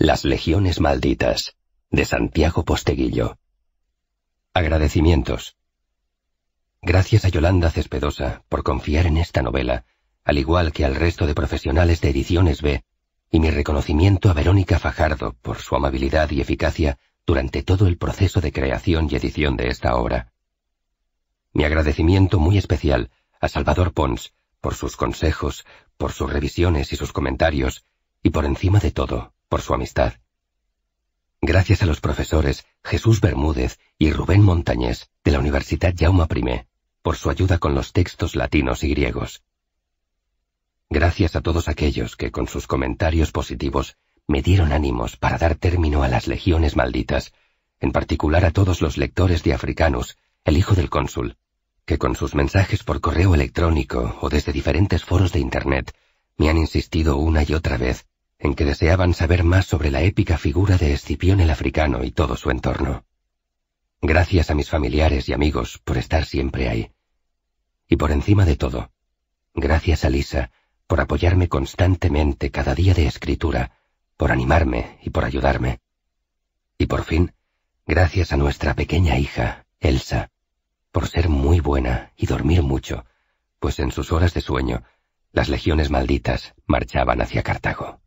Las Legiones Malditas, de Santiago Posteguillo. Agradecimientos. Gracias a Yolanda Cespedosa por confiar en esta novela, al igual que al resto de profesionales de Ediciones B, y mi reconocimiento a Verónica Fajardo por su amabilidad y eficacia durante todo el proceso de creación y edición de esta obra. Mi agradecimiento muy especial a Salvador Pons por sus consejos, por sus revisiones y sus comentarios, y por encima de todo, por su amistad. Gracias a los profesores Jesús Bermúdez y Rubén Montañés de la Universidad Jaume I por su ayuda con los textos latinos y griegos. Gracias a todos aquellos que con sus comentarios positivos me dieron ánimos para dar término a las legiones malditas, en particular a todos los lectores de Africanus, el hijo del cónsul, que con sus mensajes por correo electrónico o desde diferentes foros de Internet me han insistido una y otra vez en que deseaban saber más sobre la épica figura de Escipión el africano y todo su entorno. Gracias a mis familiares y amigos por estar siempre ahí. Y por encima de todo, gracias a Lisa por apoyarme constantemente cada día de escritura, por animarme y por ayudarme. Y por fin, gracias a nuestra pequeña hija, Elsa, por ser muy buena y dormir mucho, pues en sus horas de sueño, las legiones malditas marchaban hacia Cartago.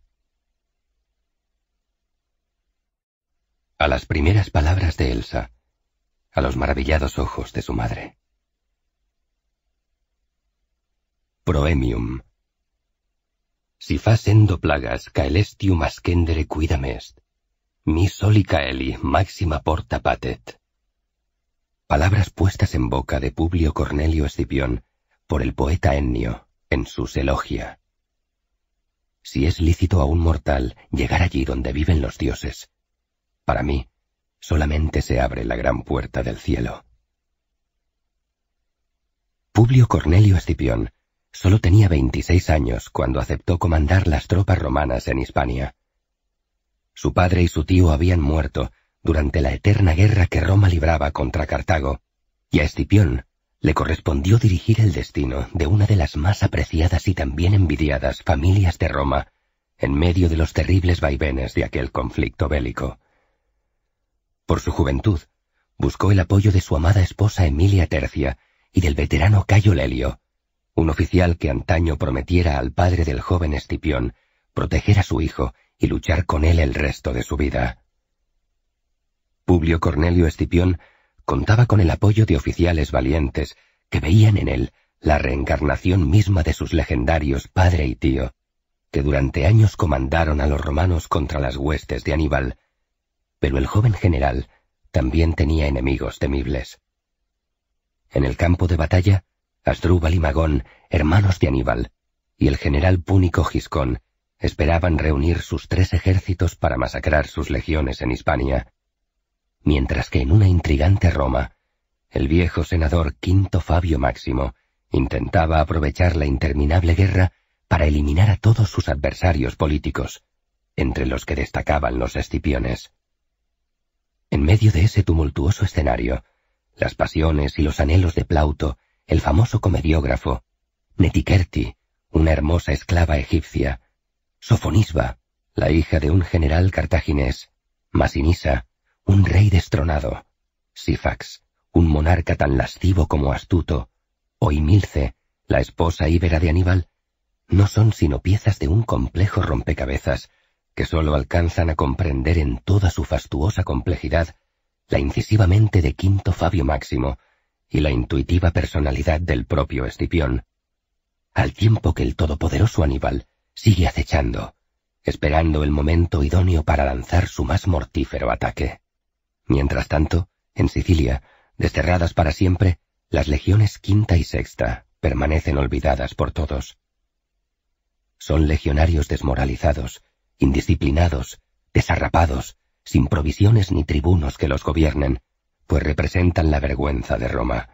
A las primeras palabras de Elsa, a los maravillados ojos de su madre. Proemium. Si facendo plagas caelestium ascendere quidam est, mi soli caeli máxima porta patet. Palabras puestas en boca de Publio Cornelio Escipión por el poeta Ennio en sus elogia. Si es lícito a un mortal llegar allí donde viven los dioses, para mí, solamente se abre la gran puerta del cielo. Publio Cornelio Escipión solo tenía 26 años cuando aceptó comandar las tropas romanas en Hispania. Su padre y su tío habían muerto durante la eterna guerra que Roma libraba contra Cartago, y a Escipión le correspondió dirigir el destino de una de las más apreciadas y también envidiadas familias de Roma en medio de los terribles vaivenes de aquel conflicto bélico. Por su juventud, buscó el apoyo de su amada esposa Emilia Tercia y del veterano Cayo Lelio, un oficial que antaño prometiera al padre del joven Escipión proteger a su hijo y luchar con él el resto de su vida. Publio Cornelio Escipión contaba con el apoyo de oficiales valientes que veían en él la reencarnación misma de sus legendarios padre y tío, que durante años comandaron a los romanos contra las huestes de Aníbal pero el joven general también tenía enemigos temibles. En el campo de batalla, Asdrúbal y Magón, hermanos de Aníbal, y el general púnico Giscón esperaban reunir sus tres ejércitos para masacrar sus legiones en Hispania, mientras que en una intrigante Roma, el viejo senador Quinto Fabio Máximo intentaba aprovechar la interminable guerra para eliminar a todos sus adversarios políticos, entre los que destacaban los escipiones. En medio de ese tumultuoso escenario, las pasiones y los anhelos de Plauto, el famoso comediógrafo, Netikerti, una hermosa esclava egipcia, Sofonisba, la hija de un general cartaginés, Masinisa, un rey destronado, Sifax, un monarca tan lascivo como astuto, o Imilce, la esposa íbera de Aníbal, no son sino piezas de un complejo rompecabezas que sólo alcanzan a comprender en toda su fastuosa complejidad la incisivamente de Quinto Fabio Máximo y la intuitiva personalidad del propio Escipión, al tiempo que el todopoderoso Aníbal sigue acechando, esperando el momento idóneo para lanzar su más mortífero ataque. Mientras tanto, en Sicilia, desterradas para siempre, las legiones quinta y sexta permanecen olvidadas por todos. Son legionarios desmoralizados, indisciplinados, desarrapados, sin provisiones ni tribunos que los gobiernen, pues representan la vergüenza de Roma.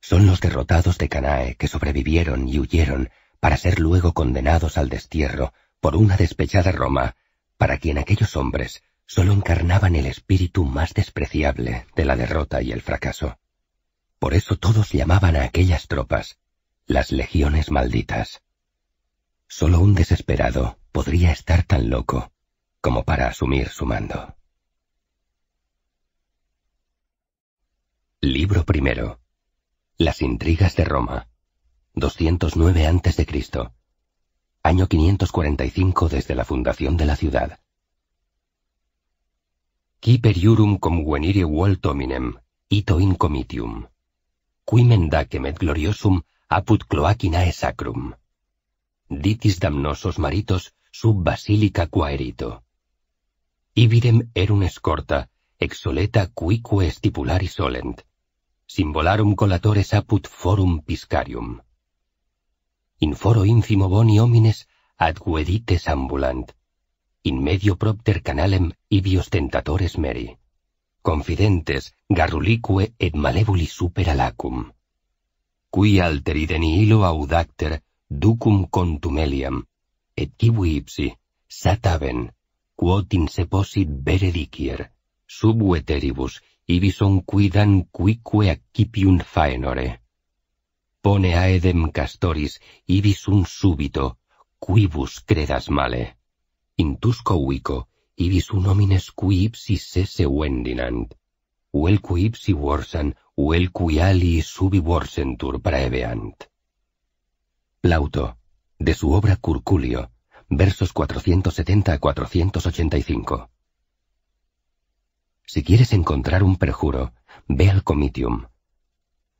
Son los derrotados de Canae que sobrevivieron y huyeron para ser luego condenados al destierro por una despechada Roma, para quien aquellos hombres sólo encarnaban el espíritu más despreciable de la derrota y el fracaso. Por eso todos llamaban a aquellas tropas las legiones malditas. Solo un desesperado podría estar tan loco como para asumir su mando. Libro primero. Las intrigas de Roma. 209 a.C. Año 545 desde la fundación de la ciudad. Qui periurum convenire volt hominem, ito in comitium. Qui mendacem et gloriosum apud cloacinae sacrum. ditis damnosos maritos sub basilica quaerito. Ibidem erum escorta, exoleta quique stipulari solent, simbolarum colatores apud forum piscarium. In foro infimo boni homines ad guedites ambulant, in medio propter canalem ibi ostentatores meri, confidentes garrulique et malevoli super alacum. Qui alteri de nihilo audacter ducum contumeliam, et ivi ipsi sataven, quod in se posit veredicier, sub veteribus ibison quidan cuique accipium faenore. Pone aedem castoris, ibis un subito, quibus credas male. Intusco uico, ibis un homines qui ipsi sese vendinant. Uelque ipsi worsan, uel qui alii subi worsentur praeveant. Plauto, de su obra Curculio, versos 470 a 485. Si quieres encontrar un perjuro, ve al comitium.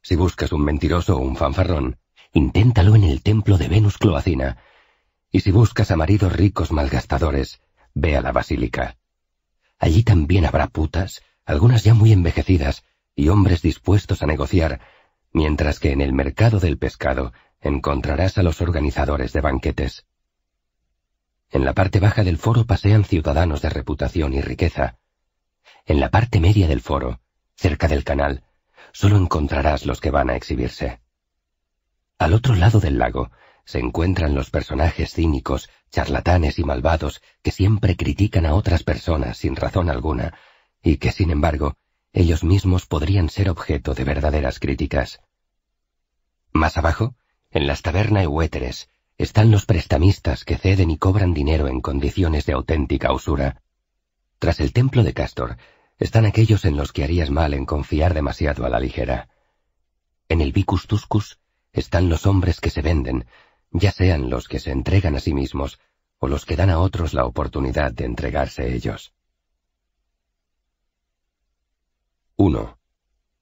Si buscas un mentiroso o un fanfarrón, inténtalo en el templo de Venus Cloacina. Y si buscas a maridos ricos malgastadores, ve a la basílica. Allí también habrá putas, algunas ya muy envejecidas, y hombres dispuestos a negociar, mientras que en el mercado del pescado encontrarás a los organizadores de banquetes. En la parte baja del foro pasean ciudadanos de reputación y riqueza. En la parte media del foro, cerca del canal, solo encontrarás los que van a exhibirse. Al otro lado del lago se encuentran los personajes cínicos, charlatanes y malvados que siempre critican a otras personas sin razón alguna, y que, sin embargo, ellos mismos podrían ser objeto de verdaderas críticas. Más abajo, en las tabernas huéteres, están los prestamistas que ceden y cobran dinero en condiciones de auténtica usura. Tras el templo de Castor están aquellos en los que harías mal en confiar demasiado a la ligera. En el Vicus Tuscus están los hombres que se venden, ya sean los que se entregan a sí mismos o los que dan a otros la oportunidad de entregarse ellos. 1.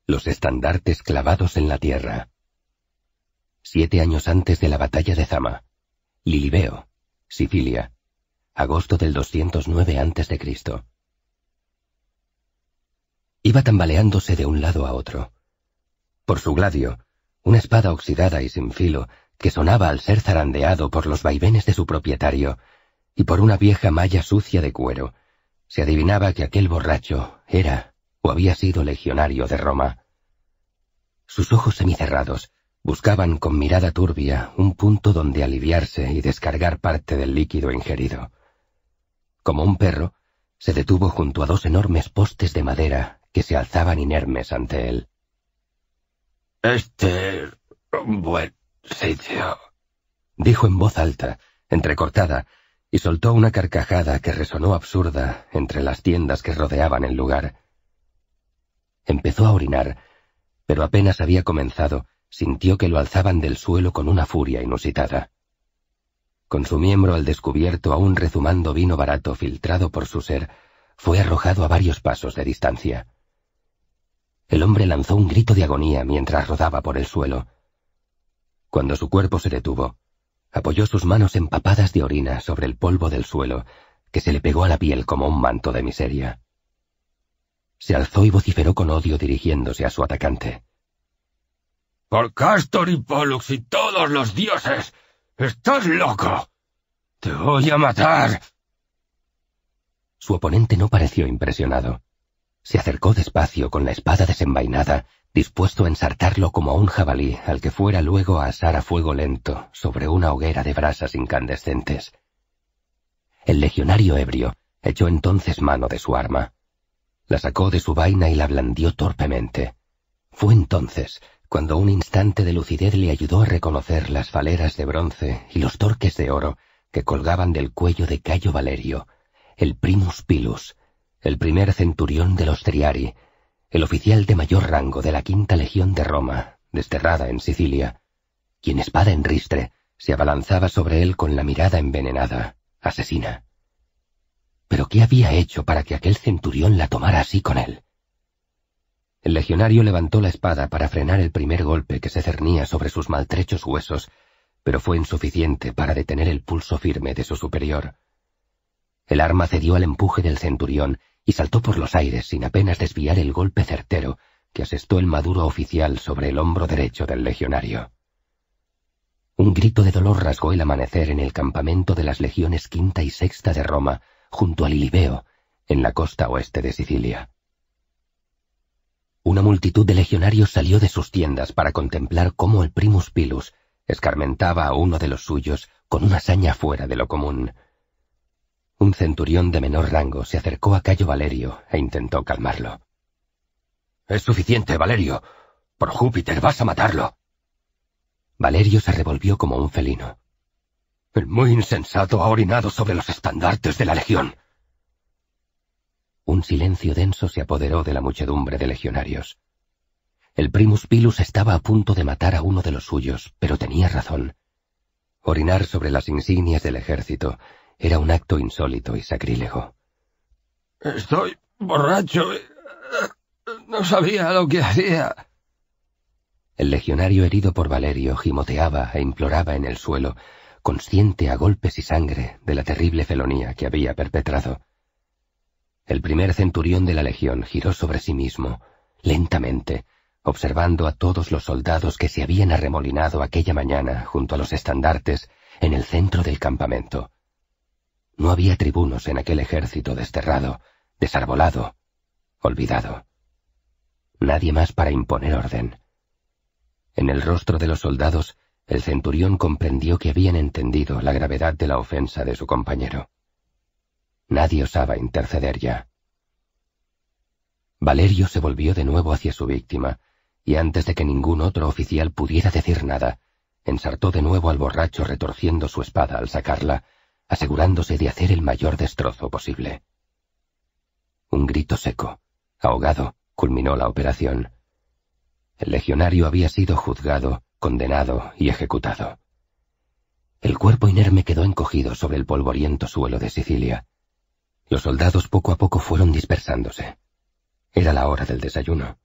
Los estandartes clavados en la tierra siete años antes de la batalla de Zama. Lilibeo, Sicilia, agosto del 209 a.C. Iba tambaleándose de un lado a otro. Por su gladio, una espada oxidada y sin filo, que sonaba al ser zarandeado por los vaivenes de su propietario, y por una vieja malla sucia de cuero, se adivinaba que aquel borracho era o había sido legionario de Roma. Sus ojos semicerrados, Buscaban con mirada turbia un punto donde aliviarse y descargar parte del líquido ingerido. Como un perro, se detuvo junto a dos enormes postes de madera que se alzaban inermes ante él. Este es un buen sitio, dijo en voz alta, entrecortada, y soltó una carcajada que resonó absurda entre las tiendas que rodeaban el lugar. Empezó a orinar, pero apenas había comenzado sintió que lo alzaban del suelo con una furia inusitada. Con su miembro al descubierto aún rezumando vino barato filtrado por su ser, fue arrojado a varios pasos de distancia. El hombre lanzó un grito de agonía mientras rodaba por el suelo. Cuando su cuerpo se detuvo, apoyó sus manos empapadas de orina sobre el polvo del suelo, que se le pegó a la piel como un manto de miseria. Se alzó y vociferó con odio dirigiéndose a su atacante. Por Castor y Pollux y todos los dioses. Estás loco. Te voy a matar. Su oponente no pareció impresionado. Se acercó despacio con la espada desenvainada, dispuesto a ensartarlo como a un jabalí al que fuera luego a asar a fuego lento sobre una hoguera de brasas incandescentes. El legionario ebrio echó entonces mano de su arma. La sacó de su vaina y la blandió torpemente. Fue entonces cuando un instante de lucidez le ayudó a reconocer las faleras de bronce y los torques de oro que colgaban del cuello de Cayo Valerio, el primus pilus, el primer centurión de los Triari, el oficial de mayor rango de la quinta legión de Roma, desterrada en Sicilia, quien espada en ristre se abalanzaba sobre él con la mirada envenenada, asesina. Pero ¿qué había hecho para que aquel centurión la tomara así con él? El legionario levantó la espada para frenar el primer golpe que se cernía sobre sus maltrechos huesos, pero fue insuficiente para detener el pulso firme de su superior. El arma cedió al empuje del centurión y saltó por los aires sin apenas desviar el golpe certero que asestó el maduro oficial sobre el hombro derecho del legionario. Un grito de dolor rasgó el amanecer en el campamento de las legiones quinta y sexta de Roma, junto al Ilibeo, en la costa oeste de Sicilia. Una multitud de legionarios salió de sus tiendas para contemplar cómo el primus pilus escarmentaba a uno de los suyos con una saña fuera de lo común. Un centurión de menor rango se acercó a Cayo Valerio e intentó calmarlo. Es suficiente, Valerio. Por Júpiter, vas a matarlo. Valerio se revolvió como un felino. El muy insensato ha orinado sobre los estandartes de la legión. Un silencio denso se apoderó de la muchedumbre de legionarios. El primus pilus estaba a punto de matar a uno de los suyos, pero tenía razón. Orinar sobre las insignias del ejército era un acto insólito y sacrílego. Estoy borracho. No sabía lo que hacía. El legionario herido por Valerio gimoteaba e imploraba en el suelo, consciente a golpes y sangre de la terrible felonía que había perpetrado. El primer centurión de la legión giró sobre sí mismo, lentamente, observando a todos los soldados que se habían arremolinado aquella mañana junto a los estandartes en el centro del campamento. No había tribunos en aquel ejército desterrado, desarbolado, olvidado. Nadie más para imponer orden. En el rostro de los soldados, el centurión comprendió que habían entendido la gravedad de la ofensa de su compañero. Nadie osaba interceder ya. Valerio se volvió de nuevo hacia su víctima, y antes de que ningún otro oficial pudiera decir nada, ensartó de nuevo al borracho retorciendo su espada al sacarla, asegurándose de hacer el mayor destrozo posible. Un grito seco, ahogado, culminó la operación. El legionario había sido juzgado, condenado y ejecutado. El cuerpo inerme quedó encogido sobre el polvoriento suelo de Sicilia. Los soldados poco a poco fueron dispersándose. Era la hora del desayuno.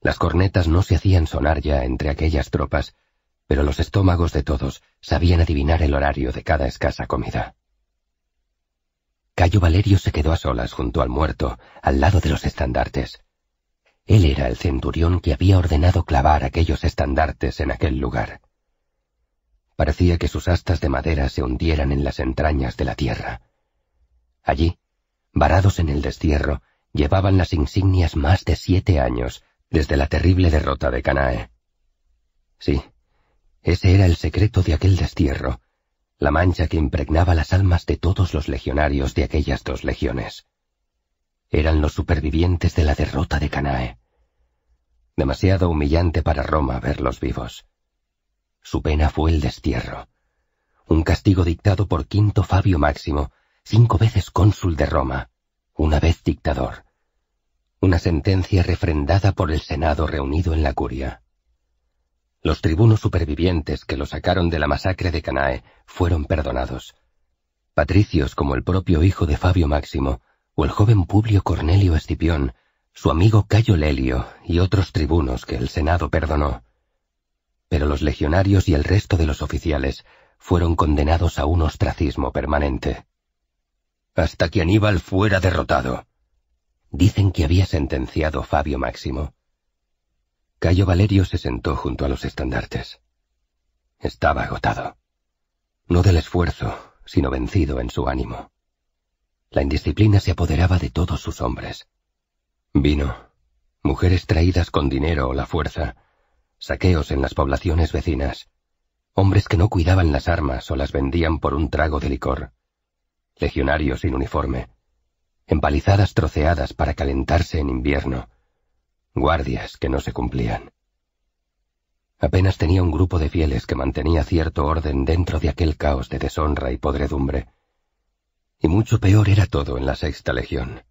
Las cornetas no se hacían sonar ya entre aquellas tropas, pero los estómagos de todos sabían adivinar el horario de cada escasa comida. Cayo Valerio se quedó a solas junto al muerto, al lado de los estandartes. Él era el centurión que había ordenado clavar aquellos estandartes en aquel lugar. Parecía que sus astas de madera se hundieran en las entrañas de la tierra. Allí, varados en el destierro, llevaban las insignias más de siete años desde la terrible derrota de Canae. Sí, ese era el secreto de aquel destierro, la mancha que impregnaba las almas de todos los legionarios de aquellas dos legiones. Eran los supervivientes de la derrota de Canae. Demasiado humillante para Roma verlos vivos. Su pena fue el destierro, un castigo dictado por Quinto Fabio Máximo, cinco veces cónsul de Roma, una vez dictador. Una sentencia refrendada por el Senado reunido en la curia. Los tribunos supervivientes que lo sacaron de la masacre de Canae fueron perdonados. Patricios como el propio hijo de Fabio Máximo, o el joven Publio Cornelio Escipión, su amigo Cayo Lelio y otros tribunos que el Senado perdonó. Pero los legionarios y el resto de los oficiales fueron condenados a un ostracismo permanente. Hasta que Aníbal fuera derrotado. Dicen que había sentenciado Fabio Máximo. Cayo Valerio se sentó junto a los estandartes. Estaba agotado. No del esfuerzo, sino vencido en su ánimo. La indisciplina se apoderaba de todos sus hombres. Vino, mujeres traídas con dinero o la fuerza, saqueos en las poblaciones vecinas, hombres que no cuidaban las armas o las vendían por un trago de licor, legionarios sin uniforme, empalizadas troceadas para calentarse en invierno, guardias que no se cumplían. Apenas tenía un grupo de fieles que mantenía cierto orden dentro de aquel caos de deshonra y podredumbre. Y mucho peor era todo en la sexta legión.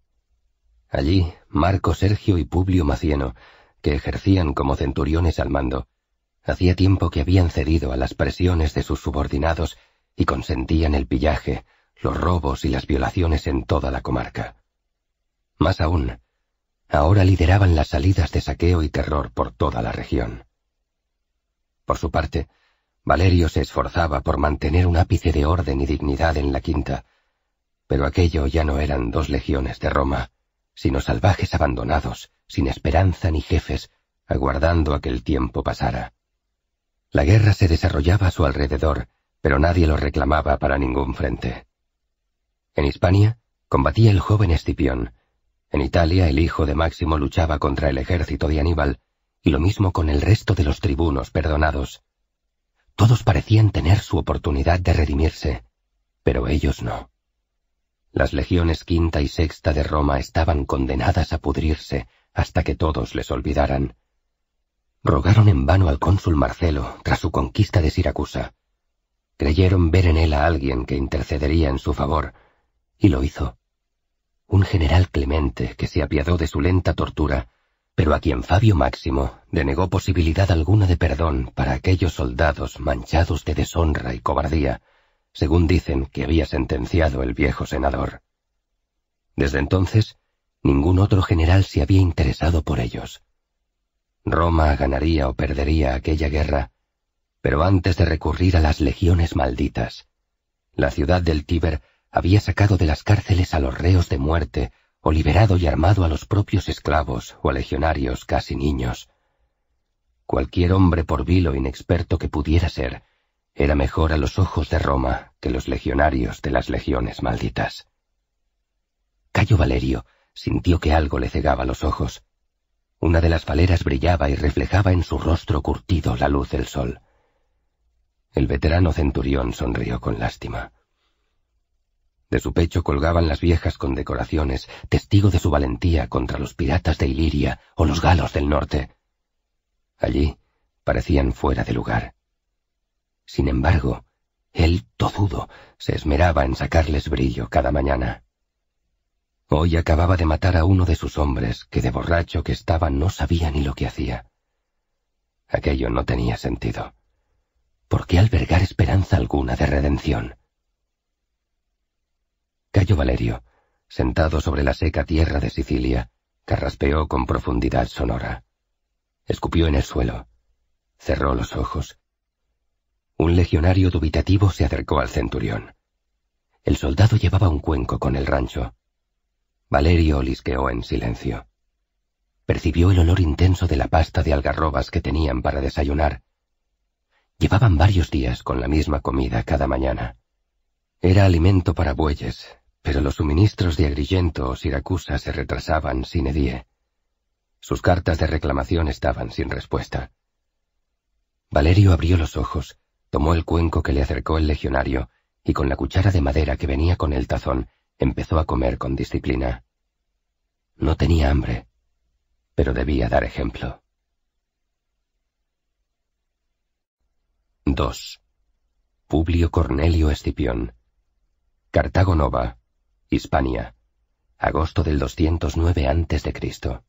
Allí, Marco Sergio y Publio Macieno, que ejercían como centuriones al mando, hacía tiempo que habían cedido a las presiones de sus subordinados y consentían el pillaje, los robos y las violaciones en toda la comarca. Más aún, ahora lideraban las salidas de saqueo y terror por toda la región. Por su parte, Valerio se esforzaba por mantener un ápice de orden y dignidad en la quinta, pero aquello ya no eran dos legiones de Roma, sino salvajes abandonados, sin esperanza ni jefes, aguardando a que el tiempo pasara. La guerra se desarrollaba a su alrededor, pero nadie lo reclamaba para ningún frente. En Hispania combatía el joven Escipión, en Italia el hijo de Máximo luchaba contra el ejército de Aníbal, y lo mismo con el resto de los tribunos perdonados. Todos parecían tener su oportunidad de redimirse, pero ellos no. Las legiones quinta y sexta de Roma estaban condenadas a pudrirse hasta que todos les olvidaran. Rogaron en vano al cónsul Marcelo tras su conquista de Siracusa. Creyeron ver en él a alguien que intercedería en su favor, y lo hizo. Un general clemente que se apiadó de su lenta tortura, pero a quien Fabio Máximo denegó posibilidad alguna de perdón para aquellos soldados manchados de deshonra y cobardía, según dicen que había sentenciado el viejo senador. Desde entonces, ningún otro general se había interesado por ellos. Roma ganaría o perdería aquella guerra, pero antes de recurrir a las legiones malditas, la ciudad del Tíber había sacado de las cárceles a los reos de muerte o liberado y armado a los propios esclavos o a legionarios casi niños. Cualquier hombre por vil o inexperto que pudiera ser, era mejor a los ojos de Roma que los legionarios de las legiones malditas. Cayo Valerio sintió que algo le cegaba los ojos. Una de las faleras brillaba y reflejaba en su rostro curtido la luz del sol. El veterano centurión sonrió con lástima. De su pecho colgaban las viejas condecoraciones, testigo de su valentía contra los piratas de Iliria o los galos del norte. Allí parecían fuera de lugar. Sin embargo, él, tozudo, se esmeraba en sacarles brillo cada mañana. Hoy acababa de matar a uno de sus hombres que de borracho que estaba no sabía ni lo que hacía. Aquello no tenía sentido. ¿Por qué albergar esperanza alguna de redención? Cayo Valerio, sentado sobre la seca tierra de Sicilia, carraspeó con profundidad sonora. Escupió en el suelo, cerró los ojos un legionario dubitativo se acercó al centurión. El soldado llevaba un cuenco con el rancho. Valerio lisqueó en silencio. Percibió el olor intenso de la pasta de algarrobas que tenían para desayunar. Llevaban varios días con la misma comida cada mañana. Era alimento para bueyes, pero los suministros de Agrigento o Siracusa se retrasaban sin edie. Sus cartas de reclamación estaban sin respuesta. Valerio abrió los ojos Tomó el cuenco que le acercó el legionario y con la cuchara de madera que venía con el tazón empezó a comer con disciplina. No tenía hambre, pero debía dar ejemplo. 2. Publio Cornelio Escipión. Cartago Nova, Hispania, agosto del 209 a.C.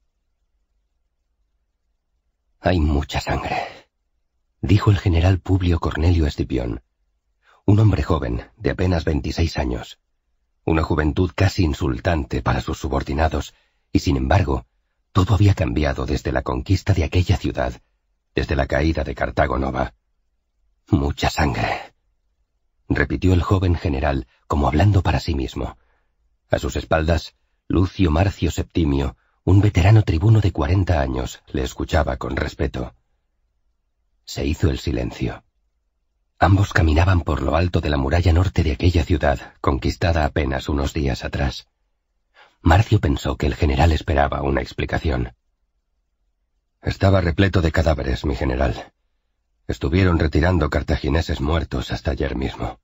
Hay mucha sangre dijo el general Publio Cornelio Escipión. Un hombre joven, de apenas veintiséis años. Una juventud casi insultante para sus subordinados, y sin embargo, todo había cambiado desde la conquista de aquella ciudad, desde la caída de Cartago Nova. Mucha sangre, repitió el joven general, como hablando para sí mismo. A sus espaldas, Lucio Marcio Septimio, un veterano tribuno de cuarenta años, le escuchaba con respeto. Se hizo el silencio. Ambos caminaban por lo alto de la muralla norte de aquella ciudad, conquistada apenas unos días atrás. Marcio pensó que el general esperaba una explicación. Estaba repleto de cadáveres, mi general. Estuvieron retirando cartagineses muertos hasta ayer mismo.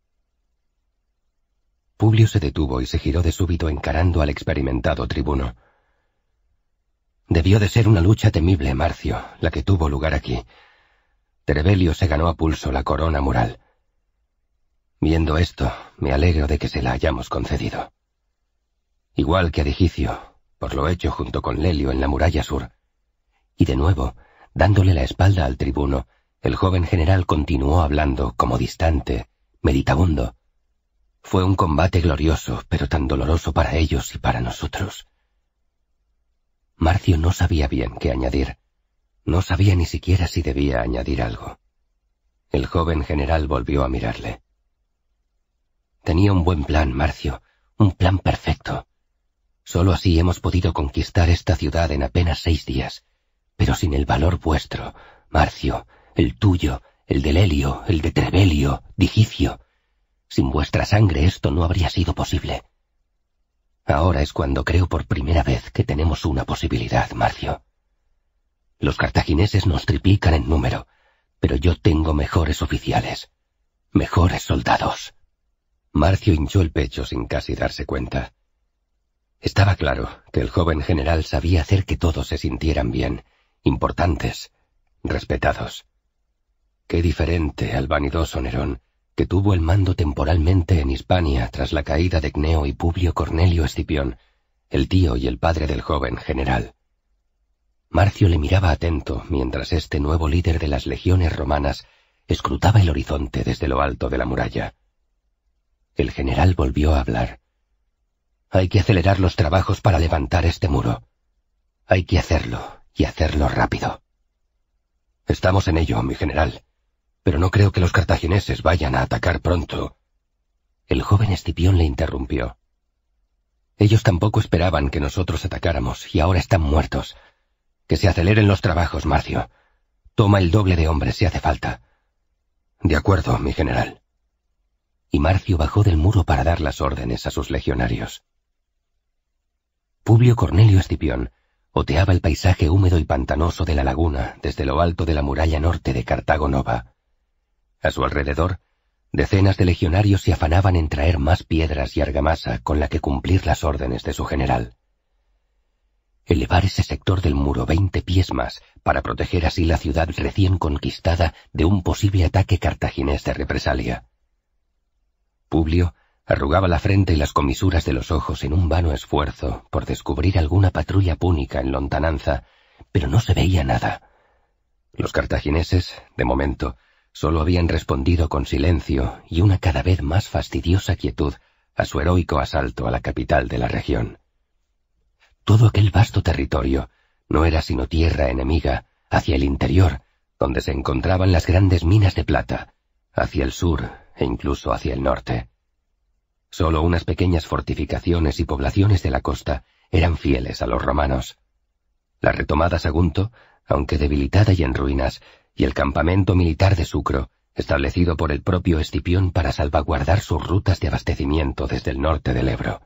Publio se detuvo y se giró de súbito encarando al experimentado tribuno. Debió de ser una lucha temible, Marcio, la que tuvo lugar aquí. Terebelio se ganó a pulso la corona mural. Viendo esto, me alegro de que se la hayamos concedido. igual que a Digicio, por lo hecho junto con Lelio en la muralla sur. Y de nuevo, dándole la espalda al tribuno, el joven general continuó hablando como distante, meditabundo. Fue un combate glorioso, pero tan doloroso para ellos y para nosotros. Marcio no sabía bien qué añadir. No sabía ni siquiera si debía añadir algo. El joven general volvió a mirarle. Tenía un buen plan, Marcio, un plan perfecto. Solo así hemos podido conquistar esta ciudad en apenas seis días, pero sin el valor vuestro, Marcio, el tuyo, el de Lelio, el de Trevelio, Digicio. Sin vuestra sangre esto no habría sido posible. Ahora es cuando creo por primera vez que tenemos una posibilidad, Marcio. Los cartagineses nos triplican en número, pero yo tengo mejores oficiales, mejores soldados. Marcio hinchó el pecho sin casi darse cuenta. Estaba claro que el joven general sabía hacer que todos se sintieran bien, importantes, respetados. Qué diferente al vanidoso Nerón, que tuvo el mando temporalmente en Hispania tras la caída de Cneo y Publio Cornelio Escipión, el tío y el padre del joven general. Marcio le miraba atento mientras este nuevo líder de las legiones romanas escrutaba el horizonte desde lo alto de la muralla. El general volvió a hablar. Hay que acelerar los trabajos para levantar este muro. Hay que hacerlo, y hacerlo rápido. Estamos en ello, mi general, pero no creo que los cartagineses vayan a atacar pronto. El joven Escipión le interrumpió. Ellos tampoco esperaban que nosotros atacáramos, y ahora están muertos. Que se aceleren los trabajos, Marcio. Toma el doble de hombres si hace falta. De acuerdo, mi general y Marcio bajó del muro para dar las órdenes a sus legionarios. Publio Cornelio Escipión oteaba el paisaje húmedo y pantanoso de la laguna desde lo alto de la muralla norte de Cartago Nova. A su alrededor, decenas de legionarios se afanaban en traer más piedras y argamasa con la que cumplir las órdenes de su general. Elevar ese sector del muro veinte pies más para proteger así la ciudad recién conquistada de un posible ataque cartaginés de represalia. Publio arrugaba la frente y las comisuras de los ojos en un vano esfuerzo por descubrir alguna patrulla púnica en lontananza, pero no se veía nada. Los cartagineses, de momento, solo habían respondido con silencio y una cada vez más fastidiosa quietud a su heroico asalto a la capital de la región. Todo aquel vasto territorio no era sino tierra enemiga hacia el interior, donde se encontraban las grandes minas de plata, hacia el sur e incluso hacia el norte. Solo unas pequeñas fortificaciones y poblaciones de la costa eran fieles a los romanos. La retomada Sagunto, aunque debilitada y en ruinas, y el campamento militar de Sucro, establecido por el propio Escipión para salvaguardar sus rutas de abastecimiento desde el norte del Ebro.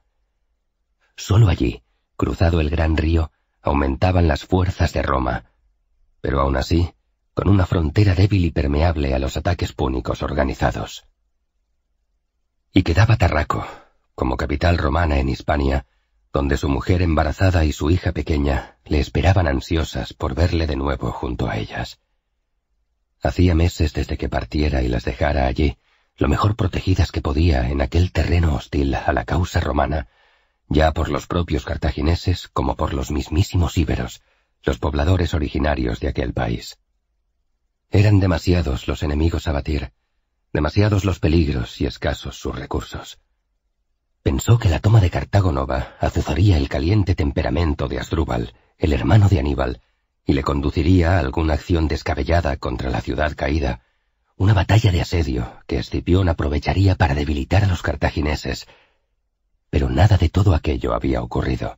Solo allí, cruzado el gran río, aumentaban las fuerzas de Roma, pero aún así, con una frontera débil y permeable a los ataques púnicos organizados. Y quedaba Tarraco, como capital romana en Hispania, donde su mujer embarazada y su hija pequeña le esperaban ansiosas por verle de nuevo junto a ellas. Hacía meses desde que partiera y las dejara allí, lo mejor protegidas que podía en aquel terreno hostil a la causa romana, ya por los propios cartagineses como por los mismísimos íberos, los pobladores originarios de aquel país. Eran demasiados los enemigos a batir, demasiados los peligros y escasos sus recursos. Pensó que la toma de Cartago Nova azuzaría el caliente temperamento de Asdrúbal, el hermano de Aníbal, y le conduciría a alguna acción descabellada contra la ciudad caída, una batalla de asedio que Escipión aprovecharía para debilitar a los cartagineses. Pero nada de todo aquello había ocurrido.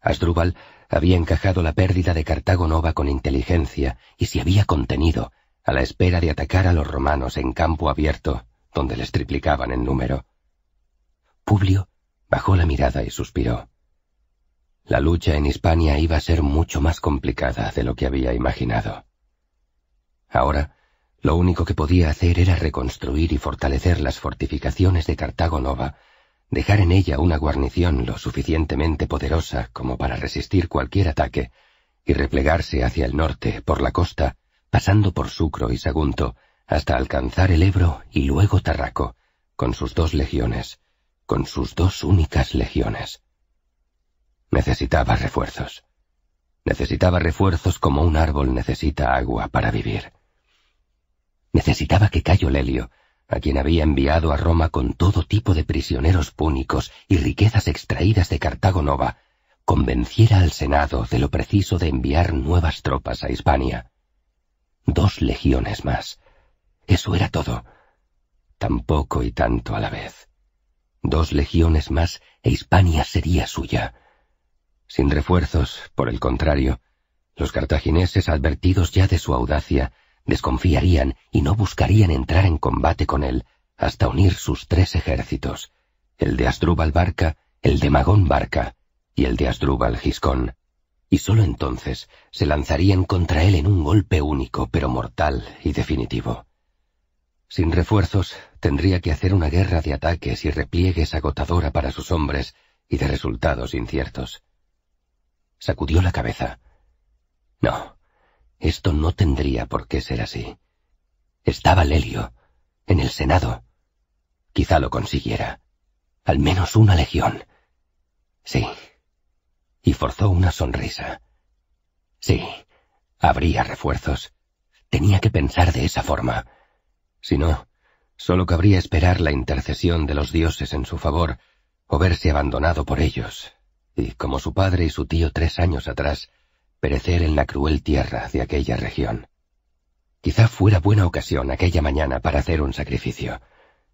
Asdrúbal había encajado la pérdida de Cartago Nova con inteligencia y se había contenido, a la espera de atacar a los romanos en campo abierto, donde les triplicaban en número. Publio bajó la mirada y suspiró. La lucha en Hispania iba a ser mucho más complicada de lo que había imaginado. Ahora, lo único que podía hacer era reconstruir y fortalecer las fortificaciones de Cartago Nova, dejar en ella una guarnición lo suficientemente poderosa como para resistir cualquier ataque, y replegarse hacia el norte, por la costa, pasando por Sucro y Sagunto, hasta alcanzar el Ebro y luego Tarraco, con sus dos legiones, con sus dos únicas legiones. necesitaba refuerzos. Necesitaba refuerzos como un árbol necesita agua para vivir. Necesitaba que Cayo Lelio, a quien había enviado a Roma con todo tipo de prisioneros púnicos y riquezas extraídas de Cartago Nova, convenciera al Senado de lo preciso de enviar nuevas tropas a Hispania. Dos legiones más. Eso era todo. Tampoco y tanto a la vez. Dos legiones más e Hispania sería suya. Sin refuerzos, por el contrario, los cartagineses, advertidos ya de su audacia, desconfiarían y no buscarían entrar en combate con él hasta unir sus tres ejércitos, el de Asdrúbal Barca, el de Magón Barca y el de Asdrúbal Giscón, y sólo entonces se lanzarían contra él en un golpe único pero mortal y definitivo. Sin refuerzos, tendría que hacer una guerra de ataques y repliegues agotadora para sus hombres y de resultados inciertos sacudió la cabeza. No, esto no tendría por qué ser así. Estaba Lelio, en el Senado. Quizá lo consiguiera. Al menos una legión. Sí. Y forzó una sonrisa. Sí, habría refuerzos. Tenía que pensar de esa forma. Si no, solo cabría esperar la intercesión de los dioses en su favor o verse abandonado por ellos, y, como su padre y su tío tres años atrás, perecer en la cruel tierra de aquella región. Quizá fuera buena ocasión aquella mañana para hacer un sacrificio.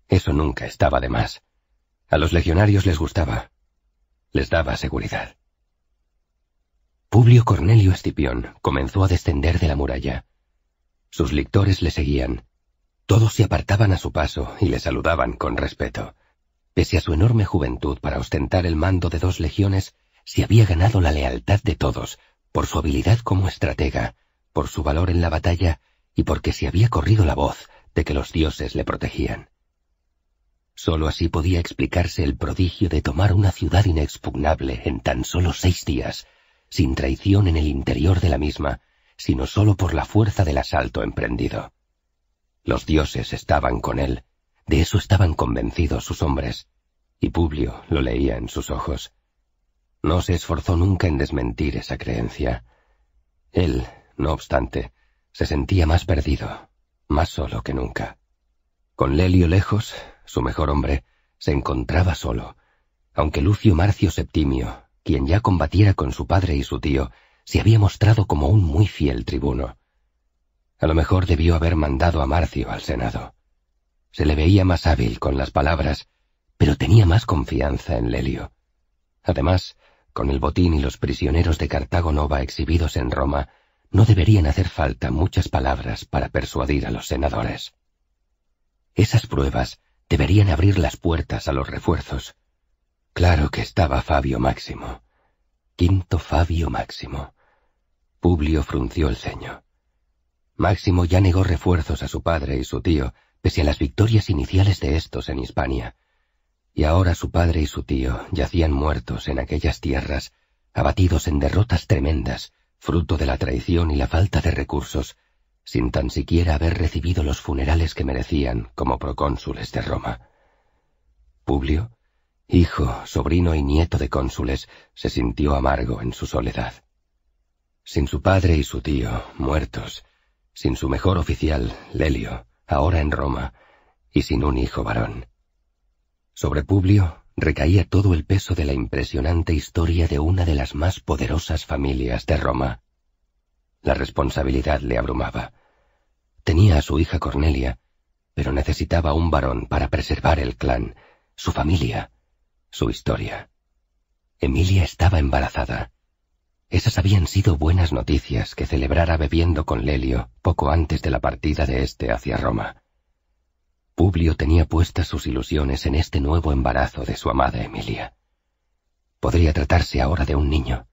Eso nunca estaba de más. A los legionarios les gustaba. Les daba seguridad. Publio Cornelio Escipión comenzó a descender de la muralla. Sus lictores le seguían. Todos se apartaban a su paso y le saludaban con respeto. Pese a su enorme juventud para ostentar el mando de dos legiones, se había ganado la lealtad de todos, por su habilidad como estratega, por su valor en la batalla y porque se había corrido la voz de que los dioses le protegían. Solo así podía explicarse el prodigio de tomar una ciudad inexpugnable en tan solo seis días, sin traición en el interior de la misma, sino solo por la fuerza del asalto emprendido. Los dioses estaban con él, de eso estaban convencidos sus hombres, y Publio lo leía en sus ojos. No se esforzó nunca en desmentir esa creencia. Él, no obstante, se sentía más perdido, más solo que nunca. Con Lelio lejos, su mejor hombre, se encontraba solo, aunque Lucio Marcio Septimio, quien ya combatiera con su padre y su tío, se había mostrado como un muy fiel tribuno. A lo mejor debió haber mandado a Marcio al Senado. Se le veía más hábil con las palabras, pero tenía más confianza en Lelio. Además, con el botín y los prisioneros de Cartago Nova exhibidos en Roma, no deberían hacer falta muchas palabras para persuadir a los senadores. Esas pruebas deberían abrir las puertas a los refuerzos. Claro que estaba Fabio Máximo. Quinto Fabio Máximo. Publio frunció el ceño. Máximo ya negó refuerzos a su padre y su tío, pese a las victorias iniciales de estos en Hispania. Y ahora su padre y su tío yacían muertos en aquellas tierras, abatidos en derrotas tremendas, fruto de la traición y la falta de recursos, sin tan siquiera haber recibido los funerales que merecían como procónsules de Roma. Publio, hijo, sobrino y nieto de cónsules, se sintió amargo en su soledad. Sin su padre y su tío, muertos, sin su mejor oficial, Lelio, ahora en Roma, y sin un hijo varón. Sobre Publio recaía todo el peso de la impresionante historia de una de las más poderosas familias de Roma. La responsabilidad le abrumaba. Tenía a su hija Cornelia, pero necesitaba un varón para preservar el clan, su familia, su historia. Emilia estaba embarazada. Esas habían sido buenas noticias que celebrara bebiendo con Lelio poco antes de la partida de éste hacia Roma. Publio tenía puestas sus ilusiones en este nuevo embarazo de su amada Emilia. Podría tratarse ahora de un niño.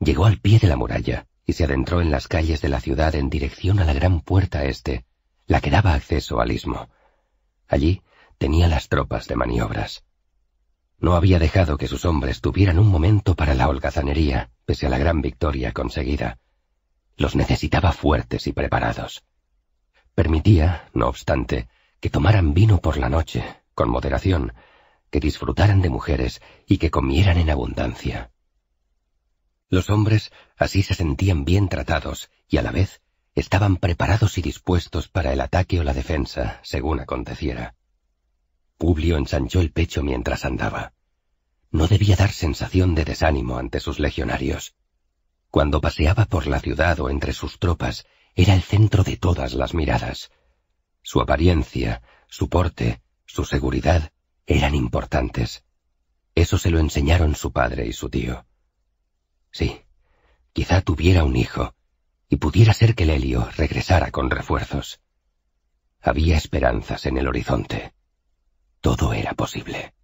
Llegó al pie de la muralla y se adentró en las calles de la ciudad en dirección a la gran puerta este, la que daba acceso al istmo. Allí tenía las tropas de maniobras. No había dejado que sus hombres tuvieran un momento para la holgazanería, pese a la gran victoria conseguida. Los necesitaba fuertes y preparados. Permitía, no obstante, que tomaran vino por la noche, con moderación, que disfrutaran de mujeres y que comieran en abundancia. Los hombres así se sentían bien tratados y a la vez estaban preparados y dispuestos para el ataque o la defensa, según aconteciera. Publio ensanchó el pecho mientras andaba. No debía dar sensación de desánimo ante sus legionarios. Cuando paseaba por la ciudad o entre sus tropas, era el centro de todas las miradas. Su apariencia, su porte, su seguridad eran importantes. Eso se lo enseñaron su padre y su tío. Sí, quizá tuviera un hijo, y pudiera ser que Lelio regresara con refuerzos. Había esperanzas en el horizonte. Todo era posible.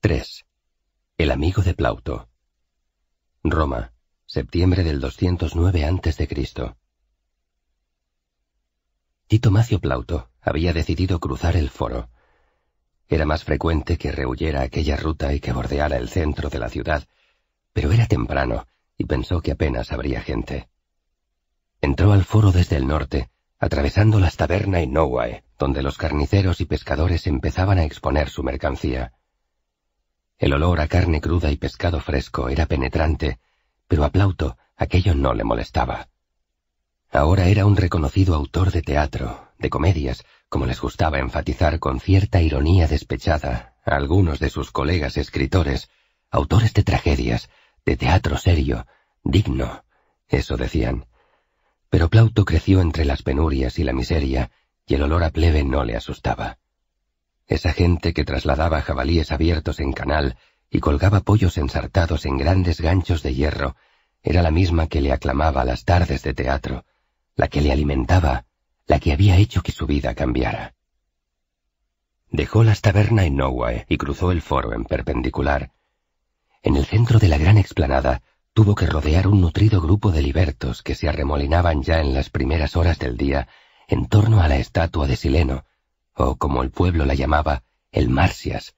3. El amigo de Plauto. Roma, septiembre del 209 a.C. Tito Macio Plauto había decidido cruzar el foro. Era más frecuente que rehuyera aquella ruta y que bordeara el centro de la ciudad, pero era temprano y pensó que apenas habría gente. Entró al foro desde el norte, atravesando las tabernas en Nowae, donde los carniceros y pescadores empezaban a exponer su mercancía. El olor a carne cruda y pescado fresco era penetrante, pero a Plauto aquello no le molestaba. Ahora era un reconocido autor de teatro, de comedias, como les gustaba enfatizar con cierta ironía despechada a algunos de sus colegas escritores, autores de tragedias, de teatro serio, digno, eso decían. Pero Plauto creció entre las penurias y la miseria, y el olor a plebe no le asustaba. Esa gente que trasladaba jabalíes abiertos en canal y colgaba pollos ensartados en grandes ganchos de hierro, era la misma que le aclamaba las tardes de teatro, la que le alimentaba, la que había hecho que su vida cambiara. Dejó las tabernas en Nowae y cruzó el foro en perpendicular. En el centro de la gran explanada tuvo que rodear un nutrido grupo de libertos que se arremolinaban ya en las primeras horas del día en torno a la estatua de Sileno, o como el pueblo la llamaba, el Marsias.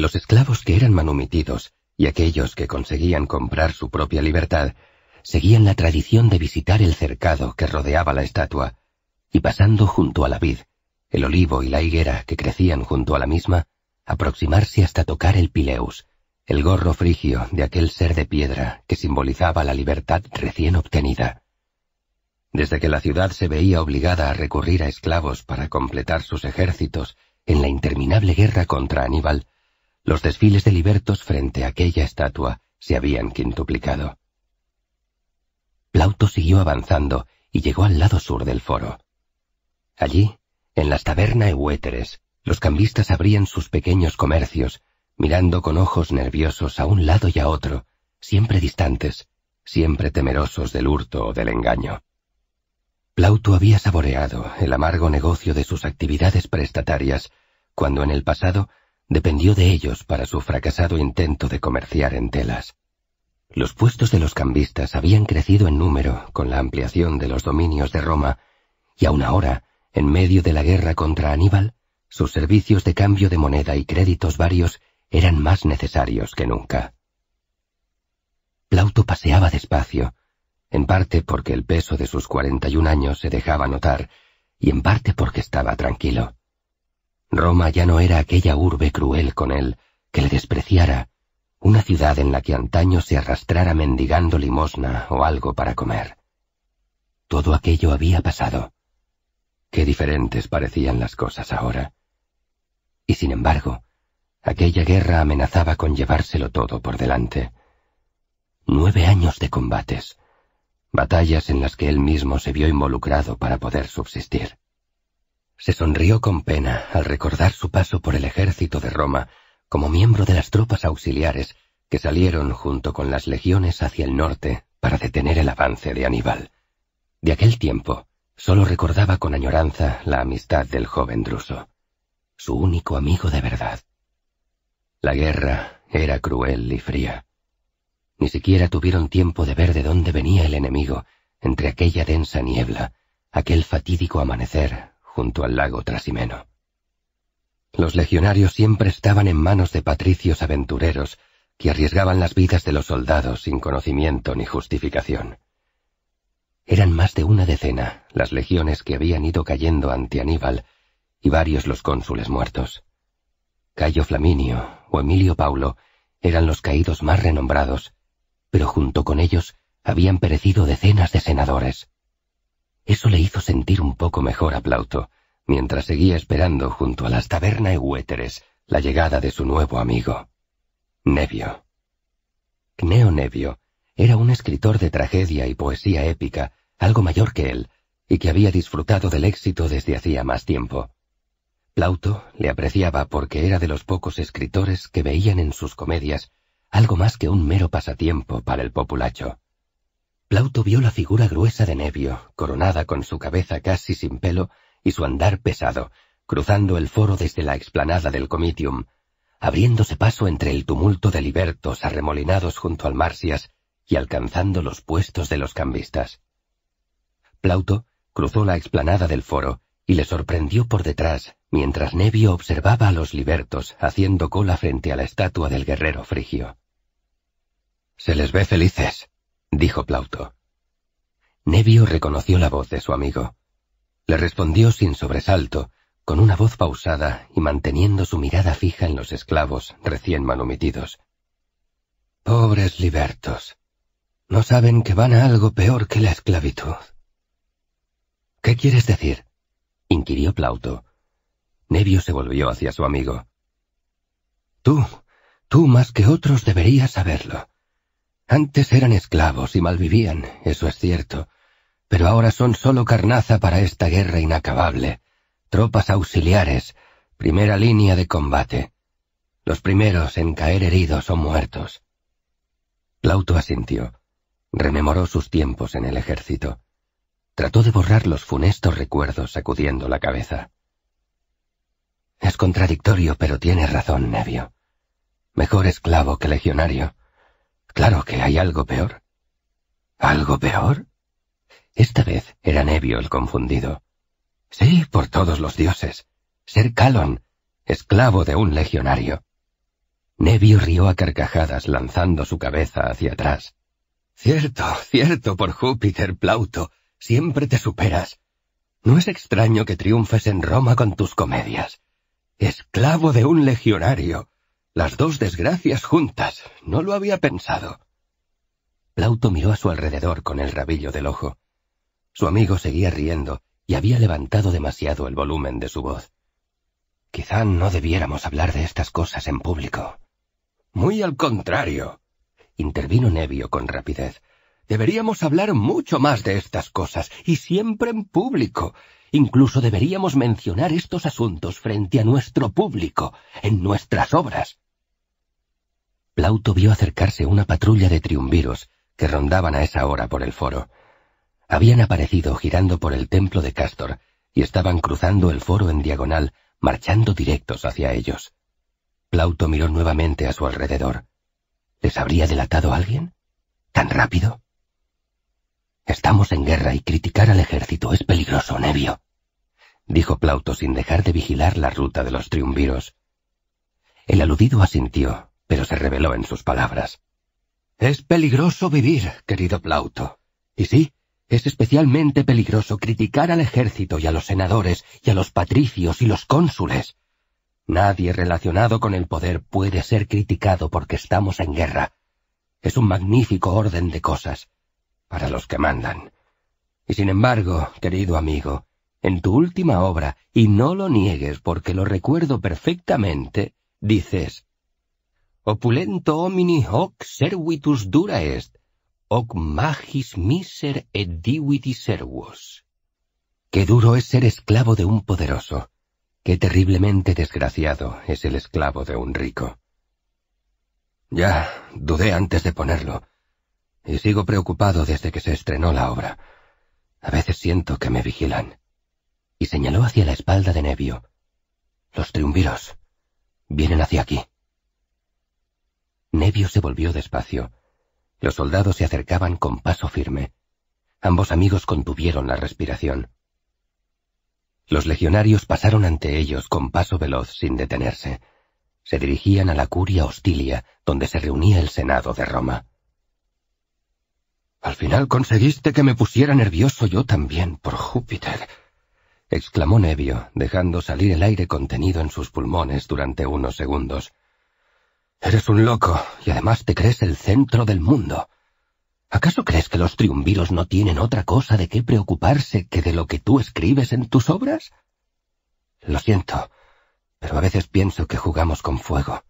Los esclavos que eran manumitidos y aquellos que conseguían comprar su propia libertad seguían la tradición de visitar el cercado que rodeaba la estatua, y pasando junto a la vid, el olivo y la higuera que crecían junto a la misma, aproximarse hasta tocar el pileus, el gorro frigio de aquel ser de piedra que simbolizaba la libertad recién obtenida. Desde que la ciudad se veía obligada a recurrir a esclavos para completar sus ejércitos en la interminable guerra contra Aníbal, los desfiles de libertos frente a aquella estatua se habían quintuplicado. Plauto siguió avanzando y llegó al lado sur del foro. Allí, en las tabernas huéteres, los cambistas abrían sus pequeños comercios, mirando con ojos nerviosos a un lado y a otro, siempre distantes, siempre temerosos del hurto o del engaño. Plauto había saboreado el amargo negocio de sus actividades prestatarias, cuando en el pasado dependió de ellos para su fracasado intento de comerciar en telas. Los puestos de los cambistas habían crecido en número con la ampliación de los dominios de Roma, y aun ahora, en medio de la guerra contra Aníbal, sus servicios de cambio de moneda y créditos varios eran más necesarios que nunca. Plauto paseaba despacio, en parte porque el peso de sus cuarenta y un años se dejaba notar, y en parte porque estaba tranquilo. Roma ya no era aquella urbe cruel con él, que le despreciara, una ciudad en la que antaño se arrastrara mendigando limosna o algo para comer. Todo aquello había pasado. Qué diferentes parecían las cosas ahora. Y sin embargo, aquella guerra amenazaba con llevárselo todo por delante. Nueve años de combates, batallas en las que él mismo se vio involucrado para poder subsistir. Se sonrió con pena al recordar su paso por el ejército de Roma como miembro de las tropas auxiliares que salieron junto con las legiones hacia el norte para detener el avance de Aníbal. De aquel tiempo, solo recordaba con añoranza la amistad del joven Druso, su único amigo de verdad. La guerra era cruel y fría. Ni siquiera tuvieron tiempo de ver de dónde venía el enemigo entre aquella densa niebla, aquel fatídico amanecer junto al lago Trasimeno. Los legionarios siempre estaban en manos de patricios aventureros que arriesgaban las vidas de los soldados sin conocimiento ni justificación. Eran más de una decena las legiones que habían ido cayendo ante Aníbal, y varios los cónsules muertos. Cayo Flaminio o Emilio Paulo eran los caídos más renombrados, pero junto con ellos habían perecido decenas de senadores. Eso le hizo sentir un poco mejor a Plauto, mientras seguía esperando junto a las tabernas Huéteres la llegada de su nuevo amigo, Nevio. Cneo Nevio era un escritor de tragedia y poesía épica, algo mayor que él, y que había disfrutado del éxito desde hacía más tiempo. Plauto le apreciaba porque era de los pocos escritores que veían en sus comedias algo más que un mero pasatiempo para el populacho. Plauto vio la figura gruesa de Nevio, coronada con su cabeza casi sin pelo y su andar pesado, cruzando el foro desde la explanada del Comitium, abriéndose paso entre el tumulto de libertos arremolinados junto al Marsias y alcanzando los puestos de los cambistas. Plauto cruzó la explanada del foro y le sorprendió por detrás mientras Nevio observaba a los libertos haciendo cola frente a la estatua del guerrero frigio. Se les ve felices, dijo Plauto. Nevio reconoció la voz de su amigo. Le respondió sin sobresalto, con una voz pausada y manteniendo su mirada fija en los esclavos recién manumitidos. Pobres libertos. No saben que van a algo peor que la esclavitud. ¿Qué quieres decir? inquirió Plauto. Nevio se volvió hacia su amigo. Tú, tú más que otros deberías saberlo. Antes eran esclavos y malvivían, eso es cierto, pero ahora son solo carnaza para esta guerra inacabable tropas auxiliares, primera línea de combate. Los primeros en caer heridos o muertos. Plauto asintió. Rememoró sus tiempos en el ejército. Trató de borrar los funestos recuerdos sacudiendo la cabeza. Es contradictorio, pero tiene razón, Nevio. Mejor esclavo que legionario. Claro que hay algo peor. ¿Algo peor? Esta vez era Nevio el confundido. Sí, por todos los dioses. Ser Calon, esclavo de un legionario. Nevio rió a carcajadas lanzando su cabeza hacia atrás. Cierto, cierto, por Júpiter, Plauto, siempre te superas. No es extraño que triunfes en Roma con tus comedias. Esclavo de un legionario. Las dos desgracias juntas. No lo había pensado. Plauto miró a su alrededor con el rabillo del ojo. Su amigo seguía riendo, y había levantado demasiado el volumen de su voz. Quizá no debiéramos hablar de estas cosas en público. Muy al contrario, intervino Nevio con rapidez. Deberíamos hablar mucho más de estas cosas, y siempre en público. Incluso deberíamos mencionar estos asuntos frente a nuestro público, en nuestras obras. Plauto vio acercarse una patrulla de triunviros que rondaban a esa hora por el foro habían aparecido girando por el templo de Castor y estaban cruzando el foro en diagonal, marchando directos hacia ellos. Plauto miró nuevamente a su alrededor. ¿Les habría delatado alguien? ¿Tan rápido? Estamos en guerra y criticar al ejército es peligroso, Nevio, dijo Plauto sin dejar de vigilar la ruta de los triunviros. El aludido asintió, pero se reveló en sus palabras. Es peligroso vivir, querido Plauto. Y sí, es especialmente peligroso criticar al ejército y a los senadores y a los patricios y los cónsules. Nadie relacionado con el poder puede ser criticado porque estamos en guerra. Es un magnífico orden de cosas para los que mandan. Y sin embargo, querido amigo, en tu última obra, y no lo niegues porque lo recuerdo perfectamente, dices, Opulento homini hoc servitus dura est, hoc magis miser et dividi servus. Qué duro es ser esclavo de un poderoso. Qué terriblemente desgraciado es el esclavo de un rico. Ya, dudé antes de ponerlo, y sigo preocupado desde que se estrenó la obra. A veces siento que me vigilan. Y señaló hacia la espalda de Nevio. Los triunviros. Vienen hacia aquí. Nevio se volvió despacio los soldados se acercaban con paso firme. Ambos amigos contuvieron la respiración. Los legionarios pasaron ante ellos con paso veloz sin detenerse. Se dirigían a la curia hostilia, donde se reunía el Senado de Roma. Al final conseguiste que me pusiera nervioso yo también, por Júpiter. exclamó Nevio, dejando salir el aire contenido en sus pulmones durante unos segundos. Eres un loco y además te crees el centro del mundo. ¿Acaso crees que los triunviros no tienen otra cosa de qué preocuparse que de lo que tú escribes en tus obras? Lo siento, pero a veces pienso que jugamos con fuego.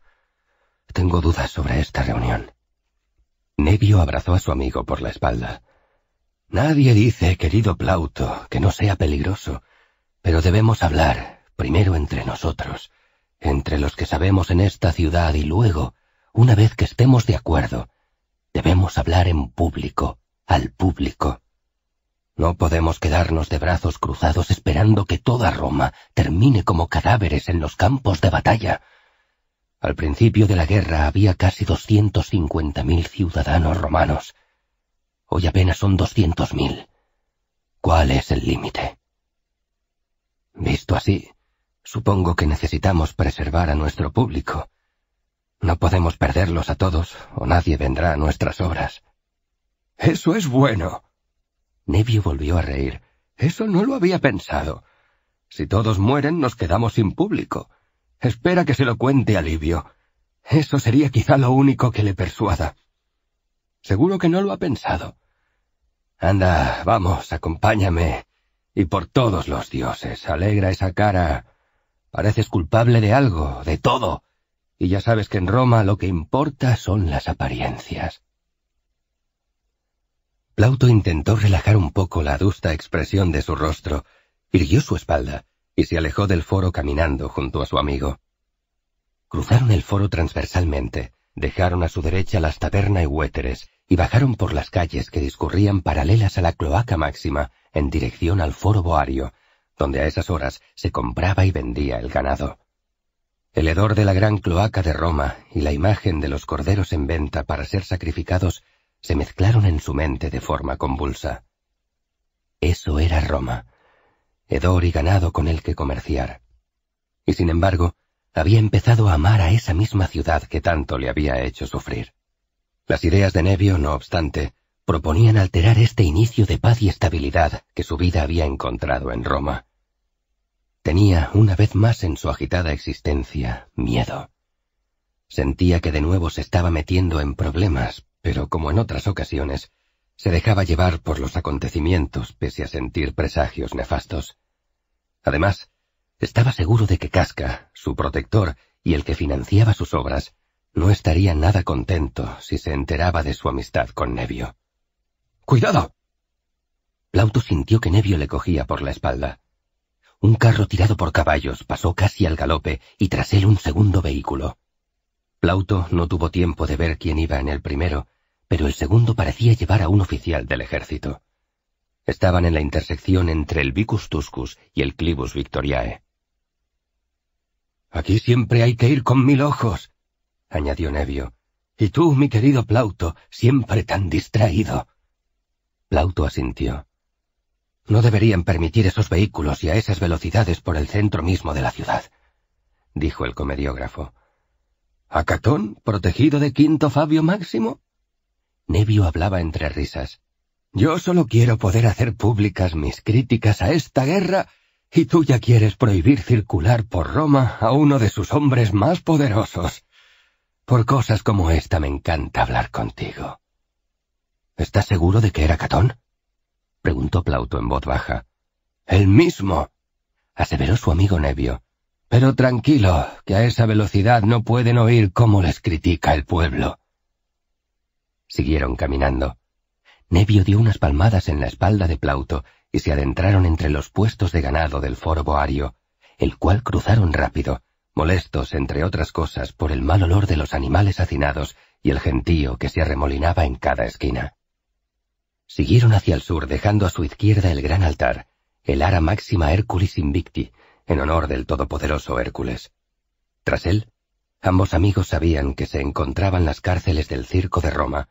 Tengo dudas sobre esta reunión. Nevio abrazó a su amigo por la espalda. Nadie dice, querido Plauto, que no sea peligroso, pero debemos hablar, primero entre nosotros, entre los que sabemos en esta ciudad y luego, una vez que estemos de acuerdo, debemos hablar en público, al público. No podemos quedarnos de brazos cruzados esperando que toda Roma termine como cadáveres en los campos de batalla. Al principio de la guerra había casi doscientos cincuenta mil ciudadanos romanos. Hoy apenas son doscientos mil. ¿Cuál es el límite? Visto así, supongo que necesitamos preservar a nuestro público. No podemos perderlos a todos, o nadie vendrá a nuestras obras. Eso es bueno. Nevio volvió a reír. Eso no lo había pensado. Si todos mueren, nos quedamos sin público. Espera que se lo cuente a Livio. Eso sería quizá lo único que le persuada. Seguro que no lo ha pensado. Anda, vamos, acompáñame. Y por todos los dioses, alegra esa cara. Pareces culpable de algo, de todo. Y ya sabes que en Roma lo que importa son las apariencias. Plauto intentó relajar un poco la adusta expresión de su rostro, irguió su espalda y se alejó del foro caminando junto a su amigo. Cruzaron el foro transversalmente, dejaron a su derecha las tabernas y huéteres y bajaron por las calles que discurrían paralelas a la cloaca máxima en dirección al foro boario, donde a esas horas se compraba y vendía el ganado. El hedor de la gran cloaca de Roma y la imagen de los corderos en venta para ser sacrificados se mezclaron en su mente de forma convulsa. Eso era Roma, hedor y ganado con el que comerciar. Y sin embargo, había empezado a amar a esa misma ciudad que tanto le había hecho sufrir. Las ideas de Nevio, no obstante, proponían alterar este inicio de paz y estabilidad que su vida había encontrado en Roma. Tenía, una vez más en su agitada existencia, miedo. Sentía que de nuevo se estaba metiendo en problemas, pero como en otras ocasiones, se dejaba llevar por los acontecimientos pese a sentir presagios nefastos. Además, estaba seguro de que Casca, su protector y el que financiaba sus obras, no estaría nada contento si se enteraba de su amistad con Nevio. ¡Cuidado! Plauto sintió que Nevio le cogía por la espalda. Un carro tirado por caballos pasó casi al galope y tras él un segundo vehículo. Plauto no tuvo tiempo de ver quién iba en el primero, pero el segundo parecía llevar a un oficial del ejército. Estaban en la intersección entre el Vicus Tuscus y el Clibus Victoriae. Aquí siempre hay que ir con mil ojos, añadió Nevio. Y tú, mi querido Plauto, siempre tan distraído. Plauto asintió. No deberían permitir esos vehículos y a esas velocidades por el centro mismo de la ciudad, dijo el comediógrafo. ¿Acatón, protegido de Quinto Fabio Máximo? Nevio hablaba entre risas. Yo solo quiero poder hacer públicas mis críticas a esta guerra y tú ya quieres prohibir circular por Roma a uno de sus hombres más poderosos. Por cosas como esta me encanta hablar contigo. ¿Estás seguro de que era Catón? preguntó Plauto en voz baja. El mismo, aseveró su amigo Nevio. Pero tranquilo, que a esa velocidad no pueden oír cómo les critica el pueblo. Siguieron caminando. Nevio dio unas palmadas en la espalda de Plauto y se adentraron entre los puestos de ganado del foro boario, el cual cruzaron rápido, molestos, entre otras cosas, por el mal olor de los animales hacinados y el gentío que se arremolinaba en cada esquina. Siguieron hacia el sur dejando a su izquierda el gran altar, el ara máxima Herculis Invicti, en honor del todopoderoso Hércules. Tras él, ambos amigos sabían que se encontraban las cárceles del circo de Roma,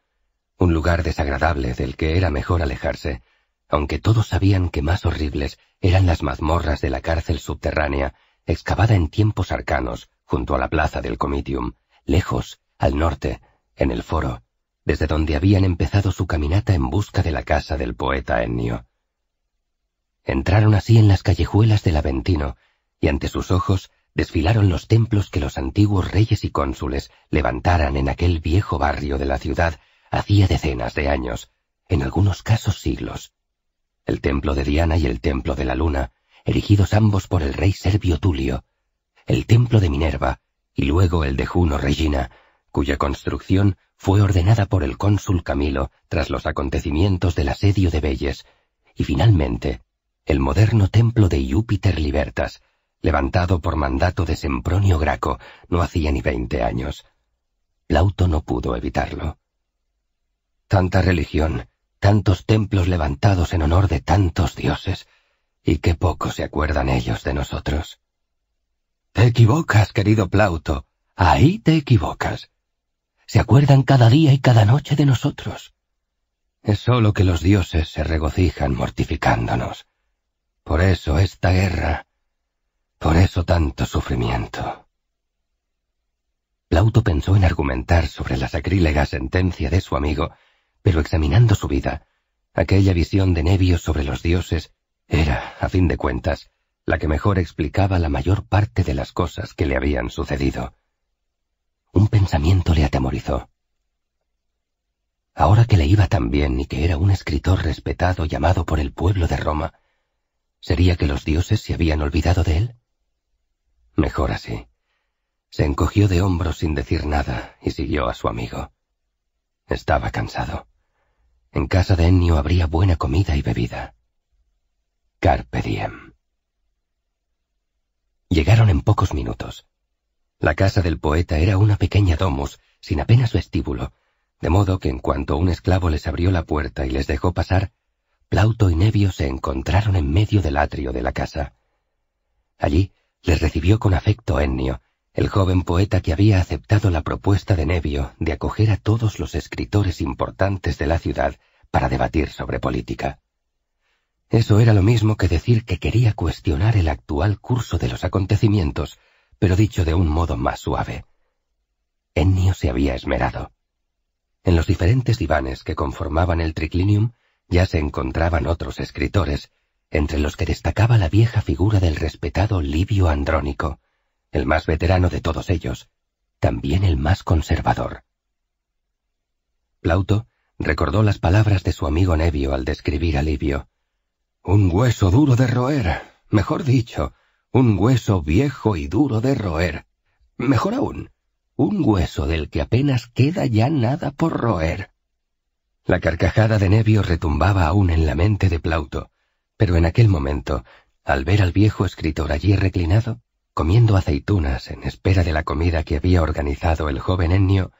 un lugar desagradable del que era mejor alejarse, aunque todos sabían que más horribles eran las mazmorras de la cárcel subterránea, excavada en tiempos arcanos, junto a la plaza del Comitium, lejos, al norte, en el foro, desde donde habían empezado su caminata en busca de la casa del poeta Ennio. Entraron así en las callejuelas del Aventino, y ante sus ojos desfilaron los templos que los antiguos reyes y cónsules levantaran en aquel viejo barrio de la ciudad hacía decenas de años, en algunos casos siglos. El templo de Diana y el templo de la luna, erigidos ambos por el rey serbio Tulio, el templo de Minerva y luego el de Juno Regina, cuya construcción fue ordenada por el cónsul Camilo tras los acontecimientos del asedio de Belles, y finalmente el moderno templo de Júpiter Libertas, levantado por mandato de Sempronio Graco no hacía ni veinte años. Plauto no pudo evitarlo. Tanta religión, tantos templos levantados en honor de tantos dioses, y qué poco se acuerdan ellos de nosotros. Te equivocas, querido Plauto, ahí te equivocas. Se acuerdan cada día y cada noche de nosotros. Es sólo que los dioses se regocijan mortificándonos. Por eso esta guerra, por eso tanto sufrimiento. Plauto pensó en argumentar sobre la sacrílega sentencia de su amigo, pero examinando su vida, aquella visión de Nevio sobre los dioses era, a fin de cuentas, la que mejor explicaba la mayor parte de las cosas que le habían sucedido. Un pensamiento le atemorizó. Ahora que le iba tan bien y que era un escritor respetado llamado por el pueblo de Roma, ¿sería que los dioses se habían olvidado de él? Mejor así. Se encogió de hombros sin decir nada y siguió a su amigo. Estaba cansado. En casa de Ennio habría buena comida y bebida. Carpe diem. Llegaron en pocos minutos. La casa del poeta era una pequeña domus, sin apenas vestíbulo, de modo que en cuanto un esclavo les abrió la puerta y les dejó pasar, Plauto y Nevio se encontraron en medio del atrio de la casa. Allí les recibió con afecto Ennio, el joven poeta que había aceptado la propuesta de Nevio de acoger a todos los escritores importantes de la ciudad para debatir sobre política. Eso era lo mismo que decir que quería cuestionar el actual curso de los acontecimientos, pero dicho de un modo más suave. Ennio se había esmerado. En los diferentes divanes que conformaban el triclinium ya se encontraban otros escritores, entre los que destacaba la vieja figura del respetado Livio Andrónico, el más veterano de todos ellos, también el más conservador. Plauto recordó las palabras de su amigo Nevio al describir a Livio. Un hueso duro de roer, mejor dicho, un hueso viejo y duro de roer. Mejor aún, un hueso del que apenas queda ya nada por roer. La carcajada de Nevio retumbaba aún en la mente de Plauto, pero en aquel momento, al ver al viejo escritor allí reclinado, comiendo aceitunas en espera de la comida que había organizado el joven Ennio,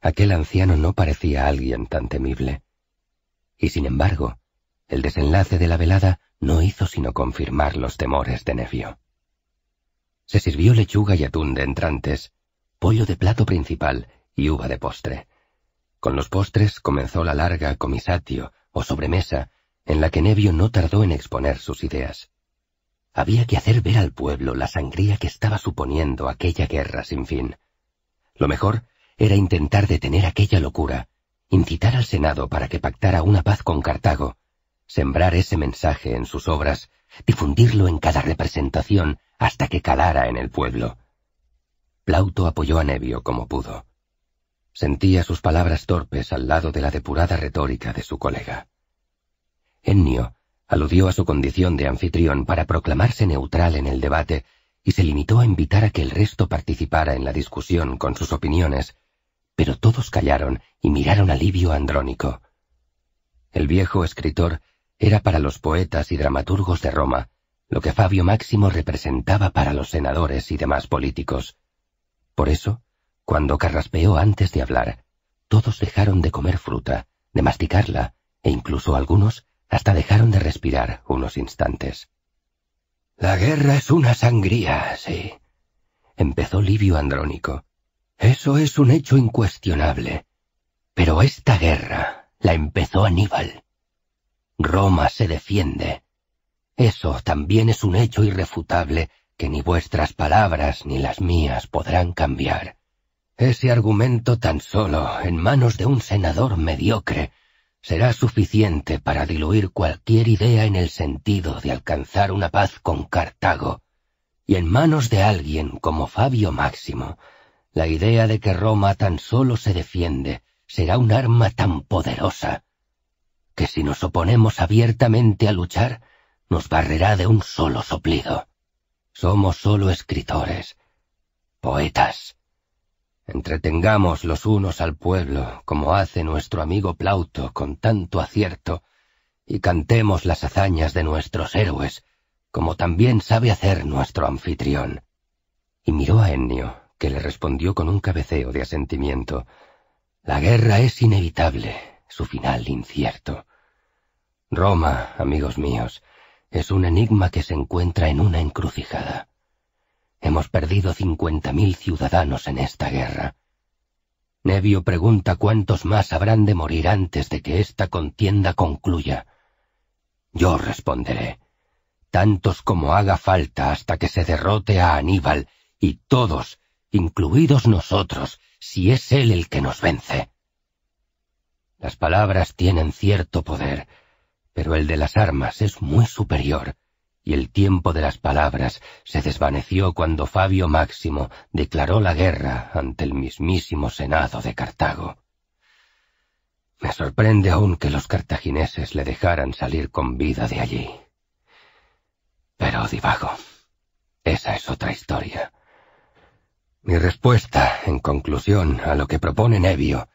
aquel anciano no parecía alguien tan temible. Y sin embargo, el desenlace de la velada no hizo sino confirmar los temores de Nevio. Se sirvió lechuga y atún de entrantes, pollo de plato principal y uva de postre. Con los postres comenzó la larga comisatio o sobremesa en la que Nevio no tardó en exponer sus ideas. Había que hacer ver al pueblo la sangría que estaba suponiendo aquella guerra sin fin. Lo mejor era intentar detener aquella locura, incitar al Senado para que pactara una paz con Cartago, sembrar ese mensaje en sus obras, difundirlo en cada representación hasta que calara en el pueblo. Plauto apoyó a Nevio como pudo. Sentía sus palabras torpes al lado de la depurada retórica de su colega. Ennio aludió a su condición de anfitrión para proclamarse neutral en el debate y se limitó a invitar a que el resto participara en la discusión con sus opiniones, pero todos callaron y miraron a Andrónico. El viejo escritor era para los poetas y dramaturgos de Roma lo que Fabio Máximo representaba para los senadores y demás políticos. Por eso, cuando carraspeó antes de hablar, todos dejaron de comer fruta, de masticarla, e incluso algunos hasta dejaron de respirar unos instantes. La guerra es una sangría, sí. Empezó Livio Andrónico. Eso es un hecho incuestionable. Pero esta guerra la empezó Aníbal. Roma se defiende. Eso también es un hecho irrefutable que ni vuestras palabras ni las mías podrán cambiar. Ese argumento tan solo en manos de un senador mediocre será suficiente para diluir cualquier idea en el sentido de alcanzar una paz con Cartago, y en manos de alguien como Fabio Máximo, la idea de que Roma tan solo se defiende será un arma tan poderosa que si nos oponemos abiertamente a luchar, nos barrerá de un solo soplido. Somos solo escritores, poetas. Entretengamos los unos al pueblo, como hace nuestro amigo Plauto con tanto acierto, y cantemos las hazañas de nuestros héroes, como también sabe hacer nuestro anfitrión. Y miró a Ennio, que le respondió con un cabeceo de asentimiento. La guerra es inevitable, su final incierto. Roma, amigos míos, es un enigma que se encuentra en una encrucijada. Hemos perdido cincuenta mil ciudadanos en esta guerra. Nevio pregunta cuántos más habrán de morir antes de que esta contienda concluya. Yo responderé, tantos como haga falta hasta que se derrote a Aníbal, y todos, incluidos nosotros, si es él el que nos vence. Las palabras tienen cierto poder, pero el de las armas es muy superior, y el tiempo de las palabras se desvaneció cuando Fabio Máximo declaró la guerra ante el mismísimo Senado de Cartago. Me sorprende aún que los cartagineses le dejaran salir con vida de allí. Pero divago. Esa es otra historia. Mi respuesta, en conclusión, a lo que propone Nevio,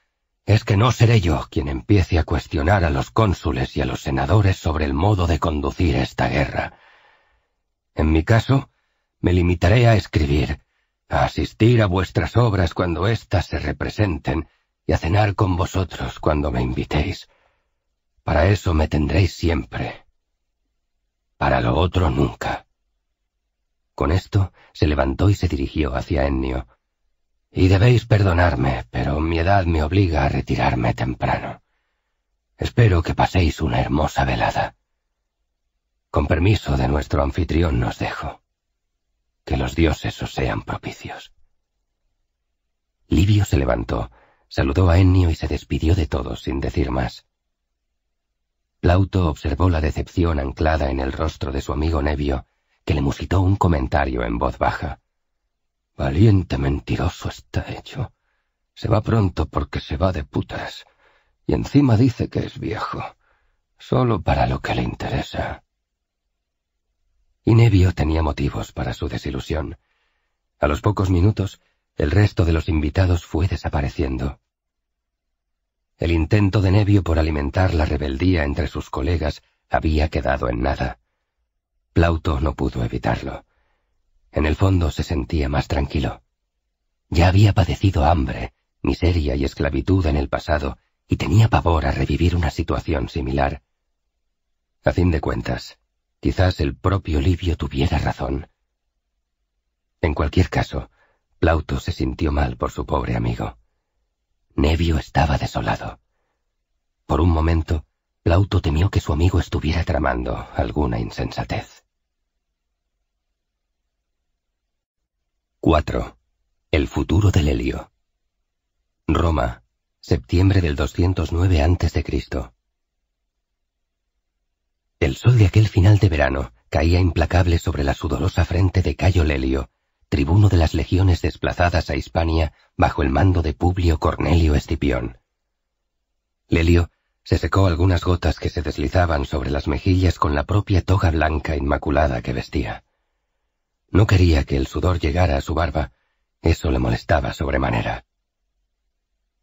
es que no seré yo quien empiece a cuestionar a los cónsules y a los senadores sobre el modo de conducir esta guerra. En mi caso, me limitaré a escribir, a asistir a vuestras obras cuando éstas se representen y a cenar con vosotros cuando me invitéis. Para eso me tendréis siempre. Para lo otro nunca. Con esto se levantó y se dirigió hacia Ennio, y debéis perdonarme, pero mi edad me obliga a retirarme temprano. Espero que paséis una hermosa velada. Con permiso de nuestro anfitrión nos dejo. Que los dioses os sean propicios. Livio se levantó, saludó a Ennio y se despidió de todos sin decir más. Plauto observó la decepción anclada en el rostro de su amigo Nevio, que le musitó un comentario en voz baja. Valiente mentiroso está hecho. Se va pronto porque se va de putas. Y encima dice que es viejo. Solo para lo que le interesa. Y Nevio tenía motivos para su desilusión. A los pocos minutos, el resto de los invitados fue desapareciendo. El intento de Nevio por alimentar la rebeldía entre sus colegas había quedado en nada. Plauto no pudo evitarlo. En el fondo se sentía más tranquilo. Ya había padecido hambre, miseria y esclavitud en el pasado y tenía pavor a revivir una situación similar. A fin de cuentas, quizás el propio Livio tuviera razón. En cualquier caso, Plauto se sintió mal por su pobre amigo. Nevio estaba desolado. Por un momento, Plauto temió que su amigo estuviera tramando alguna insensatez. 4. El futuro del helio. Roma, septiembre del 209 a.C. El sol de aquel final de verano caía implacable sobre la sudorosa frente de Cayo Lelio, tribuno de las legiones desplazadas a Hispania bajo el mando de Publio Cornelio Escipión. Lelio se secó algunas gotas que se deslizaban sobre las mejillas con la propia toga blanca inmaculada que vestía. No quería que el sudor llegara a su barba, eso le molestaba sobremanera.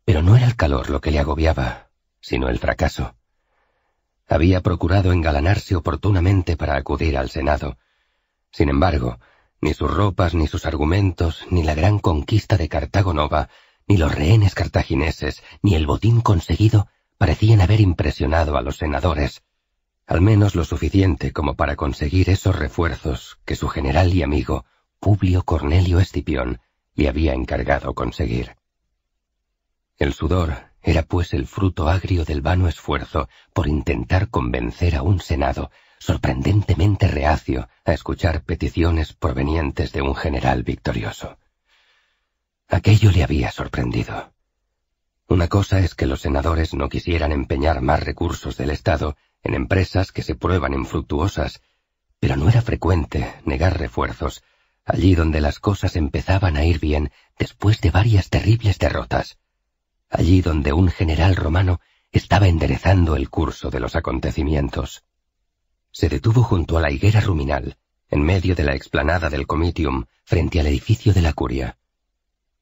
Pero no era el calor lo que le agobiaba, sino el fracaso. Había procurado engalanarse oportunamente para acudir al Senado. Sin embargo, ni sus ropas, ni sus argumentos, ni la gran conquista de Cartago Nova, ni los rehenes cartagineses, ni el botín conseguido parecían haber impresionado a los senadores, al menos lo suficiente como para conseguir esos refuerzos que su general y amigo, Publio Cornelio Escipión, le había encargado conseguir. El sudor era pues el fruto agrio del vano esfuerzo por intentar convencer a un Senado sorprendentemente reacio a escuchar peticiones provenientes de un general victorioso. Aquello le había sorprendido. Una cosa es que los senadores no quisieran empeñar más recursos del Estado en empresas que se prueban infructuosas, pero no era frecuente negar refuerzos allí donde las cosas empezaban a ir bien después de varias terribles derrotas, allí donde un general romano estaba enderezando el curso de los acontecimientos. Se detuvo junto a la higuera ruminal, en medio de la explanada del Comitium, frente al edificio de la curia.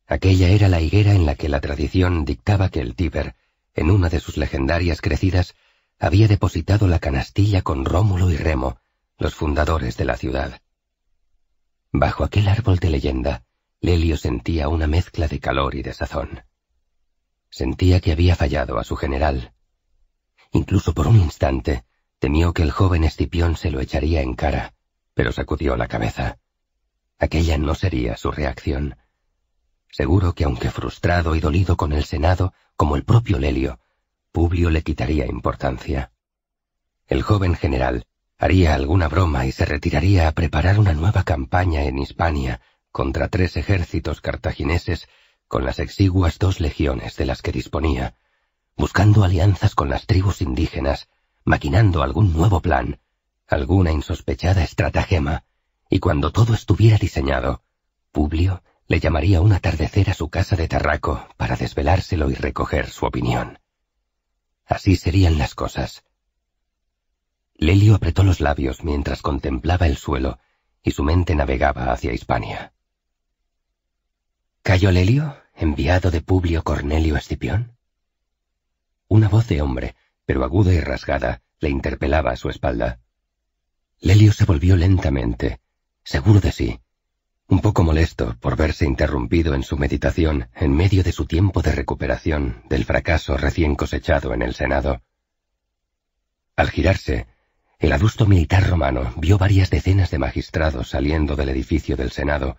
Aquella era la higuera en la que la tradición dictaba que el Tíber, en una de sus legendarias crecidas, había depositado la canastilla con Rómulo y Remo, los fundadores de la ciudad. Bajo aquel árbol de leyenda, Lelio sentía una mezcla de calor y de sazón. Sentía que había fallado a su general. Incluso por un instante temió que el joven Escipión se lo echaría en cara, pero sacudió la cabeza. Aquella no sería su reacción. Seguro que aunque frustrado y dolido con el Senado, como el propio Lelio, Publio le quitaría importancia. El joven general haría alguna broma y se retiraría a preparar una nueva campaña en Hispania contra tres ejércitos cartagineses con las exiguas dos legiones de las que disponía, buscando alianzas con las tribus indígenas, maquinando algún nuevo plan, alguna insospechada estratagema, y cuando todo estuviera diseñado, Publio le llamaría un atardecer a su casa de Tarraco para desvelárselo y recoger su opinión. Así serían las cosas. Lelio apretó los labios mientras contemplaba el suelo y su mente navegaba hacia Hispania. ¿Cayo Lelio, enviado de Publio Cornelio Escipión? Una voz de hombre, pero aguda y rasgada, le interpelaba a su espalda. Lelio se volvió lentamente, seguro de sí, un poco molesto por verse interrumpido en su meditación en medio de su tiempo de recuperación del fracaso recién cosechado en el Senado. Al girarse, el adusto militar romano vio varias decenas de magistrados saliendo del edificio del Senado,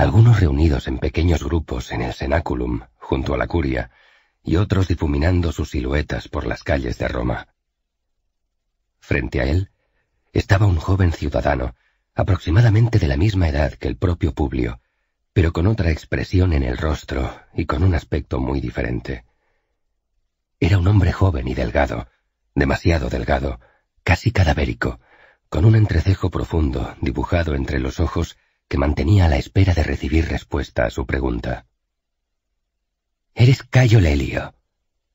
algunos reunidos en pequeños grupos en el Senaculum, junto a la curia, y otros difuminando sus siluetas por las calles de Roma. Frente a él estaba un joven ciudadano, aproximadamente de la misma edad que el propio Publio, pero con otra expresión en el rostro y con un aspecto muy diferente. Era un hombre joven y delgado, demasiado delgado, casi cadavérico, con un entrecejo profundo dibujado entre los ojos que mantenía a la espera de recibir respuesta a su pregunta. Eres Cayo Lelio,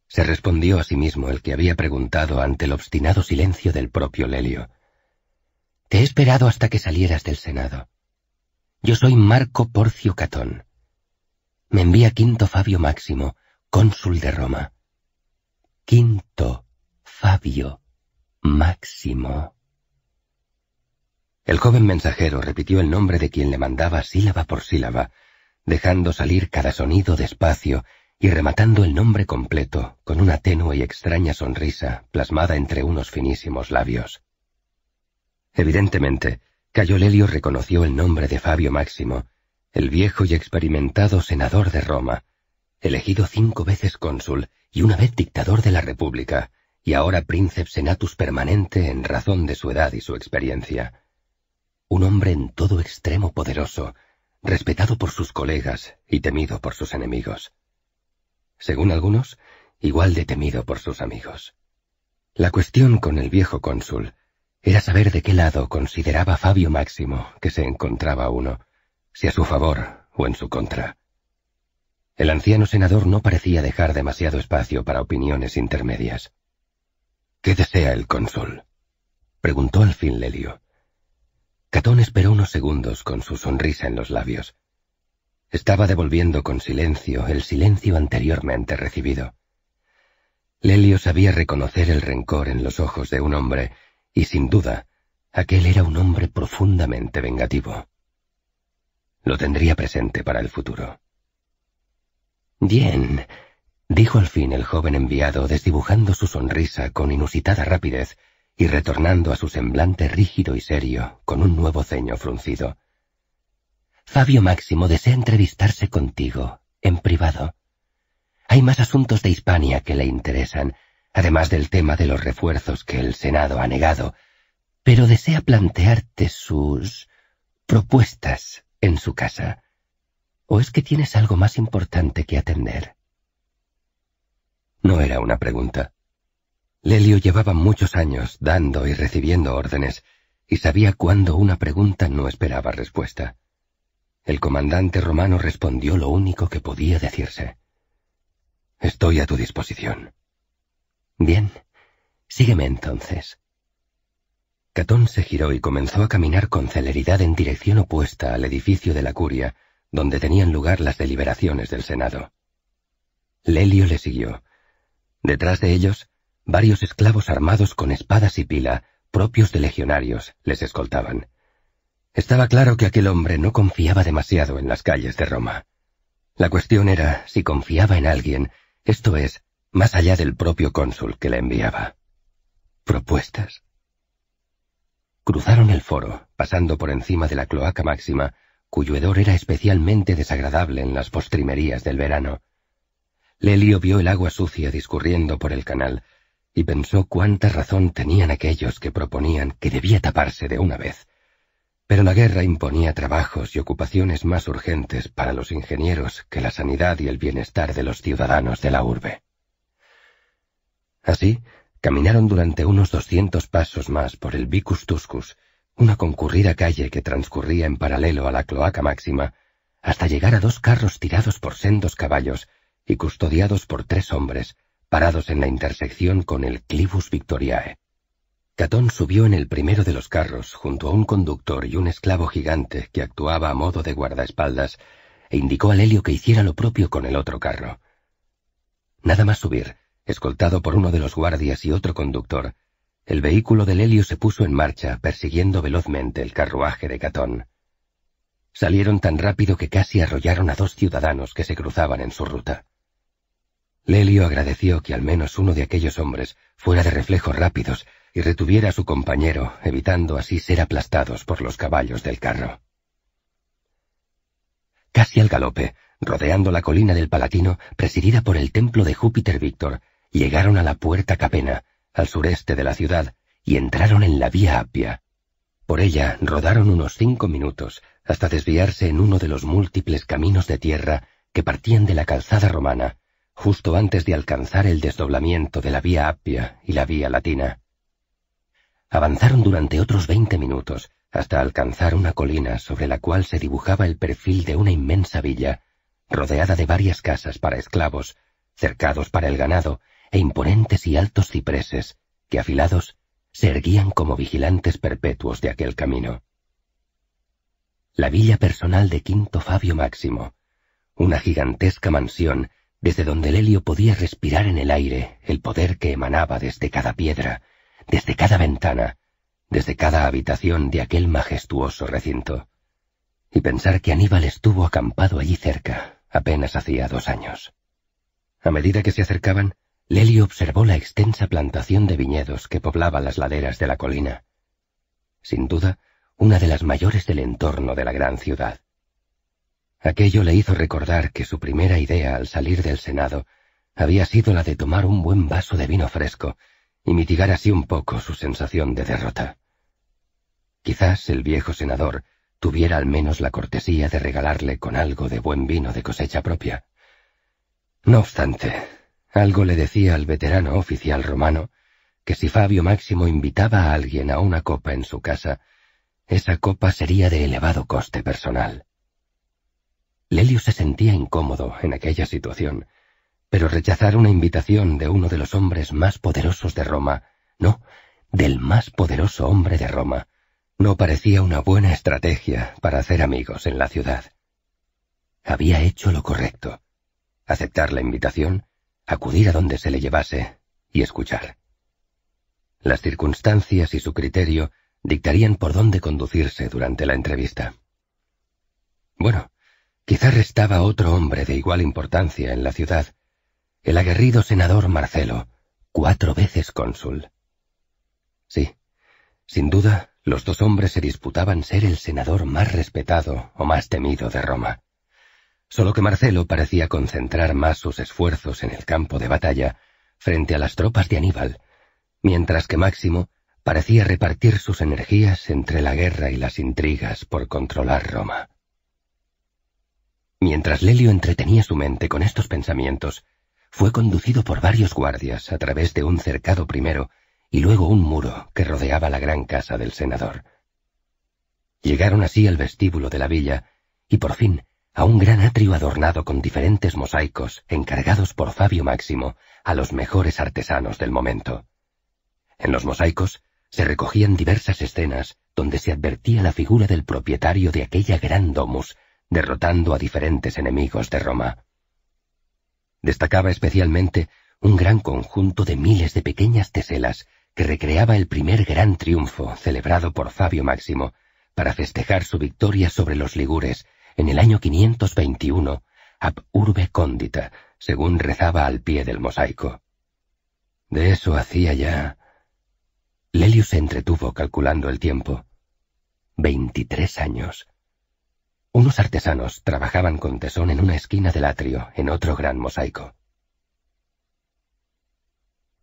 se respondió a sí mismo el que había preguntado ante el obstinado silencio del propio Lelio. Te he esperado hasta que salieras del Senado. Yo soy Marco Porcio Catón. Me envía Quinto Fabio Máximo, cónsul de Roma. Quinto Fabio Máximo. El joven mensajero repitió el nombre de quien le mandaba sílaba por sílaba, dejando salir cada sonido despacio y rematando el nombre completo con una tenue y extraña sonrisa plasmada entre unos finísimos labios. Evidentemente, Cayo Lelio reconoció el nombre de Fabio Máximo, el viejo y experimentado senador de Roma, elegido cinco veces cónsul y una vez dictador de la República, y ahora príncipe senatus permanente en razón de su edad y su experiencia. Un hombre en todo extremo poderoso, respetado por sus colegas y temido por sus enemigos según algunos, igual de temido por sus amigos. La cuestión con el viejo cónsul era saber de qué lado consideraba Fabio Máximo que se encontraba uno, si a su favor o en su contra. El anciano senador no parecía dejar demasiado espacio para opiniones intermedias. ¿Qué desea el cónsul? preguntó al fin Lelio. Catón esperó unos segundos con su sonrisa en los labios. Estaba devolviendo con silencio el silencio anteriormente recibido. Lelio sabía reconocer el rencor en los ojos de un hombre, y sin duda, aquel era un hombre profundamente vengativo. Lo tendría presente para el futuro. Bien, dijo al fin el joven enviado, desdibujando su sonrisa con inusitada rapidez y retornando a su semblante rígido y serio, con un nuevo ceño fruncido. Fabio Máximo desea entrevistarse contigo, en privado. Hay más asuntos de Hispania que le interesan, además del tema de los refuerzos que el Senado ha negado, pero desea plantearte sus propuestas en su casa. ¿O es que tienes algo más importante que atender? No era una pregunta. Lelio llevaba muchos años dando y recibiendo órdenes, y sabía cuándo una pregunta no esperaba respuesta. El comandante romano respondió lo único que podía decirse. Estoy a tu disposición. Bien, sígueme entonces. Catón se giró y comenzó a caminar con celeridad en dirección opuesta al edificio de la curia, donde tenían lugar las deliberaciones del Senado. Lelio le siguió. Detrás de ellos, varios esclavos armados con espadas y pila, propios de legionarios, les escoltaban. Estaba claro que aquel hombre no confiaba demasiado en las calles de Roma. La cuestión era si confiaba en alguien, esto es, más allá del propio cónsul que le enviaba. ¿Propuestas? Cruzaron el foro, pasando por encima de la cloaca máxima, cuyo hedor era especialmente desagradable en las postrimerías del verano. Lelio vio el agua sucia discurriendo por el canal, y pensó cuánta razón tenían aquellos que proponían que debía taparse de una vez. Pero la guerra imponía trabajos y ocupaciones más urgentes para los ingenieros que la sanidad y el bienestar de los ciudadanos de la urbe. Así, Caminaron durante unos doscientos pasos más por el Vicus Tuscus, una concurrida calle que transcurría en paralelo a la cloaca máxima, hasta llegar a dos carros tirados por sendos caballos y custodiados por tres hombres, parados en la intersección con el Clivus Victoriae. Catón subió en el primero de los carros junto a un conductor y un esclavo gigante que actuaba a modo de guardaespaldas, e indicó a Lelio que hiciera lo propio con el otro carro. Nada más subir, Escoltado por uno de los guardias y otro conductor, el vehículo de Lelio se puso en marcha, persiguiendo velozmente el carruaje de Catón. Salieron tan rápido que casi arrollaron a dos ciudadanos que se cruzaban en su ruta. Lelio agradeció que al menos uno de aquellos hombres fuera de reflejos rápidos y retuviera a su compañero, evitando así ser aplastados por los caballos del carro. Casi al galope, rodeando la colina del Palatino, presidida por el templo de Júpiter Víctor, Llegaron a la puerta Capena, al sureste de la ciudad, y entraron en la vía Appia. Por ella rodaron unos cinco minutos hasta desviarse en uno de los múltiples caminos de tierra que partían de la calzada romana, justo antes de alcanzar el desdoblamiento de la vía Appia y la vía Latina. Avanzaron durante otros veinte minutos hasta alcanzar una colina sobre la cual se dibujaba el perfil de una inmensa villa, rodeada de varias casas para esclavos, cercados para el ganado e imponentes y altos cipreses que afilados se erguían como vigilantes perpetuos de aquel camino. La villa personal de Quinto Fabio Máximo, una gigantesca mansión desde donde Lelio podía respirar en el aire el poder que emanaba desde cada piedra, desde cada ventana, desde cada habitación de aquel majestuoso recinto, y pensar que Aníbal estuvo acampado allí cerca apenas hacía dos años. A medida que se acercaban, Lelio observó la extensa plantación de viñedos que poblaba las laderas de la colina. Sin duda, una de las mayores del entorno de la gran ciudad. Aquello le hizo recordar que su primera idea al salir del Senado había sido la de tomar un buen vaso de vino fresco y mitigar así un poco su sensación de derrota. Quizás el viejo senador tuviera al menos la cortesía de regalarle con algo de buen vino de cosecha propia. No obstante, algo le decía al veterano oficial romano que si Fabio Máximo invitaba a alguien a una copa en su casa, esa copa sería de elevado coste personal. Lelio se sentía incómodo en aquella situación, pero rechazar una invitación de uno de los hombres más poderosos de Roma, no, del más poderoso hombre de Roma, no parecía una buena estrategia para hacer amigos en la ciudad. Había hecho lo correcto. Aceptar la invitación acudir a donde se le llevase y escuchar. Las circunstancias y su criterio dictarían por dónde conducirse durante la entrevista. Bueno, quizá restaba otro hombre de igual importancia en la ciudad, el aguerrido senador Marcelo, cuatro veces cónsul. Sí, sin duda, los dos hombres se disputaban ser el senador más respetado o más temido de Roma solo que Marcelo parecía concentrar más sus esfuerzos en el campo de batalla frente a las tropas de Aníbal, mientras que Máximo parecía repartir sus energías entre la guerra y las intrigas por controlar Roma. Mientras Lelio entretenía su mente con estos pensamientos, fue conducido por varios guardias a través de un cercado primero y luego un muro que rodeaba la gran casa del senador. Llegaron así al vestíbulo de la villa y por fin a un gran atrio adornado con diferentes mosaicos encargados por Fabio Máximo a los mejores artesanos del momento. En los mosaicos se recogían diversas escenas donde se advertía la figura del propietario de aquella gran domus, derrotando a diferentes enemigos de Roma. Destacaba especialmente un gran conjunto de miles de pequeñas teselas que recreaba el primer gran triunfo celebrado por Fabio Máximo para festejar su victoria sobre los ligures en el año 521, ab urbe condita, según rezaba al pie del mosaico. De eso hacía ya... Lelius se entretuvo calculando el tiempo. Veintitrés años. Unos artesanos trabajaban con tesón en una esquina del atrio, en otro gran mosaico.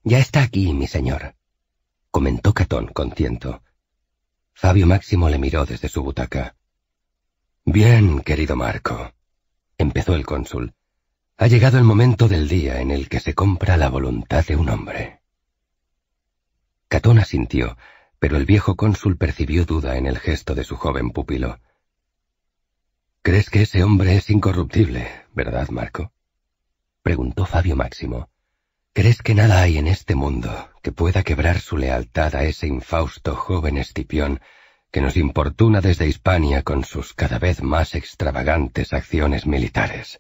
Ya está aquí, mi señor, comentó Catón con ciento. Fabio Máximo le miró desde su butaca. Bien, querido Marco, empezó el cónsul. Ha llegado el momento del día en el que se compra la voluntad de un hombre. Catón asintió, pero el viejo cónsul percibió duda en el gesto de su joven pupilo. ¿Crees que ese hombre es incorruptible, verdad, Marco? preguntó Fabio Máximo. ¿Crees que nada hay en este mundo que pueda quebrar su lealtad a ese infausto joven Escipión que nos importuna desde Hispania con sus cada vez más extravagantes acciones militares.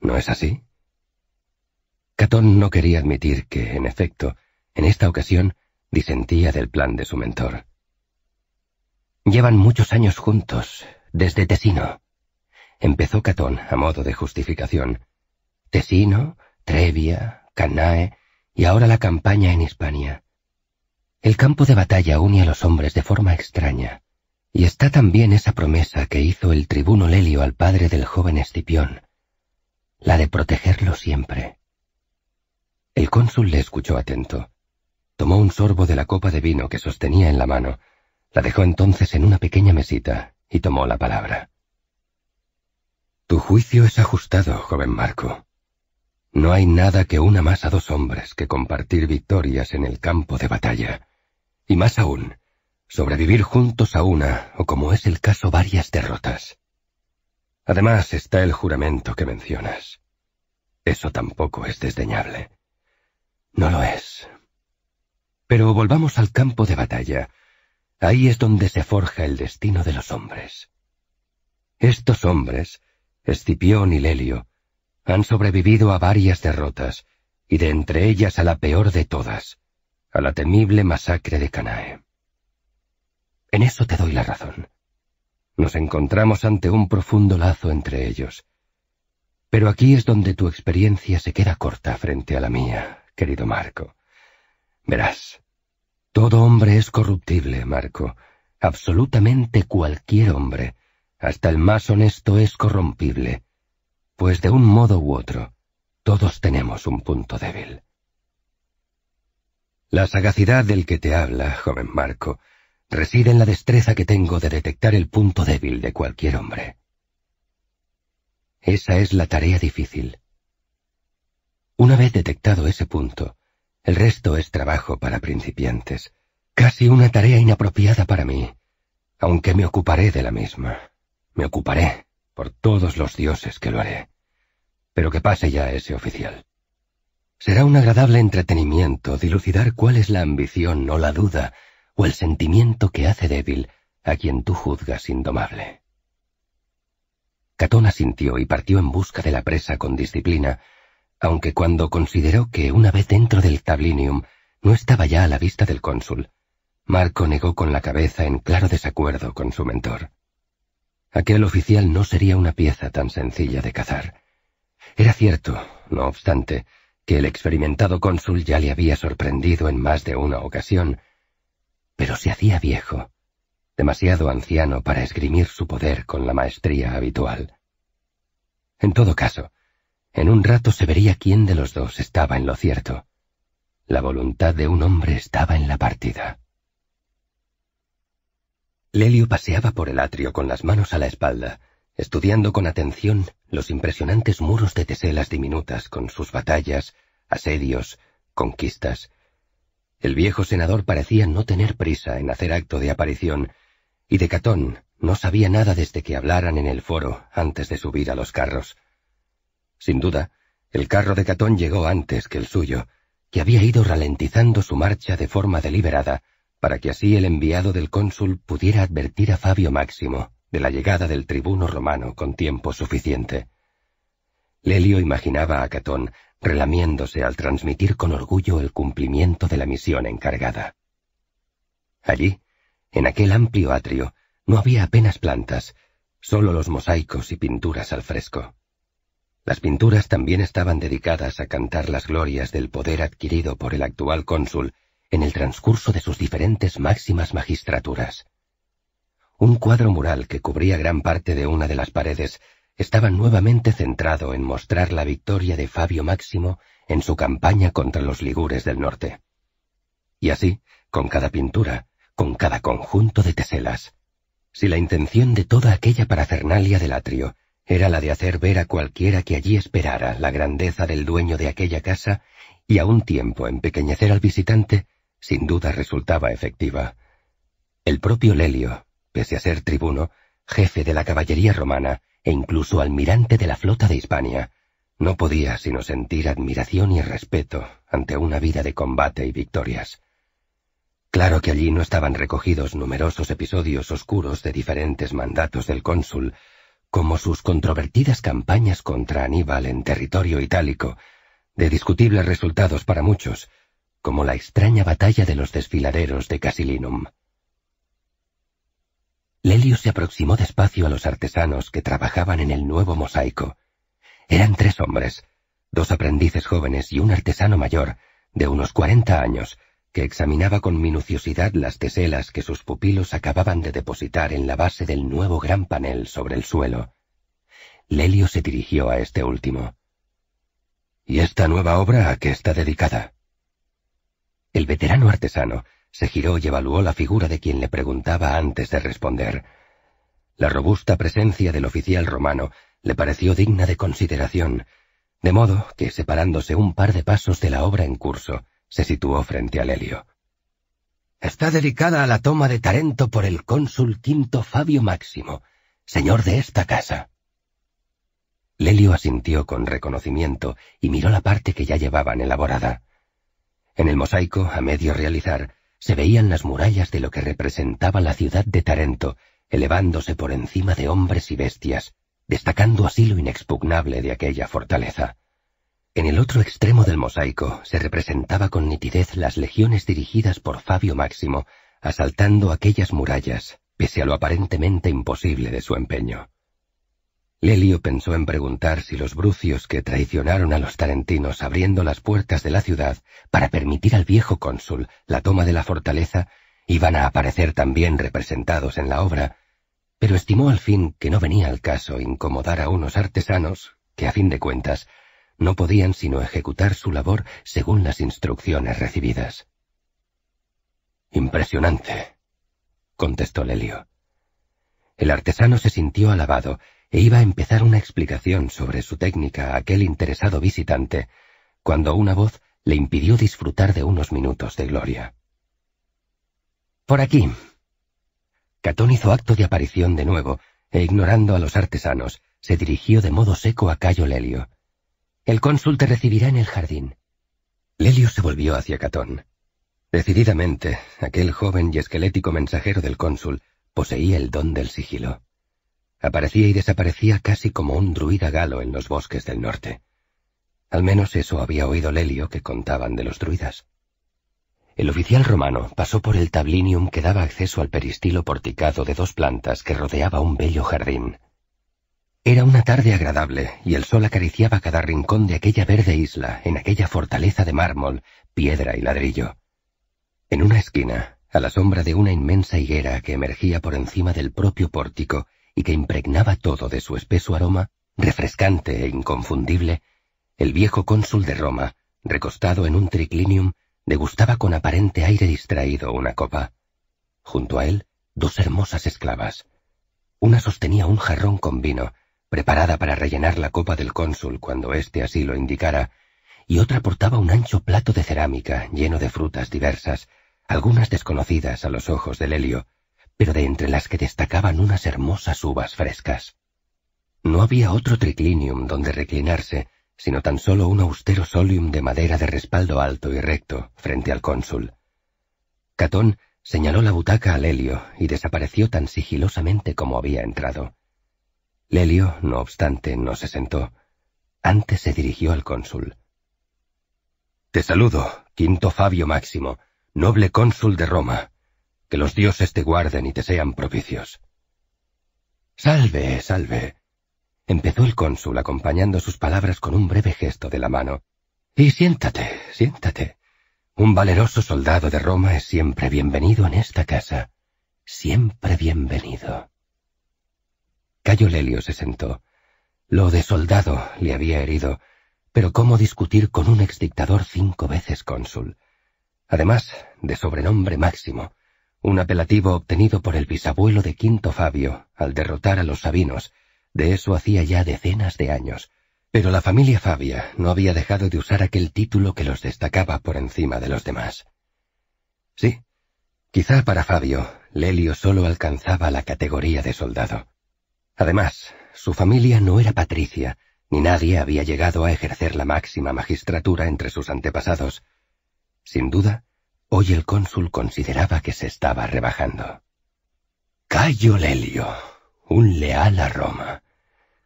¿No es así? Catón no quería admitir que, en efecto, en esta ocasión disentía del plan de su mentor. Llevan muchos años juntos, desde Tesino. Empezó Catón a modo de justificación. Tesino, Trevia, Canae y ahora la campaña en Hispania. El campo de batalla une a los hombres de forma extraña, y está también esa promesa que hizo el tribuno Lelio al padre del joven Escipión, la de protegerlo siempre. El cónsul le escuchó atento. Tomó un sorbo de la copa de vino que sostenía en la mano, la dejó entonces en una pequeña mesita y tomó la palabra. Tu juicio es ajustado, joven Marco. No hay nada que una más a dos hombres que compartir victorias en el campo de batalla. Y más aún, sobrevivir juntos a una, o como es el caso, varias derrotas. Además está el juramento que mencionas. Eso tampoco es desdeñable. No lo es. Pero volvamos al campo de batalla. Ahí es donde se forja el destino de los hombres. Estos hombres, Escipión y Lelio, han sobrevivido a varias derrotas, y de entre ellas a la peor de todas, a la temible masacre de Canae. En eso te doy la razón. Nos encontramos ante un profundo lazo entre ellos. Pero aquí es donde tu experiencia se queda corta frente a la mía, querido Marco. Verás, todo hombre es corruptible, Marco. Absolutamente cualquier hombre, hasta el más honesto es corrompible, pues de un modo u otro, todos tenemos un punto débil. La sagacidad del que te habla, joven Marco, reside en la destreza que tengo de detectar el punto débil de cualquier hombre. Esa es la tarea difícil. Una vez detectado ese punto, el resto es trabajo para principiantes, casi una tarea inapropiada para mí, aunque me ocuparé de la misma. Me ocuparé, por todos los dioses que lo haré. Pero que pase ya ese oficial. Será un agradable entretenimiento dilucidar cuál es la ambición o la duda o el sentimiento que hace débil a quien tú juzgas indomable. Catón asintió y partió en busca de la presa con disciplina, aunque cuando consideró que una vez dentro del tablinium no estaba ya a la vista del cónsul, Marco negó con la cabeza en claro desacuerdo con su mentor. Aquel oficial no sería una pieza tan sencilla de cazar. Era cierto, no obstante, que el experimentado cónsul ya le había sorprendido en más de una ocasión, pero se hacía viejo, demasiado anciano para esgrimir su poder con la maestría habitual. En todo caso, en un rato se vería quién de los dos estaba en lo cierto. La voluntad de un hombre estaba en la partida. Lelio paseaba por el atrio con las manos a la espalda, estudiando con atención los impresionantes muros de teselas diminutas con sus batallas, asedios, conquistas. El viejo senador parecía no tener prisa en hacer acto de aparición, y de Catón no sabía nada desde que hablaran en el foro antes de subir a los carros. Sin duda, el carro de Catón llegó antes que el suyo, que había ido ralentizando su marcha de forma deliberada, para que así el enviado del cónsul pudiera advertir a Fabio Máximo de la llegada del tribuno romano con tiempo suficiente. Lelio imaginaba a Catón relamiéndose al transmitir con orgullo el cumplimiento de la misión encargada. Allí, en aquel amplio atrio, no había apenas plantas, solo los mosaicos y pinturas al fresco. Las pinturas también estaban dedicadas a cantar las glorias del poder adquirido por el actual cónsul en el transcurso de sus diferentes máximas magistraturas. Un cuadro mural que cubría gran parte de una de las paredes estaba nuevamente centrado en mostrar la victoria de Fabio Máximo en su campaña contra los ligures del norte. Y así, con cada pintura, con cada conjunto de teselas. Si la intención de toda aquella parafernalia del atrio era la de hacer ver a cualquiera que allí esperara la grandeza del dueño de aquella casa y a un tiempo empequeñecer al visitante, sin duda resultaba efectiva. El propio Lelio, pese a ser tribuno, jefe de la caballería romana, e incluso almirante de la flota de Hispania, no podía sino sentir admiración y respeto ante una vida de combate y victorias. Claro que allí no estaban recogidos numerosos episodios oscuros de diferentes mandatos del cónsul, como sus controvertidas campañas contra Aníbal en territorio itálico, de discutibles resultados para muchos, como la extraña batalla de los desfiladeros de Casilinum. Lelio se aproximó despacio a los artesanos que trabajaban en el nuevo mosaico. Eran tres hombres, dos aprendices jóvenes y un artesano mayor, de unos cuarenta años, que examinaba con minuciosidad las teselas que sus pupilos acababan de depositar en la base del nuevo gran panel sobre el suelo. Lelio se dirigió a este último. ¿Y esta nueva obra a qué está dedicada? El veterano artesano se giró y evaluó la figura de quien le preguntaba antes de responder. La robusta presencia del oficial romano le pareció digna de consideración, de modo que, separándose un par de pasos de la obra en curso, se situó frente a Lelio. Está dedicada a la toma de Tarento por el cónsul Quinto Fabio Máximo, señor de esta casa. Lelio asintió con reconocimiento y miró la parte que ya llevaban elaborada. En el mosaico, a medio realizar, se veían las murallas de lo que representaba la ciudad de Tarento, elevándose por encima de hombres y bestias, destacando así lo inexpugnable de aquella fortaleza. En el otro extremo del mosaico se representaba con nitidez las legiones dirigidas por Fabio Máximo, asaltando aquellas murallas, pese a lo aparentemente imposible de su empeño. Lelio pensó en preguntar si los brucios que traicionaron a los tarentinos abriendo las puertas de la ciudad para permitir al viejo cónsul la toma de la fortaleza iban a aparecer también representados en la obra, pero estimó al fin que no venía al caso incomodar a unos artesanos que, a fin de cuentas, no podían sino ejecutar su labor según las instrucciones recibidas. Impresionante, contestó Lelio. El artesano se sintió alabado e iba a empezar una explicación sobre su técnica a aquel interesado visitante, cuando una voz le impidió disfrutar de unos minutos de gloria. Por aquí. Catón hizo acto de aparición de nuevo, e ignorando a los artesanos, se dirigió de modo seco a Cayo Lelio. El cónsul te recibirá en el jardín. Lelio se volvió hacia Catón. Decididamente, aquel joven y esquelético mensajero del cónsul poseía el don del sigilo. Aparecía y desaparecía casi como un druida galo en los bosques del norte. Al menos eso había oído Lelio que contaban de los druidas. El oficial romano pasó por el tablinium que daba acceso al peristilo porticado de dos plantas que rodeaba un bello jardín. Era una tarde agradable y el sol acariciaba cada rincón de aquella verde isla en aquella fortaleza de mármol, piedra y ladrillo. En una esquina, a la sombra de una inmensa higuera que emergía por encima del propio pórtico, y que impregnaba todo de su espeso aroma, refrescante e inconfundible, el viejo cónsul de Roma, recostado en un triclinium, degustaba con aparente aire distraído una copa. Junto a él, dos hermosas esclavas. Una sostenía un jarrón con vino, preparada para rellenar la copa del cónsul cuando éste así lo indicara, y otra portaba un ancho plato de cerámica lleno de frutas diversas, algunas desconocidas a los ojos del helio, pero de entre las que destacaban unas hermosas uvas frescas. No había otro triclinium donde reclinarse, sino tan solo un austero solium de madera de respaldo alto y recto frente al cónsul. Catón señaló la butaca a Lelio y desapareció tan sigilosamente como había entrado. Lelio, no obstante, no se sentó. Antes se dirigió al cónsul. Te saludo, quinto Fabio Máximo, noble cónsul de Roma. Que los dioses te guarden y te sean propicios. Salve, salve, empezó el cónsul acompañando sus palabras con un breve gesto de la mano. Y siéntate, siéntate. Un valeroso soldado de Roma es siempre bienvenido en esta casa. Siempre bienvenido. Cayo Lelio se sentó. Lo de soldado le había herido, pero cómo discutir con un exdictador cinco veces cónsul. Además, de sobrenombre máximo, un apelativo obtenido por el bisabuelo de Quinto Fabio al derrotar a los sabinos de eso hacía ya decenas de años, pero la familia Fabia no había dejado de usar aquel título que los destacaba por encima de los demás. Sí, quizá para Fabio, Lelio solo alcanzaba la categoría de soldado. Además, su familia no era patricia, ni nadie había llegado a ejercer la máxima magistratura entre sus antepasados. Sin duda, hoy el cónsul consideraba que se estaba rebajando. Cayo Lelio, un leal a Roma,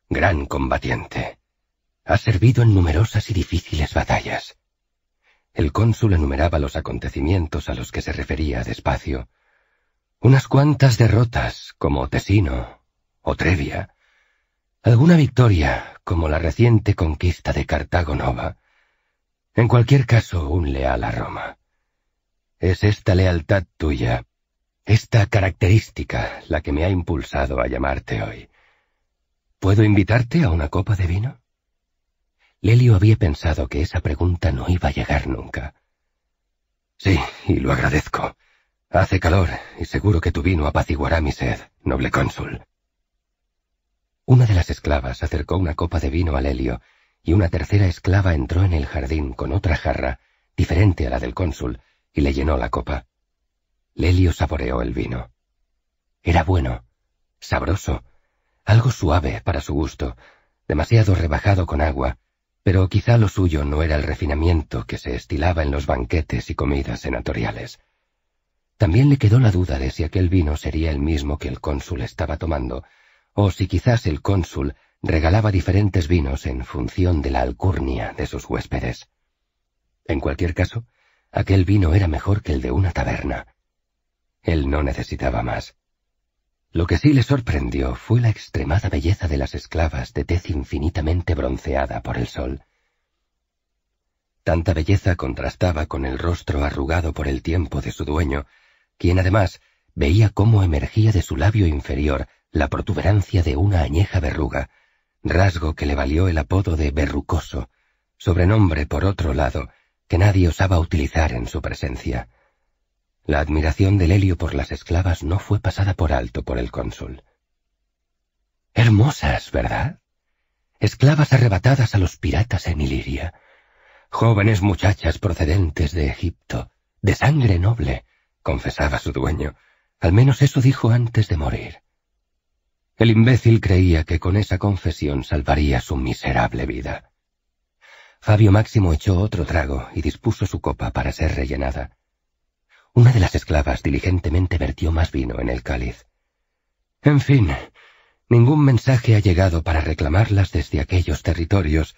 gran combatiente. Ha servido en numerosas y difíciles batallas. El cónsul enumeraba los acontecimientos a los que se refería despacio. Unas cuantas derrotas, como Tesino o Trevia. Alguna victoria, como la reciente conquista de Cartago Nova. En cualquier caso, un leal a Roma. Es esta lealtad tuya esta característica la que me ha impulsado a llamarte hoy. ¿Puedo invitarte a una copa de vino? Lelio había pensado que esa pregunta no iba a llegar nunca. Sí, y lo agradezco. Hace calor y seguro que tu vino apaciguará mi sed, noble cónsul. Una de las esclavas acercó una copa de vino a Lelio y una tercera esclava entró en el jardín con otra jarra, diferente a la del cónsul, y le llenó la copa. Lelio saboreó el vino. Era bueno, sabroso, algo suave para su gusto, demasiado rebajado con agua, pero quizá lo suyo no era el refinamiento que se estilaba en los banquetes y comidas senatoriales. También le quedó la duda de si aquel vino sería el mismo que el cónsul estaba tomando, o si quizás el cónsul regalaba diferentes vinos en función de la alcurnia de sus huéspedes. En cualquier caso, aquel vino era mejor que el de una taberna. Él no necesitaba más. Lo que sí le sorprendió fue la extremada belleza de las esclavas de tez infinitamente bronceada por el sol. Tanta belleza contrastaba con el rostro arrugado por el tiempo de su dueño, quien además veía cómo emergía de su labio inferior la protuberancia de una añeja verruga, rasgo que le valió el apodo de verrucoso, sobrenombre, por otro lado, que nadie osaba utilizar en su presencia. La admiración del Helio por las esclavas no fue pasada por alto por el cónsul. Hermosas, ¿verdad? Esclavas arrebatadas a los piratas en Iliria. Jóvenes muchachas procedentes de Egipto, de sangre noble, confesaba su dueño. Al menos eso dijo antes de morir. El imbécil creía que con esa confesión salvaría su miserable vida. Fabio Máximo echó otro trago y dispuso su copa para ser rellenada. Una de las esclavas diligentemente vertió más vino en el cáliz. En fin, ningún mensaje ha llegado para reclamarlas desde aquellos territorios,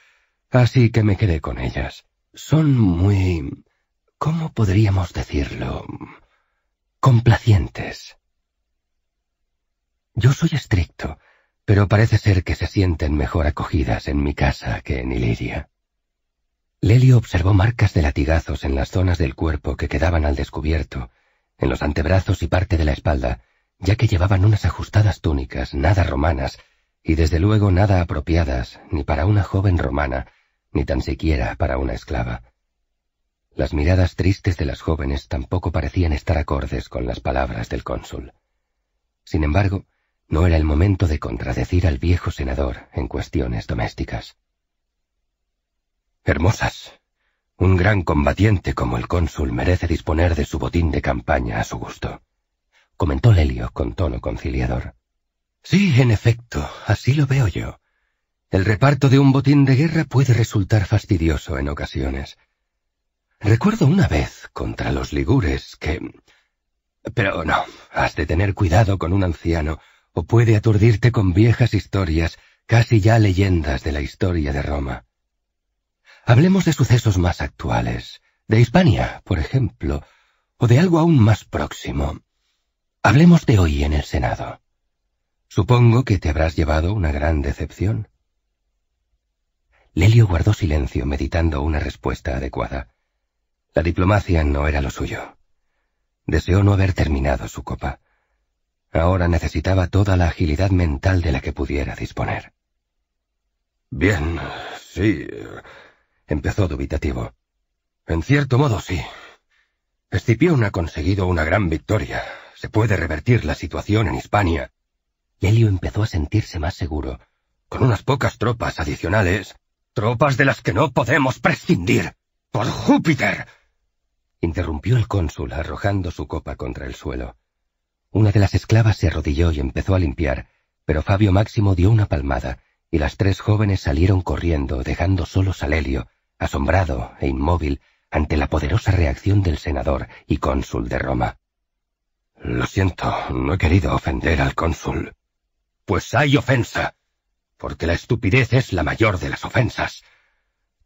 así que me quedé con ellas. Son muy... ¿cómo podríamos decirlo? complacientes. Yo soy estricto, pero parece ser que se sienten mejor acogidas en mi casa que en Iliria. Lelio observó marcas de latigazos en las zonas del cuerpo que quedaban al descubierto, en los antebrazos y parte de la espalda, ya que llevaban unas ajustadas túnicas nada romanas, y desde luego nada apropiadas ni para una joven romana, ni tan siquiera para una esclava. Las miradas tristes de las jóvenes tampoco parecían estar acordes con las palabras del cónsul. Sin embargo, No era el momento de contradecir al viejo senador en cuestiones domésticas. Hermosas. Un gran combatiente como el cónsul merece disponer de su botín de campaña a su gusto, comentó Lelio con tono conciliador. Sí, en efecto, así lo veo yo. El reparto de un botín de guerra puede resultar fastidioso en ocasiones. Recuerdo una vez contra los ligures que... Pero no, has de tener cuidado con un anciano, o puede aturdirte con viejas historias, casi ya leyendas de la historia de Roma. Hablemos de sucesos más actuales, de Hispania, por ejemplo, o de algo aún más próximo. Hablemos de hoy en el Senado. Supongo que te habrás llevado una gran decepción. Lelio guardó silencio meditando una respuesta adecuada. La diplomacia no era lo suyo. Deseó no haber terminado su copa. Ahora necesitaba toda la agilidad mental de la que pudiera disponer. Bien, sí, empezó dubitativo. En cierto modo sí. Escipión ha conseguido una gran victoria. Se puede revertir la situación en Hispania. Lelio empezó a sentirse más seguro. Con unas pocas tropas adicionales, Tropas de las que no podemos prescindir. ¡Por Júpiter! interrumpió el cónsul arrojando su copa contra el suelo. Una de las esclavas se arrodilló y empezó a limpiar, pero Fabio Máximo dio una palmada, y las tres jóvenes salieron corriendo, dejando solos a Lelio, asombrado e inmóvil ante la poderosa reacción del senador y cónsul de Roma. Lo siento, no he querido ofender al cónsul. Pues hay ofensa porque la estupidez es la mayor de las ofensas.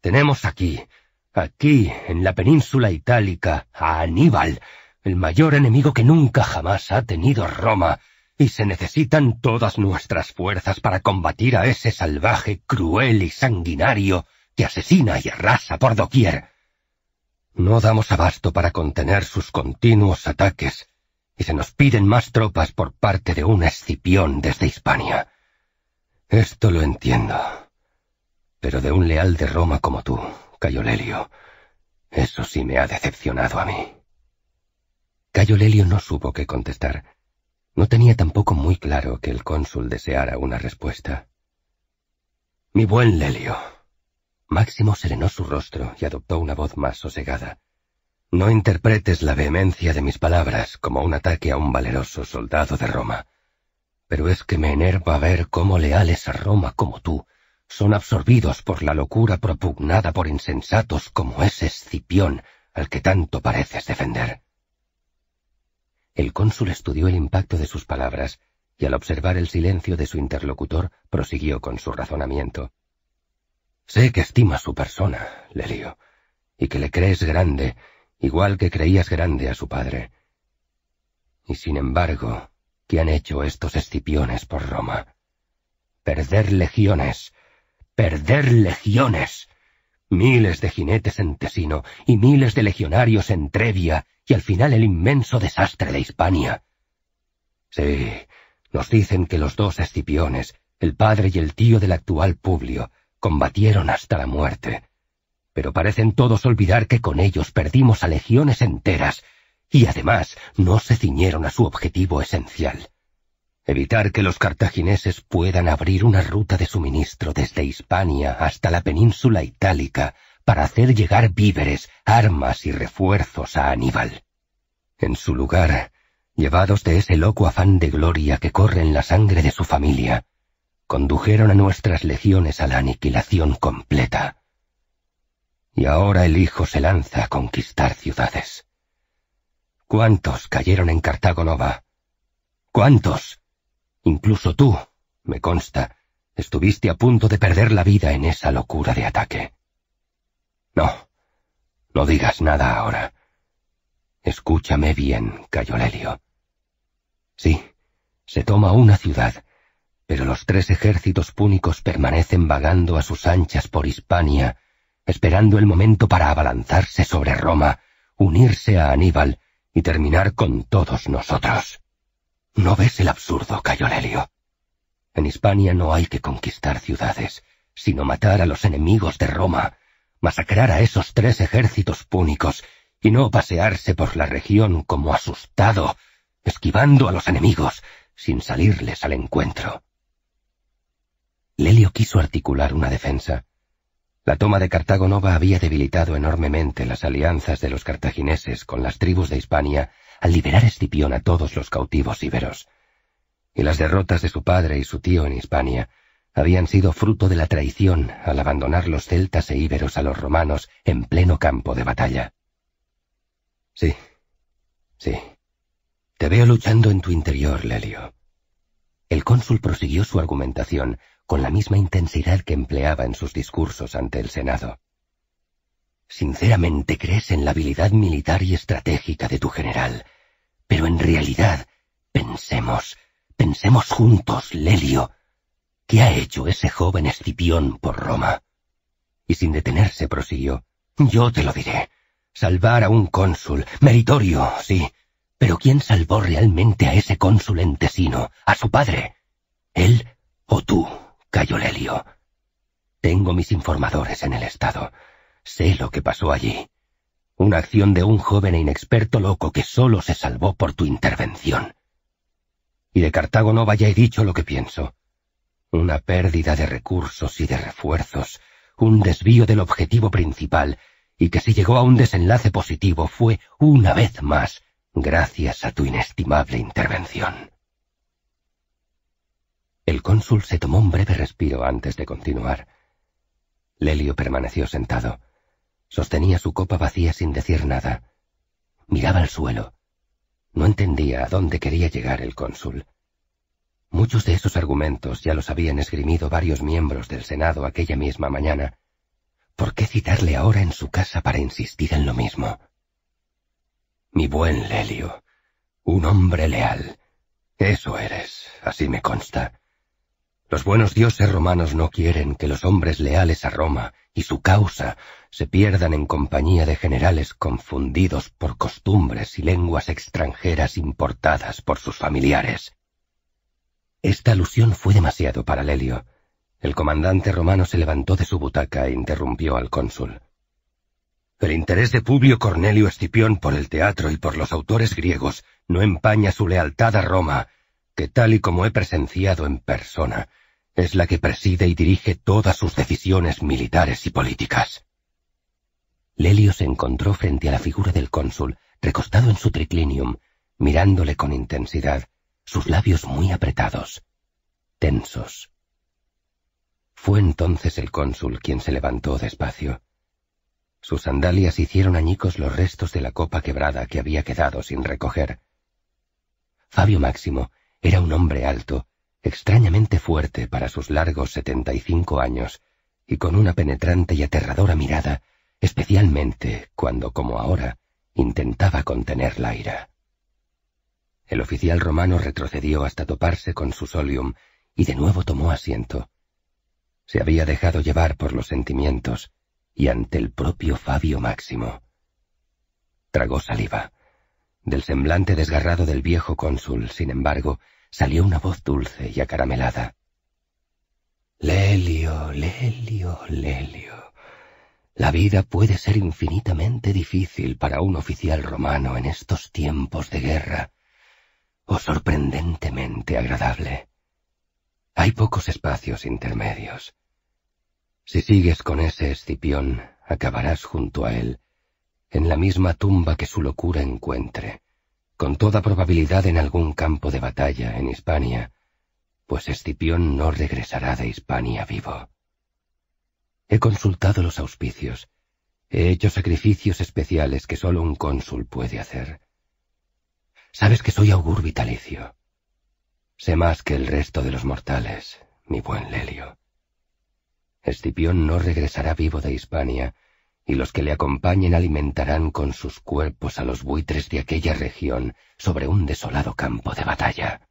Tenemos aquí, aquí, en la península itálica, a Aníbal, el mayor enemigo que nunca jamás ha tenido Roma, y se necesitan todas nuestras fuerzas para combatir a ese salvaje, cruel y sanguinario que asesina y arrasa por doquier. No damos abasto para contener sus continuos ataques, y se nos piden más tropas por parte de un Escipión desde Hispania. Esto lo entiendo. Pero de un leal de Roma como tú, Cayo Lelio, eso sí me ha decepcionado a mí. Cayo Lelio no supo qué contestar. No tenía tampoco muy claro que el cónsul deseara una respuesta. Mi buen Lelio. Máximo serenó su rostro y adoptó una voz más sosegada. No interpretes la vehemencia de mis palabras como un ataque a un valeroso soldado de Roma pero es que me enerva ver cómo leales a Roma como tú son absorbidos por la locura propugnada por insensatos como ese Escipión al que tanto pareces defender. El cónsul estudió el impacto de sus palabras y al observar el silencio de su interlocutor prosiguió con su razonamiento. Sé que estimas su persona, Lelio, y que le crees grande, igual que creías grande a su padre. Y sin embargo, que han hecho estos escipiones por Roma. Perder legiones, perder legiones. Miles de jinetes en Tesino y miles de legionarios en Trevia y al final el inmenso desastre de Hispania. Sí, nos dicen que los dos escipiones, el padre y el tío del actual Publio, combatieron hasta la muerte. Pero parecen todos olvidar que con ellos perdimos a legiones enteras y además no se ciñeron a su objetivo esencial. Evitar que los cartagineses puedan abrir una ruta de suministro desde Hispania hasta la península itálica para hacer llegar víveres, armas y refuerzos a Aníbal. En su lugar, llevados de ese loco afán de gloria que corre en la sangre de su familia, condujeron a nuestras legiones a la aniquilación completa. Y ahora el hijo se lanza a conquistar ciudades. ¿Cuántos cayeron en Cartago Nova? ¿Cuántos? Incluso tú, me consta, estuviste a punto de perder la vida en esa locura de ataque. No, no digas nada ahora. Escúchame bien, Cayo Lelio. Sí, se toma una ciudad, pero los tres ejércitos púnicos permanecen vagando a sus anchas por Hispania, esperando el momento para abalanzarse sobre Roma, unirse a Aníbal y terminar con todos nosotros. ¿No ves el absurdo, Cayo Lelio? En Hispania no hay que conquistar ciudades, sino matar a los enemigos de Roma, masacrar a esos tres ejércitos púnicos y no pasearse por la región como asustado, esquivando a los enemigos, sin salirles al encuentro. Lelio quiso articular una defensa. La toma de Cartago Nova había debilitado enormemente las alianzas de los cartagineses con las tribus de Hispania al liberar Escipión a todos los cautivos íberos. Y las derrotas de su padre y su tío en Hispania habían sido fruto de la traición al abandonar los celtas e íberos a los romanos en pleno campo de batalla. Sí, sí. Te veo luchando en tu interior, Lelio. El cónsul prosiguió su argumentación con la misma intensidad que empleaba en sus discursos ante el Senado. Sinceramente crees en la habilidad militar y estratégica de tu general, pero en realidad, pensemos, pensemos juntos, Lelio, ¿Qué ha hecho ese joven Escipión por Roma? Y sin detenerse prosiguió. Yo te lo diré. Salvar a un cónsul, meritorio, sí. Pero ¿quién salvó realmente a ese cónsul entesino, a su padre? ¿Él o tú, Cayo Lelio? Tengo mis informadores en el Estado. Sé lo que pasó allí. Una acción de un joven e inexperto loco que solo se salvó por tu intervención. Y de Cartago no vaya he dicho lo que pienso. Una pérdida de recursos y de refuerzos, un desvío del objetivo principal, y que si llegó a un desenlace positivo fue, una vez más, gracias a tu inestimable intervención. El cónsul se tomó un breve respiro antes de continuar. Lelio permaneció sentado. Sostenía su copa vacía sin decir nada. Miraba al suelo. No entendía a dónde quería llegar el cónsul. Muchos de esos argumentos ya los habían esgrimido varios miembros del Senado aquella misma mañana. ¿Por qué citarle ahora en su casa para insistir en lo mismo? Mi buen Lelio, un hombre leal. Eso eres, así me consta. Los buenos dioses romanos no quieren que los hombres leales a Roma y su causa se pierdan en compañía de generales confundidos por costumbres y lenguas extranjeras importadas por sus familiares. Esta alusión fue demasiado para Lelio. El comandante romano se levantó de su butaca e interrumpió al cónsul. El interés de Publio Cornelio Escipión por el teatro y por los autores griegos no empaña su lealtad a Roma, que tal y como he presenciado en persona, es la que preside y dirige todas sus decisiones militares y políticas. Lelio se encontró frente a la figura del cónsul, recostado en su triclinium, mirándole con intensidad, sus labios muy apretados, tensos. Fue entonces el cónsul quien se levantó despacio. Sus sandalias hicieron añicos los restos de la copa quebrada que había quedado sin recoger. Fabio Máximo era un hombre alto, extrañamente fuerte para sus largos setenta y cinco años, y con una penetrante y aterradora mirada, especialmente cuando, como ahora, intentaba contener la ira. El oficial romano retrocedió hasta toparse con su solium y de nuevo tomó asiento. Se había dejado llevar por los sentimientos y ante el propio Fabio Máximo. Tragó saliva. Del semblante desgarrado del viejo cónsul, sin embargo, salió una voz dulce y acaramelada. Lelio, Lelio, Lelio. La vida puede ser infinitamente difícil para un oficial romano en estos tiempos de guerra o sorprendentemente agradable. Hay pocos espacios intermedios. Si sigues con ese Escipión, acabarás junto a él, en la misma tumba que su locura encuentre, con toda probabilidad en algún campo de batalla en Hispania, pues Escipión no regresará de Hispania vivo. He consultado los auspicios, he hecho sacrificios especiales que solo un cónsul puede hacer. Sabes que soy augur vitalicio. Sé más que el resto de los mortales, mi buen Lelio. Escipión no regresará vivo de Hispania, y los que le acompañen alimentarán con sus cuerpos a los buitres de aquella región sobre un desolado campo de batalla.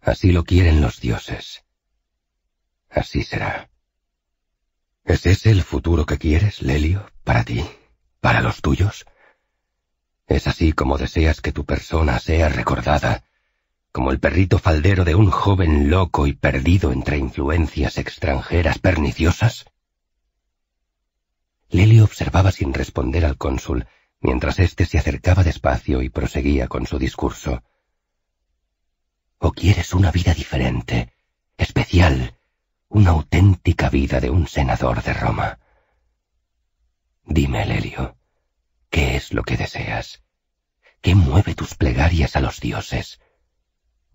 Así lo quieren los dioses. Así será. ¿Es ese el futuro que quieres, Lelio, para ti, para los tuyos? Es así como deseas que tu persona sea recordada, como el perrito faldero de un joven loco y perdido entre influencias extranjeras perniciosas? Lelio observaba sin responder al cónsul, mientras éste se acercaba despacio y proseguía con su discurso. ¿O quieres una vida diferente, especial, una auténtica vida de un senador de Roma? Dime, Lelio, ¿qué es lo que deseas? ¿Qué mueve tus plegarias a los dioses?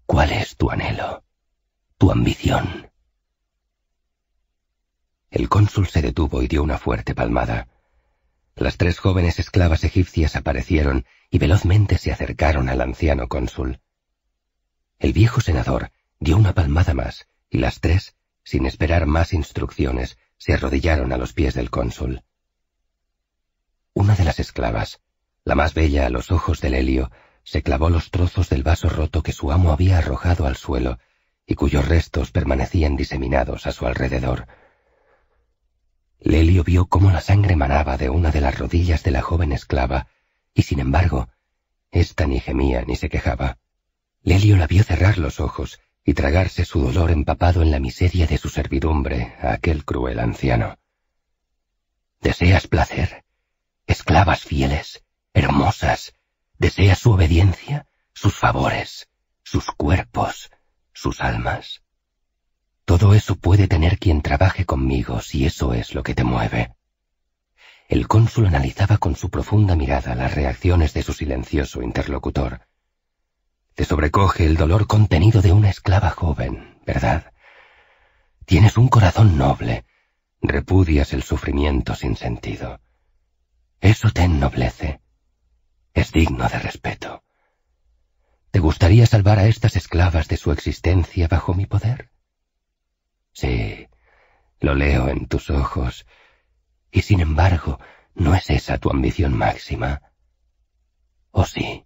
¿Cuál es tu anhelo? ¿Tu ambición? El cónsul se detuvo y dio una fuerte palmada. Las tres jóvenes esclavas egipcias aparecieron y velozmente se acercaron al anciano cónsul. El viejo senador dio una palmada más y las tres, sin esperar más instrucciones, se arrodillaron a los pies del cónsul. Una de las esclavas, la más bella a los ojos del helio, se clavó los trozos del vaso roto que su amo había arrojado al suelo y cuyos restos permanecían diseminados a su alrededor. Lelio vio cómo la sangre manaba de una de las rodillas de la joven esclava, y sin embargo, ésta ni gemía ni se quejaba. Lelio la vio cerrar los ojos y tragarse su dolor empapado en la miseria de su servidumbre a aquel cruel anciano. ¿Deseas placer? Esclavas fieles, hermosas, ¿deseas su obediencia, sus favores, sus cuerpos, sus almas? Todo eso puede tener quien trabaje conmigo si eso es lo que te mueve. El cónsul analizaba con su profunda mirada las reacciones de su silencioso interlocutor. Te sobrecoge el dolor contenido de una esclava joven, ¿verdad? Tienes un corazón noble, repudias el sufrimiento sin sentido. Eso te ennoblece. Es digno de respeto. ¿Te gustaría salvar a estas esclavas de su existencia bajo mi poder? Sí, lo leo en tus ojos. Y sin embargo, ¿no es esa tu ambición máxima? ¿O sí?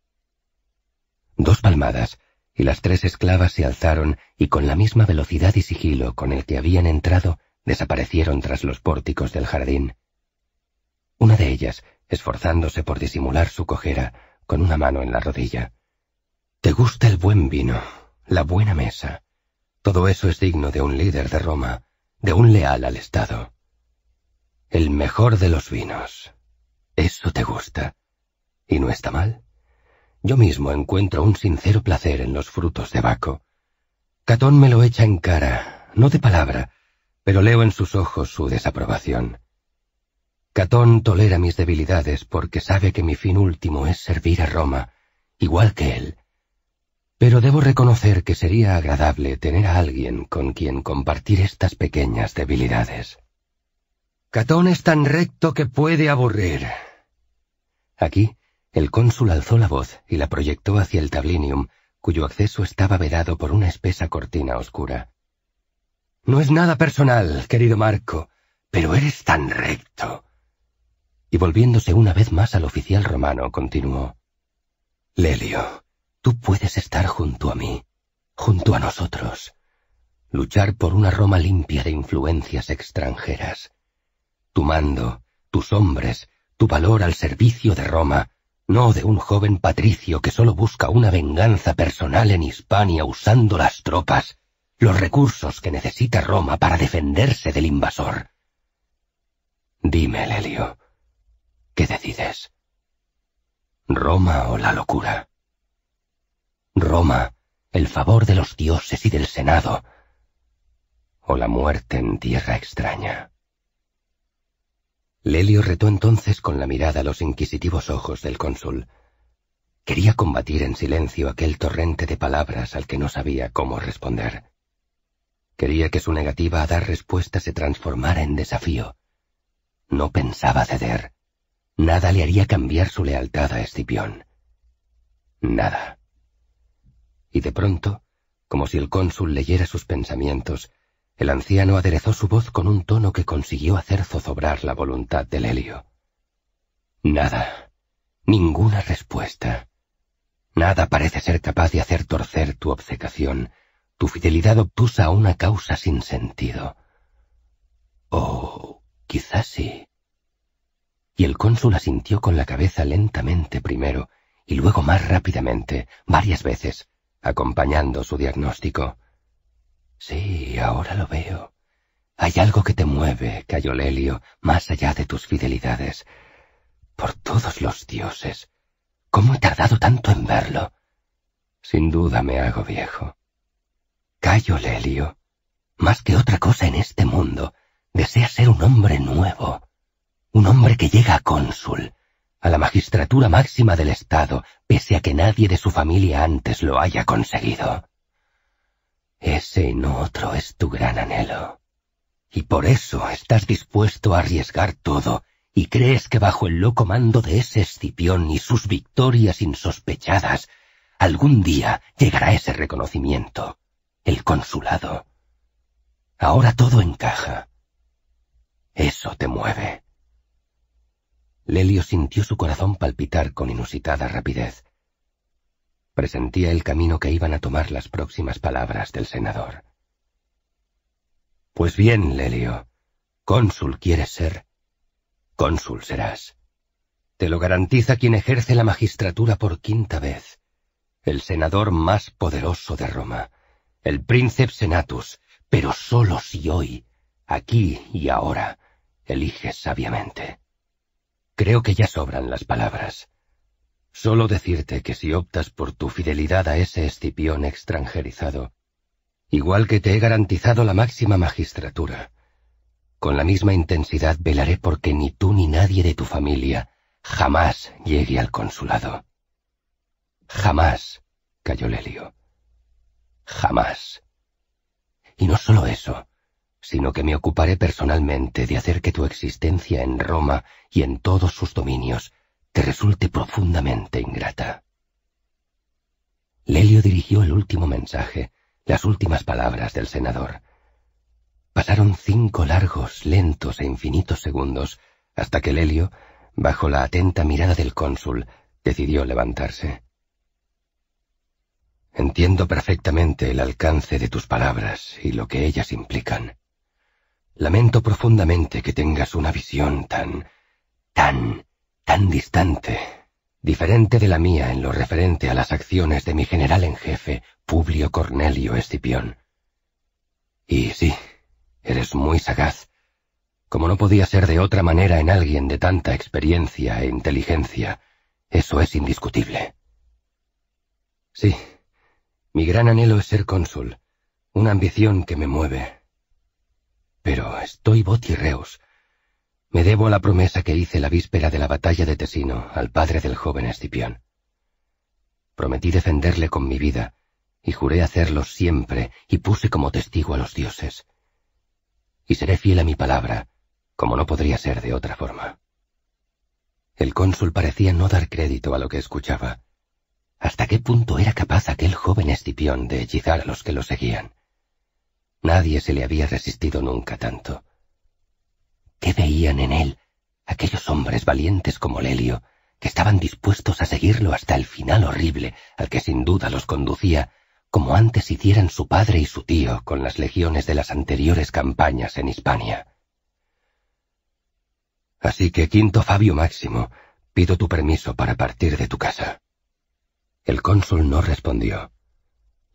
Dos palmadas, y las tres esclavas se alzaron y con la misma velocidad y sigilo con el que habían entrado, desaparecieron tras los pórticos del jardín. Una de ellas, esforzándose por disimular su cojera, con una mano en la rodilla. Te gusta el buen vino, la buena mesa, todo eso es digno de un líder de Roma, de un leal al Estado. El mejor de los vinos. Eso te gusta. Y no está mal. Yo mismo encuentro un sincero placer en los frutos de Baco. Catón me lo echa en cara, no de palabra, pero leo en sus ojos su desaprobación. Catón tolera mis debilidades porque sabe que mi fin último es servir a Roma, igual que él, pero debo reconocer que sería agradable tener a alguien con quien compartir estas pequeñas debilidades. Catón es tan recto que puede aburrir. Aquí, el cónsul alzó la voz y la proyectó hacia el tablinium, cuyo acceso estaba vedado por una espesa cortina oscura. No es nada personal, querido Marco, pero eres tan recto. Y volviéndose una vez más al oficial romano, continuó. Lelio, Tú puedes estar junto a mí, junto a nosotros, luchar por una Roma limpia de influencias extranjeras. Tu mando, tus hombres, tu valor al servicio de Roma, no de un joven patricio que solo busca una venganza personal en Hispania usando las tropas, los recursos que necesita Roma para defenderse del invasor. Dime, Lelio, ¿qué decides? ¿Roma o la locura? Roma, el favor de los dioses y del Senado, o la muerte en tierra extraña. Lelio retó entonces con la mirada los inquisitivos ojos del cónsul. Quería combatir en silencio aquel torrente de palabras al que no sabía cómo responder. Quería que su negativa a dar respuesta se transformara en desafío. No pensaba ceder. Nada le haría cambiar su lealtad a Escipión. Nada y de pronto, como si el cónsul leyera sus pensamientos, el anciano aderezó su voz con un tono que consiguió hacer zozobrar la voluntad del helio. Nada, ninguna respuesta. Nada parece ser capaz de hacer torcer tu obcecación, tu fidelidad obtusa a una causa sin sentido. O quizás sí. Y el cónsul asintió con la cabeza lentamente primero, y luego más rápidamente, varias veces, acompañando su diagnóstico. Sí, ahora lo veo. Hay algo que te mueve, Cayo Lelio, más allá de tus fidelidades. Por todos los dioses. ¿Cómo he tardado tanto en verlo? Sin duda me hago viejo. Cayo Lelio, más que otra cosa en este mundo, desea ser un hombre nuevo, un hombre que llega a cónsul, a la magistratura máxima del Estado, pese a que nadie de su familia antes lo haya conseguido. Ese y no otro es tu gran anhelo. Y por eso estás dispuesto a arriesgar todo, y crees que bajo el loco mando de ese Escipión y sus victorias insospechadas, algún día llegará ese reconocimiento, el consulado. Ahora todo encaja. Eso te mueve. Lelio sintió su corazón palpitar con inusitada rapidez. Presentía el camino que iban a tomar las próximas palabras del senador. Pues bien, Lelio, cónsul quieres ser. Cónsul serás. Te lo garantiza quien ejerce la magistratura por quinta vez, el senador más poderoso de Roma, el príncipe senatus, pero solo si hoy, aquí y ahora, eliges sabiamente. Creo que ya sobran las palabras. Solo decirte que si optas por tu fidelidad a ese Escipión extranjerizado, igual que te he garantizado la máxima magistratura, con la misma intensidad velaré porque ni tú ni nadie de tu familia jamás llegue al consulado. Jamás, cayó Lelio. Jamás. Y no solo eso, sino que me ocuparé personalmente de hacer que tu existencia en Roma y en todos sus dominios te resulte profundamente ingrata. Lelio dirigió el último mensaje, las últimas palabras del senador. Pasaron cinco largos, lentos e infinitos segundos hasta que Lelio, bajo la atenta mirada del cónsul, decidió levantarse. Entiendo perfectamente el alcance de tus palabras y lo que ellas implican. Lamento profundamente que tengas una visión tan, tan, tan distante, diferente de la mía en lo referente a las acciones de mi general en jefe, Publio Cornelio Escipión. Y sí, eres muy sagaz, como no podía ser de otra manera en alguien de tanta experiencia e inteligencia, eso es indiscutible. Sí, mi gran anhelo es ser cónsul, una ambición que me mueve, pero estoy botirreus. Me debo a la promesa que hice la víspera de la batalla de Tesino al padre del joven Escipión. Prometí defenderle con mi vida, y juré hacerlo siempre, y puse como testigo a los dioses. Y seré fiel a mi palabra, como no podría ser de otra forma. El cónsul parecía no dar crédito a lo que escuchaba. ¿Hasta qué punto era capaz aquel joven Escipión de hechizar a los que lo seguían? Nadie se le había resistido nunca tanto. ¿Qué veían en él aquellos hombres valientes como Lelio, que estaban dispuestos a seguirlo hasta el final horrible al que sin duda los conducía, como antes hicieran su padre y su tío con las legiones de las anteriores campañas en Hispania? Así que, quinto Fabio Máximo, pido tu permiso para partir de tu casa. El cónsul no respondió.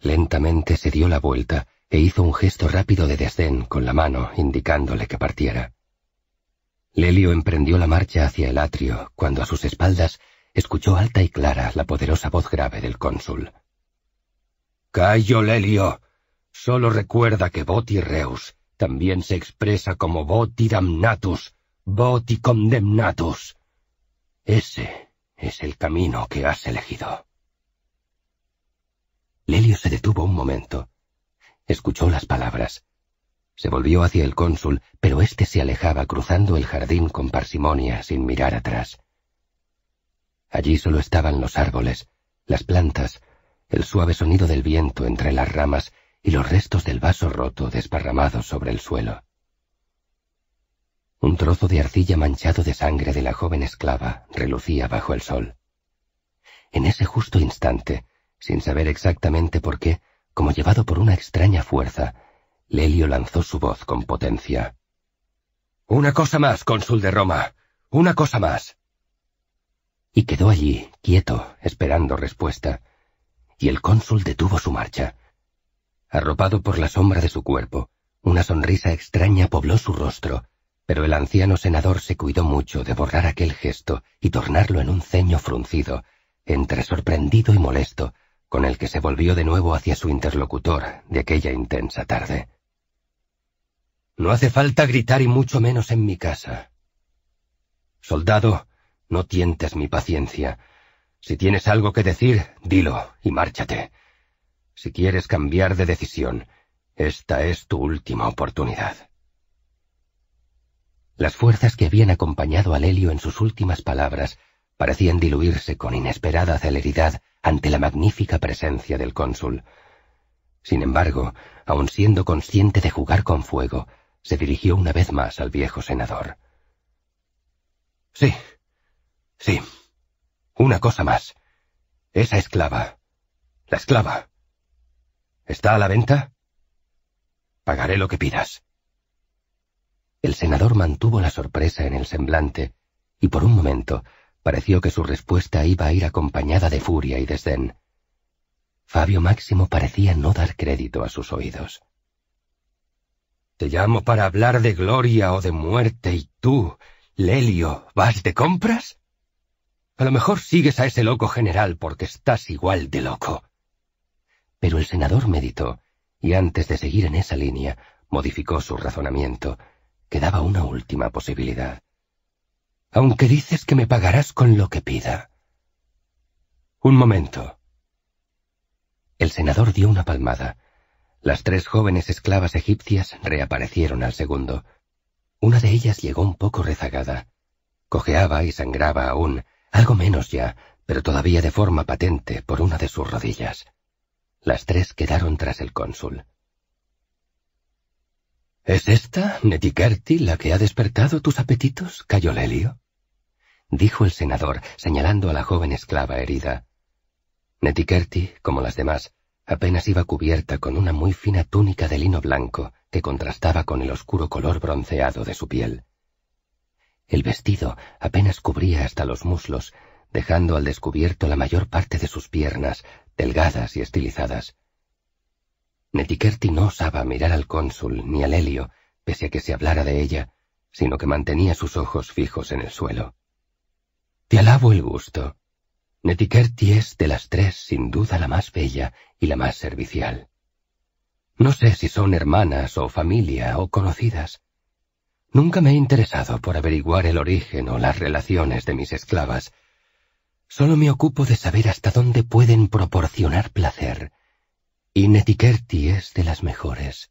Lentamente se dio la vuelta e hizo un gesto rápido de desdén con la mano indicándole que partiera. Lelio emprendió la marcha hacia el atrio cuando a sus espaldas escuchó alta y clara la poderosa voz grave del cónsul. Cayo Lelio, solo recuerda que Voti Reus también se expresa como Voti damnatus, Voti condemnatus. Ese es el camino que has elegido. Lelio se detuvo un momento, Escuchó las palabras. Se volvió hacia el cónsul, pero éste se alejaba cruzando el jardín con parsimonia sin mirar atrás. Allí solo estaban los árboles, las plantas, el suave sonido del viento entre las ramas y los restos del vaso roto desparramados sobre el suelo. Un trozo de arcilla manchado de sangre de la joven esclava relucía bajo el sol. En ese justo instante, sin saber exactamente por qué, como llevado por una extraña fuerza, Lelio lanzó su voz con potencia. Una cosa más, cónsul de Roma. Una cosa más. Y quedó allí, quieto, esperando respuesta. Y el cónsul detuvo su marcha. Arropado por la sombra de su cuerpo, una sonrisa extraña pobló su rostro, pero el anciano senador se cuidó mucho de borrar aquel gesto y tornarlo en un ceño fruncido, entre sorprendido y molesto, con el que se volvió de nuevo hacia su interlocutor de aquella intensa tarde. No hace falta gritar y mucho menos en mi casa. Soldado, no tientes mi paciencia. Si tienes algo que decir, dilo y márchate. Si quieres cambiar de decisión, esta es tu última oportunidad. Las fuerzas que habían acompañado a Lelio en sus últimas palabras parecían diluirse con inesperada celeridad ante la magnífica presencia del cónsul. Sin embargo, aun siendo consciente de jugar con fuego, se dirigió una vez más al viejo senador. Sí, sí. Una cosa más. Esa esclava. La esclava. ¿Está a la venta? Pagaré lo que pidas. El senador mantuvo la sorpresa en el semblante, y por un momento pareció que su respuesta iba a ir acompañada de furia y desdén. Fabio Máximo parecía no dar crédito a sus oídos. Te llamo para hablar de gloria o de muerte y tú, Lelio, ¿vas de compras? A lo mejor sigues a ese loco general porque estás igual de loco. Pero el senador meditó, y antes de seguir en esa línea, modificó su razonamiento, Quedaba una última posibilidad. Aunque dices que me pagarás con lo que pida. Un momento. El senador dio una palmada. Las tres jóvenes esclavas egipcias reaparecieron al segundo. Una de ellas llegó un poco rezagada. Cojeaba y sangraba aún, algo menos ya, pero todavía de forma patente por una de sus rodillas. Las tres quedaron tras el cónsul. ¿Es esta, Netikerti, la que ha despertado tus apetitos, Cayolelio? Dijo el senador, señalando a la joven esclava herida. Netikerti, como las demás, apenas iba cubierta con una muy fina túnica de lino blanco que contrastaba con el oscuro color bronceado de su piel. El vestido apenas cubría hasta los muslos, dejando al descubierto la mayor parte de sus piernas, delgadas y estilizadas. Netikerti no osaba mirar al cónsul ni al helio, pese a que se hablara de ella, sino que mantenía sus ojos fijos en el suelo. Te alabo el gusto. Netikerti es de las tres sin duda la más bella y la más servicial. No sé si son hermanas o familia o conocidas. Nunca me he interesado por averiguar el origen o las relaciones de mis esclavas. Solo me ocupo de saber hasta dónde pueden proporcionar placer y Netikerti es de las mejores.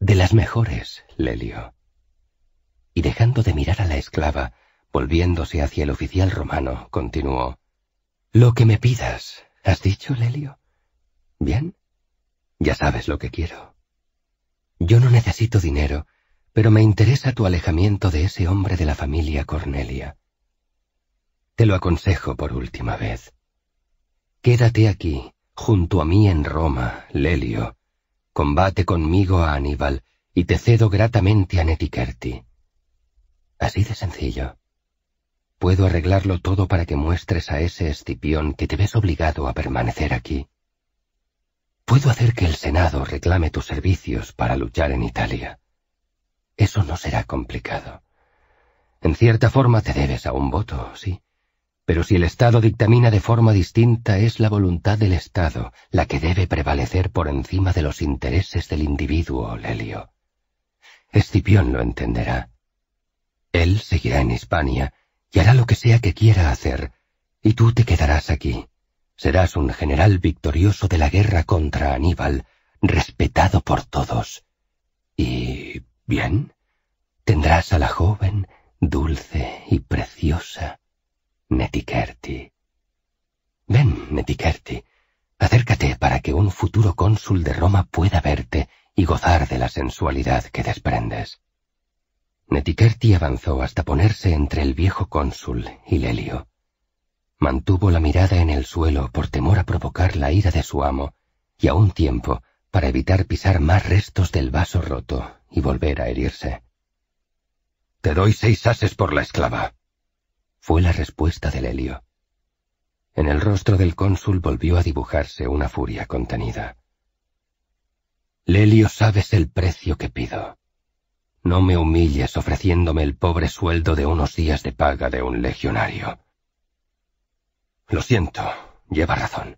De las mejores, Lelio. Y dejando de mirar a la esclava, volviéndose hacia el oficial romano, continuó. Lo que me pidas, ¿has dicho, Lelio? Bien. Ya sabes lo que quiero. Yo no necesito dinero, pero me interesa tu alejamiento de ese hombre de la familia Cornelia. Te lo aconsejo por última vez. Quédate aquí, junto a mí en Roma, Lelio. Combate conmigo a Aníbal y te cedo gratamente a Netikerti. Así de sencillo. Puedo arreglarlo todo para que muestres a ese Escipión que te ves obligado a permanecer aquí. Puedo hacer que el Senado reclame tus servicios para luchar en Italia. Eso no será complicado. En cierta forma te debes a un voto, sí, pero si el Estado dictamina de forma distinta, es la voluntad del Estado la que debe prevalecer por encima de los intereses del individuo, Lelio. Escipión lo entenderá. Él seguirá en Hispania hará lo que sea que quiera hacer, y tú te quedarás aquí. Serás un general victorioso de la guerra contra Aníbal, respetado por todos. Y... bien, tendrás a la joven, dulce y preciosa Netikerti. Ven, Netikerti, acércate para que un futuro cónsul de Roma pueda verte y gozar de la sensualidad que desprendes. Netikerti avanzó hasta ponerse entre el viejo cónsul y Lelio. Mantuvo la mirada en el suelo por temor a provocar la ira de su amo, y a un tiempo para evitar pisar más restos del vaso roto y volver a herirse. Te doy seis ases por la esclava, fue la respuesta del helio. En el rostro del cónsul volvió a dibujarse una furia contenida. Lelio, sabes el precio que pido. No me humilles ofreciéndome el pobre sueldo de unos días de paga de un legionario. Lo siento, lleva razón.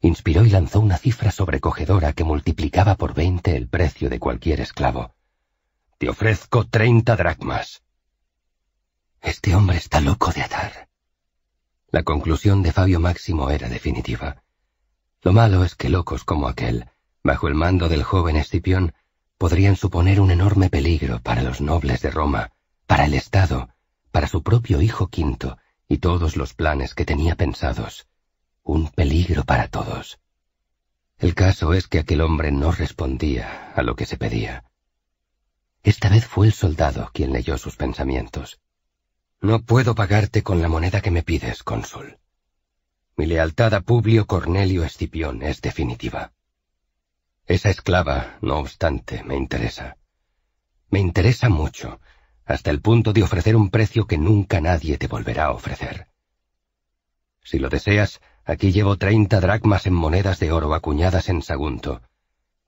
inspiró y lanzó una cifra sobrecogedora que multiplicaba por veinte el precio de cualquier esclavo. Te ofrezco treinta dracmas. Este hombre está loco de atar. La conclusión de Fabio Máximo era definitiva. Lo malo es que locos como aquel, bajo el mando del joven Escipión, podrían suponer un enorme peligro para los nobles de Roma, para el Estado, para su propio hijo quinto y todos los planes que tenía pensados. Un peligro para todos. El caso es que aquel hombre no respondía a lo que se pedía. Esta vez fue el soldado quien leyó sus pensamientos. No puedo pagarte con la moneda que me pides, cónsul. Mi lealtad a Publio Cornelio Escipión es definitiva. Esa esclava, no obstante, me interesa. Me interesa mucho, hasta el punto de ofrecer un precio que nunca nadie te volverá a ofrecer. Si lo deseas, aquí llevo treinta dracmas en monedas de oro acuñadas en Sagunto,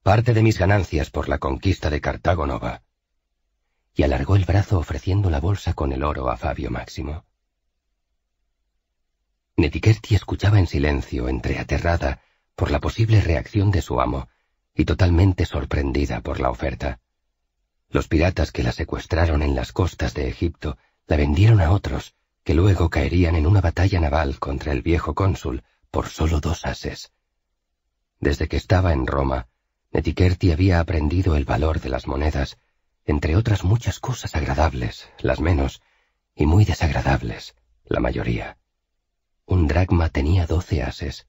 parte de mis ganancias por la conquista de Cartago Nova y alargó el brazo ofreciendo la bolsa con el oro a Fabio Máximo. Netiquerti escuchaba en silencio, entre aterrada por la posible reacción de su amo y totalmente sorprendida por la oferta. Los piratas que la secuestraron en las costas de Egipto la vendieron a otros, que luego caerían en una batalla naval contra el viejo cónsul por solo dos ases. Desde que estaba en Roma, Netiquerti había aprendido el valor de las monedas entre otras muchas cosas agradables, las menos, y muy desagradables, la mayoría. Un dracma tenía doce ases.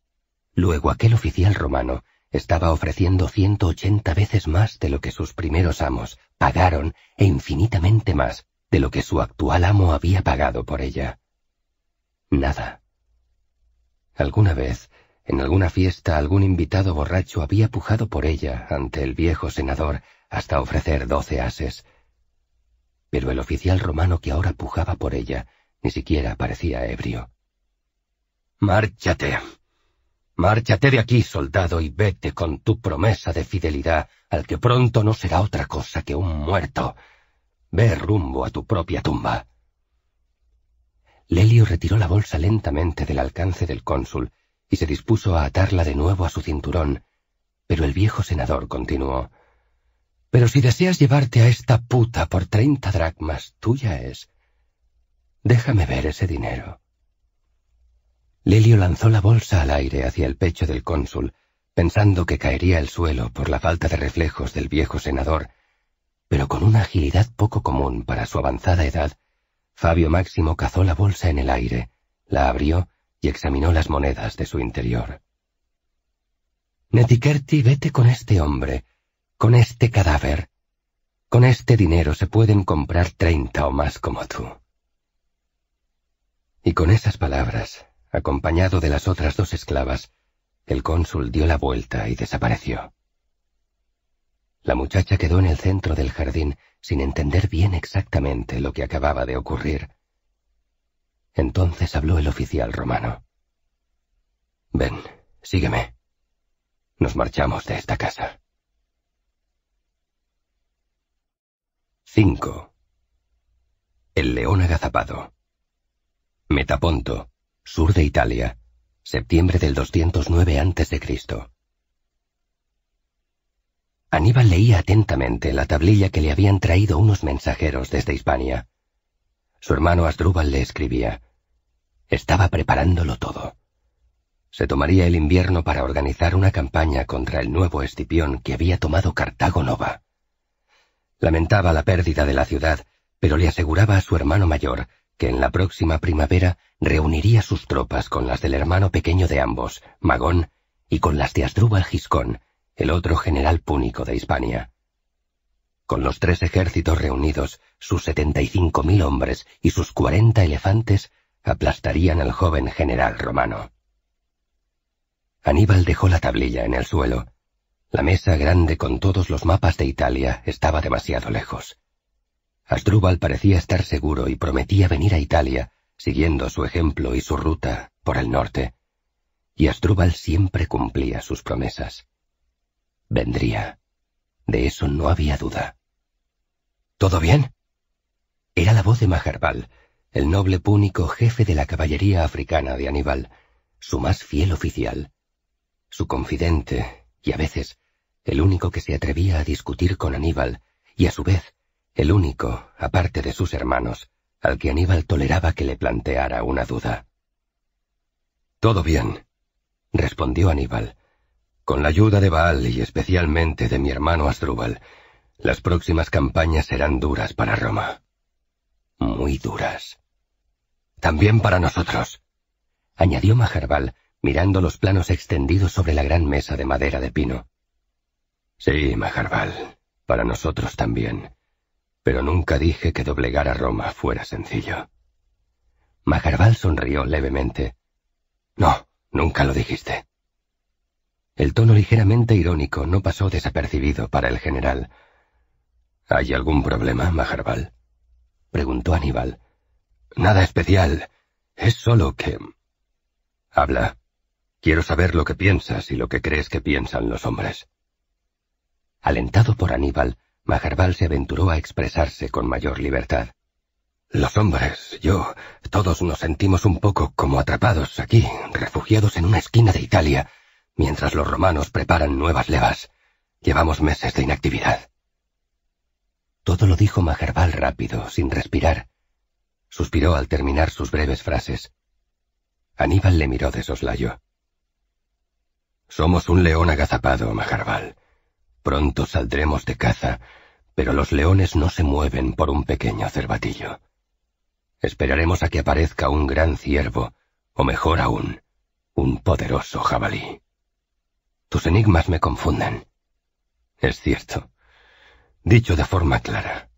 Luego aquel oficial romano estaba ofreciendo ciento ochenta veces más de lo que sus primeros amos pagaron e infinitamente más de lo que su actual amo había pagado por ella. Nada. Alguna vez, en alguna fiesta, algún invitado borracho había pujado por ella ante el viejo senador hasta ofrecer doce ases. Pero el oficial romano que ahora pujaba por ella ni siquiera parecía ebrio. Márchate. Márchate de aquí, soldado, y vete con tu promesa de fidelidad al que pronto no será otra cosa que un muerto. Ve rumbo a tu propia tumba. Lelio retiró la bolsa lentamente del alcance del cónsul y se dispuso a atarla de nuevo a su cinturón, pero el viejo senador continuó. Pero si deseas llevarte a esta puta por treinta dracmas, tuya es. Déjame ver ese dinero. Lelio lanzó la bolsa al aire hacia el pecho del cónsul, pensando que caería al suelo por la falta de reflejos del viejo senador, pero con una agilidad poco común para su avanzada edad, Fabio Máximo cazó la bolsa en el aire, la abrió y examinó las monedas de su interior. Netiquerti, vete con este hombre, con este cadáver, con este dinero se pueden comprar treinta o más como tú. Y con esas palabras, acompañado de las otras dos esclavas, el cónsul dio la vuelta y desapareció. La muchacha quedó en el centro del jardín sin entender bien exactamente lo que acababa de ocurrir. Entonces habló el oficial romano. Ven, sígueme. Nos marchamos de esta casa. 5. El león agazapado. Metaponto, sur de Italia, septiembre del 209 a.C. Aníbal leía atentamente la tablilla que le habían traído unos mensajeros desde Hispania. Su hermano Asdrúbal le escribía. Estaba preparándolo todo. Se tomaría el invierno para organizar una campaña contra el nuevo Escipión que había tomado Cartago Nova. Lamentaba la pérdida de la ciudad, pero le aseguraba a su hermano mayor que en la próxima primavera reuniría sus tropas con las del hermano pequeño de ambos, Magón, y con las de Asdrúbal Giscón, el otro general púnico de Hispania. Con los tres ejércitos reunidos, sus setenta y cinco mil hombres y sus cuarenta elefantes aplastarían al joven general romano. Aníbal dejó la tablilla en el suelo la mesa grande con todos los mapas de Italia estaba demasiado lejos. Asdrúbal parecía estar seguro y prometía venir a Italia, siguiendo su ejemplo y su ruta por el norte. Y Asdrúbal siempre cumplía sus promesas. Vendría. De eso no había duda. ¿Todo bien? Era la voz de Maharbal, el noble púnico jefe de la caballería africana de Aníbal, su más fiel oficial. su confidente y a veces el único que se atrevía a discutir con Aníbal y a su vez el único, aparte de sus hermanos, al que Aníbal toleraba que le planteara una duda. Todo bien, respondió Aníbal. Con la ayuda de Baal y especialmente de mi hermano Asdrúbal, las próximas campañas serán duras para Roma. Muy duras. También para nosotros, añadió Majarbal, mirando los planos extendidos sobre la gran mesa de madera de pino. Sí, Majarbal, para nosotros también. Pero nunca dije que doblegar a Roma fuera sencillo. Majarbal sonrió levemente. No, nunca lo dijiste. El tono ligeramente irónico no pasó desapercibido para el general. ¿Hay algún problema, Majarbal? preguntó Aníbal. Nada especial. Es solo que... Habla. Quiero saber lo que piensas y lo que crees que piensan los hombres. Alentado por Aníbal, Majarbal se aventuró a expresarse con mayor libertad. Los hombres, yo, todos nos sentimos un poco como atrapados aquí, refugiados en una esquina de Italia, mientras los romanos preparan nuevas levas. Llevamos meses de inactividad. Todo lo dijo Majarbal rápido, sin respirar. Suspiró al terminar sus breves frases. Aníbal le miró de soslayo. Somos un león agazapado, Majarbal. Pronto saldremos de caza, pero los leones no se mueven por un pequeño cervatillo. Esperaremos a que aparezca un gran ciervo, o mejor aún, un poderoso jabalí. Tus enigmas me confunden. Es cierto. Dicho de forma clara,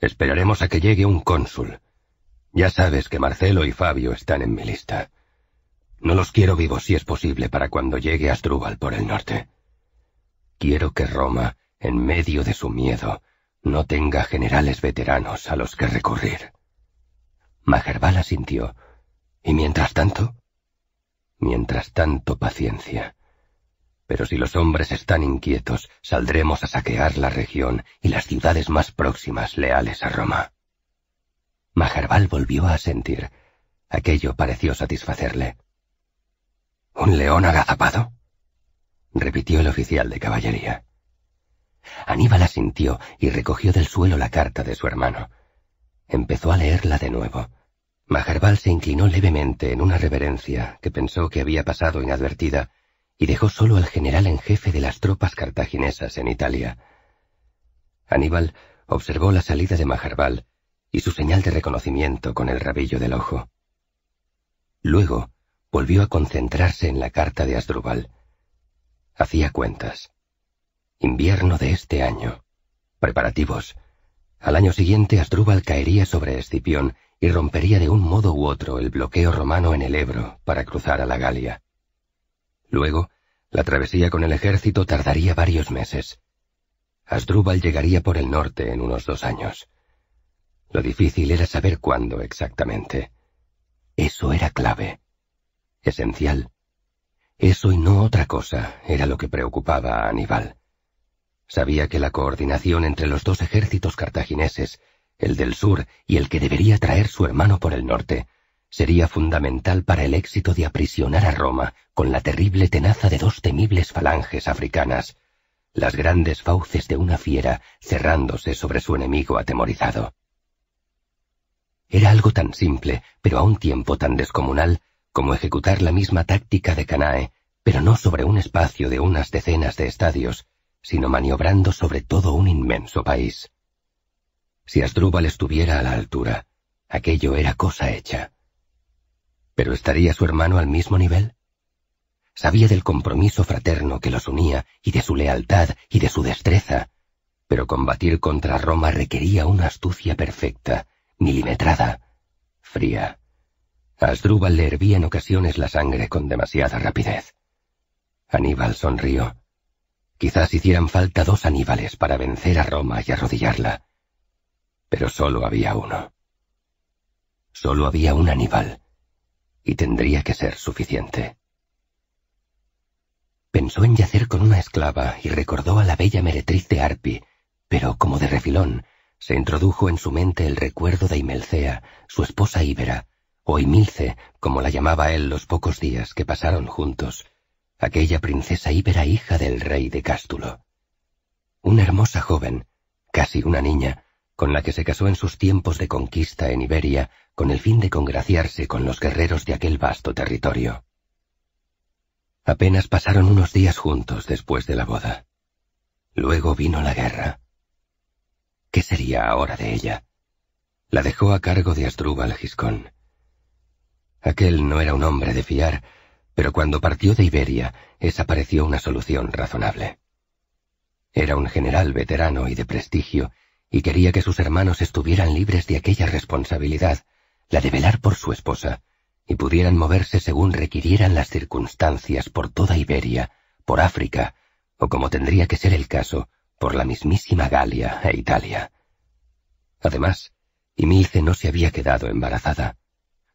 esperaremos a que llegue un cónsul. Ya sabes que Marcelo y Fabio están en mi lista. No los quiero vivos si es posible para cuando llegue Asdrúbal por el norte. Quiero que Roma, en medio de su miedo, no tenga generales veteranos a los que recurrir. Majarbal asintió. ¿Y mientras tanto? Mientras tanto, paciencia. Pero si los hombres están inquietos, saldremos a saquear la región y las ciudades más próximas leales a Roma. Majarbal volvió a sentir. Aquello pareció satisfacerle. ¿Un león agazapado? Repitió el oficial de caballería. Aníbal asintió y recogió del suelo la carta de su hermano. Empezó a leerla de nuevo. Majarbal se inclinó levemente en una reverencia que pensó que había pasado inadvertida y dejó solo al general en jefe de las tropas cartaginesas en Italia. Aníbal observó la salida de Majarbal y su señal de reconocimiento con el rabillo del ojo. Luego volvió a concentrarse en la carta de Asdrúbal. Hacía cuentas. Invierno de este año. Preparativos. Al año siguiente Asdrúbal caería sobre Escipión y rompería de un modo u otro el bloqueo romano en el Ebro para cruzar a la Galia. Luego, la travesía con el ejército tardaría varios meses. Asdrúbal llegaría por el norte en unos dos años. Lo difícil era saber cuándo exactamente. Eso era clave. Esencial. Eso y no otra cosa era lo que preocupaba a Aníbal. Sabía que la coordinación entre los dos ejércitos cartagineses, el del sur y el que debería traer su hermano por el norte, sería fundamental para el éxito de aprisionar a Roma con la terrible tenaza de dos temibles falanges africanas, las grandes fauces de una fiera cerrándose sobre su enemigo atemorizado. Era algo tan simple, pero a un tiempo tan descomunal, como ejecutar la misma táctica de Canae, pero no sobre un espacio de unas decenas de estadios, sino maniobrando sobre todo un inmenso país. Si Asdrúbal estuviera a la altura, aquello era cosa hecha. ¿Pero estaría su hermano al mismo nivel? Sabía del compromiso fraterno que los unía y de su lealtad y de su destreza, pero combatir contra Roma requería una astucia perfecta, milimetrada, fría. A Asdrúbal le hervía en ocasiones la sangre con demasiada rapidez. Aníbal sonrió. Quizás hicieran falta dos Aníbales para vencer a Roma y arrodillarla. Pero solo había uno. Solo había un Aníbal y tendría que ser suficiente. Pensó en yacer con una esclava y recordó a la bella meretriz de Arpi, pero como de refilón, se introdujo en su mente el recuerdo de Imelcea, su esposa íbera, o Imilce, como la llamaba él los pocos días que pasaron juntos, aquella princesa íbera hija del rey de Cástulo. Una hermosa joven, casi una niña, con la que se casó en sus tiempos de conquista en Iberia con el fin de congraciarse con los guerreros de aquel vasto territorio. Apenas pasaron unos días juntos después de la boda. Luego vino la guerra. ¿Qué sería ahora de ella? La dejó a cargo de Asdrúbal Giscón. Aquel no era un hombre de fiar, pero cuando partió de Iberia, esa pareció una solución razonable. Era un general veterano y de prestigio, y quería que sus hermanos estuvieran libres de aquella responsabilidad, la de velar por su esposa, y pudieran moverse según requirieran las circunstancias por toda Iberia, por África, o como tendría que ser el caso, por la mismísima Galia e Italia. Además, Emilce no se había quedado embarazada.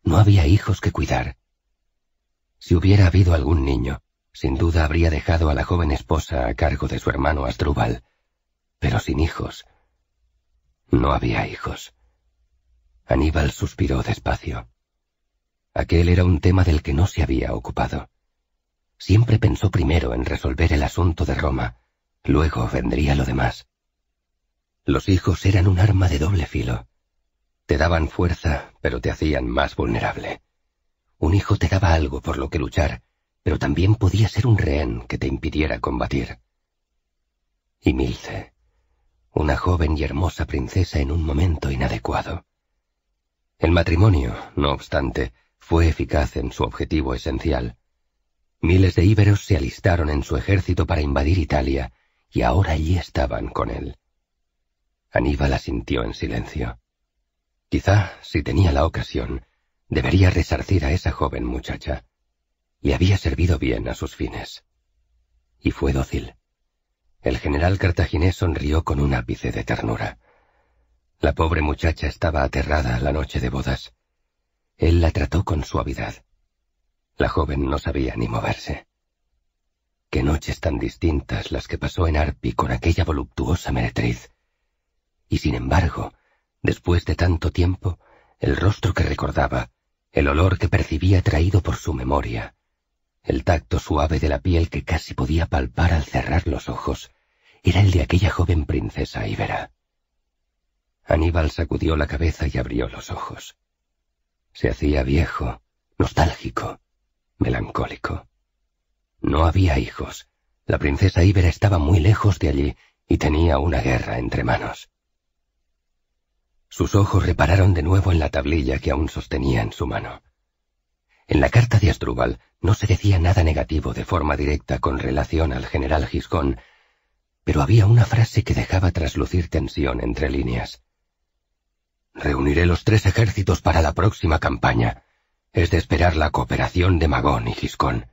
No había hijos que cuidar. Si hubiera habido algún niño, sin duda habría dejado a la joven esposa a cargo de su hermano Astrubal, pero sin hijos. No había hijos. Aníbal suspiró despacio. Aquel era un tema del que no se había ocupado. Siempre pensó primero en resolver el asunto de Roma, luego vendría lo demás. Los hijos eran un arma de doble filo. Te daban fuerza, pero te hacían más vulnerable. Un hijo te daba algo por lo que luchar, pero también podía ser un rehén que te impidiera combatir. Y Milce, una joven y hermosa princesa en un momento inadecuado. El matrimonio, no obstante, fue eficaz en su objetivo esencial. Miles de íberos se alistaron en su ejército para invadir Italia, y ahora allí estaban con él. Aníbal asintió en silencio. Quizá, si tenía la ocasión, debería resarcir a esa joven muchacha. Le había servido bien a sus fines. Y fue dócil. El general cartaginés sonrió con un ápice de ternura. La pobre muchacha estaba aterrada la noche de bodas. Él la trató con suavidad. La joven no sabía ni moverse. Qué noches tan distintas las que pasó en Arpi con aquella voluptuosa meretriz. Y sin embargo, después de tanto tiempo, el rostro que recordaba, el olor que percibía traído por su memoria, el tacto suave de la piel que casi podía palpar al cerrar los ojos, era el de aquella joven princesa íbera. Aníbal sacudió la cabeza y abrió los ojos. Se hacía viejo, nostálgico, melancólico. No había hijos. La princesa Íbera estaba muy lejos de allí y tenía una guerra entre manos. Sus ojos repararon de nuevo en la tablilla que aún sostenía en su mano. En la carta de Astrubal no se decía nada negativo de forma directa con relación al general Giscón, pero había una frase que dejaba traslucir tensión entre líneas. Reuniré los tres ejércitos para la próxima campaña. Es de esperar la cooperación de Magón y Giscón.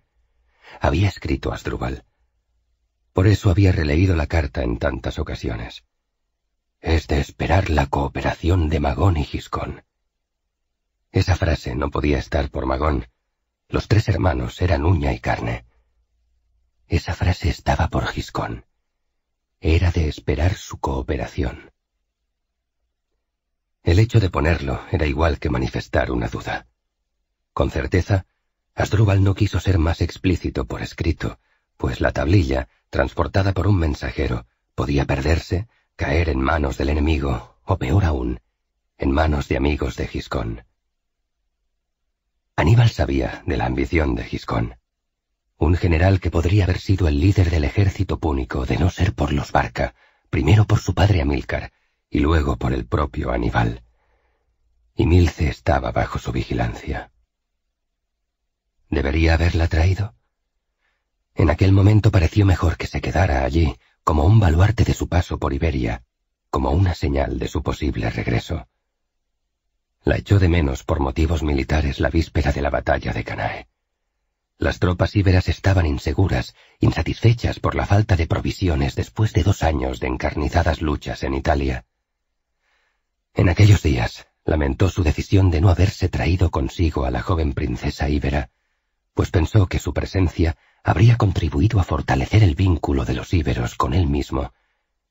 Había escrito Asdrúbal. Por eso había releído la carta en tantas ocasiones. Es de esperar la cooperación de Magón y Giscón. Esa frase no podía estar por Magón. Los tres hermanos eran uña y carne. Esa frase estaba por Giscón. Era de esperar su cooperación. El hecho de ponerlo era igual que manifestar una duda. Con certeza, Asdrúbal no quiso ser más explícito por escrito, pues la tablilla, transportada por un mensajero, podía perderse, caer en manos del enemigo, o peor aún, en manos de amigos de Giscón. Aníbal sabía de la ambición de Giscón. Un general que podría haber sido el líder del ejército púnico de no ser por los Barca, primero por su padre Amílcar, y luego por el propio Aníbal. Y Milce estaba bajo su vigilancia. ¿Debería haberla traído? En aquel momento pareció mejor que se quedara allí, como un baluarte de su paso por Iberia, como una señal de su posible regreso. La echó de menos por motivos militares la víspera de la batalla de Canae. Las tropas íberas estaban inseguras, insatisfechas por la falta de provisiones después de dos años de encarnizadas luchas en Italia. En aquellos días lamentó su decisión de no haberse traído consigo a la joven princesa íbera, pues pensó que su presencia habría contribuido a fortalecer el vínculo de los íberos con él mismo.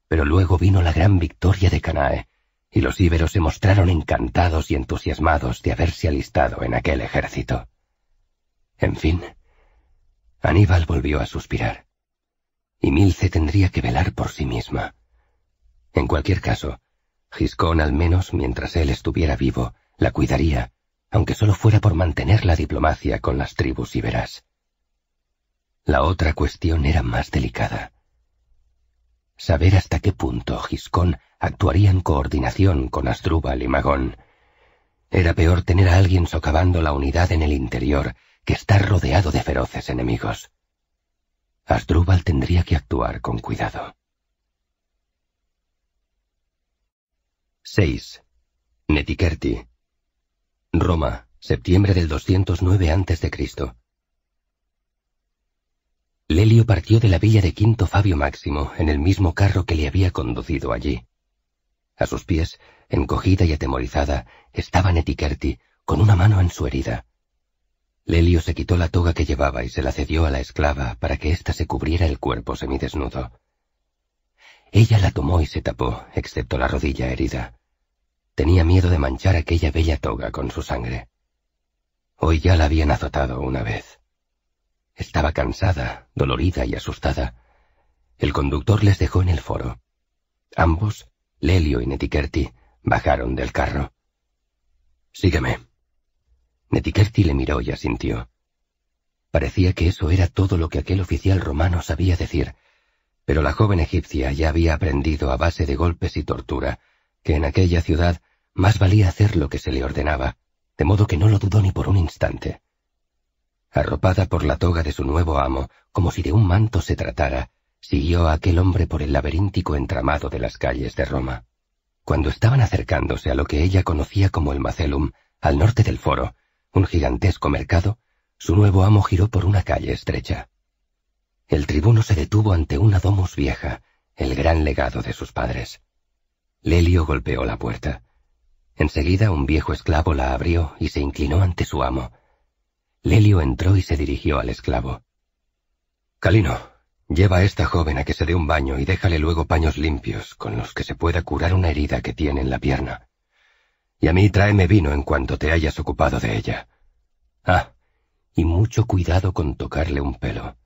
Pero luego vino la gran victoria de Canae, y los íberos se mostraron encantados y entusiasmados de haberse alistado en aquel ejército. En fin, Aníbal volvió a suspirar. Y Milce tendría que velar por sí misma. En cualquier caso, Giscón al menos mientras él estuviera vivo, la cuidaría, aunque solo fuera por mantener la diplomacia con las tribus iberas. La otra cuestión era más delicada. Saber hasta qué punto Giscón actuaría en coordinación con Asdrúbal y Magón. Era peor tener a alguien socavando la unidad en el interior que estar rodeado de feroces enemigos. Asdrúbal tendría que actuar con cuidado. 6. Netikerti. Roma, septiembre del 209 a.C. Lelio partió de la villa de Quinto Fabio Máximo en el mismo carro que le había conducido allí. A sus pies, encogida y atemorizada, estaba Netikerti, con una mano en su herida. Lelio se quitó la toga que llevaba y se la cedió a la esclava para que ésta se cubriera el cuerpo semidesnudo. Ella la tomó y se tapó, excepto la rodilla herida. Tenía miedo de manchar aquella bella toga con su sangre. Hoy ya la habían azotado una vez. Estaba cansada, dolorida y asustada. El conductor les dejó en el foro. Ambos, Lelio y Netikerti, bajaron del carro. Sígueme. Netikerti le miró y asintió. Parecía que eso era todo lo que aquel oficial romano sabía decir, pero la joven egipcia ya había aprendido a base de golpes y tortura que en aquella ciudad más valía hacer lo que se le ordenaba, de modo que no lo dudó ni por un instante. Arropada por la toga de su nuevo amo, como si de un manto se tratara, siguió a aquel hombre por el laberíntico entramado de las calles de Roma. Cuando estaban acercándose a lo que ella conocía como el Macelum, al norte del foro, un gigantesco mercado, su nuevo amo giró por una calle estrecha. El tribuno se detuvo ante una domus vieja, el gran legado de sus padres. Lelio golpeó la puerta. Enseguida un viejo esclavo la abrió y se inclinó ante su amo. Lelio entró y se dirigió al esclavo. Calino, lleva a esta joven a que se dé un baño y déjale luego paños limpios con los que se pueda curar una herida que tiene en la pierna. Y a mí tráeme vino en cuanto te hayas ocupado de ella. Ah, y mucho cuidado con tocarle un pelo.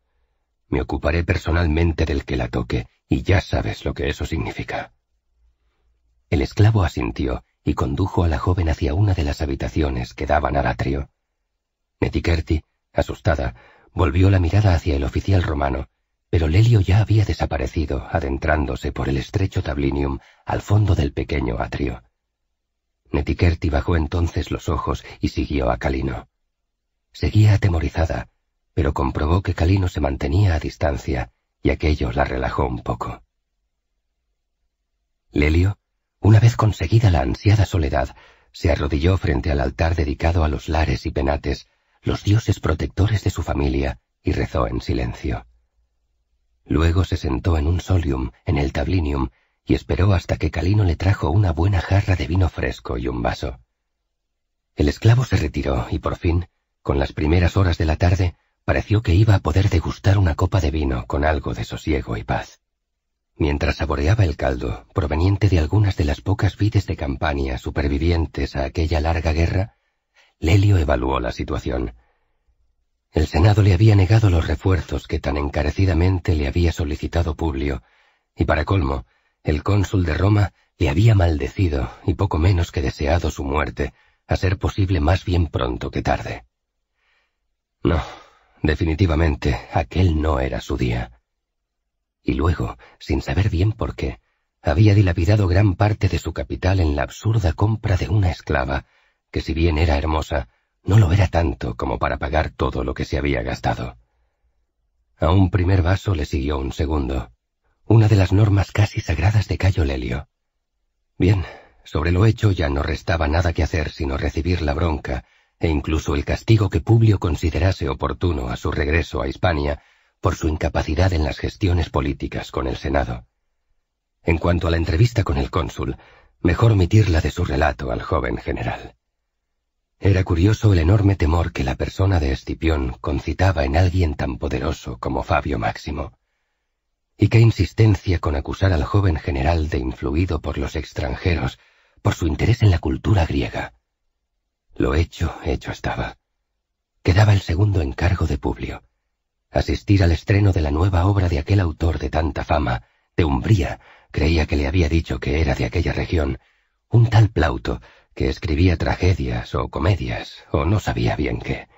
Me ocuparé personalmente del que la toque, y ya sabes lo que eso significa. El esclavo asintió y condujo a la joven hacia una de las habitaciones que daban al atrio. Netikerti, asustada, volvió la mirada hacia el oficial romano, pero Lelio ya había desaparecido adentrándose por el estrecho tablinium al fondo del pequeño atrio. Netikerti bajó entonces los ojos y siguió a Calino. Seguía atemorizada, pero comprobó que Calino se mantenía a distancia y aquello la relajó un poco. Lelio, una vez conseguida la ansiada soledad, se arrodilló frente al altar dedicado a los lares y penates, los dioses protectores de su familia, y rezó en silencio. Luego se sentó en un solium, en el tablinium, y esperó hasta que Calino le trajo una buena jarra de vino fresco y un vaso. El esclavo se retiró y por fin, con las primeras horas de la tarde, pareció que iba a poder degustar una copa de vino con algo de sosiego y paz. Mientras saboreaba el caldo, proveniente de algunas de las pocas vides de Campania supervivientes a aquella larga guerra, Lelio evaluó la situación. El Senado le había negado los refuerzos que tan encarecidamente le había solicitado Publio, y para colmo, el cónsul de Roma le había maldecido y poco menos que deseado su muerte, a ser posible más bien pronto que tarde. No, definitivamente, aquel no era su día y luego, sin saber bien por qué, había dilapidado gran parte de su capital en la absurda compra de una esclava, que si bien era hermosa, no lo era tanto como para pagar todo lo que se había gastado. A un primer vaso le siguió un segundo, una de las normas casi sagradas de Cayo Lelio. Bien, sobre lo hecho ya no restaba nada que hacer sino recibir la bronca e incluso el castigo que Publio considerase oportuno a su regreso a Hispania por su incapacidad en las gestiones políticas con el Senado. En cuanto a la entrevista con el cónsul, mejor omitirla de su relato al joven general. Era curioso el enorme temor que la persona de Escipión concitaba en alguien tan poderoso como Fabio Máximo. Y qué insistencia con acusar al joven general de influido por los extranjeros, por su interés en la cultura griega. Lo hecho, hecho estaba. Quedaba el segundo encargo de Publio asistir al estreno de la nueva obra de aquel autor de tanta fama, de Umbría, creía que le había dicho que era de aquella región, un tal Plauto, que escribía tragedias o comedias, o no sabía bien qué.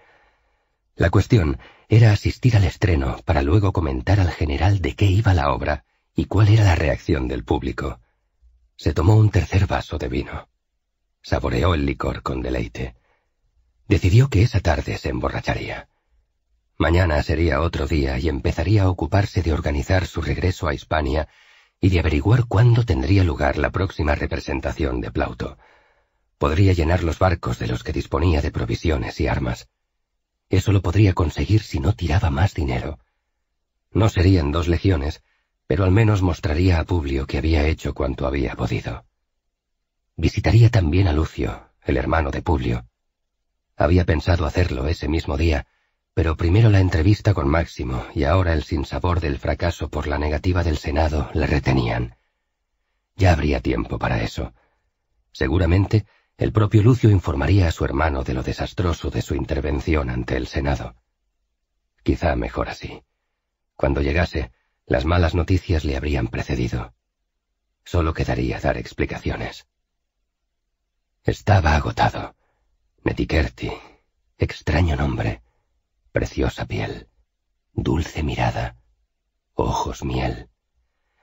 La cuestión era asistir al estreno para luego comentar al general de qué iba la obra y cuál era la reacción del público. Se tomó un tercer vaso de vino. Saboreó el licor con deleite. Decidió que esa tarde se emborracharía. Mañana sería otro día y empezaría a ocuparse de organizar su regreso a Hispania y de averiguar cuándo tendría lugar la próxima representación de Plauto. Podría llenar los barcos de los que disponía de provisiones y armas. Eso lo podría conseguir si no tiraba más dinero. No serían dos legiones, pero al menos mostraría a Publio que había hecho cuanto había podido. Visitaría también a Lucio, el hermano de Publio. Había pensado hacerlo ese mismo día, pero primero la entrevista con Máximo y ahora el sinsabor del fracaso por la negativa del Senado le retenían. Ya habría tiempo para eso. Seguramente el propio Lucio informaría a su hermano de lo desastroso de su intervención ante el Senado. Quizá mejor así. Cuando llegase, las malas noticias le habrían precedido. Solo quedaría dar explicaciones. Estaba agotado. Metikerti, extraño nombre preciosa piel, dulce mirada, ojos miel.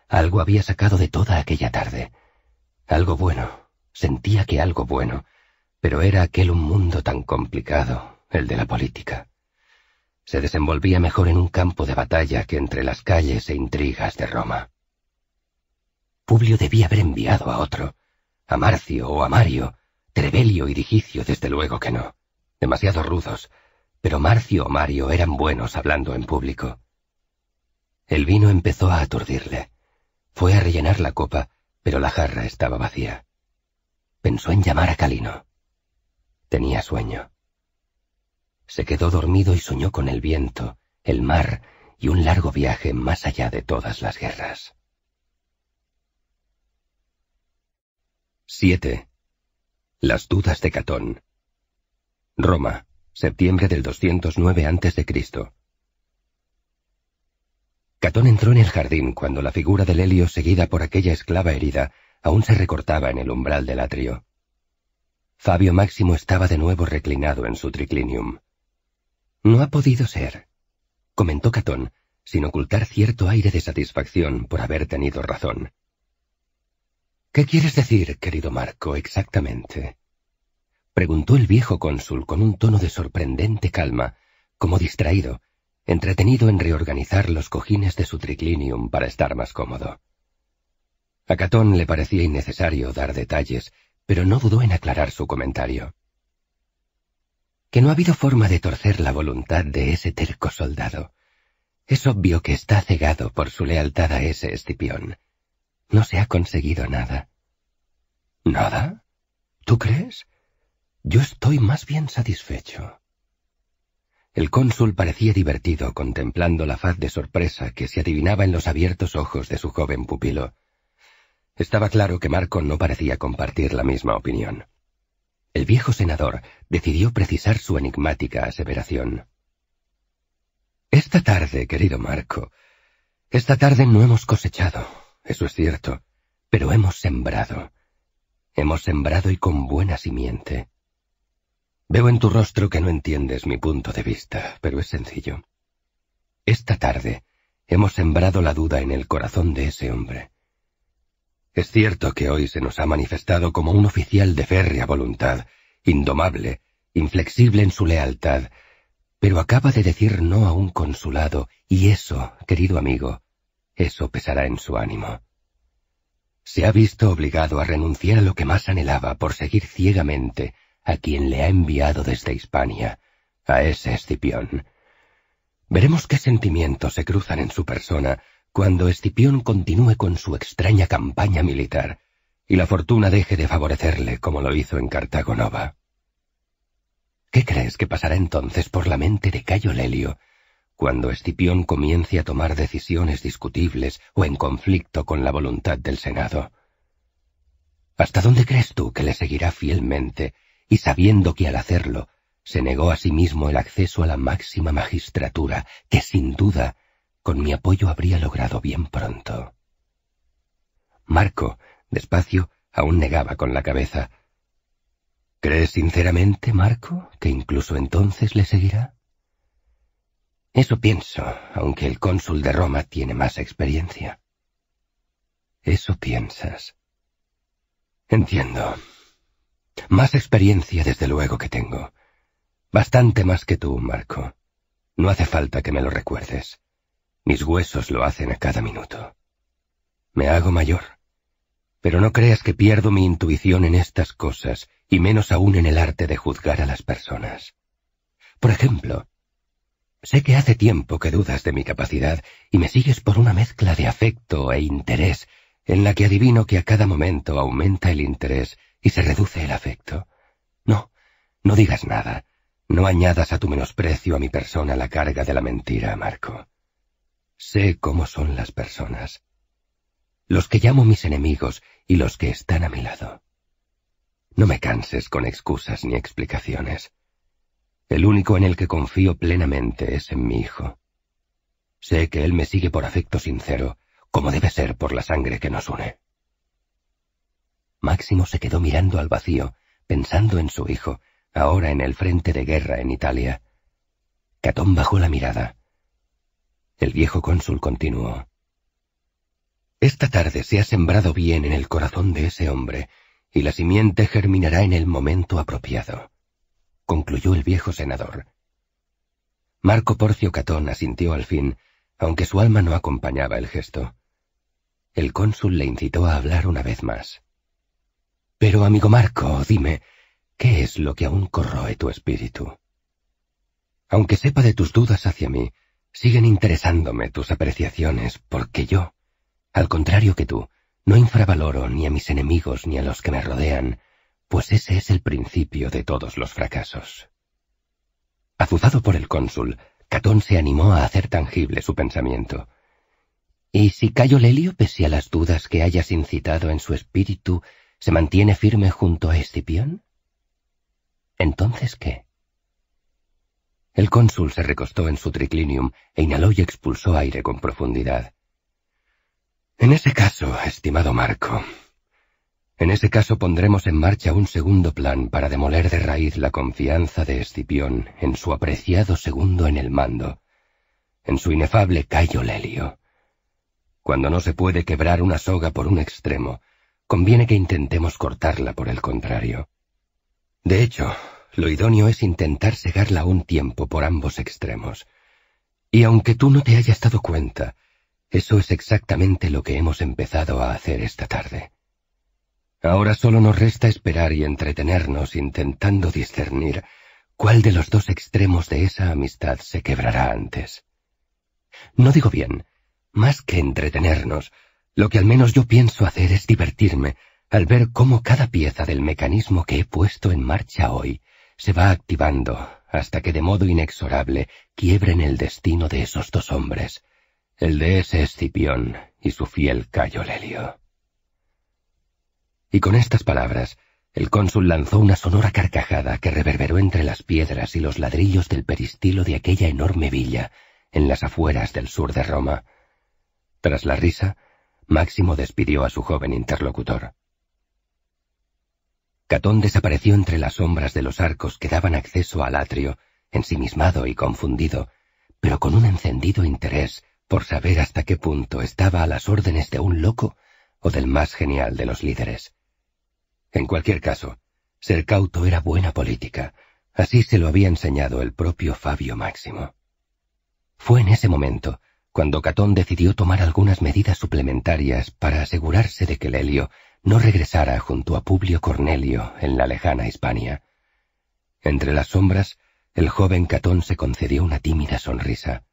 Algo había sacado de toda aquella tarde. Algo bueno, sentía que algo bueno, pero era aquel un mundo tan complicado, el de la política. Se desenvolvía mejor en un campo de batalla que entre las calles e intrigas de Roma. Publio debía haber enviado a otro, a Marcio o a Mario, Trevelio y Digicio desde luego que no, demasiado rudos, pero Marcio o Mario eran buenos hablando en público. El vino empezó a aturdirle. Fue a rellenar la copa, pero la jarra estaba vacía. Pensó en llamar a Calino. Tenía sueño. Se quedó dormido y soñó con el viento, el mar y un largo viaje más allá de todas las guerras. 7. Las dudas de Catón. Roma, septiembre del 209 a.C. Catón entró en el jardín cuando la figura del Helio, seguida por aquella esclava herida, aún se recortaba en el umbral del atrio. Fabio Máximo estaba de nuevo reclinado en su triclinium. No ha podido ser, comentó Catón, sin ocultar cierto aire de satisfacción por haber tenido razón. ¿Qué quieres decir, querido Marco, exactamente? preguntó el viejo cónsul con un tono de sorprendente calma, como distraído, entretenido en reorganizar los cojines de su triclinium para estar más cómodo. A Catón le parecía innecesario dar detalles, pero no dudó en aclarar su comentario. Que no ha habido forma de torcer la voluntad de ese terco soldado. Es obvio que está cegado por su lealtad a ese Escipión. No se ha conseguido nada. ¿Nada? ¿Tú crees? Yo estoy más bien satisfecho. El cónsul parecía divertido contemplando la faz de sorpresa que se adivinaba en los abiertos ojos de su joven pupilo. Estaba claro que Marco no parecía compartir la misma opinión. El viejo senador decidió precisar su enigmática aseveración. Esta tarde, querido Marco, esta tarde no hemos cosechado, eso es cierto, pero hemos sembrado. Hemos sembrado y con buena simiente. Veo en tu rostro que no entiendes mi punto de vista, pero es sencillo. Esta tarde hemos sembrado la duda en el corazón de ese hombre. Es cierto que hoy se nos ha manifestado como un oficial de férrea voluntad, indomable, inflexible en su lealtad, pero acaba de decir no a un consulado, y eso, querido amigo, eso pesará en su ánimo. Se ha visto obligado a renunciar a lo que más anhelaba por seguir ciegamente a quien le ha enviado desde Hispania, a ese Escipión. Veremos qué sentimientos se cruzan en su persona cuando Escipión continúe con su extraña campaña militar y la fortuna deje de favorecerle como lo hizo en Cartago Nova. ¿Qué crees que pasará entonces por la mente de Cayo Lelio cuando Escipión comience a tomar decisiones discutibles o en conflicto con la voluntad del Senado? ¿Hasta dónde crees tú que le seguirá fielmente y sabiendo que al hacerlo se negó a sí mismo el acceso a la máxima magistratura, que sin duda, con mi apoyo habría logrado bien pronto. Marco, despacio, aún negaba con la cabeza. ¿Crees sinceramente, Marco, que incluso entonces le seguirá? Eso pienso, aunque el cónsul de Roma tiene más experiencia. Eso piensas. Entiendo. Más experiencia, desde luego que tengo. Bastante más que tú, Marco. No hace falta que me lo recuerdes. Mis huesos lo hacen a cada minuto. Me hago mayor. Pero no creas que pierdo mi intuición en estas cosas, y menos aún en el arte de juzgar a las personas. Por ejemplo, sé que hace tiempo que dudas de mi capacidad y me sigues por una mezcla de afecto e interés en la que adivino que a cada momento aumenta el interés y se reduce el afecto. No, no digas nada. No añadas a tu menosprecio a mi persona la carga de la mentira, Marco. Sé cómo son las personas. Los que llamo mis enemigos y los que están a mi lado. No me canses con excusas ni explicaciones. El único en el que confío plenamente es en mi hijo. Sé que él me sigue por afecto sincero, como debe ser por la sangre que nos une. Máximo se quedó mirando al vacío, pensando en su hijo, ahora en el frente de guerra en Italia. Catón bajó la mirada. El viejo cónsul continuó. Esta tarde se ha sembrado bien en el corazón de ese hombre, y la simiente germinará en el momento apropiado, concluyó el viejo senador. Marco Porcio Catón asintió al fin, aunque su alma no acompañaba el gesto. El cónsul le incitó a hablar una vez más. Pero, amigo Marco, dime, ¿qué es lo que aún corroe tu espíritu? Aunque sepa de tus dudas hacia mí, siguen interesándome tus apreciaciones, porque yo, al contrario que tú, no infravaloro ni a mis enemigos ni a los que me rodean, pues ese es el principio de todos los fracasos. Azuzado por el cónsul, Catón se animó a hacer tangible su pensamiento. ¿Y si Cayo Lelio, pese a las dudas que hayas incitado en su espíritu, se mantiene firme junto a Escipión? ¿Entonces qué? El cónsul se recostó en su triclinium e inhaló y expulsó aire con profundidad. En ese caso, estimado Marco, en ese caso pondremos en marcha un segundo plan para demoler de raíz la confianza de Escipión en su apreciado segundo en el mando, en su inefable Cayo Lelio. Cuando no se puede quebrar una soga por un extremo, conviene que intentemos cortarla por el contrario. De hecho, lo idóneo es intentar segarla un tiempo por ambos extremos. Y aunque tú no te hayas dado cuenta, eso es exactamente lo que hemos empezado a hacer esta tarde. Ahora solo nos resta esperar y entretenernos intentando discernir cuál de los dos extremos de esa amistad se quebrará antes. No digo bien, más que entretenernos, lo que al menos yo pienso hacer es divertirme al ver cómo cada pieza del mecanismo que he puesto en marcha hoy se va activando hasta que de modo inexorable quiebren el destino de esos dos hombres, el de ese Escipión y su fiel Cayo Lelio. Y con estas palabras, el cónsul lanzó una sonora carcajada que reverberó entre las piedras y los ladrillos del peristilo de aquella enorme villa, en las afueras del sur de Roma. Tras la risa, Máximo despidió a su joven interlocutor. Catón desapareció entre las sombras de los arcos que daban acceso al atrio, ensimismado y confundido, pero con un encendido interés por saber hasta qué punto estaba a las órdenes de un loco o del más genial de los líderes. En cualquier caso, ser cauto era buena política, así se lo había enseñado el propio Fabio Máximo. Fue en ese momento cuando Catón decidió tomar algunas medidas suplementarias para asegurarse de que Lelio no regresara junto a Publio Cornelio en la lejana Hispania. Entre las sombras, el joven Catón se concedió una tímida sonrisa.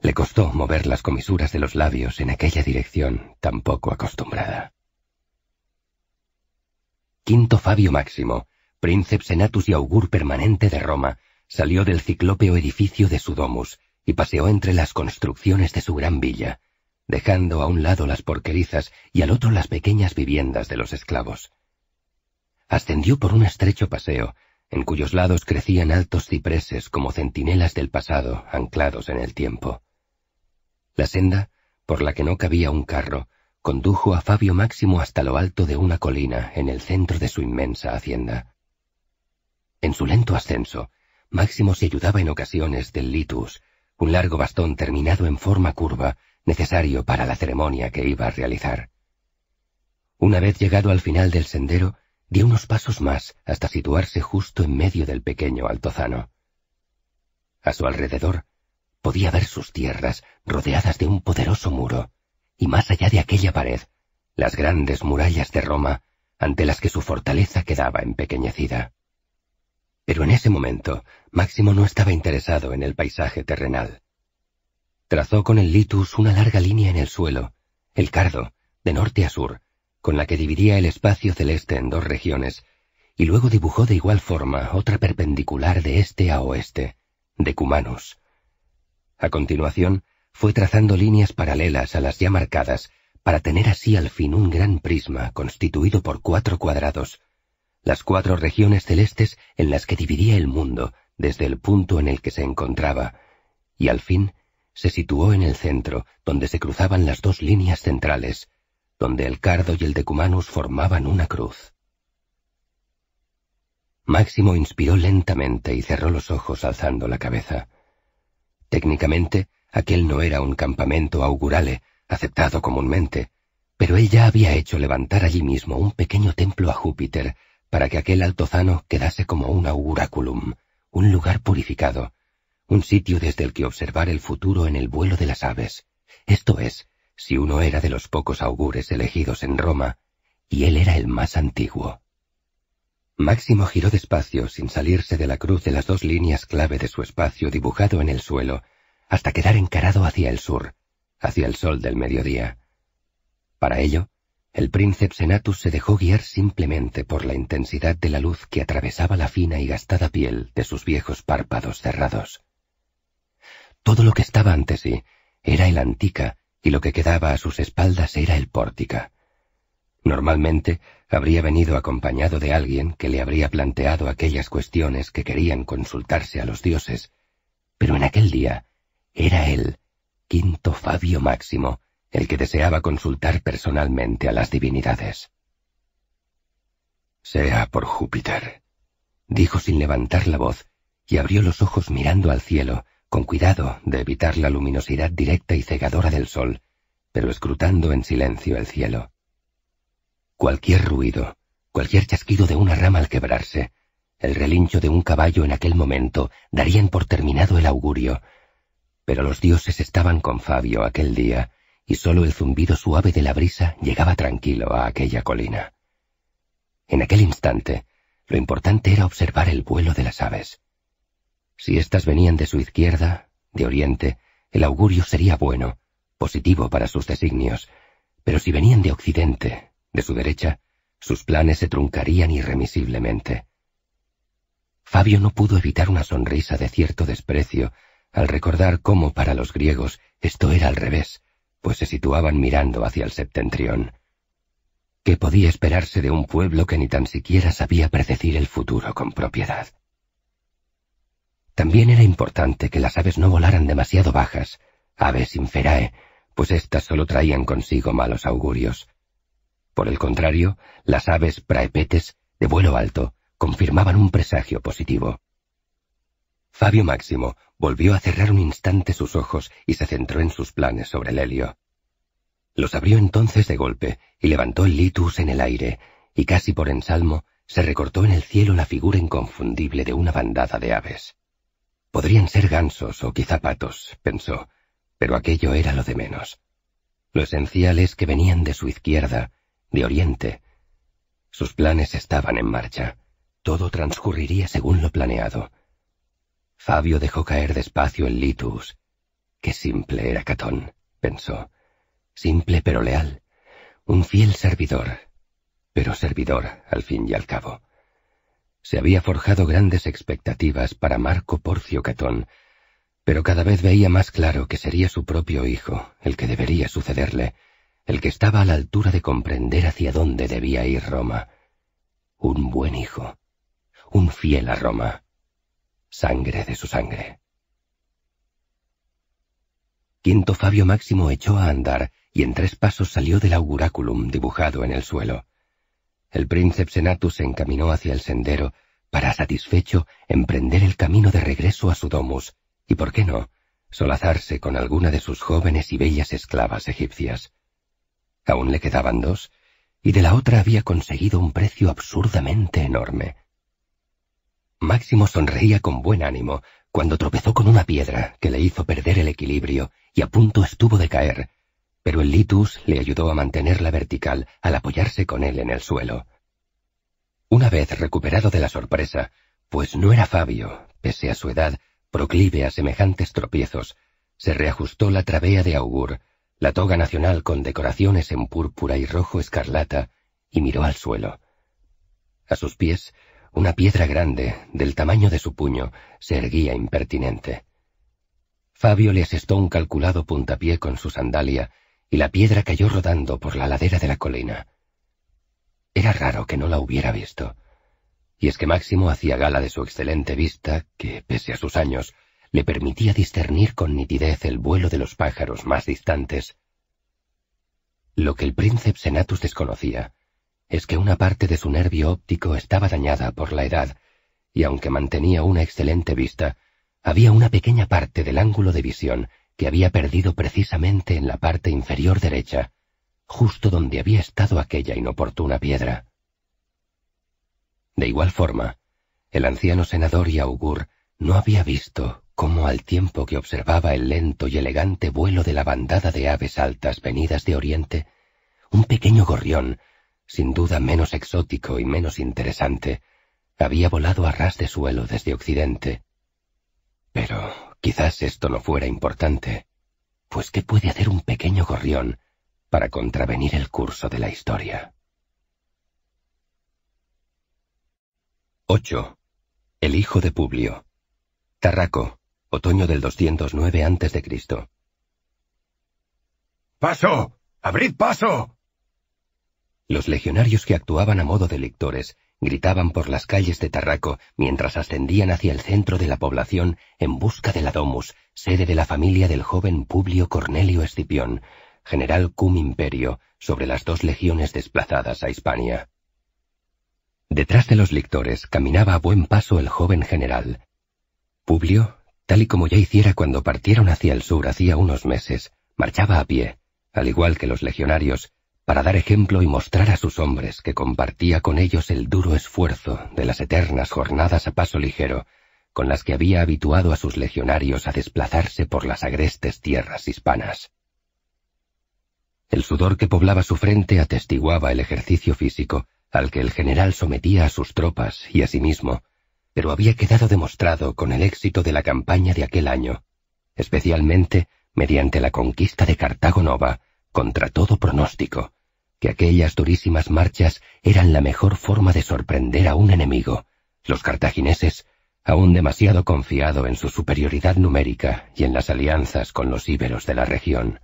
Le costó mover las comisuras de los labios en aquella dirección tan poco acostumbrada. Quinto Fabio Máximo, príncipe senatus y augur permanente de Roma, salió del ciclópeo edificio de su domus y paseó entre las construcciones de su gran villa, dejando a un lado las porquerizas y al otro las pequeñas viviendas de los esclavos. Ascendió por un estrecho paseo, en cuyos lados crecían altos cipreses como centinelas del pasado anclados en el tiempo. La senda, por la que no cabía un carro, condujo a Fabio Máximo hasta lo alto de una colina en el centro de su inmensa hacienda. En su lento ascenso, Máximo se ayudaba en ocasiones del litus, un largo bastón terminado en forma curva, necesario para la ceremonia que iba a realizar. Una vez llegado al final del sendero, dio unos pasos más hasta situarse justo en medio del pequeño altozano. A su alrededor podía ver sus tierras rodeadas de un poderoso muro, y más allá de aquella pared, las grandes murallas de Roma ante las que su fortaleza quedaba empequeñecida. Pero en ese momento, Máximo no estaba interesado en el paisaje terrenal. Trazó con el litus una larga línea en el suelo, el cardo, de norte a sur, con la que dividía el espacio celeste en dos regiones, y luego dibujó de igual forma otra perpendicular de este a oeste, de Cumanus. A continuación, fue trazando líneas paralelas a las ya marcadas, para tener así al fin un gran prisma constituido por cuatro cuadrados, las cuatro regiones celestes en las que dividía el mundo desde el punto en el que se encontraba, y al fin se situó en el centro, donde se cruzaban las dos líneas centrales, donde el cardo y el decumanus formaban una cruz. Máximo inspiró lentamente y cerró los ojos alzando la cabeza. Técnicamente, aquel no era un campamento augurale, aceptado comúnmente, pero él ya había hecho levantar allí mismo un pequeño templo a Júpiter, para que aquel altozano quedase como un auguraculum, un lugar purificado, un sitio desde el que observar el futuro en el vuelo de las aves, esto es, si uno era de los pocos augures elegidos en Roma, y él era el más antiguo. Máximo giró despacio sin salirse de la cruz de las dos líneas clave de su espacio dibujado en el suelo, hasta quedar encarado hacia el sur, hacia el sol del mediodía. Para ello, el príncipe Senatus se dejó guiar simplemente por la intensidad de la luz que atravesaba la fina y gastada piel de sus viejos párpados cerrados. Todo lo que estaba ante sí era el antica y lo que quedaba a sus espaldas era el pórtica. Normalmente habría venido acompañado de alguien que le habría planteado aquellas cuestiones que querían consultarse a los dioses, pero en aquel día era él, Quinto Fabio Máximo, el que deseaba consultar personalmente a las divinidades. Sea por Júpiter, dijo sin levantar la voz, y abrió los ojos mirando al cielo, con cuidado de evitar la luminosidad directa y cegadora del sol, pero escrutando en silencio el cielo. Cualquier ruido, cualquier chasquido de una rama al quebrarse, el relincho de un caballo en aquel momento darían por terminado el augurio, pero los dioses estaban con Fabio aquel día, y sólo el zumbido suave de la brisa llegaba tranquilo a aquella colina. En aquel instante, lo importante era observar el vuelo de las aves. Si éstas venían de su izquierda, de oriente, el augurio sería bueno, positivo para sus designios, pero si venían de occidente, de su derecha, sus planes se truncarían irremisiblemente. Fabio no pudo evitar una sonrisa de cierto desprecio al recordar cómo para los griegos esto era al revés, pues se situaban mirando hacia el septentrión. ¿Qué podía esperarse de un pueblo que ni tan siquiera sabía predecir el futuro con propiedad? También era importante que las aves no volaran demasiado bajas, aves inferae, pues éstas solo traían consigo malos augurios. Por el contrario, las aves praepetes, de vuelo alto, confirmaban un presagio positivo. Fabio Máximo volvió a cerrar un instante sus ojos y se centró en sus planes sobre el helio. Los abrió entonces de golpe y levantó el litus en el aire, y casi por ensalmo se recortó en el cielo la figura inconfundible de una bandada de aves. Podrían ser gansos o quizá patos, pensó, pero aquello era lo de menos. Lo esencial es que venían de su izquierda, de oriente. Sus planes estaban en marcha. Todo transcurriría según lo planeado. Fabio dejó caer despacio el litus. Qué simple era Catón, pensó. Simple pero leal. Un fiel servidor. Pero servidor, al fin y al cabo. Se había forjado grandes expectativas para Marco Porcio Catón, pero cada vez veía más claro que sería su propio hijo el que debería sucederle, el que estaba a la altura de comprender hacia dónde debía ir Roma. Un buen hijo, un fiel a Roma. Sangre de su sangre. Quinto Fabio Máximo echó a andar y en tres pasos salió del auguráculum dibujado en el suelo. El príncipe Senatus se encaminó hacia el sendero para, satisfecho, emprender el camino de regreso a su domus y, por qué no, solazarse con alguna de sus jóvenes y bellas esclavas egipcias. Aún le quedaban dos, y de la otra había conseguido un precio absurdamente enorme. Máximo sonreía con buen ánimo cuando tropezó con una piedra que le hizo perder el equilibrio y a punto estuvo de caer, pero el litus le ayudó a mantenerla vertical al apoyarse con él en el suelo. Una vez recuperado de la sorpresa, pues no era Fabio, pese a su edad, proclive a semejantes tropiezos, se reajustó la trabea de augur, la toga nacional con decoraciones en púrpura y rojo escarlata, y miró al suelo. A sus pies, una piedra grande, del tamaño de su puño, se erguía impertinente. Fabio le asestó un calculado puntapié con su sandalia, y la piedra cayó rodando por la ladera de la colina. Era raro que no la hubiera visto y es que Máximo hacía gala de su excelente vista, que, pese a sus años, le permitía discernir con nitidez el vuelo de los pájaros más distantes. Lo que el príncipe Senatus desconocía es que una parte de su nervio óptico estaba dañada por la edad, y aunque mantenía una excelente vista, había una pequeña parte del ángulo de visión que había perdido precisamente en la parte inferior derecha, justo donde había estado aquella inoportuna piedra. De igual forma, el anciano senador y augur no había visto cómo al tiempo que observaba el lento y elegante vuelo de la bandada de aves altas venidas de Oriente, un pequeño gorrión, sin duda menos exótico y menos interesante, había volado a ras de suelo desde Occidente. Pero quizás esto no fuera importante, pues ¿qué puede hacer un pequeño gorrión para contravenir el curso de la historia? 8. El hijo de Publio. Tarraco, otoño del 209 a.C. ¡Paso! ¡Abrid paso! Los legionarios que actuaban a modo de lectores gritaban por las calles de Tarraco mientras ascendían hacia el centro de la población en busca de la domus, sede de la familia del joven Publio Cornelio Escipión, general cum imperio, sobre las dos legiones desplazadas a Hispania. Detrás de los lictores caminaba a buen paso el joven general. Publio, tal y como ya hiciera cuando partieron hacia el sur hacía unos meses, marchaba a pie, al igual que los legionarios, para dar ejemplo y mostrar a sus hombres que compartía con ellos el duro esfuerzo de las eternas jornadas a paso ligero, con las que había habituado a sus legionarios a desplazarse por las agrestes tierras hispanas. El sudor que poblaba su frente atestiguaba el ejercicio físico, al que el general sometía a sus tropas y a sí mismo, pero había quedado demostrado con el éxito de la campaña de aquel año, especialmente mediante la conquista de Cartago Nova, contra todo pronóstico, que aquellas durísimas marchas eran la mejor forma de sorprender a un enemigo, los cartagineses, aún demasiado confiado en su superioridad numérica y en las alianzas con los íberos de la región.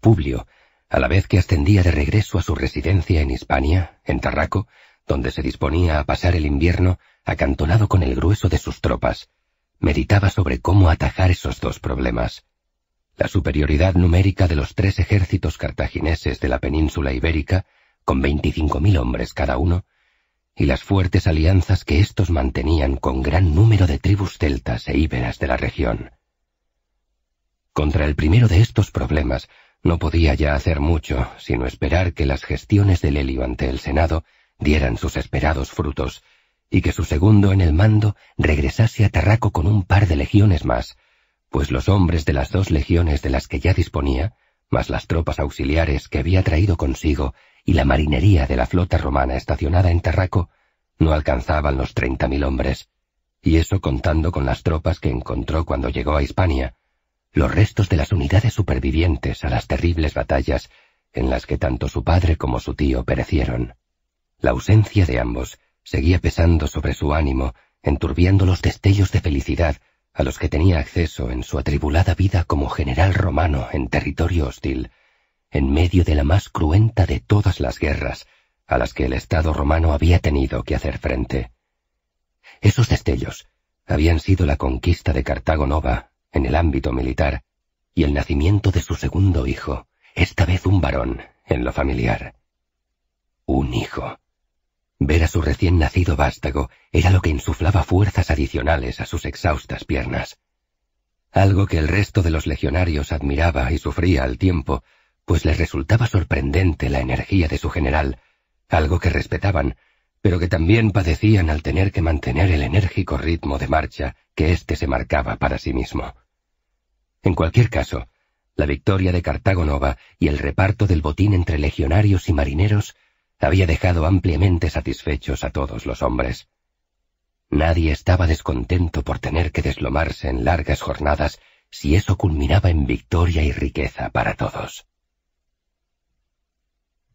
Publio a la vez que ascendía de regreso a su residencia en Hispania, en Tarraco, donde se disponía a pasar el invierno acantonado con el grueso de sus tropas, meditaba sobre cómo atajar esos dos problemas. La superioridad numérica de los tres ejércitos cartagineses de la península ibérica, con veinticinco mil hombres cada uno, y las fuertes alianzas que éstos mantenían con gran número de tribus celtas e íberas de la región. Contra el primero de estos problemas no podía ya hacer mucho, sino esperar que las gestiones de Lelio ante el Senado dieran sus esperados frutos, y que su segundo en el mando regresase a Tarraco con un par de legiones más, pues los hombres de las dos legiones de las que ya disponía, más las tropas auxiliares que había traído consigo y la marinería de la flota romana estacionada en Tarraco, no alcanzaban los treinta mil hombres, y eso contando con las tropas que encontró cuando llegó a Hispania, los restos de las unidades supervivientes a las terribles batallas en las que tanto su padre como su tío perecieron. La ausencia de ambos seguía pesando sobre su ánimo, enturbiando los destellos de felicidad a los que tenía acceso en su atribulada vida como general romano en territorio hostil, en medio de la más cruenta de todas las guerras, a las que el Estado romano había tenido que hacer frente. Esos destellos habían sido la conquista de Cartago Nova en el ámbito militar y el nacimiento de su segundo hijo, esta vez un varón, en lo familiar. Un hijo. Ver a su recién nacido vástago era lo que insuflaba fuerzas adicionales a sus exhaustas piernas. Algo que el resto de los legionarios admiraba y sufría al tiempo, pues les resultaba sorprendente la energía de su general, algo que respetaban, pero que también padecían al tener que mantener el enérgico ritmo de marcha que éste se marcaba para sí mismo. En cualquier caso, la victoria de Cartago Nova y el reparto del botín entre legionarios y marineros había dejado ampliamente satisfechos a todos los hombres. Nadie estaba descontento por tener que deslomarse en largas jornadas si eso culminaba en victoria y riqueza para todos.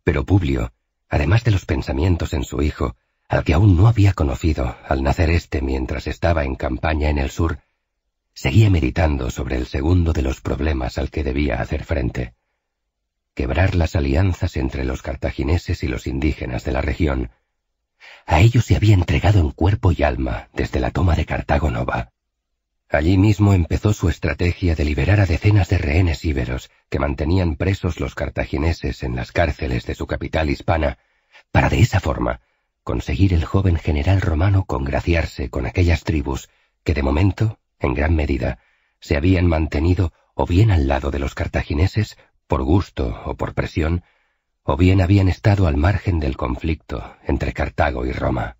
Pero Publio, además de los pensamientos en su hijo, al que aún no había conocido al nacer éste mientras estaba en campaña en el sur, seguía meditando sobre el segundo de los problemas al que debía hacer frente. Quebrar las alianzas entre los cartagineses y los indígenas de la región. A ellos se había entregado en cuerpo y alma desde la toma de Cartago Nova. Allí mismo empezó su estrategia de liberar a decenas de rehenes íberos que mantenían presos los cartagineses en las cárceles de su capital hispana, para de esa forma conseguir el joven general romano congraciarse con aquellas tribus que de momento, en gran medida, se habían mantenido o bien al lado de los cartagineses por gusto o por presión, o bien habían estado al margen del conflicto entre Cartago y Roma.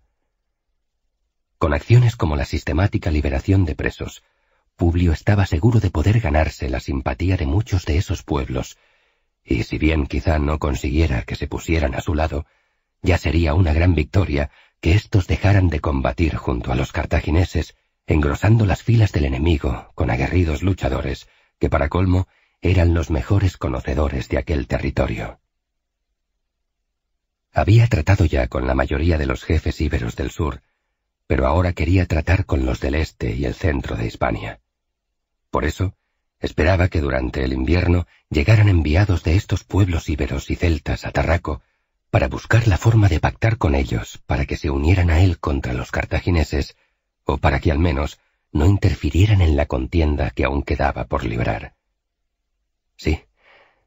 Con acciones como la sistemática liberación de presos, Publio estaba seguro de poder ganarse la simpatía de muchos de esos pueblos, y si bien quizá no consiguiera que se pusieran a su lado, ya sería una gran victoria que éstos dejaran de combatir junto a los cartagineses, engrosando las filas del enemigo con aguerridos luchadores, que para colmo eran los mejores conocedores de aquel territorio. Había tratado ya con la mayoría de los jefes íberos del sur, pero ahora quería tratar con los del este y el centro de Hispania. Por eso, esperaba que durante el invierno llegaran enviados de estos pueblos íberos y celtas a Tarraco para buscar la forma de pactar con ellos para que se unieran a él contra los cartagineses, o para que al menos no interfirieran en la contienda que aún quedaba por librar. Sí,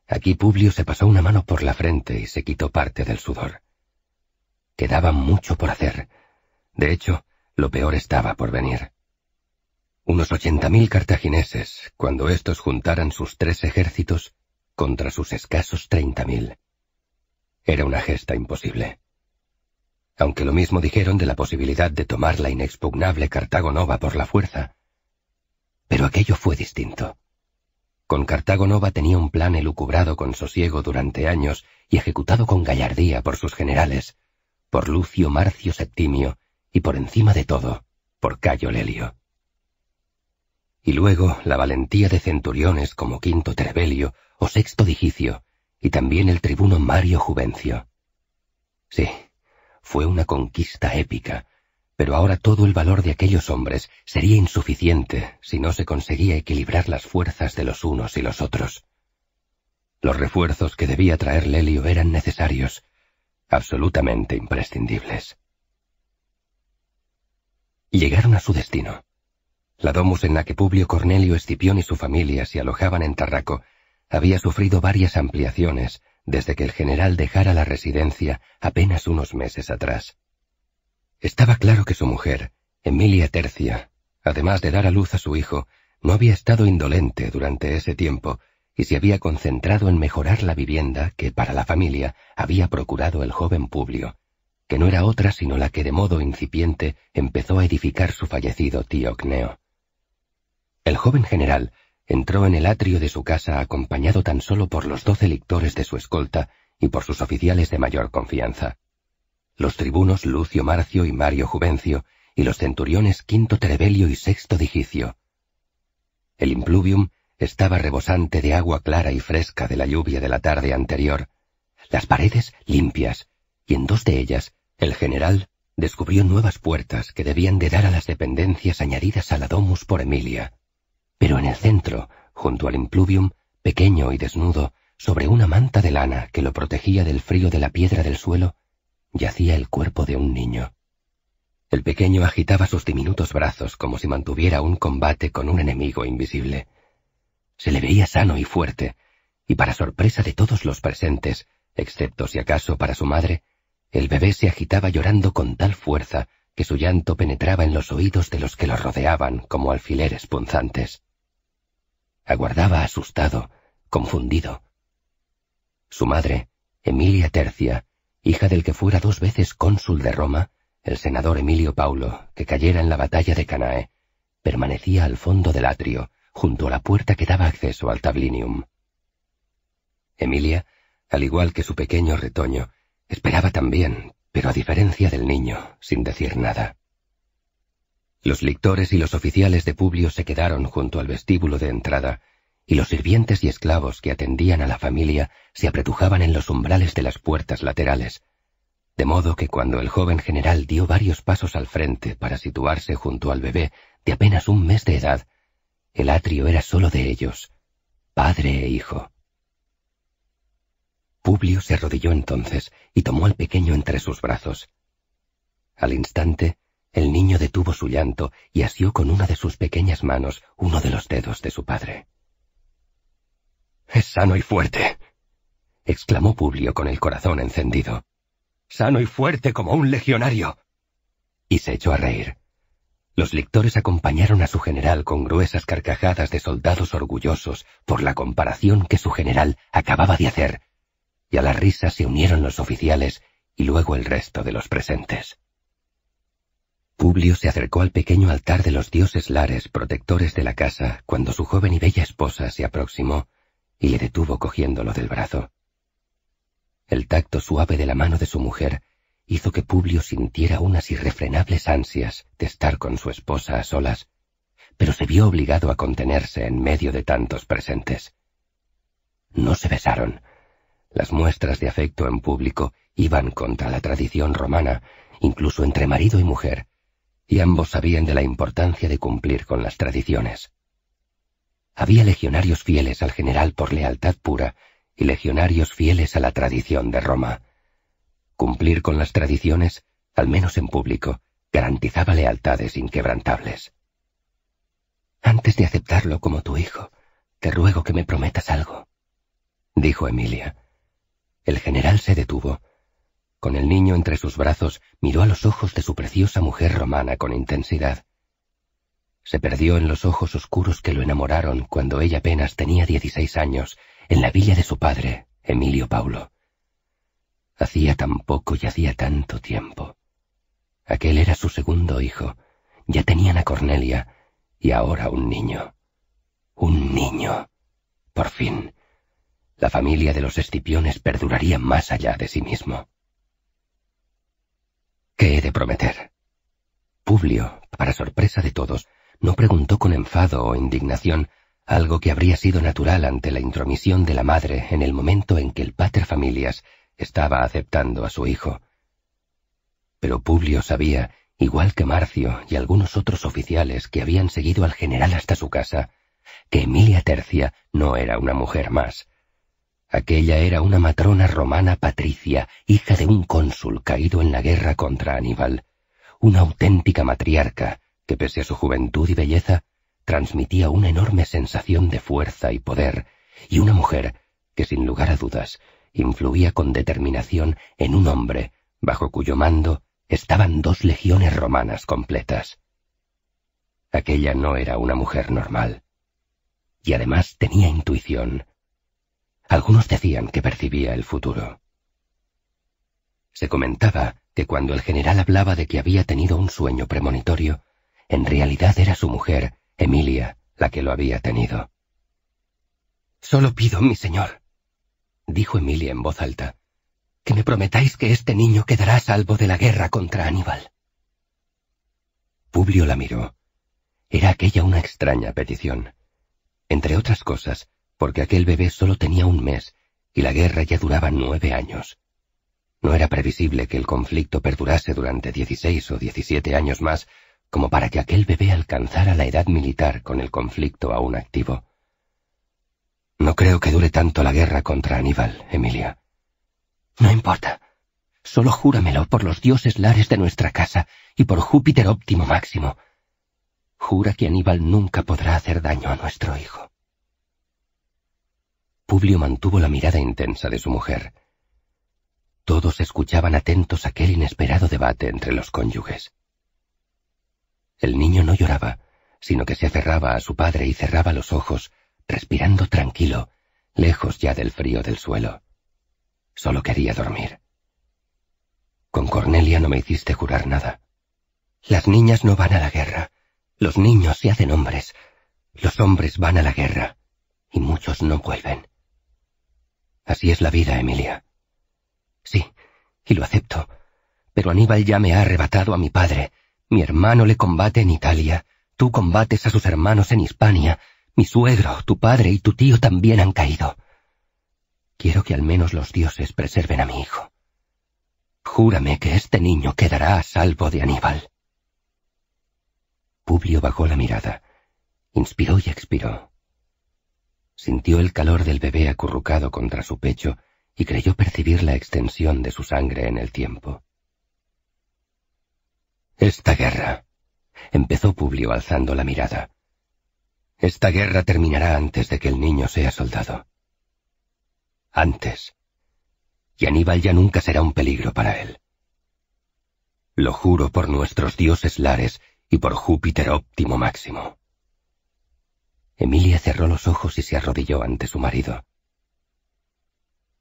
aquí Publio se pasó una mano por la frente y se quitó parte del sudor. Quedaba mucho por hacer. De hecho, lo peor estaba por venir. Unos ochenta mil cartagineses, cuando estos juntaran sus tres ejércitos, contra sus escasos treinta mil. Era una gesta imposible. Aunque lo mismo dijeron de la posibilidad de tomar la inexpugnable Cartago Nova por la fuerza. Pero aquello fue distinto. Con Cartago Nova tenía un plan elucubrado con sosiego durante años y ejecutado con gallardía por sus generales, por Lucio Marcio Septimio y por encima de todo, por Cayo Lelio. Y luego la valentía de centuriones como Quinto Trebelio o Sexto Digicio, y también el tribuno Mario Juvencio. Sí, fue una conquista épica, pero ahora todo el valor de aquellos hombres sería insuficiente si no se conseguía equilibrar las fuerzas de los unos y los otros. Los refuerzos que debía traer Lelio eran necesarios, absolutamente imprescindibles. Llegaron a su destino. La domus en la que Publio Cornelio Escipión y su familia se alojaban en Tarraco había sufrido varias ampliaciones desde que el general dejara la residencia apenas unos meses atrás. Estaba claro que su mujer, Emilia Tercia, además de dar a luz a su hijo, no había estado indolente durante ese tiempo y se había concentrado en mejorar la vivienda que para la familia había procurado el joven Publio, que no era otra sino la que de modo incipiente empezó a edificar su fallecido tío Cneo. El joven general entró en el atrio de su casa acompañado tan solo por los doce lictores de su escolta y por sus oficiales de mayor confianza. Los tribunos Lucio Marcio y Mario Juvencio, y los centuriones Quinto Trebelio y Sexto Digicio. El impluvium estaba rebosante de agua clara y fresca de la lluvia de la tarde anterior, las paredes limpias, y en dos de ellas el general descubrió nuevas puertas que debían de dar a las dependencias añadidas a la domus por Emilia. Pero en el centro, junto al impluvium, pequeño y desnudo, sobre una manta de lana que lo protegía del frío de la piedra del suelo, yacía el cuerpo de un niño. El pequeño agitaba sus diminutos brazos como si mantuviera un combate con un enemigo invisible. Se le veía sano y fuerte, y para sorpresa de todos los presentes, excepto si acaso para su madre, el bebé se agitaba llorando con tal fuerza que su llanto penetraba en los oídos de los que lo rodeaban como alfileres punzantes. Aguardaba asustado, confundido. Su madre, Emilia Tercia, hija del que fuera dos veces cónsul de Roma, el senador Emilio Paulo, que cayera en la batalla de Canae, permanecía al fondo del atrio, junto a la puerta que daba acceso al tablinium. Emilia, al igual que su pequeño retoño, esperaba también, pero a diferencia del niño, sin decir nada. Los lictores y los oficiales de Publio se quedaron junto al vestíbulo de entrada, y los sirvientes y esclavos que atendían a la familia se apretujaban en los umbrales de las puertas laterales, de modo que cuando el joven general dio varios pasos al frente para situarse junto al bebé de apenas un mes de edad, el atrio era solo de ellos, padre e hijo. Publio se arrodilló entonces y tomó al pequeño entre sus brazos. Al instante, el niño detuvo su llanto y asió con una de sus pequeñas manos uno de los dedos de su padre. Es sano y fuerte, exclamó Publio con el corazón encendido. Sano y fuerte como un legionario. Y se echó a reír. Los lictores acompañaron a su general con gruesas carcajadas de soldados orgullosos por la comparación que su general acababa de hacer y a la risa se unieron los oficiales y luego el resto de los presentes. Publio se acercó al pequeño altar de los dioses lares protectores de la casa cuando su joven y bella esposa se aproximó y le detuvo cogiéndolo del brazo. El tacto suave de la mano de su mujer hizo que Publio sintiera unas irrefrenables ansias de estar con su esposa a solas, pero se vio obligado a contenerse en medio de tantos presentes. No se besaron, las muestras de afecto en público iban contra la tradición romana, incluso entre marido y mujer, y ambos sabían de la importancia de cumplir con las tradiciones. Había legionarios fieles al general por lealtad pura y legionarios fieles a la tradición de Roma. Cumplir con las tradiciones, al menos en público, garantizaba lealtades inquebrantables. Antes de aceptarlo como tu hijo, te ruego que me prometas algo, dijo Emilia. El general se detuvo. Con el niño entre sus brazos, miró a los ojos de su preciosa mujer romana con intensidad. Se perdió en los ojos oscuros que lo enamoraron cuando ella apenas tenía dieciséis años, en la villa de su padre, Emilio Paulo. Hacía tan poco y hacía tanto tiempo. Aquel era su segundo hijo. Ya tenían a Cornelia y ahora un niño. Un niño. Por fin la familia de los Escipiones perduraría más allá de sí mismo. ¿Qué he de prometer? Publio, para sorpresa de todos, no preguntó con enfado o indignación algo que habría sido natural ante la intromisión de la madre en el momento en que el pater familias estaba aceptando a su hijo. Pero Publio sabía, igual que Marcio y algunos otros oficiales que habían seguido al general hasta su casa, que Emilia Tercia no era una mujer más, Aquella era una matrona romana patricia, hija de un cónsul caído en la guerra contra Aníbal, una auténtica matriarca que pese a su juventud y belleza, transmitía una enorme sensación de fuerza y poder, y una mujer que sin lugar a dudas influía con determinación en un hombre bajo cuyo mando estaban dos legiones romanas completas. Aquella no era una mujer normal. Y además tenía intuición, algunos decían que percibía el futuro. Se comentaba que cuando el general hablaba de que había tenido un sueño premonitorio, en realidad era su mujer, Emilia, la que lo había tenido. Solo pido, mi señor, dijo Emilia en voz alta, que me prometáis que este niño quedará salvo de la guerra contra Aníbal. Publio la miró. Era aquella una extraña petición. Entre otras cosas, porque aquel bebé solo tenía un mes y la guerra ya duraba nueve años. No era previsible que el conflicto perdurase durante dieciséis o diecisiete años más, como para que aquel bebé alcanzara la edad militar con el conflicto aún activo. No creo que dure tanto la guerra contra Aníbal, Emilia. No importa. Solo júramelo por los dioses lares de nuestra casa y por Júpiter óptimo máximo. Jura que Aníbal nunca podrá hacer daño a nuestro hijo. Publio mantuvo la mirada intensa de su mujer. Todos escuchaban atentos aquel inesperado debate entre los cónyuges. El niño no lloraba, sino que se aferraba a su padre y cerraba los ojos, respirando tranquilo, lejos ya del frío del suelo. Solo quería dormir. Con Cornelia no me hiciste jurar nada. Las niñas no van a la guerra. Los niños se hacen hombres. Los hombres van a la guerra. Y muchos no vuelven. Así es la vida, Emilia. Sí, y lo acepto. Pero Aníbal ya me ha arrebatado a mi padre. Mi hermano le combate en Italia. Tú combates a sus hermanos en Hispania. Mi suegro, tu padre y tu tío también han caído. Quiero que al menos los dioses preserven a mi hijo. Júrame que este niño quedará a salvo de Aníbal. Publio bajó la mirada, inspiró y expiró. Sintió el calor del bebé acurrucado contra su pecho y creyó percibir la extensión de su sangre en el tiempo. Esta guerra, empezó Publio alzando la mirada. Esta guerra terminará antes de que el niño sea soldado. Antes y Aníbal ya nunca será un peligro para él. Lo juro por nuestros dioses lares y por Júpiter óptimo máximo. Emilia cerró los ojos y se arrodilló ante su marido.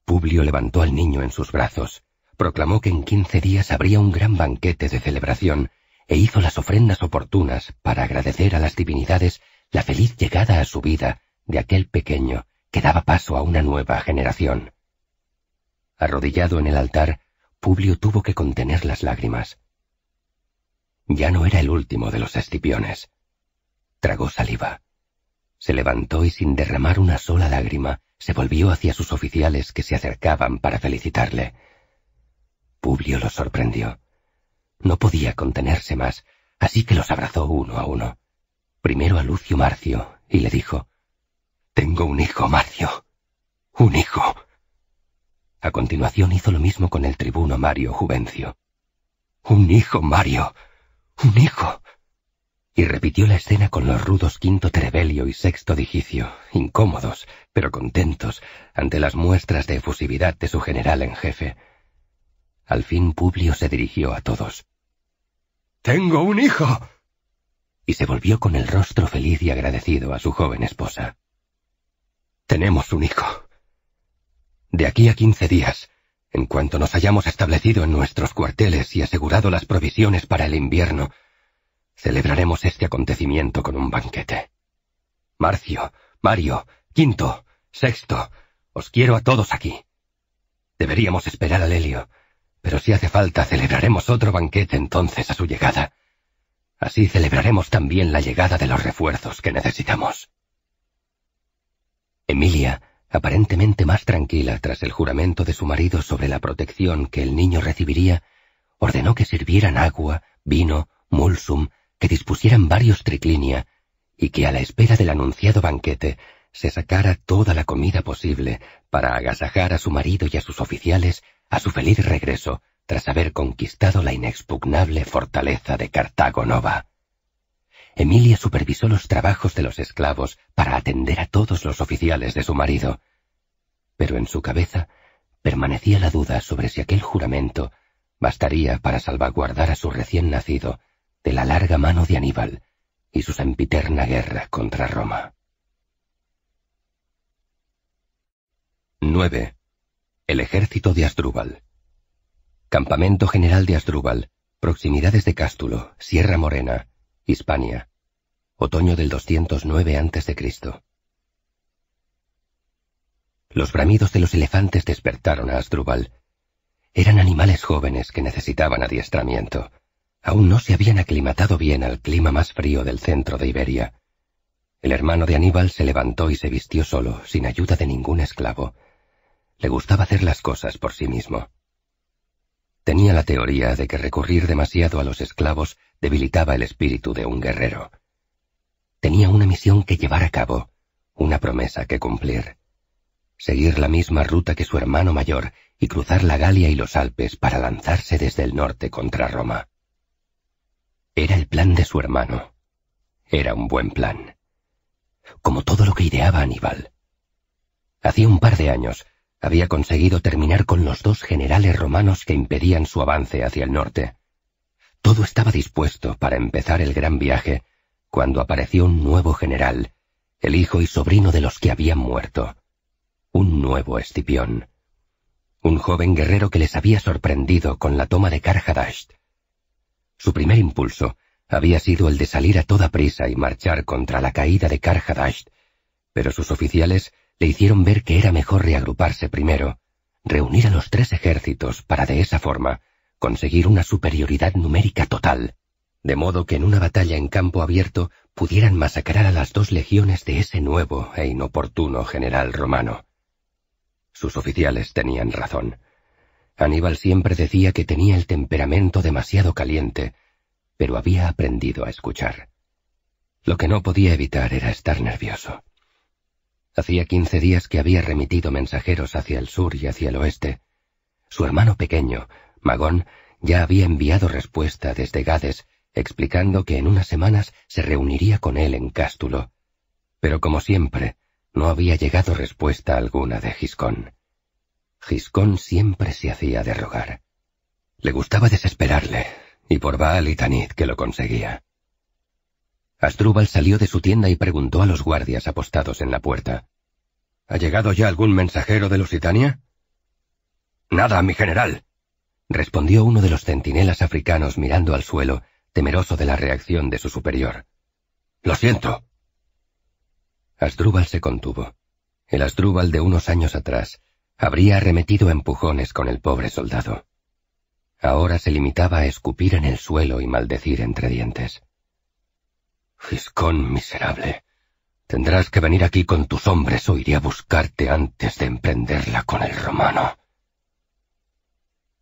Publio levantó al niño en sus brazos, proclamó que en quince días habría un gran banquete de celebración e hizo las ofrendas oportunas para agradecer a las divinidades la feliz llegada a su vida de aquel pequeño que daba paso a una nueva generación. Arrodillado en el altar, Publio tuvo que contener las lágrimas. Ya no era el último de los escipiones. Tragó saliva. Se levantó y sin derramar una sola lágrima, se volvió hacia sus oficiales que se acercaban para felicitarle. Publio los sorprendió. No podía contenerse más, así que los abrazó uno a uno. Primero a Lucio Marcio, y le dijo, Tengo un hijo, Marcio. Un hijo. A continuación hizo lo mismo con el tribuno Mario Juvencio. Un hijo, Mario. Un hijo. Y repitió la escena con los rudos quinto Terebelio y sexto Digicio, incómodos, pero contentos, ante las muestras de efusividad de su general en jefe. Al fin Publio se dirigió a todos. Tengo un hijo. Y se volvió con el rostro feliz y agradecido a su joven esposa. Tenemos un hijo. De aquí a quince días, en cuanto nos hayamos establecido en nuestros cuarteles y asegurado las provisiones para el invierno, celebraremos este acontecimiento con un banquete. Marcio, Mario, Quinto, Sexto, os quiero a todos aquí. Deberíamos esperar a Lelio, pero si hace falta celebraremos otro banquete entonces a su llegada. Así celebraremos también la llegada de los refuerzos que necesitamos. Emilia, aparentemente más tranquila tras el juramento de su marido sobre la protección que el niño recibiría, ordenó que sirvieran agua, vino, mulsum, que dispusieran varios triclinia, y que a la espera del anunciado banquete se sacara toda la comida posible para agasajar a su marido y a sus oficiales a su feliz regreso tras haber conquistado la inexpugnable fortaleza de Cartago Nova. Emilia supervisó los trabajos de los esclavos para atender a todos los oficiales de su marido, pero en su cabeza permanecía la duda sobre si aquel juramento bastaría para salvaguardar a su recién nacido de la larga mano de Aníbal y su sempiterna guerra contra Roma. 9. El ejército de Asdrúbal. Campamento General de Asdrúbal, proximidades de Cástulo, Sierra Morena, Hispania. Otoño del 209 a.C. Los bramidos de los elefantes despertaron a Asdrúbal. Eran animales jóvenes que necesitaban adiestramiento. Aún no se habían aclimatado bien al clima más frío del centro de Iberia. El hermano de Aníbal se levantó y se vistió solo, sin ayuda de ningún esclavo. Le gustaba hacer las cosas por sí mismo. Tenía la teoría de que recurrir demasiado a los esclavos debilitaba el espíritu de un guerrero. Tenía una misión que llevar a cabo, una promesa que cumplir. Seguir la misma ruta que su hermano mayor y cruzar la Galia y los Alpes para lanzarse desde el norte contra Roma. Era el plan de su hermano. Era un buen plan. Como todo lo que ideaba Aníbal. Hacía un par de años había conseguido terminar con los dos generales romanos que impedían su avance hacia el norte. Todo estaba dispuesto para empezar el gran viaje cuando apareció un nuevo general, el hijo y sobrino de los que habían muerto. Un nuevo Escipión. Un joven guerrero que les había sorprendido con la toma de Karhadasht. Su primer impulso había sido el de salir a toda prisa y marchar contra la caída de Karhadasht, pero sus oficiales le hicieron ver que era mejor reagruparse primero, reunir a los tres ejércitos para de esa forma conseguir una superioridad numérica total, de modo que en una batalla en campo abierto pudieran masacrar a las dos legiones de ese nuevo e inoportuno general romano. Sus oficiales tenían razón. Aníbal siempre decía que tenía el temperamento demasiado caliente, pero había aprendido a escuchar. Lo que no podía evitar era estar nervioso. Hacía quince días que había remitido mensajeros hacia el sur y hacia el oeste. Su hermano pequeño, Magón, ya había enviado respuesta desde Gades, explicando que en unas semanas se reuniría con él en Cástulo. Pero como siempre, no había llegado respuesta alguna de Giscón. Giscón siempre se hacía de rogar. Le gustaba desesperarle, y por Baal y Tanit que lo conseguía. Asdrúbal salió de su tienda y preguntó a los guardias apostados en la puerta. ¿Ha llegado ya algún mensajero de Lusitania? Nada, mi general, respondió uno de los centinelas africanos mirando al suelo, temeroso de la reacción de su superior. Lo siento. Asdrúbal se contuvo. El Asdrúbal de unos años atrás habría arremetido empujones con el pobre soldado. Ahora se limitaba a escupir en el suelo y maldecir entre dientes. Giscón miserable. Tendrás que venir aquí con tus hombres o iré a buscarte antes de emprenderla con el romano.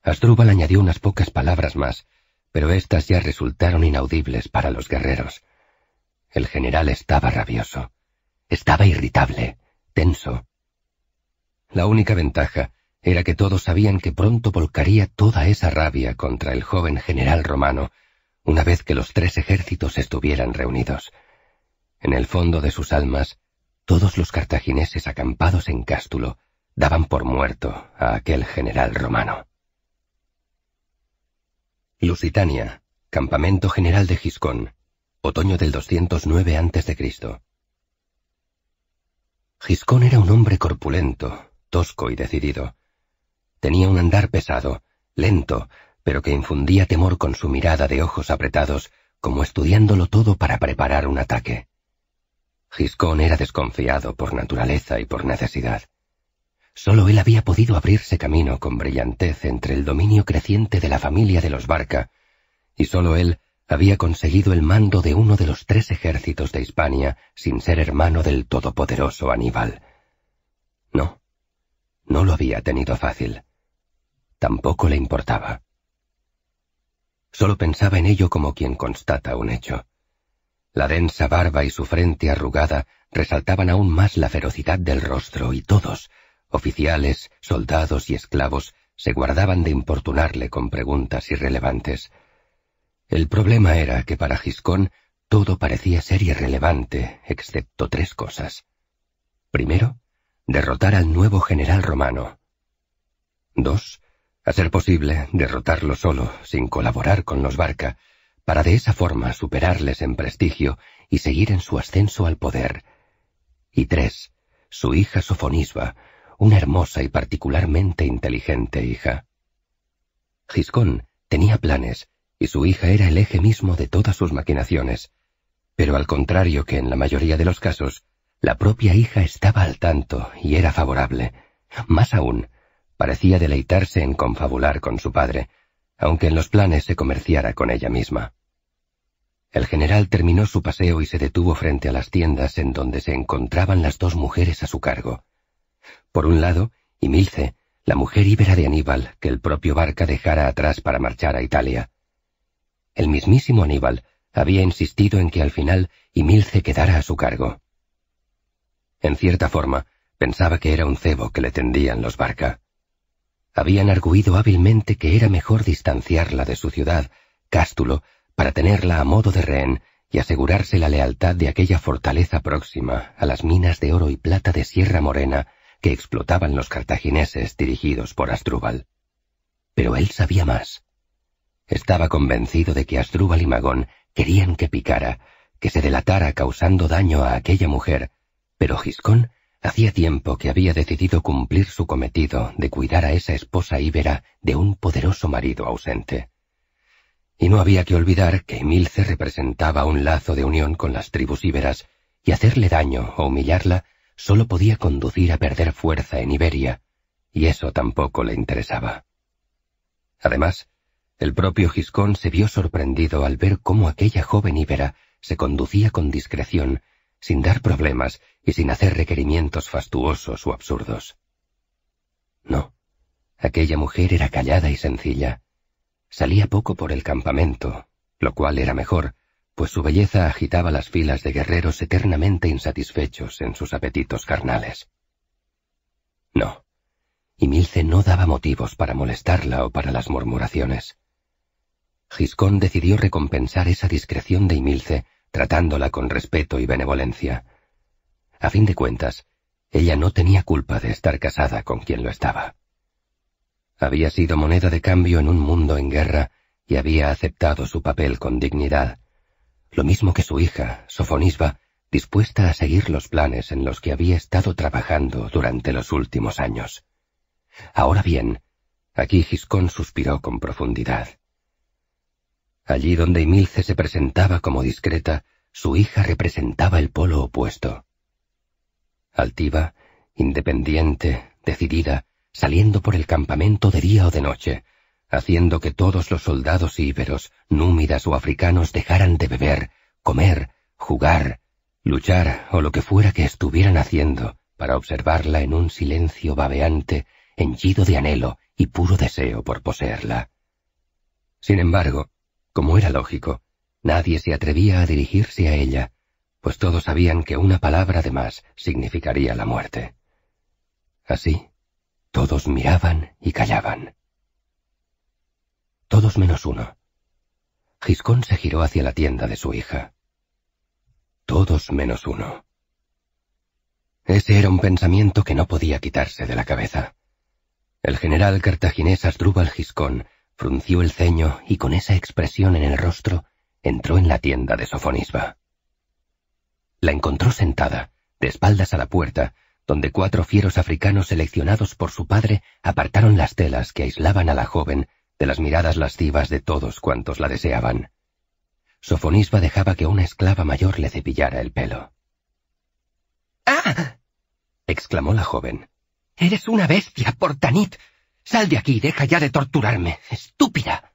Asdrúbal añadió unas pocas palabras más, pero éstas ya resultaron inaudibles para los guerreros. El general estaba rabioso. Estaba irritable, tenso. La única ventaja era que todos sabían que pronto volcaría toda esa rabia contra el joven general romano una vez que los tres ejércitos estuvieran reunidos. En el fondo de sus almas, todos los cartagineses acampados en Cástulo daban por muerto a aquel general romano. Lusitania, campamento general de Giscón, otoño del 209 a.C. Giscón era un hombre corpulento, tosco y decidido. Tenía un andar pesado, lento, pero que infundía temor con su mirada de ojos apretados, como estudiándolo todo para preparar un ataque. Giscón era desconfiado por naturaleza y por necesidad. Solo él había podido abrirse camino con brillantez entre el dominio creciente de la familia de los Barca, y solo él había conseguido el mando de uno de los tres ejércitos de Hispania sin ser hermano del todopoderoso Aníbal. No, no lo había tenido fácil. Tampoco le importaba. Solo pensaba en ello como quien constata un hecho. La densa barba y su frente arrugada resaltaban aún más la ferocidad del rostro y todos, oficiales, soldados y esclavos, se guardaban de importunarle con preguntas irrelevantes. El problema era que para Giscón todo parecía ser irrelevante, excepto tres cosas. Primero, derrotar al nuevo general romano. Dos, a ser posible, derrotarlo solo, sin colaborar con los Barca, para de esa forma superarles en prestigio y seguir en su ascenso al poder. Y tres, su hija Sofonisba, una hermosa y particularmente inteligente hija. Giscón tenía planes, y su hija era el eje mismo de todas sus maquinaciones, pero al contrario que en la mayoría de los casos, la propia hija estaba al tanto y era favorable. Más aún, parecía deleitarse en confabular con su padre, aunque en los planes se comerciara con ella misma. El general terminó su paseo y se detuvo frente a las tiendas en donde se encontraban las dos mujeres a su cargo. Por un lado, Imilce, la mujer íbera de Aníbal, que el propio Barca dejara atrás para marchar a Italia. El mismísimo Aníbal había insistido en que al final Imilce quedara a su cargo. En cierta forma, pensaba que era un cebo que le tendían los Barca. Habían arguido hábilmente que era mejor distanciarla de su ciudad, Cástulo, para tenerla a modo de rehén y asegurarse la lealtad de aquella fortaleza próxima a las minas de oro y plata de Sierra Morena que explotaban los cartagineses dirigidos por Asdrúbal. Pero él sabía más. Estaba convencido de que Asdrúbal y Magón querían que picara, que se delatara causando daño a aquella mujer, pero Giscón hacía tiempo que había decidido cumplir su cometido de cuidar a esa esposa íbera de un poderoso marido ausente. Y no había que olvidar que Emilce representaba un lazo de unión con las tribus íberas, y hacerle daño o humillarla solo podía conducir a perder fuerza en Iberia, y eso tampoco le interesaba. Además, el propio Giscón se vio sorprendido al ver cómo aquella joven íbera se conducía con discreción, sin dar problemas y sin hacer requerimientos fastuosos o absurdos. No, aquella mujer era callada y sencilla. Salía poco por el campamento, lo cual era mejor, pues su belleza agitaba las filas de guerreros eternamente insatisfechos en sus apetitos carnales. No, y Milce no daba motivos para molestarla o para las murmuraciones. Giscón decidió recompensar esa discreción de Emilce tratándola con respeto y benevolencia. A fin de cuentas, ella no tenía culpa de estar casada con quien lo estaba. Había sido moneda de cambio en un mundo en guerra y había aceptado su papel con dignidad, lo mismo que su hija, Sofonisba, dispuesta a seguir los planes en los que había estado trabajando durante los últimos años. Ahora bien, aquí Giscón suspiró con profundidad. Allí donde Emilce se presentaba como discreta, su hija representaba el polo opuesto. Altiva, independiente, decidida, saliendo por el campamento de día o de noche, haciendo que todos los soldados íberos, númidas o africanos dejaran de beber, comer, jugar, luchar o lo que fuera que estuvieran haciendo para observarla en un silencio babeante, henchido de anhelo y puro deseo por poseerla. Sin embargo, como era lógico, nadie se atrevía a dirigirse a ella, pues todos sabían que una palabra de más significaría la muerte. Así, todos miraban y callaban. Todos menos uno. Giscón se giró hacia la tienda de su hija. Todos menos uno. Ese era un pensamiento que no podía quitarse de la cabeza. El general cartaginés Asdrúbal Giscón frunció el ceño y con esa expresión en el rostro entró en la tienda de Sofonisba. La encontró sentada, de espaldas a la puerta, donde cuatro fieros africanos seleccionados por su padre apartaron las telas que aislaban a la joven de las miradas lascivas de todos cuantos la deseaban. Sofonisba dejaba que una esclava mayor le cepillara el pelo. ¡Ah! exclamó la joven. Eres una bestia, Portanit. Sal de aquí, deja ya de torturarme, estúpida.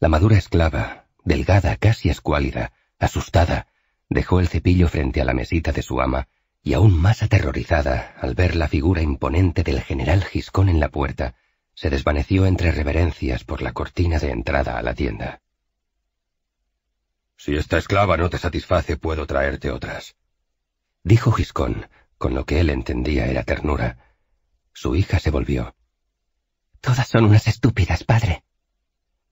La madura esclava, delgada, casi escuálida, asustada, dejó el cepillo frente a la mesita de su ama, y aún más aterrorizada al ver la figura imponente del general Giscón en la puerta, se desvaneció entre reverencias por la cortina de entrada a la tienda. Si esta esclava no te satisface, puedo traerte otras. Dijo Giscón, con lo que él entendía era ternura. Su hija se volvió. Todas son unas estúpidas, padre.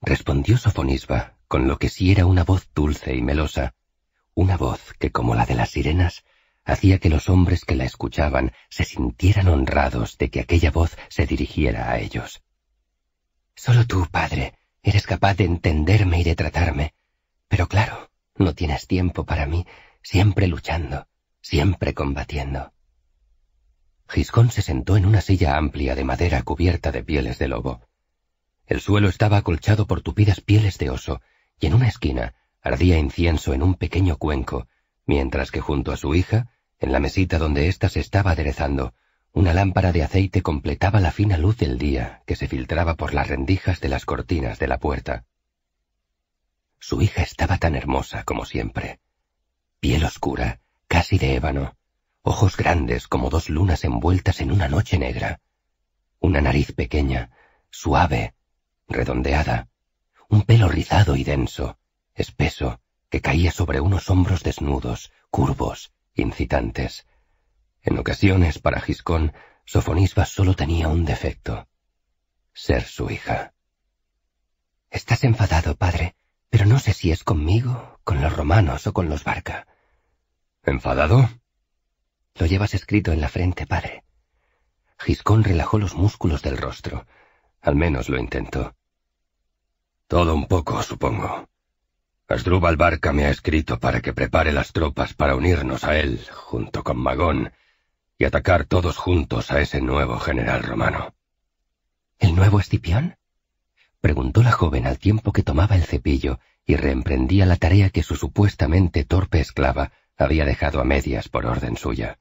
Respondió Sofonisba, con lo que sí era una voz dulce y melosa, una voz que, como la de las sirenas, hacía que los hombres que la escuchaban se sintieran honrados de que aquella voz se dirigiera a ellos. Solo tú, padre, eres capaz de entenderme y de tratarme. Pero claro, no tienes tiempo para mí, siempre luchando, siempre combatiendo. Giscón se sentó en una silla amplia de madera cubierta de pieles de lobo. El suelo estaba acolchado por tupidas pieles de oso, y en una esquina ardía incienso en un pequeño cuenco, mientras que junto a su hija, en la mesita donde ésta se estaba aderezando, una lámpara de aceite completaba la fina luz del día que se filtraba por las rendijas de las cortinas de la puerta. Su hija estaba tan hermosa como siempre. Piel oscura, casi de ébano, ojos grandes como dos lunas envueltas en una noche negra, una nariz pequeña, suave, redondeada, un pelo rizado y denso, espeso, que caía sobre unos hombros desnudos, curvos, incitantes. En ocasiones, para Giscón, Sofonisba solo tenía un defecto, ser su hija. Estás enfadado, padre, pero no sé si es conmigo, con los romanos o con los Barca. ¿Enfadado? Lo llevas escrito en la frente, padre. Giscón relajó los músculos del rostro. Al menos lo intentó. Todo un poco, supongo. Asdrúbal Barca me ha escrito para que prepare las tropas para unirnos a él, junto con Magón, y atacar todos juntos a ese nuevo general romano. ¿El nuevo Escipión? preguntó la joven al tiempo que tomaba el cepillo y reemprendía la tarea que su supuestamente torpe esclava había dejado a medias por orden suya.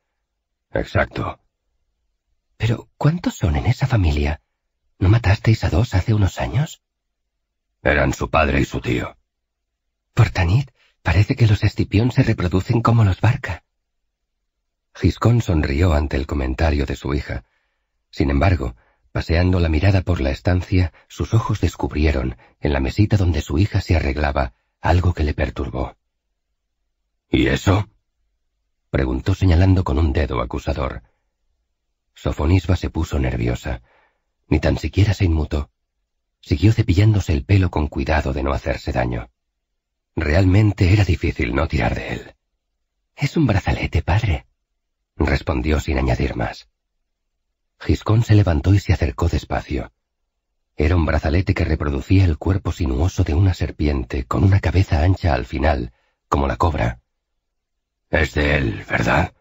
Exacto. Pero, ¿cuántos son en esa familia? ¿No matasteis a dos hace unos años? Eran su padre y su tío. Por Tanit, parece que los Escipión se reproducen como los Barca. Giscón sonrió ante el comentario de su hija. Sin embargo, paseando la mirada por la estancia, sus ojos descubrieron, en la mesita donde su hija se arreglaba, algo que le perturbó. ¿Y eso? preguntó señalando con un dedo acusador. Sofonisba se puso nerviosa. Ni tan siquiera se inmutó. Siguió cepillándose el pelo con cuidado de no hacerse daño. Realmente era difícil no tirar de él. Es un brazalete, padre, respondió sin añadir más. Giscón se levantó y se acercó despacio. Era un brazalete que reproducía el cuerpo sinuoso de una serpiente con una cabeza ancha al final, como la cobra. Es de él, ¿verdad?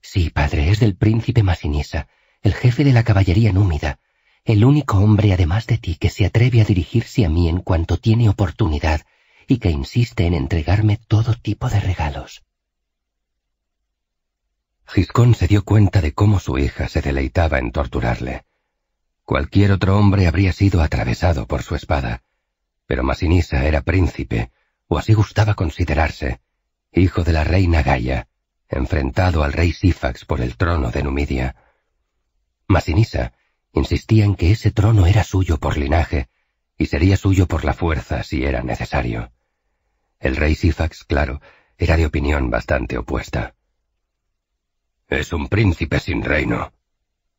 Sí, padre, es del príncipe Masinisa, el jefe de la caballería númida, el único hombre además de ti que se atreve a dirigirse a mí en cuanto tiene oportunidad y que insiste en entregarme todo tipo de regalos. Giscón se dio cuenta de cómo su hija se deleitaba en torturarle. Cualquier otro hombre habría sido atravesado por su espada, pero Masinisa era príncipe, o así gustaba considerarse, hijo de la reina Gaia, enfrentado al rey Sífax por el trono de Numidia. Masinisa insistía en que ese trono era suyo por linaje y sería suyo por la fuerza si era necesario. El rey Sífax, claro, era de opinión bastante opuesta. Es un príncipe sin reino,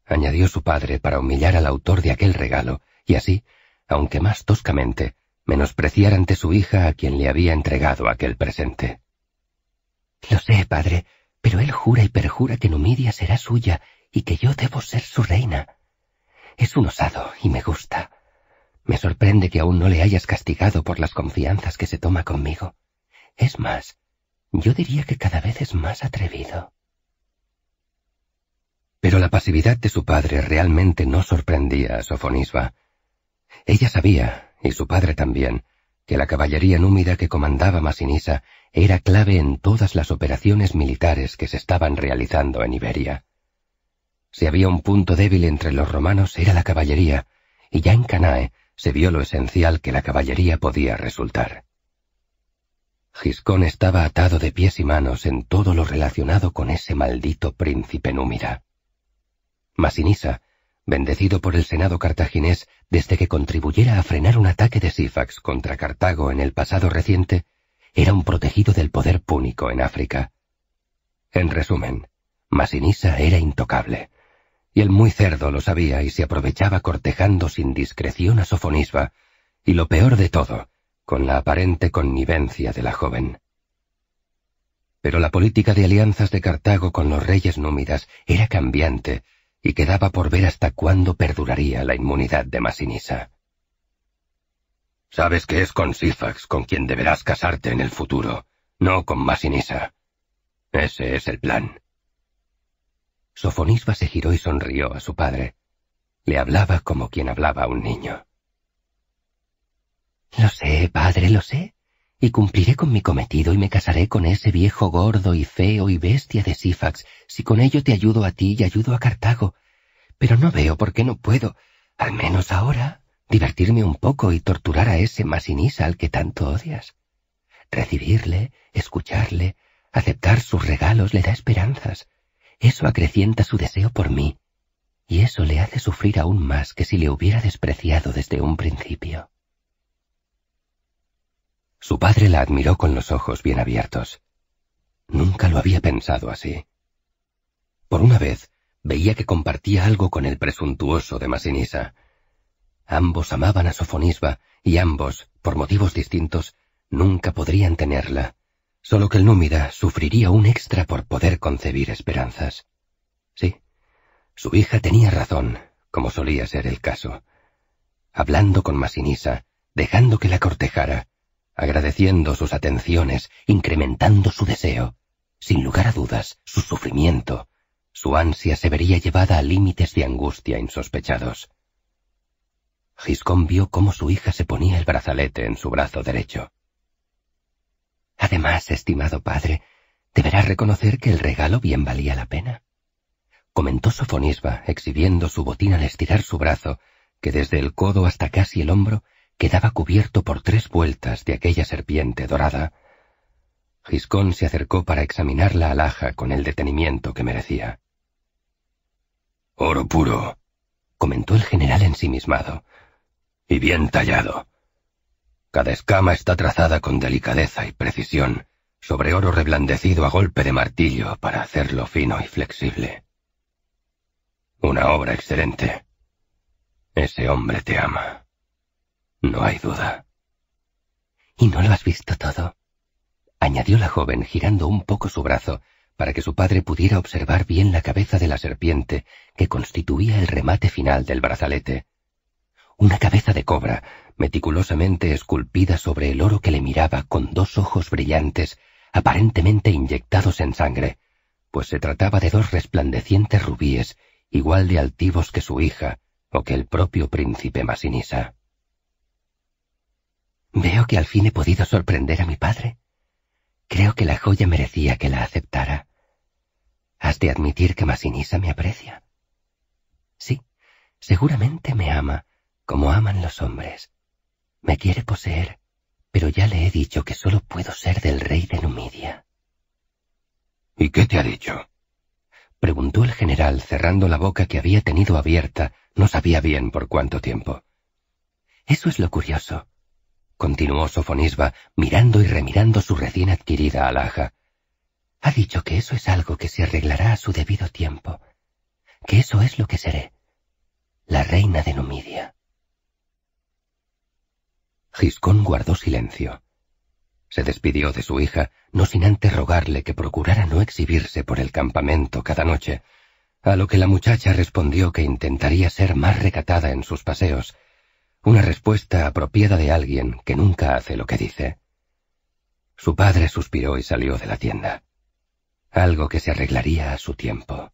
añadió su padre para humillar al autor de aquel regalo, y así, aunque más toscamente, menospreciar ante su hija a quien le había entregado aquel presente. Lo sé, padre, pero él jura y perjura que Numidia será suya y que yo debo ser su reina. Es un osado y me gusta. Me sorprende que aún no le hayas castigado por las confianzas que se toma conmigo. Es más, yo diría que cada vez es más atrevido. Pero la pasividad de su padre realmente no sorprendía a Sofonisba. Ella sabía, y su padre también, que la caballería númida que comandaba Masinisa era clave en todas las operaciones militares que se estaban realizando en Iberia. Si había un punto débil entre los romanos era la caballería, y ya en Canae se vio lo esencial que la caballería podía resultar. Giscón estaba atado de pies y manos en todo lo relacionado con ese maldito príncipe númida. Masinisa, bendecido por el Senado cartaginés desde que contribuyera a frenar un ataque de Sífax contra Cartago en el pasado reciente, era un protegido del poder púnico en África. En resumen, Masinisa era intocable, y el muy cerdo lo sabía y se aprovechaba cortejando sin discreción a Sofonisba, y lo peor de todo, con la aparente connivencia de la joven. Pero la política de alianzas de Cartago con los reyes númidas era cambiante y quedaba por ver hasta cuándo perduraría la inmunidad de Masinisa. Sabes que es con Sífax con quien deberás casarte en el futuro, no con Masinisa. Ese es el plan. Sofonisba se giró y sonrió a su padre. Le hablaba como quien hablaba a un niño. Lo sé, padre, lo sé. Y cumpliré con mi cometido y me casaré con ese viejo gordo y feo y bestia de Sífax, si con ello te ayudo a ti y ayudo a Cartago. Pero no veo por qué no puedo, al menos ahora, divertirme un poco y torturar a ese Masinisa al que tanto odias. Recibirle, escucharle, aceptar sus regalos le da esperanzas. Eso acrecienta su deseo por mí, y eso le hace sufrir aún más que si le hubiera despreciado desde un principio. Su padre la admiró con los ojos bien abiertos. Nunca lo había pensado así. Por una vez, veía que compartía algo con el presuntuoso de Masinisa, Ambos amaban a Sofonisba y ambos, por motivos distintos, nunca podrían tenerla, solo que el númida sufriría un extra por poder concebir esperanzas. Sí, su hija tenía razón, como solía ser el caso. Hablando con Masinisa, dejando que la cortejara, agradeciendo sus atenciones, incrementando su deseo, sin lugar a dudas, su sufrimiento, su ansia se vería llevada a límites de angustia insospechados. Giscón vio cómo su hija se ponía el brazalete en su brazo derecho. Además, estimado padre, deberá reconocer que el regalo bien valía la pena. Comentó Sofonisba, exhibiendo su botín al estirar su brazo, que desde el codo hasta casi el hombro quedaba cubierto por tres vueltas de aquella serpiente dorada. Giscón se acercó para examinar la alhaja con el detenimiento que merecía. Oro puro, comentó el general ensimismado, y bien tallado. Cada escama está trazada con delicadeza y precisión sobre oro reblandecido a golpe de martillo para hacerlo fino y flexible. Una obra excelente. Ese hombre te ama. No hay duda. ¿Y no lo has visto todo? añadió la joven girando un poco su brazo para que su padre pudiera observar bien la cabeza de la serpiente que constituía el remate final del brazalete. Una cabeza de cobra, meticulosamente esculpida sobre el oro que le miraba con dos ojos brillantes, aparentemente inyectados en sangre, pues se trataba de dos resplandecientes rubíes, igual de altivos que su hija, o que el propio príncipe Masinisa. Veo que al fin he podido sorprender a mi padre. Creo que la joya merecía que la aceptara. Has de admitir que Masinisa me aprecia. Sí, seguramente me ama, como aman los hombres. Me quiere poseer, pero ya le he dicho que solo puedo ser del rey de Numidia. ¿Y qué te ha dicho? preguntó el general cerrando la boca que había tenido abierta no sabía bien por cuánto tiempo. Eso es lo curioso, continuó Sofonisba, mirando y remirando su recién adquirida alhaja. Ha dicho que eso es algo que se arreglará a su debido tiempo, que eso es lo que seré, la reina de Numidia. Giscón guardó silencio. Se despidió de su hija, no sin antes rogarle que procurara no exhibirse por el campamento cada noche, a lo que la muchacha respondió que intentaría ser más recatada en sus paseos, una respuesta apropiada de alguien que nunca hace lo que dice. Su padre suspiró y salió de la tienda algo que se arreglaría a su tiempo.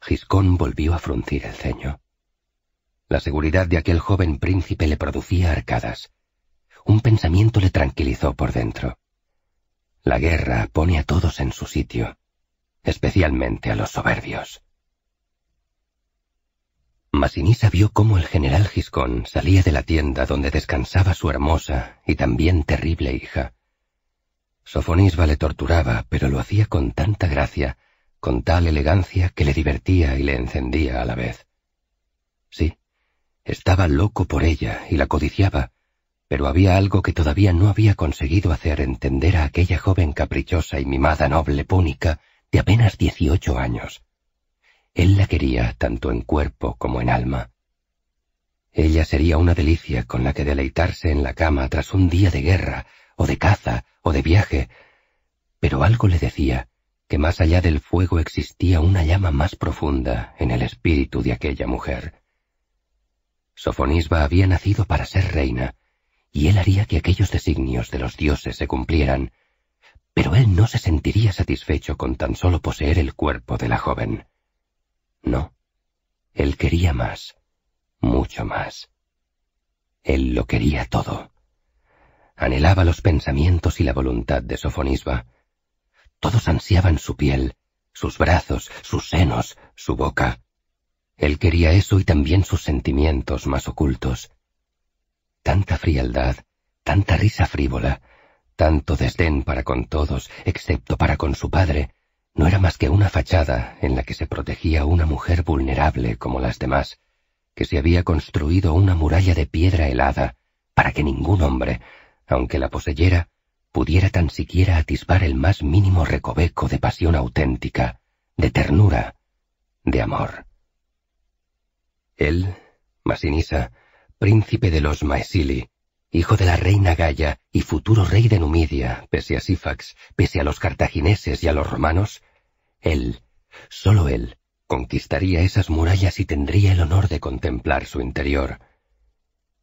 Giscón volvió a fruncir el ceño. La seguridad de aquel joven príncipe le producía arcadas. Un pensamiento le tranquilizó por dentro. La guerra pone a todos en su sitio, especialmente a los soberbios. Masinisa vio cómo el general Giscón salía de la tienda donde descansaba su hermosa y también terrible hija, Sofonisba le torturaba, pero lo hacía con tanta gracia, con tal elegancia que le divertía y le encendía a la vez. Sí, estaba loco por ella y la codiciaba, pero había algo que todavía no había conseguido hacer entender a aquella joven caprichosa y mimada noble púnica de apenas dieciocho años. Él la quería tanto en cuerpo como en alma. Ella sería una delicia con la que deleitarse en la cama tras un día de guerra, o de caza, o de viaje, pero algo le decía que más allá del fuego existía una llama más profunda en el espíritu de aquella mujer. Sofonisba había nacido para ser reina, y él haría que aquellos designios de los dioses se cumplieran, pero él no se sentiría satisfecho con tan solo poseer el cuerpo de la joven. No, él quería más, mucho más. Él lo quería todo anhelaba los pensamientos y la voluntad de Sofonisba. Todos ansiaban su piel, sus brazos, sus senos, su boca. Él quería eso y también sus sentimientos más ocultos. Tanta frialdad, tanta risa frívola, tanto desdén para con todos, excepto para con su padre, no era más que una fachada en la que se protegía una mujer vulnerable como las demás, que se había construido una muralla de piedra helada para que ningún hombre, aunque la poseyera, pudiera tan siquiera atisbar el más mínimo recoveco de pasión auténtica, de ternura, de amor. Él, Masinisa, príncipe de los Maesili, hijo de la reina Gaia y futuro rey de Numidia, pese a Sífax, pese a los cartagineses y a los romanos, él, solo él, conquistaría esas murallas y tendría el honor de contemplar su interior.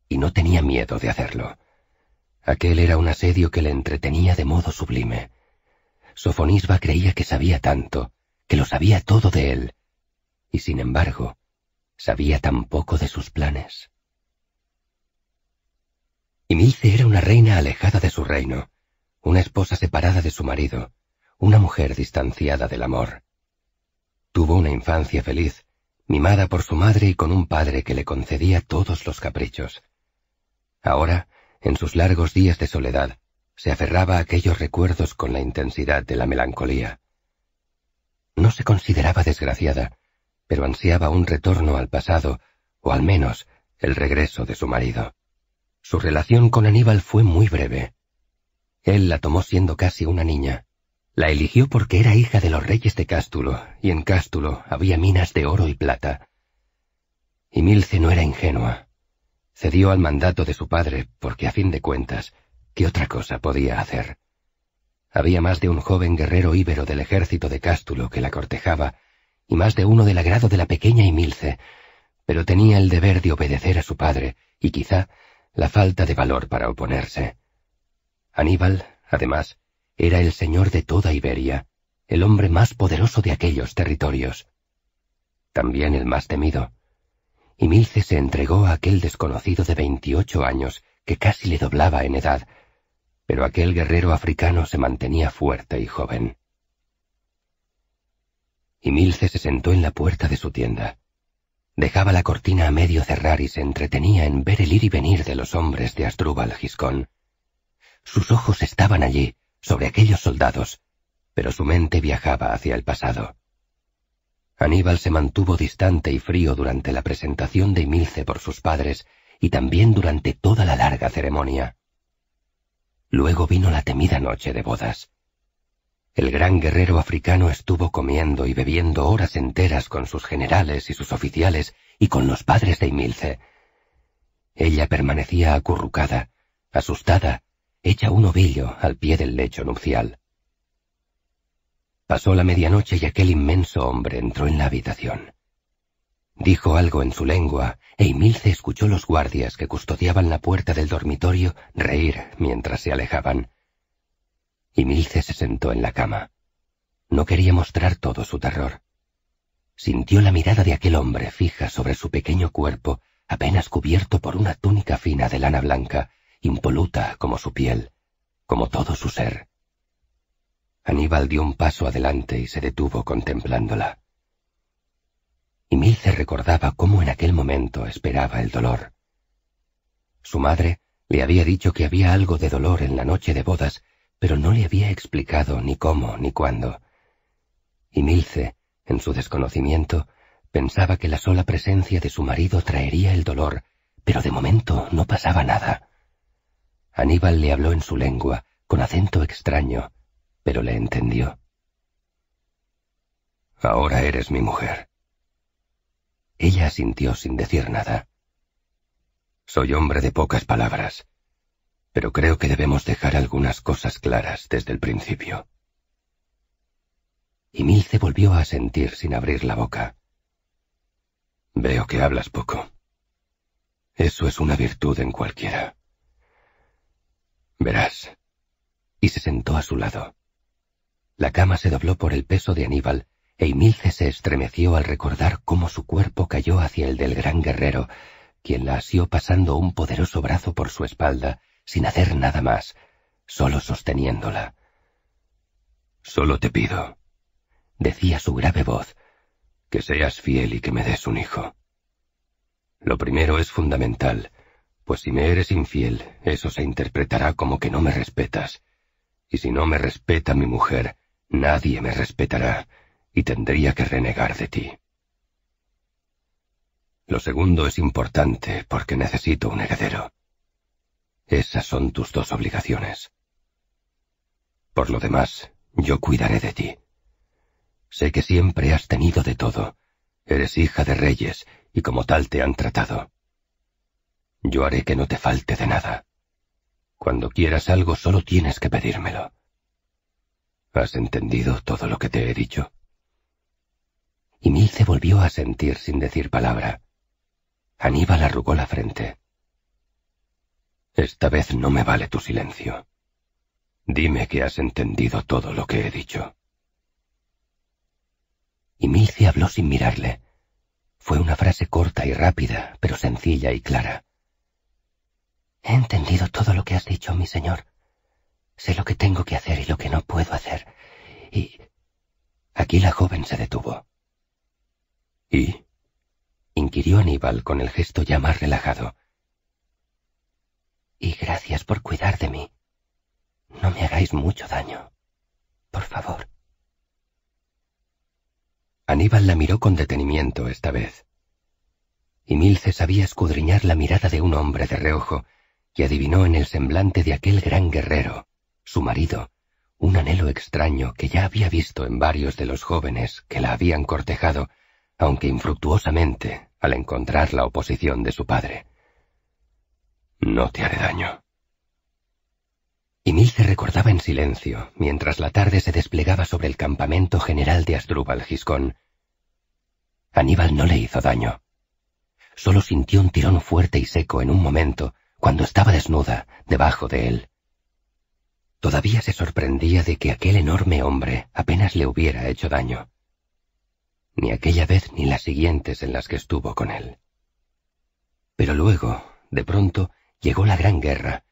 Y no tenía miedo de hacerlo. Aquel era un asedio que le entretenía de modo sublime. Sofonisba creía que sabía tanto, que lo sabía todo de él, y sin embargo, sabía tan poco de sus planes. Y Milce era una reina alejada de su reino, una esposa separada de su marido, una mujer distanciada del amor. Tuvo una infancia feliz, mimada por su madre y con un padre que le concedía todos los caprichos. Ahora, en sus largos días de soledad, se aferraba a aquellos recuerdos con la intensidad de la melancolía. No se consideraba desgraciada, pero ansiaba un retorno al pasado, o al menos el regreso de su marido. Su relación con Aníbal fue muy breve. Él la tomó siendo casi una niña. La eligió porque era hija de los reyes de Cástulo, y en Cástulo había minas de oro y plata. Y Milce no era ingenua. Cedió al mandato de su padre, porque a fin de cuentas, ¿qué otra cosa podía hacer? Había más de un joven guerrero íbero del ejército de Cástulo que la cortejaba, y más de uno del agrado de la pequeña Emilce, pero tenía el deber de obedecer a su padre, y quizá la falta de valor para oponerse. Aníbal, además, era el señor de toda Iberia, el hombre más poderoso de aquellos territorios. También el más temido. Y Milce se entregó a aquel desconocido de veintiocho años que casi le doblaba en edad, pero aquel guerrero africano se mantenía fuerte y joven. Y Milce se sentó en la puerta de su tienda. Dejaba la cortina a medio cerrar y se entretenía en ver el ir y venir de los hombres de Asdrúbal Giscón. Sus ojos estaban allí, sobre aquellos soldados, pero su mente viajaba hacia el pasado. Aníbal se mantuvo distante y frío durante la presentación de Emilce por sus padres y también durante toda la larga ceremonia. Luego vino la temida noche de bodas. El gran guerrero africano estuvo comiendo y bebiendo horas enteras con sus generales y sus oficiales y con los padres de Emilce. Ella permanecía acurrucada, asustada, hecha un ovillo al pie del lecho nupcial. Pasó la medianoche y aquel inmenso hombre entró en la habitación. Dijo algo en su lengua, e Emilce escuchó los guardias que custodiaban la puerta del dormitorio reír mientras se alejaban y Milce se sentó en la cama. No quería mostrar todo su terror. Sintió la mirada de aquel hombre fija sobre su pequeño cuerpo, apenas cubierto por una túnica fina de lana blanca, impoluta como su piel, como todo su ser. Aníbal dio un paso adelante y se detuvo contemplándola. Y Milce recordaba cómo en aquel momento esperaba el dolor. Su madre le había dicho que había algo de dolor en la noche de bodas pero no le había explicado ni cómo ni cuándo. Y Milce, en su desconocimiento, pensaba que la sola presencia de su marido traería el dolor, pero de momento no pasaba nada. Aníbal le habló en su lengua, con acento extraño, pero le entendió. Ahora eres mi mujer. Ella asintió sin decir nada. Soy hombre de pocas palabras, pero creo que debemos dejar algunas cosas claras desde el principio. Y Milce volvió a sentir sin abrir la boca. Veo que hablas poco. Eso es una virtud en cualquiera. Verás. Y se sentó a su lado. La cama se dobló por el peso de Aníbal, e Emilce se estremeció al recordar cómo su cuerpo cayó hacia el del gran guerrero, quien la asió pasando un poderoso brazo por su espalda sin hacer nada más, solo sosteniéndola. Solo te pido, decía su grave voz, que seas fiel y que me des un hijo. Lo primero es fundamental, pues si me eres infiel, eso se interpretará como que no me respetas, y si no me respeta mi mujer, nadie me respetará, y tendría que renegar de ti. Lo segundo es importante porque necesito un heredero. Esas son tus dos obligaciones. Por lo demás, yo cuidaré de ti. Sé que siempre has tenido de todo. Eres hija de reyes y como tal te han tratado. Yo haré que no te falte de nada. Cuando quieras algo solo tienes que pedírmelo. ¿Has entendido todo lo que te he dicho? Y Milce volvió a sentir sin decir palabra. Aníbal arrugó la frente. Esta vez no me vale tu silencio. Dime que has entendido todo lo que he dicho. Y Milce habló sin mirarle. Fue una frase corta y rápida, pero sencilla y clara. He entendido todo lo que has dicho, mi señor. Sé lo que tengo que hacer y lo que no puedo hacer. Y... Aquí la joven se detuvo. ¿Y? inquirió Aníbal con el gesto ya más relajado. Y gracias por cuidar de mí. No me hagáis mucho daño. Por favor. Aníbal la miró con detenimiento esta vez. Y Milce sabía escudriñar la mirada de un hombre de reojo y adivinó en el semblante de aquel gran guerrero, su marido, un anhelo extraño que ya había visto en varios de los jóvenes que la habían cortejado, aunque infructuosamente, al encontrar la oposición de su padre. No te haré daño. Y Milce recordaba en silencio, mientras la tarde se desplegaba sobre el campamento general de Asdrúbal Giscón. Aníbal no le hizo daño. Solo sintió un tirón fuerte y seco en un momento, cuando estaba desnuda, debajo de él. Todavía se sorprendía de que aquel enorme hombre apenas le hubiera hecho daño. Ni aquella vez ni las siguientes en las que estuvo con él. Pero luego, de pronto, llegó la gran guerra,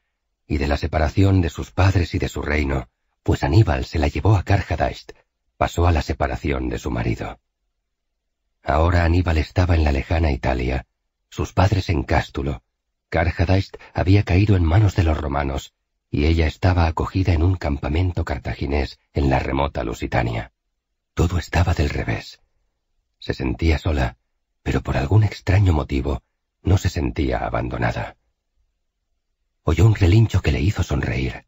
y de la separación de sus padres y de su reino, pues Aníbal se la llevó a Carhadaist, pasó a la separación de su marido. Ahora Aníbal estaba en la lejana Italia, sus padres en Cástulo, Carhadaist había caído en manos de los romanos, y ella estaba acogida en un campamento cartaginés en la remota Lusitania. Todo estaba del revés. Se sentía sola, pero por algún extraño motivo no se sentía abandonada oyó un relincho que le hizo sonreír.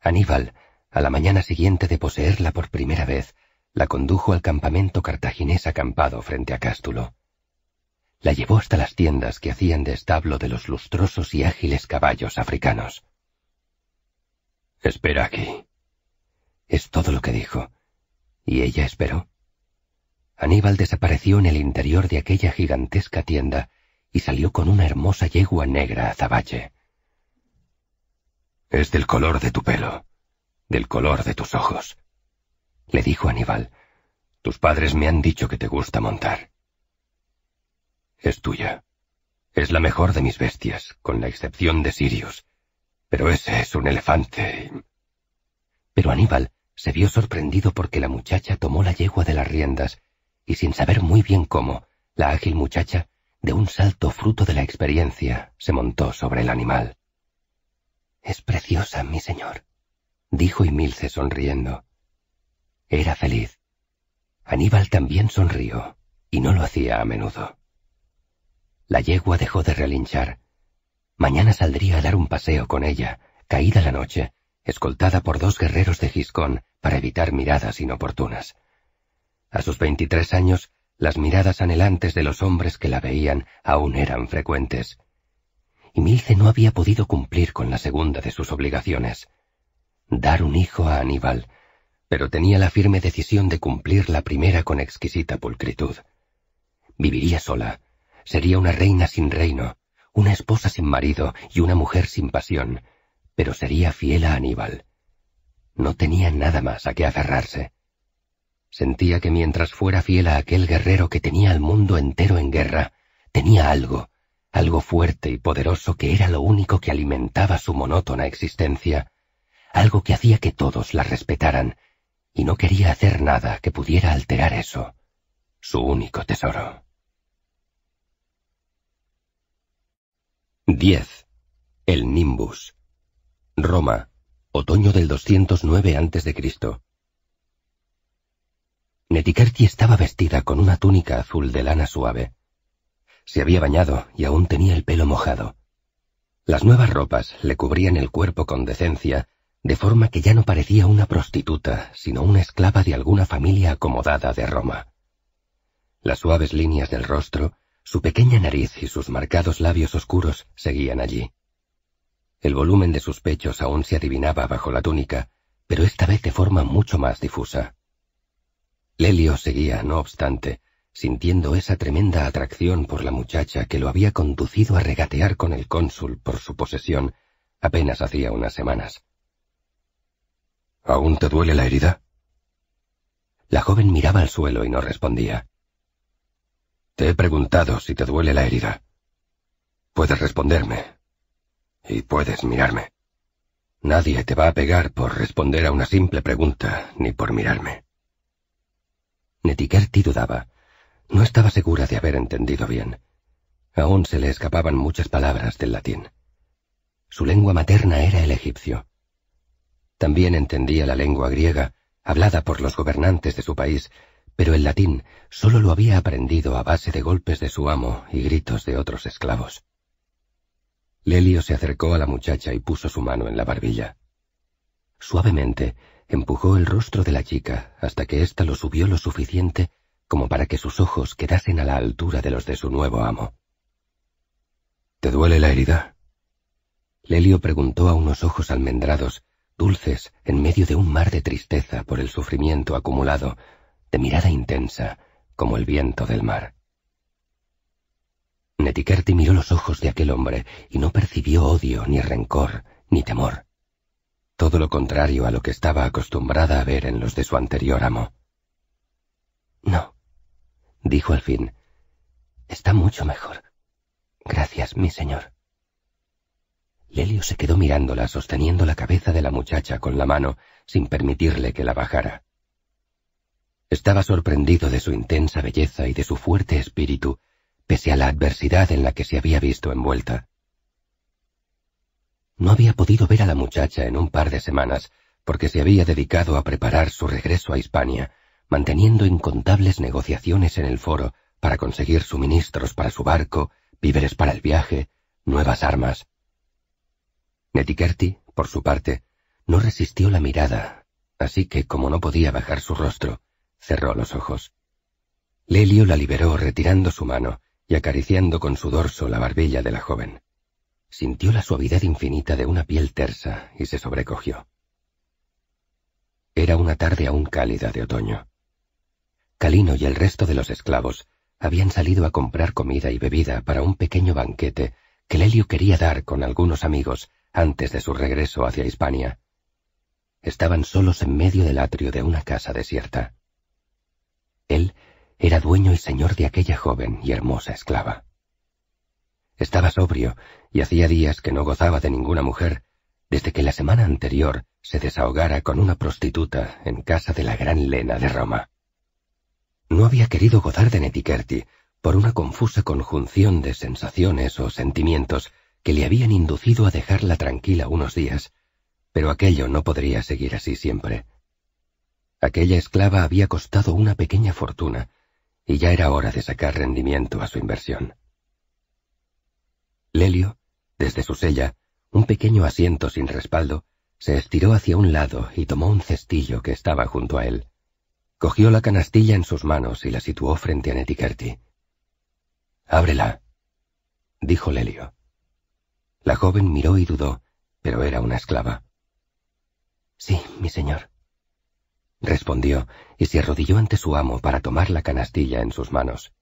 Aníbal, a la mañana siguiente de poseerla por primera vez, la condujo al campamento cartaginés acampado frente a Cástulo. La llevó hasta las tiendas que hacían de establo de los lustrosos y ágiles caballos africanos. Espera aquí. Es todo lo que dijo. Y ella esperó. Aníbal desapareció en el interior de aquella gigantesca tienda y salió con una hermosa yegua negra azabache. Es del color de tu pelo, del color de tus ojos, le dijo Aníbal. Tus padres me han dicho que te gusta montar. Es tuya. Es la mejor de mis bestias, con la excepción de Sirius. Pero ese es un elefante. Pero Aníbal se vio sorprendido porque la muchacha tomó la yegua de las riendas, y sin saber muy bien cómo, la ágil muchacha de un salto fruto de la experiencia, se montó sobre el animal. Es preciosa, mi señor, dijo Emilce sonriendo. Era feliz. Aníbal también sonrió, y no lo hacía a menudo. La yegua dejó de relinchar. Mañana saldría a dar un paseo con ella, caída la noche, escoltada por dos guerreros de Giscón para evitar miradas inoportunas. A sus veintitrés años las miradas anhelantes de los hombres que la veían aún eran frecuentes. Y Milce no había podido cumplir con la segunda de sus obligaciones, dar un hijo a Aníbal, pero tenía la firme decisión de cumplir la primera con exquisita pulcritud. Viviría sola, sería una reina sin reino, una esposa sin marido y una mujer sin pasión, pero sería fiel a Aníbal. No tenía nada más a que aferrarse. Sentía que mientras fuera fiel a aquel guerrero que tenía al mundo entero en guerra, tenía algo, algo fuerte y poderoso que era lo único que alimentaba su monótona existencia, algo que hacía que todos la respetaran, y no quería hacer nada que pudiera alterar eso, su único tesoro. 10. El Nimbus. Roma, otoño del 209 a.C. Netikerti estaba vestida con una túnica azul de lana suave. Se había bañado y aún tenía el pelo mojado. Las nuevas ropas le cubrían el cuerpo con decencia, de forma que ya no parecía una prostituta, sino una esclava de alguna familia acomodada de Roma. Las suaves líneas del rostro, Su pequeña nariz y sus marcados labios oscuros seguían allí. El volumen de sus pechos aún se adivinaba bajo la túnica, pero esta vez de forma mucho más difusa. Lelio seguía, no obstante, sintiendo esa tremenda atracción por la muchacha que lo había conducido a regatear con el cónsul por su posesión apenas hacía unas semanas. ¿Aún te duele la herida? La joven miraba al suelo y no respondía. Te he preguntado si te duele la herida. Puedes responderme. Y puedes mirarme. Nadie te va a pegar por responder a una simple pregunta, ni por mirarme. Netikerti dudaba. No estaba segura de haber entendido bien. Aún se le escapaban muchas palabras del latín. Su lengua materna era el egipcio. También entendía la lengua griega, hablada por los gobernantes de su país, pero el latín solo lo había aprendido a base de golpes de su amo y gritos de otros esclavos. Lelio se acercó a la muchacha y puso su mano en la barbilla. Suavemente empujó el rostro de la chica hasta que ésta lo subió lo suficiente como para que sus ojos quedasen a la altura de los de su nuevo amo. ¿Te duele la herida? Lelio preguntó a unos ojos almendrados, dulces en medio de un mar de tristeza por el sufrimiento acumulado, de mirada intensa, como el viento del mar. Netikerti miró los ojos de aquel hombre y no percibió odio, ni rencor, ni temor. Todo lo contrario a lo que estaba acostumbrada a ver en los de su anterior amo. No, dijo al fin. Está mucho mejor. Gracias, mi señor. Lelio se quedó mirándola sosteniendo la cabeza de la muchacha con la mano, sin permitirle que la bajara. Estaba sorprendido de su intensa belleza y de su fuerte espíritu, pese a la adversidad en la que se había visto envuelta. No había podido ver a la muchacha en un par de semanas, porque se había dedicado a preparar su regreso a Hispania, manteniendo incontables negociaciones en el foro para conseguir suministros para su barco, víveres para el viaje, nuevas armas. Netikerti, por su parte, no resistió la mirada, así que, como no podía bajar su rostro, cerró los ojos. Lelio la liberó retirando su mano y acariciando con su dorso la barbilla de la joven. Sintió la suavidad infinita de una piel tersa y se sobrecogió. Era una tarde aún cálida de otoño. Calino y el resto de los esclavos habían salido a comprar comida y bebida para un pequeño banquete que Lelio quería dar con algunos amigos antes de su regreso hacia Hispania. Estaban solos en medio del atrio de una casa desierta. Él era dueño y señor de aquella joven y hermosa esclava. Estaba sobrio y hacía días que no gozaba de ninguna mujer, desde que la semana anterior se desahogara con una prostituta en casa de la gran Lena de Roma. No había querido gozar de Netikerti por una confusa conjunción de sensaciones o sentimientos que le habían inducido a dejarla tranquila unos días, pero aquello no podría seguir así siempre. Aquella esclava había costado una pequeña fortuna, y ya era hora de sacar rendimiento a su inversión. Lelio, desde su sella, un pequeño asiento sin respaldo, se estiró hacia un lado y tomó un cestillo que estaba junto a él. Cogió la canastilla en sus manos y la situó frente a Netikerti. Ábrela, dijo Lelio. La joven miró y dudó, pero era una esclava. Sí, mi señor respondió, y se arrodilló ante su amo para tomar la canastilla en sus manos.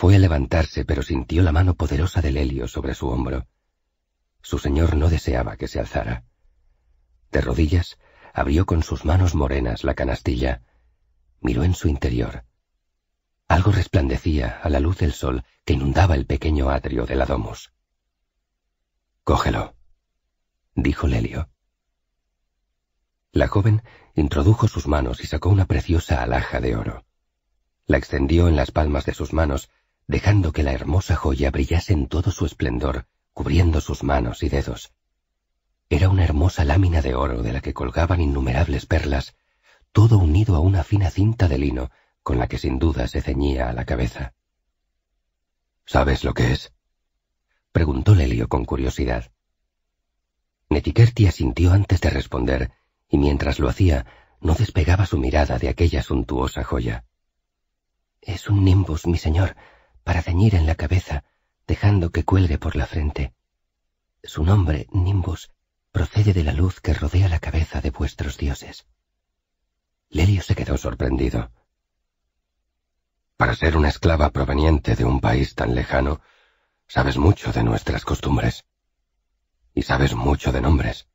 Fue a levantarse, pero sintió la mano poderosa del helio sobre su hombro. Su señor no deseaba que se alzara. De rodillas, abrió con sus manos morenas la canastilla. Miró en su interior. Algo resplandecía a la luz del sol que inundaba el pequeño atrio de la domus. Cógelo, dijo Lelio. La joven introdujo sus manos y sacó una preciosa alhaja de oro. La extendió en las palmas de sus manos, dejando que la hermosa joya brillase en todo su esplendor, cubriendo sus manos y dedos. Era una hermosa lámina de oro de la que colgaban innumerables perlas, todo unido a una fina cinta de lino con la que sin duda se ceñía a la cabeza. ¿Sabes lo que es? preguntó Lelio con curiosidad. Netikerti asintió antes de responder, y mientras lo hacía, no despegaba su mirada de aquella suntuosa joya. Es un nimbus, mi señor, para ceñir en la cabeza, dejando que cuelgue por la frente. Su nombre, Nimbus, procede de la luz que rodea la cabeza de vuestros dioses. Lelio se quedó sorprendido. Para ser una esclava proveniente de un país tan lejano, sabes mucho de nuestras costumbres. Y sabes mucho de nombres.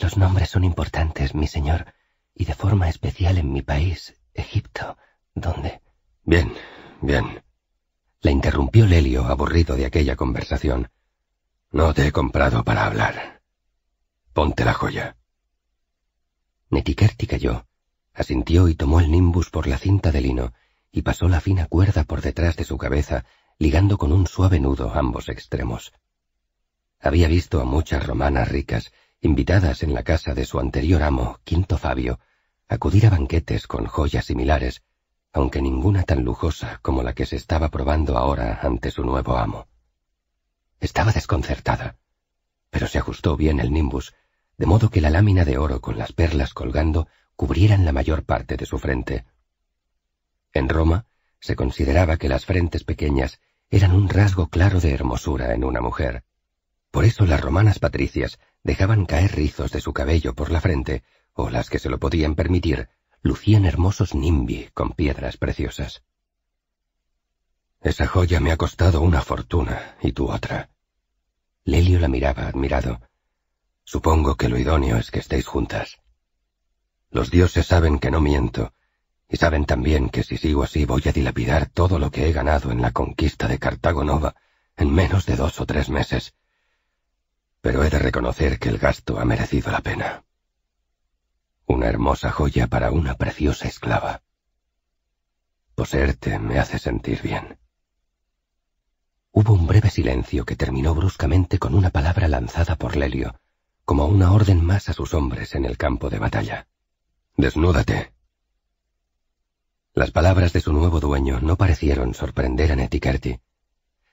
Los nombres son importantes, mi señor, y de forma especial en mi país, Egipto, donde... Bien, bien. La interrumpió Lelio, aburrido de aquella conversación. No te he comprado para hablar. Ponte la joya. Netikerti cayó, asintió y tomó el nimbus por la cinta de lino y pasó la fina cuerda por detrás de su cabeza, ligando con un suave nudo ambos extremos. Había visto a muchas romanas ricas, invitadas en la casa de su anterior amo, Quinto Fabio, acudir a banquetes con joyas similares, aunque ninguna tan lujosa como la que se estaba probando ahora ante su nuevo amo. Estaba desconcertada, pero se ajustó bien el nimbus, de modo que la lámina de oro con las perlas colgando cubrieran la mayor parte de su frente. En Roma se consideraba que las frentes pequeñas eran un rasgo claro de hermosura en una mujer. Por eso las romanas patricias dejaban caer rizos de su cabello por la frente, o las que se lo podían permitir, lucían hermosos nimbi con piedras preciosas. Esa joya me ha costado una fortuna, y tú otra. Lelio la miraba admirado. Supongo que lo idóneo es que estéis juntas. Los dioses saben que no miento, y saben también que si sigo así voy a dilapidar todo lo que he ganado en la conquista de Cartago Nova en menos de dos o tres meses, pero he de reconocer que el gasto ha merecido la pena. Una hermosa joya para una preciosa esclava. Poseerte me hace sentir bien. Hubo un breve silencio que terminó bruscamente con una palabra lanzada por Lelio, como una orden más a sus hombres en el campo de batalla. Desnúdate. Las palabras de su nuevo dueño no parecieron sorprender a Netikerti.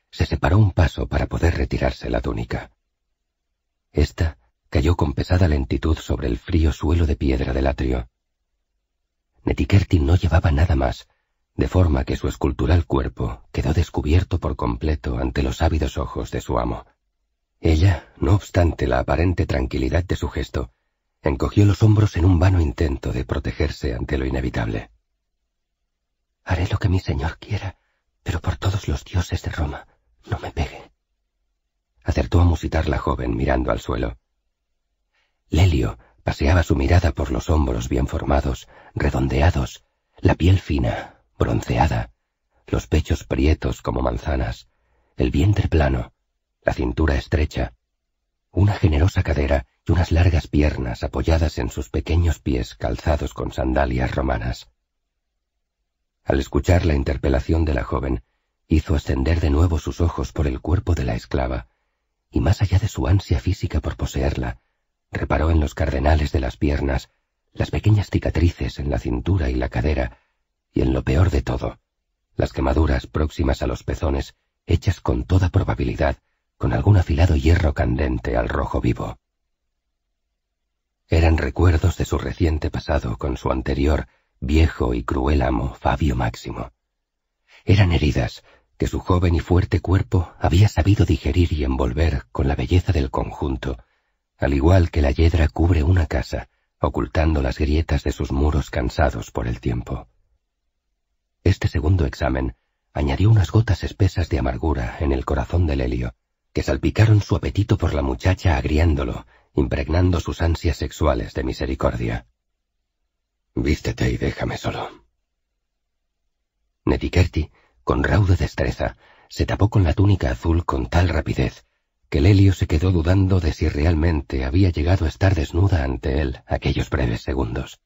Se separó un paso para poder retirarse la túnica. Esta cayó con pesada lentitud sobre el frío suelo de piedra del atrio. Netikerti no llevaba nada más, de forma que su escultural cuerpo quedó descubierto por completo ante los ávidos ojos de su amo. Ella, no obstante la aparente tranquilidad de su gesto, encogió los hombros en un vano intento de protegerse ante lo inevitable. Haré lo que mi señor quiera, pero por todos los dioses de Roma, no me pegue acertó a musitar la joven mirando al suelo. Lelio paseaba su mirada por los hombros bien formados, redondeados, la piel fina, bronceada, los pechos prietos como manzanas, el vientre plano, la cintura estrecha, una generosa cadera y unas largas piernas apoyadas en sus pequeños pies calzados con sandalias romanas. Al escuchar la interpelación de la joven, hizo ascender de nuevo sus ojos por el cuerpo de la esclava, y más allá de su ansia física por poseerla, reparó en los cardenales de las piernas, las pequeñas cicatrices en la cintura y la cadera, y en lo peor de todo, las quemaduras próximas a los pezones, hechas con toda probabilidad con algún afilado hierro candente al rojo vivo. Eran recuerdos de su reciente pasado con su anterior, viejo y cruel amo, Fabio Máximo. Eran heridas que su joven y fuerte cuerpo había sabido digerir y envolver con la belleza del conjunto, al igual que la yedra cubre una casa, ocultando las grietas de sus muros cansados por el tiempo. Este segundo examen añadió unas gotas espesas de amargura en el corazón del helio, que salpicaron su apetito por la muchacha agriándolo, impregnando sus ansias sexuales de misericordia. Vístete y déjame solo. Netikerti con rauda destreza, se tapó con la túnica azul con tal rapidez que Lelio se quedó dudando de si realmente había llegado a estar desnuda ante él aquellos breves segundos.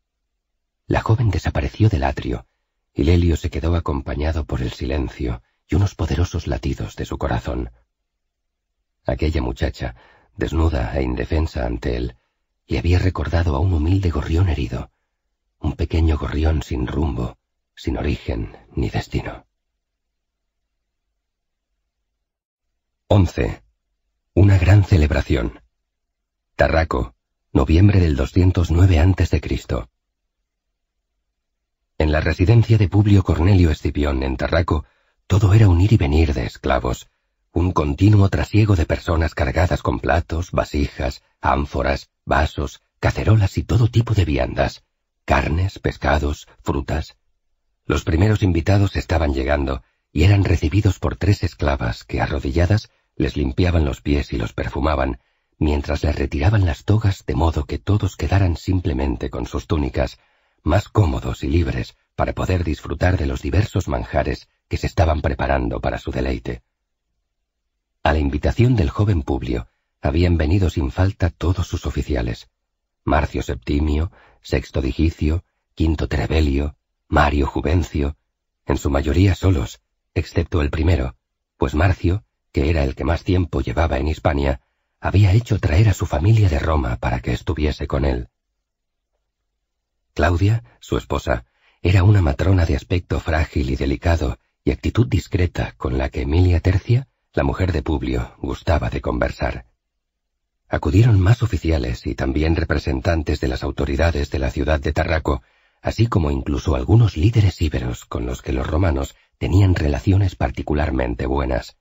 La joven desapareció del atrio, y Lelio se quedó acompañado por el silencio y unos poderosos latidos de su corazón. Aquella muchacha, desnuda e indefensa ante él, le había recordado a un humilde gorrión herido, un pequeño gorrión sin rumbo, sin origen ni destino. 11. Una gran celebración. Tarraco, noviembre del 209 a.C. En la residencia de Publio Cornelio Escipión en Tarraco, Todo era un ir y venir de esclavos, un continuo trasiego de personas cargadas con platos, vasijas, ánforas, vasos, cacerolas y todo tipo de viandas, carnes, pescados, frutas. Los primeros invitados estaban llegando y eran recibidos por tres esclavas que, arrodilladas, les limpiaban los pies y los perfumaban, mientras les retiraban las togas de modo que todos quedaran simplemente con sus túnicas, más cómodos y libres para poder disfrutar de los diversos manjares que se estaban preparando para su deleite. A la invitación del joven Publio habían venido sin falta todos sus oficiales. Marcio Septimio, Sexto Digicio, Quinto Trebelio, Mario Juvencio, en su mayoría solos, excepto el primero, pues Marcio, que era el que más tiempo llevaba en Hispania, había hecho traer a su familia de Roma para que estuviese con él. Claudia, su esposa, era una matrona de aspecto frágil y delicado y actitud discreta con la que Emilia Tercia la mujer de Publio gustaba de conversar. Acudieron más oficiales y también representantes de las autoridades de la ciudad de Tarraco, así como incluso algunos líderes íberos con los que los romanos tenían relaciones particularmente buenas.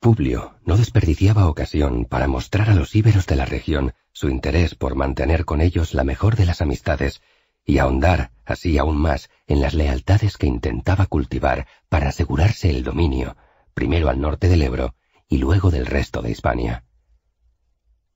Publio no desperdiciaba ocasión para mostrar a los íberos de la región su interés por mantener con ellos la mejor de las amistades y ahondar así aún más en las lealtades que intentaba cultivar para asegurarse el dominio, primero al norte del Ebro y luego del resto de Hispania.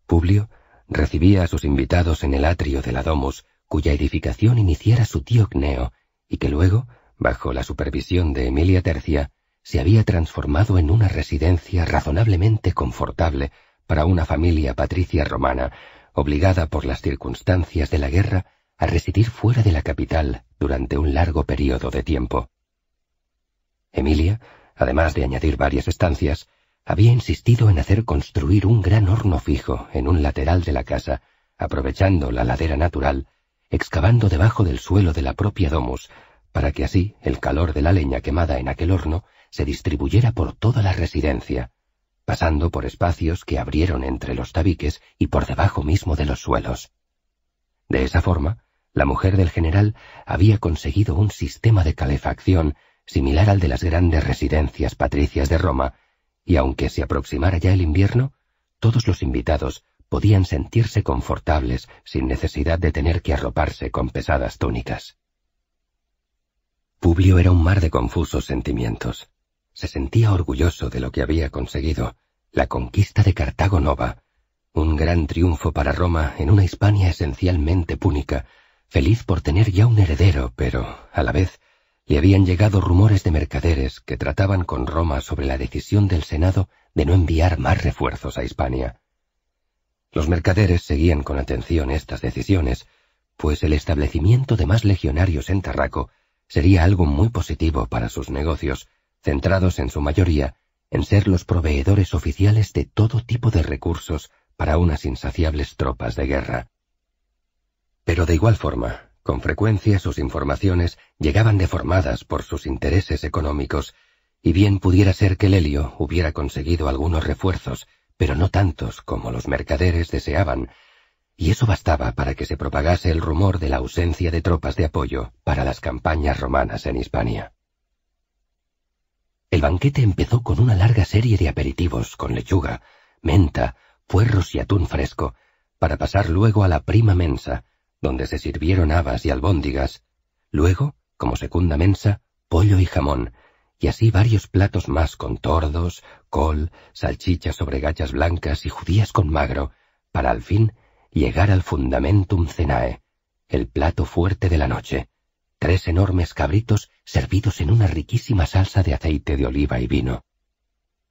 Publio recibía a sus invitados en el atrio de la Domus, cuya edificación iniciara su tío Cneo, y que luego, bajo la supervisión de Emilia Tercia, se había transformado en una residencia razonablemente confortable para una familia patricia romana, obligada por las circunstancias de la guerra a residir fuera de la capital durante un largo periodo de tiempo. Emilia además de añadir varias estancias, había insistido en hacer construir un gran horno fijo en un lateral de la casa, aprovechando la ladera natural, excavando debajo del suelo de la propia domus, para que así el calor de la leña quemada en aquel horno se distribuyera por toda la residencia, pasando por espacios que abrieron entre los tabiques y por debajo mismo de los suelos. De esa forma, la mujer del general había conseguido un sistema de calefacción similar al de las grandes residencias patricias de Roma, y aunque se aproximara ya el invierno, todos los invitados podían sentirse confortables sin necesidad de tener que arroparse con pesadas túnicas. Publio era un mar de confusos sentimientos. Se sentía orgulloso de lo que había conseguido, la conquista de Cartago Nova, un gran triunfo para Roma en una Hispania esencialmente púnica, feliz por tener ya un heredero, pero, a la vez, le habían llegado rumores de mercaderes que trataban con Roma sobre la decisión del Senado de no enviar más refuerzos a Hispania. Los mercaderes seguían con atención estas decisiones, pues el establecimiento de más legionarios en Tarraco sería algo muy positivo para sus negocios, centrados en su mayoría en ser los proveedores oficiales de todo tipo de recursos para unas insaciables tropas de guerra. Pero de igual forma, con frecuencia sus informaciones llegaban deformadas por sus intereses económicos, y bien pudiera ser que Lelio hubiera conseguido algunos refuerzos, pero no tantos como los mercaderes deseaban, y eso bastaba para que se propagase el rumor de la ausencia de tropas de apoyo para las campañas romanas en Hispania. El banquete empezó con una larga serie de aperitivos con lechuga, menta, puerros y atún fresco, para pasar luego a la prima mensa, donde se sirvieron habas y albóndigas, luego, como segunda mensa, pollo y jamón, y así varios platos más con tordos, col, salchichas sobre gachas blancas y judías con magro, para al fin llegar al fundamentum cenae, el plato fuerte de la noche, tres enormes cabritos servidos en una riquísima salsa de aceite de oliva y vino.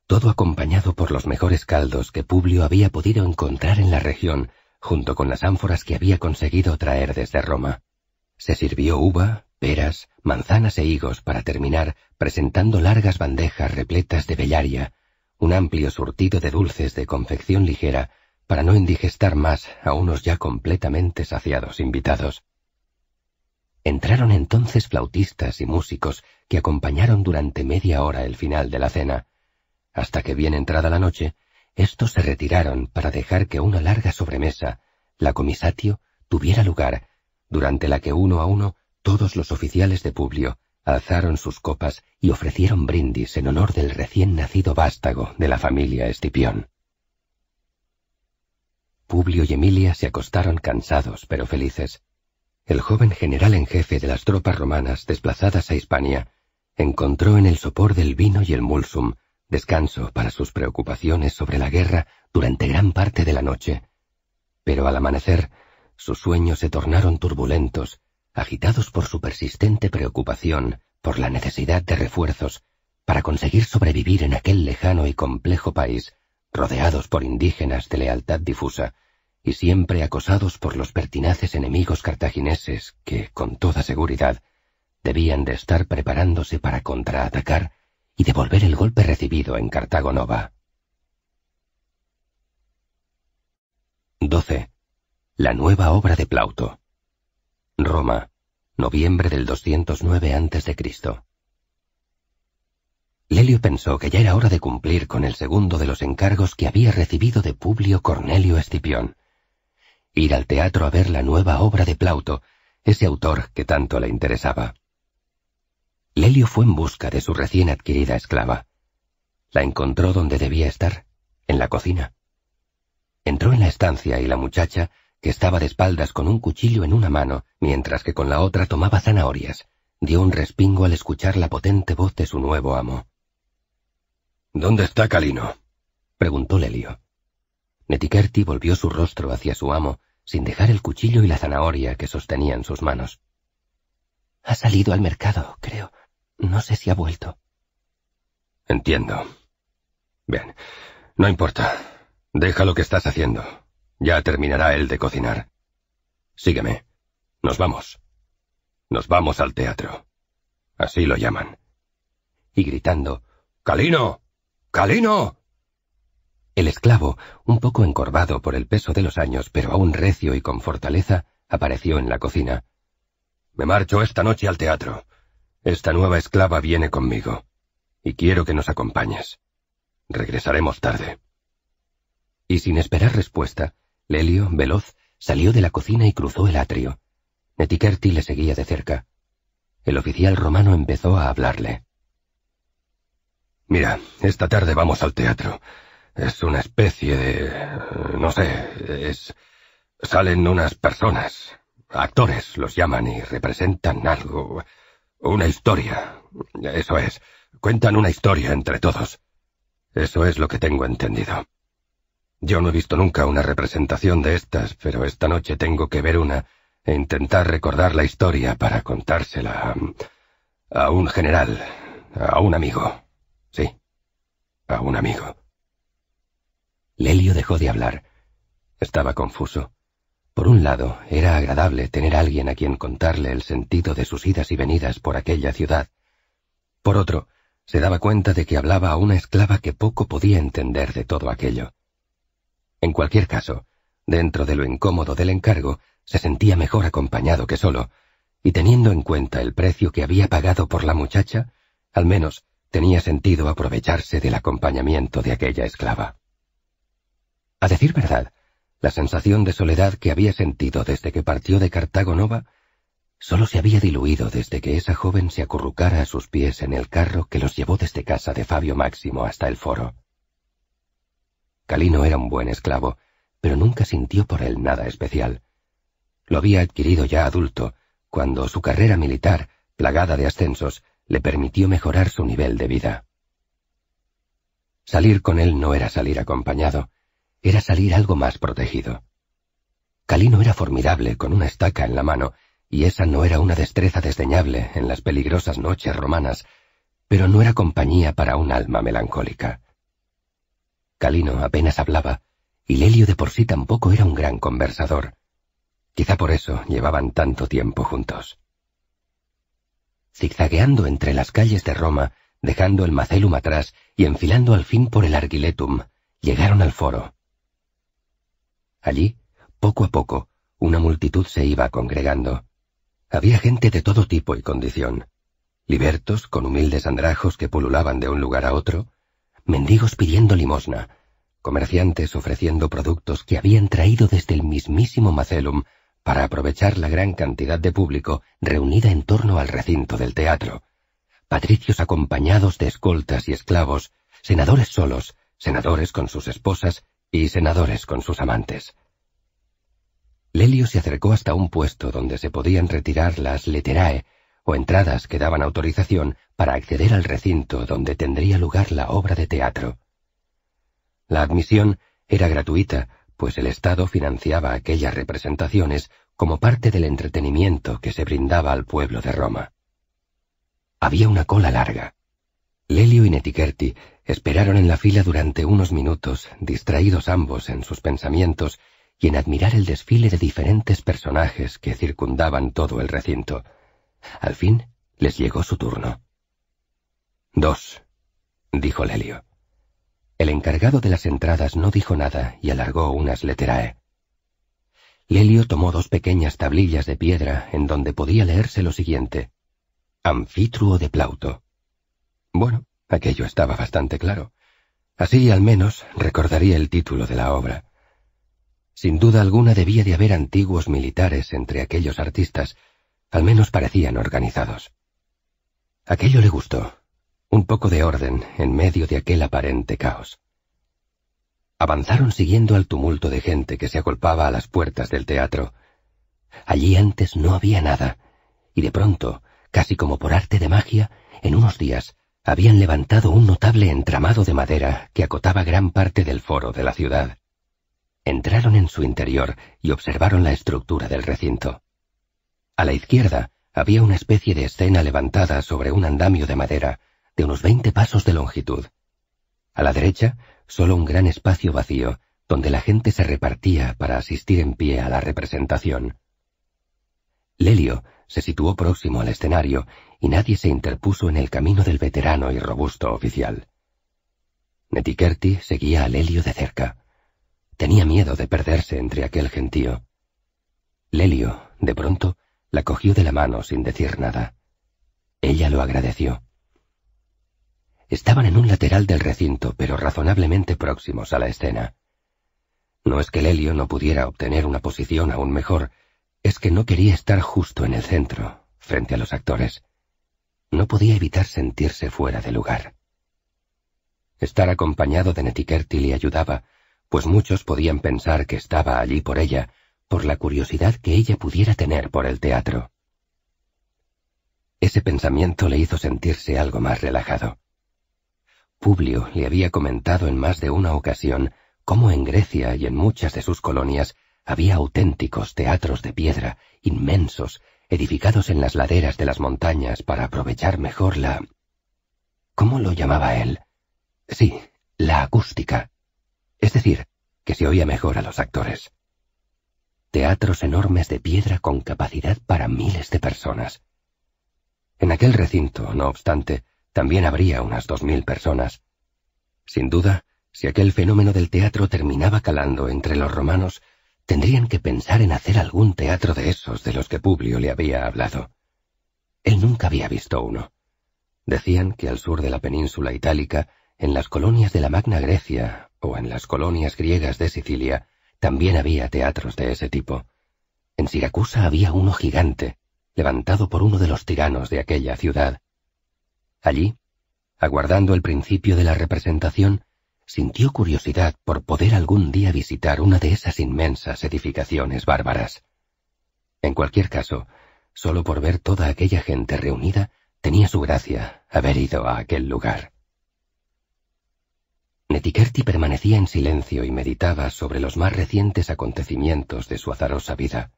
Todo acompañado por los mejores caldos que Publio había podido encontrar en la región, junto con las ánforas que había conseguido traer desde Roma. Se sirvió uva, peras, manzanas e higos para terminar presentando largas bandejas repletas de bellaria, un amplio surtido de dulces de confección ligera para no indigestar más a unos ya completamente saciados invitados. Entraron entonces flautistas y músicos que acompañaron durante media hora el final de la cena, hasta que bien entrada la noche, estos se retiraron para dejar que una larga sobremesa, la comisatio, tuviera lugar, durante la que uno a uno todos los oficiales de Publio, alzaron sus copas y ofrecieron brindis en honor del recién nacido vástago de la familia Escipión. Publio y Emilia se acostaron cansados pero felices. El joven general en jefe de las tropas romanas desplazadas a Hispania encontró en el sopor del vino y el mulsum descanso para sus preocupaciones sobre la guerra durante gran parte de la noche. Pero al amanecer, sus sueños se tornaron turbulentos, agitados por su persistente preocupación por la necesidad de refuerzos para conseguir sobrevivir en aquel lejano y complejo país, rodeados por indígenas de lealtad difusa, y siempre acosados por los pertinaces enemigos cartagineses que, con toda seguridad, debían de estar preparándose para contraatacar y devolver el golpe recibido en Cartago Nova. 12. La nueva obra de Plauto. Roma, noviembre del 209 a.C. Lelio pensó que ya era hora de cumplir con el segundo de los encargos que había recibido de Publio Cornelio Escipión. Ir al teatro a ver la nueva obra de Plauto, ese autor que tanto le interesaba. Lelio fue en busca de su recién adquirida esclava. La encontró donde debía estar, en la cocina. Entró en la estancia y la muchacha, que estaba de espaldas con un cuchillo en una mano, mientras que con la otra tomaba zanahorias, dio un respingo al escuchar la potente voz de su nuevo amo. ¿Dónde está Calino? preguntó Lelio. Netikerti volvió su rostro hacia su amo, sin dejar el cuchillo y la zanahoria que sostenía en sus manos. Ha salido al mercado, creo. No sé si ha vuelto. Entiendo. Bien, no importa. Deja lo que estás haciendo. Ya terminará él de cocinar. Sígueme. Nos vamos. Nos vamos al teatro. Así lo llaman. Y gritando, ¡Calino! ¡Calino! El esclavo, un poco encorvado por el peso de los años, pero aún recio y con fortaleza, apareció en la cocina. Me marcho esta noche al teatro. Esta nueva esclava viene conmigo, y quiero que nos acompañes. Regresaremos tarde. Y sin esperar respuesta, Lelio, veloz, salió de la cocina y cruzó el atrio. Netikerti le seguía de cerca. El oficial romano empezó a hablarle. Mira, esta tarde vamos al teatro. Es una especie de... no sé, es... salen unas personas, actores los llaman y representan algo, una historia. Eso es. Cuentan una historia entre todos. Eso es lo que tengo entendido. Yo no he visto nunca una representación de estas, pero esta noche tengo que ver una e intentar recordar la historia para contársela a, a un general, a un amigo. Sí, a un amigo. Lelio dejó de hablar. Estaba confuso. Por un lado, era agradable tener a alguien a quien contarle el sentido de sus idas y venidas por aquella ciudad. Por otro, se daba cuenta de que hablaba a una esclava que poco podía entender de todo aquello. En cualquier caso, dentro de lo incómodo del encargo, se sentía mejor acompañado que solo, y teniendo en cuenta el precio que había pagado por la muchacha, al menos tenía sentido aprovecharse del acompañamiento de aquella esclava. A decir verdad, la sensación de soledad que había sentido desde que partió de Cartago Nova solo se había diluido desde que esa joven se acurrucara a sus pies en el carro que los llevó desde casa de Fabio Máximo hasta el foro. Calino era un buen esclavo, pero nunca sintió por él nada especial. Lo había adquirido ya adulto, cuando su carrera militar, plagada de ascensos, le permitió mejorar su nivel de vida. Salir con él no era salir acompañado, era salir algo más protegido. Calino era formidable con una estaca en la mano, y esa no era una destreza desdeñable en las peligrosas noches romanas, pero no era compañía para un alma melancólica. Calino apenas hablaba, y Lelio de por sí tampoco era un gran conversador. Quizá por eso llevaban tanto tiempo juntos. Zigzagueando entre las calles de Roma, dejando el Macelum atrás y enfilando al fin por el Argiletum, llegaron al foro. Allí, poco a poco, una multitud se iba congregando. Había gente de todo tipo y condición. Libertos con humildes andrajos que pululaban de un lugar a otro, mendigos pidiendo limosna, comerciantes ofreciendo productos que habían traído desde el mismísimo Macelum para aprovechar la gran cantidad de público reunida en torno al recinto del teatro, patricios acompañados de escoltas y esclavos, senadores solos, senadores con sus esposas y senadores con sus amantes. Lelio se acercó hasta un puesto donde se podían retirar las leterae o entradas que daban autorización para acceder al recinto donde tendría lugar la obra de teatro. La admisión era gratuita, pues el Estado financiaba aquellas representaciones como parte del entretenimiento que se brindaba al pueblo de Roma. Había una cola larga. Lelio y Netiquerti esperaron en la fila durante unos minutos, distraídos ambos en sus pensamientos y en admirar el desfile de diferentes personajes que circundaban todo el recinto. Al fin les llegó su turno. Dos, dijo Lelio. El encargado de las entradas no dijo nada y alargó unas leterae. Lelio tomó dos pequeñas tablillas de piedra en donde podía leerse lo siguiente. Anfitruo de Plauto. Bueno, aquello estaba bastante claro. Así al menos recordaría el título de la obra. Sin duda alguna debía de haber antiguos militares entre aquellos artistas, al menos parecían organizados. Aquello le gustó, un poco de orden en medio de aquel aparente caos. Avanzaron siguiendo al tumulto de gente que se agolpaba a las puertas del teatro. Allí antes no había nada, y de pronto, casi como por arte de magia, en unos días habían levantado un notable entramado de madera que acotaba gran parte del foro de la ciudad. Entraron en su interior y observaron la estructura del recinto. A la izquierda había una especie de escena levantada sobre un andamio de madera de unos veinte pasos de longitud. A la derecha, solo un gran espacio vacío, donde la gente se repartía para asistir en pie a la representación. Lelio se situó próximo al escenario y nadie se interpuso en el camino del veterano y robusto oficial. Netiquerti seguía a Lelio de cerca. Tenía miedo de perderse entre aquel gentío. Lelio, de pronto, la cogió de la mano sin decir nada. Ella lo agradeció. Estaban en un lateral del recinto, pero razonablemente próximos a la escena. No es que Lelio no pudiera obtener una posición aún mejor, es que no quería estar justo en el centro, frente a los actores. No podía evitar sentirse fuera de lugar. Estar acompañado de Netiquerti le ayudaba, pues muchos podían pensar que estaba allí por ella, por la curiosidad que ella pudiera tener por el teatro. Ese pensamiento le hizo sentirse algo más relajado. Publio le había comentado en más de una ocasión cómo en Grecia y en muchas de sus colonias había auténticos teatros de piedra, inmensos, edificados en las laderas de las montañas para aprovechar mejor la... ¿Cómo lo llamaba él? Sí, la acústica. Es decir, que se oía mejor a los actores. Teatros enormes de piedra con capacidad para miles de personas. En aquel recinto, no obstante, también habría unas dos mil personas. Sin duda, si aquel fenómeno del teatro terminaba calando entre los romanos, tendrían que pensar en hacer algún teatro de esos de los que Publio le había hablado. Él nunca había visto uno. Decían que al sur de la península itálica, en las colonias de la Magna Grecia, o en las colonias griegas de Sicilia, también había teatros de ese tipo. En Siracusa había uno gigante, levantado por uno de los tiranos de aquella ciudad. Allí, aguardando el principio de la representación, sintió curiosidad por poder algún día visitar una de esas inmensas edificaciones bárbaras. En cualquier caso, solo por ver toda aquella gente reunida, tenía su gracia haber ido a aquel lugar. Netiquerti permanecía en silencio y meditaba sobre los más recientes acontecimientos de su azarosa vida.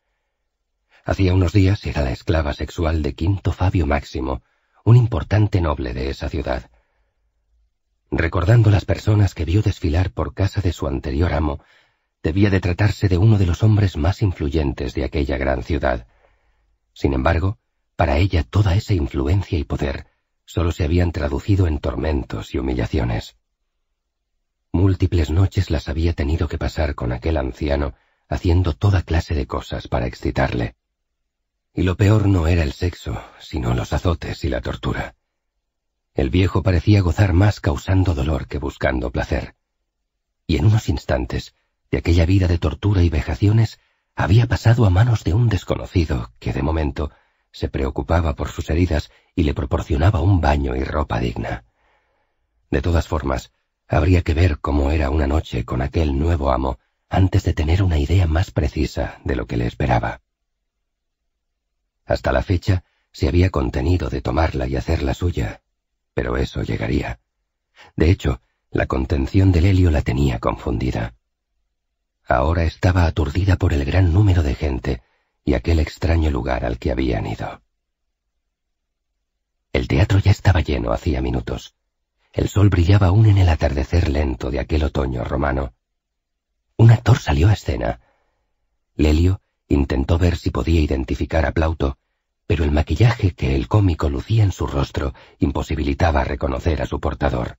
Hacía unos días era la esclava sexual de Quinto Fabio Máximo, un importante noble de esa ciudad. Recordando las personas que vio desfilar por casa de su anterior amo, debía de tratarse de uno de los hombres más influyentes de aquella gran ciudad. Sin embargo, para ella toda esa influencia y poder solo se habían traducido en tormentos y humillaciones. Múltiples noches las había tenido que pasar con aquel anciano haciendo toda clase de cosas para excitarle. Y lo peor no era el sexo, sino los azotes y la tortura. El viejo parecía gozar más causando dolor que buscando placer. Y en unos instantes, de aquella vida de tortura y vejaciones, había pasado a manos de un desconocido que de momento se preocupaba por sus heridas y le proporcionaba un baño y ropa digna. De todas formas, habría que ver cómo era una noche con aquel nuevo amo antes de tener una idea más precisa de lo que le esperaba. Hasta la fecha se había contenido de tomarla y hacerla suya, pero eso llegaría. De hecho, la contención del helio la tenía confundida. Ahora estaba aturdida por el gran número de gente y aquel extraño lugar al que habían ido. El teatro ya estaba lleno hacía minutos. El sol brillaba aún en el atardecer lento de aquel otoño romano. Un actor salió a escena. Lelio intentó ver si podía identificar a Plauto, pero el maquillaje que el cómico lucía en su rostro imposibilitaba reconocer a su portador.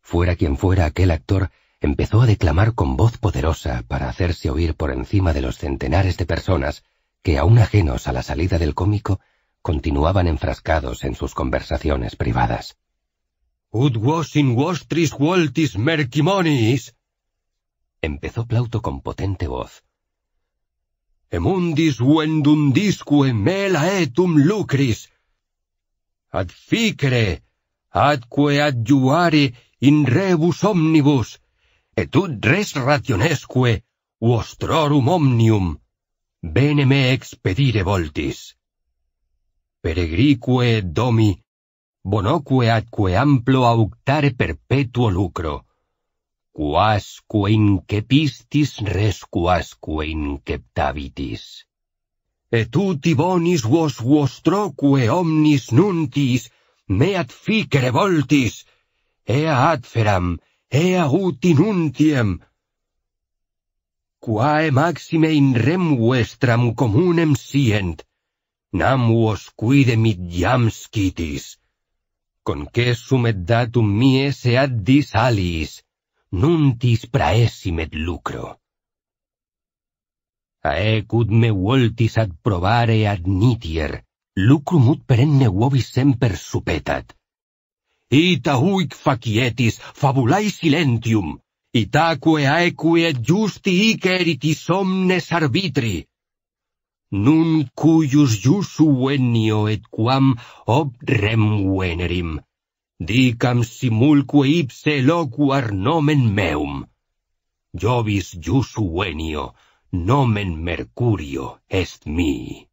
Fuera quien fuera aquel actor, empezó a declamar con voz poderosa para hacerse oír por encima de los centenares de personas que, aún ajenos a la salida del cómico, continuaban enfrascados en sus conversaciones privadas. Ut was in vostris voltis mercimonis. Empezó Plauto con potente voz. emundis uendundisque mela etum lucris. Ad ficere, adque adjuare in rebus omnibus, et ut res rationesque vostrorum omnium, bene me expedire voltis. Peregrique domi, bonoque adque amplo auctare perpetuo lucro, quasque incepistis res quasque inceptavitis. Et uti bonis vos vostroque omnis nuntis, meat ficere voltis, ea adferam, ea uti nuntiem. Quae maxime in rem vestram communem sient, nam vos quide mit jam scitis. Concessum et datum mie seat dis aliis, nuntis praesimet lucro. Aecud me voltis ad probare ad nitier, lucrum ut perenne uovis semper supetat. Ita huic facietis fabulae silentium, itaque aeque et justi hic eritis omnes arbitri. Nun cuius jusu venio et quam ob rem venerim, dicam simulque ipse loquar nomen meum. Jovis jusu venio, nomen mercurio est mi.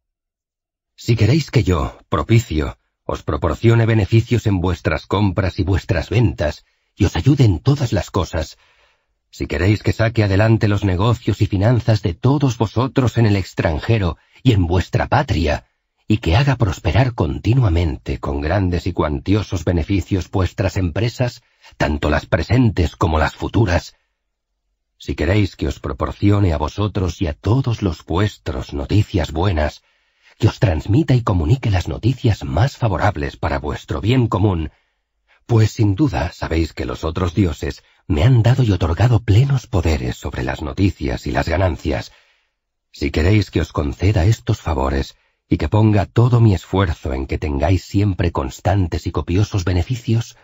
Si queréis que yo, propicio, os proporcione beneficios en vuestras compras y vuestras ventas, y os ayude en todas las cosas. Si queréis que saque adelante los negocios y finanzas de todos vosotros en el extranjero y en vuestra patria, y que haga prosperar continuamente con grandes y cuantiosos beneficios vuestras empresas, tanto las presentes como las futuras, si queréis que os proporcione a vosotros y a todos los vuestros noticias buenas, que os transmita y comunique las noticias más favorables para vuestro bien común, pues sin duda sabéis que los otros dioses me han dado y otorgado plenos poderes sobre las noticias y las ganancias. Si queréis que os conceda estos favores y que ponga todo mi esfuerzo en que tengáis siempre constantes y copiosos beneficios,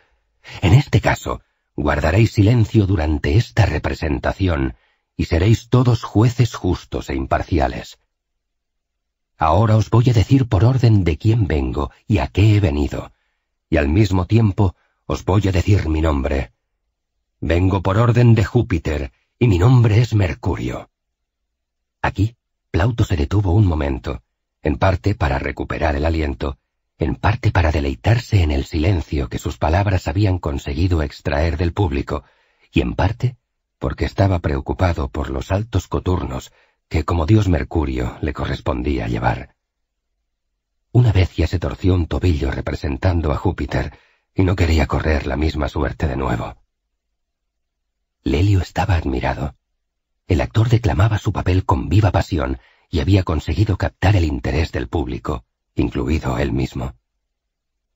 en este caso guardaréis silencio durante esta representación y seréis todos jueces justos e imparciales. Ahora os voy a decir por orden de quién vengo y a qué he venido, y al mismo tiempo os voy a decir mi nombre. Vengo por orden de Júpiter, y mi nombre es Mercurio. Aquí, Plauto se detuvo un momento, en parte para recuperar el aliento, en parte para deleitarse en el silencio que sus palabras habían conseguido extraer del público, y en parte porque estaba preocupado por los altos coturnos que como dios Mercurio le correspondía llevar. Una vez ya se torció un tobillo representando a Júpiter y no quería correr la misma suerte de nuevo. Lelio estaba admirado. El actor declamaba su papel con viva pasión y había conseguido captar el interés del público, incluido él mismo.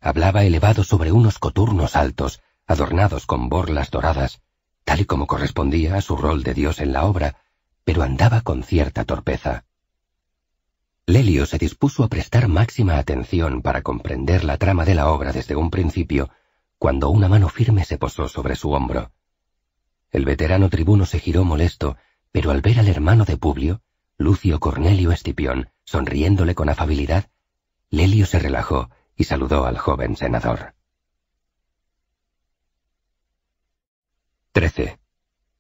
Hablaba elevado sobre unos coturnos altos, adornados con borlas doradas, tal y como correspondía a su rol de dios en la obra, pero andaba con cierta torpeza. Lelio se dispuso a prestar máxima atención para comprender la trama de la obra desde un principio, cuando una mano firme se posó sobre su hombro. El veterano tribuno se giró molesto, pero al ver al hermano de Publio, Lucio Cornelio Escipión, sonriéndole con afabilidad, Lelio se relajó y saludó al joven senador. 13.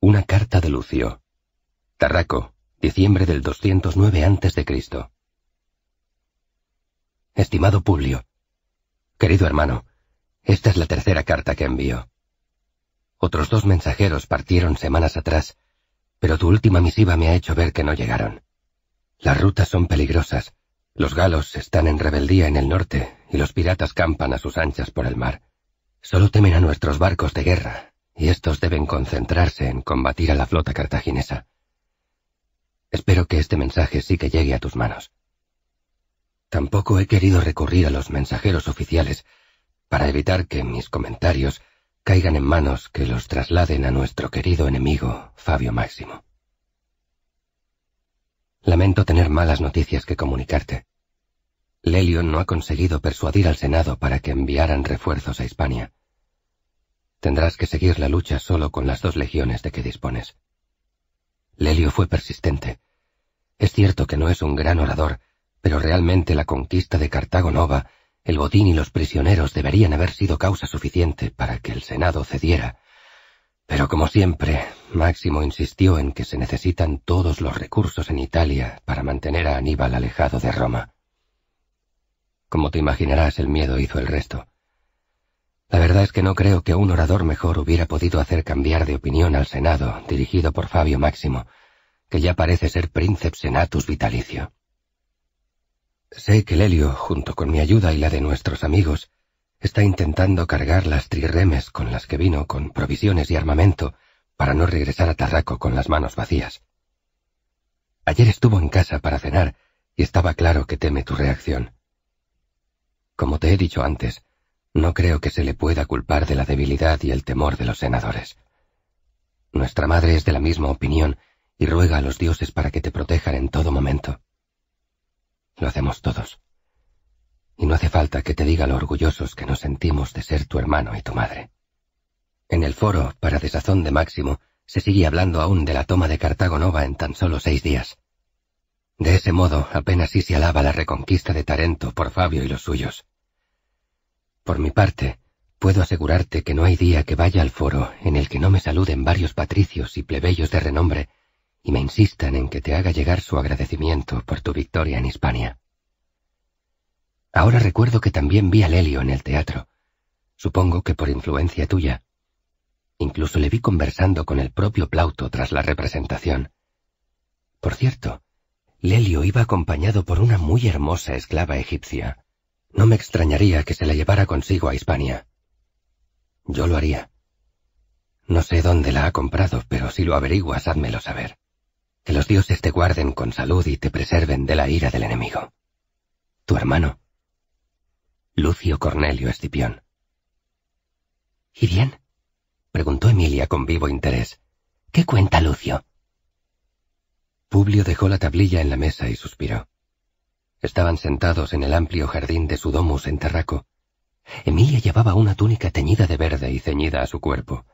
Una carta de Lucio. Tarraco, diciembre del 209 a.C. Estimado Publio, querido hermano, esta es la tercera carta que envío. Otros dos mensajeros partieron semanas atrás, pero tu última misiva me ha hecho ver que no llegaron. Las rutas son peligrosas, los galos están en rebeldía en el norte y los piratas campan a sus anchas por el mar. Solo temen a nuestros barcos de guerra, y estos deben concentrarse en combatir a la flota cartaginesa. Espero que este mensaje sí que llegue a tus manos. Tampoco he querido recurrir a los mensajeros oficiales para evitar que mis comentarios caigan en manos que los trasladen a nuestro querido enemigo, Fabio Máximo. Lamento tener malas noticias que comunicarte. Lelio no ha conseguido persuadir al Senado para que enviaran refuerzos a Hispania. Tendrás que seguir la lucha solo con las dos legiones de que dispones. Lelio fue persistente. Es cierto que no es un gran orador, pero realmente la conquista de Cartago Nova, el botín y los prisioneros deberían haber sido causa suficiente para que el Senado cediera pero como siempre, Máximo insistió en que se necesitan todos los recursos en Italia para mantener a Aníbal alejado de Roma. Como te imaginarás, el miedo hizo el resto. La verdad es que no creo que un orador mejor hubiera podido hacer cambiar de opinión al Senado, dirigido por Fabio Máximo, que ya parece ser príncipe senatus vitalicio. Sé que Lelio, junto con mi ayuda y la de nuestros amigos, está intentando cargar las triremes con las que vino con provisiones y armamento para no regresar a Tarraco con las manos vacías. Ayer estuvo en casa para cenar y estaba claro que teme tu reacción. Como te he dicho antes, no creo que se le pueda culpar de la debilidad y el temor de los senadores. Nuestra madre es de la misma opinión y ruega a los dioses para que te protejan en todo momento. Lo hacemos todos y no hace falta que te diga lo orgullosos que nos sentimos de ser tu hermano y tu madre. En el foro, para desazón de Máximo, se sigue hablando aún de la toma de Cartago Nova en tan solo seis días. De ese modo, apenas sí se alaba la reconquista de Tarento por Fabio y los suyos. Por mi parte, puedo asegurarte que no hay día que vaya al foro en el que no me saluden varios patricios y plebeyos de renombre y me insistan en que te haga llegar su agradecimiento por tu victoria en Hispania. Ahora recuerdo que también vi a Lelio en el teatro. Supongo que por influencia tuya. Incluso le vi conversando con el propio Plauto tras la representación. Por cierto, Lelio iba acompañado por una muy hermosa esclava egipcia. No me extrañaría que se la llevara consigo a Hispania. Yo lo haría. No sé dónde la ha comprado, pero si lo averiguas, házmelo saber. Que los dioses te guarden con salud y te preserven de la ira del enemigo. Tu hermano, Lucio Cornelio Escipión. ¿Y bien? preguntó Emilia con vivo interés. ¿Qué cuenta Lucio? Publio dejó la tablilla en la mesa y suspiró. Estaban sentados en el amplio jardín de su domus en Terraco. Emilia llevaba una túnica teñida de verde y ceñida a su cuerpo.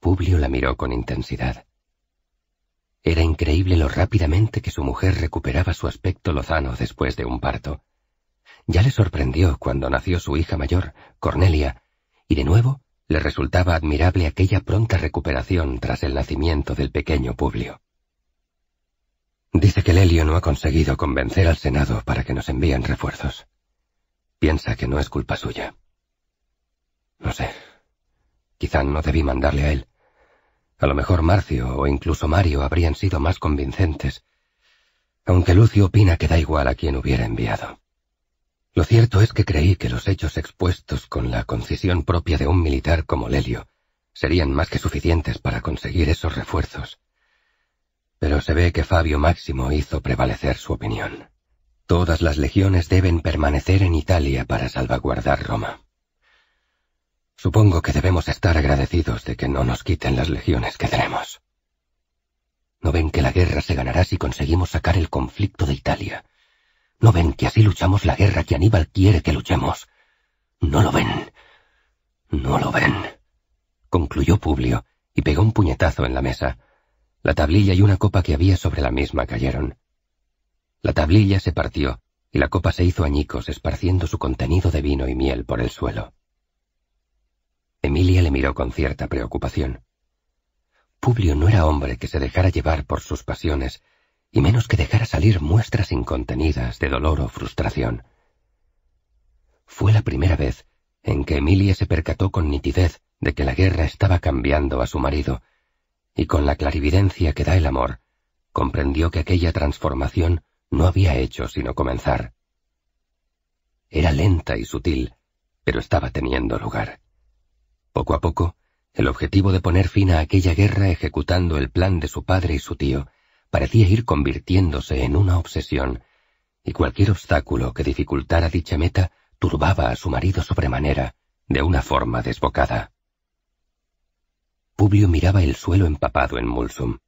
Publio la miró con intensidad. Era increíble lo rápidamente que su mujer recuperaba su aspecto lozano después de un parto. Ya le sorprendió cuando nació su hija mayor, Cornelia, y de nuevo le resultaba admirable aquella pronta recuperación tras el nacimiento del pequeño Publio. Dice que Lelio no ha conseguido convencer al Senado para que nos envíen refuerzos. Piensa que no es culpa suya. No sé. Quizá no debí mandarle a él. A lo mejor Marcio o incluso Mario habrían sido más convincentes, aunque Lucio opina que da igual a quien hubiera enviado. Lo cierto es que creí que los hechos expuestos con la concisión propia de un militar como Lelio serían más que suficientes para conseguir esos refuerzos. Pero se ve que Fabio Máximo hizo prevalecer su opinión. Todas las legiones deben permanecer en Italia para salvaguardar Roma. Supongo que debemos estar agradecidos de que no nos quiten las legiones que tenemos. ¿No ven que la guerra se ganará si conseguimos sacar el conflicto de Italia? ¿No ven que así luchamos la guerra que Aníbal quiere que luchemos? No lo ven. No lo ven. Concluyó Publio y pegó un puñetazo en la mesa. La tablilla y una copa que había sobre la misma cayeron. La tablilla se partió y la copa se hizo añicos esparciendo su contenido de vino y miel por el suelo. Emilia le miró con cierta preocupación. Publio no era hombre que se dejara llevar por sus pasiones, y menos que dejara salir muestras incontenidas de dolor o frustración. Fue la primera vez en que Emilia se percató con nitidez de que la guerra estaba cambiando a su marido, y con la clarividencia que da el amor, comprendió que aquella transformación no había hecho sino comenzar. Era lenta y sutil, pero estaba teniendo lugar. Poco a poco, el objetivo de poner fin a aquella guerra ejecutando el plan de su padre y su tío parecía ir convirtiéndose en una obsesión, y cualquier obstáculo que dificultara dicha meta turbaba a su marido sobremanera, de una forma desbocada. Publio miraba el suelo empapado en mulsum.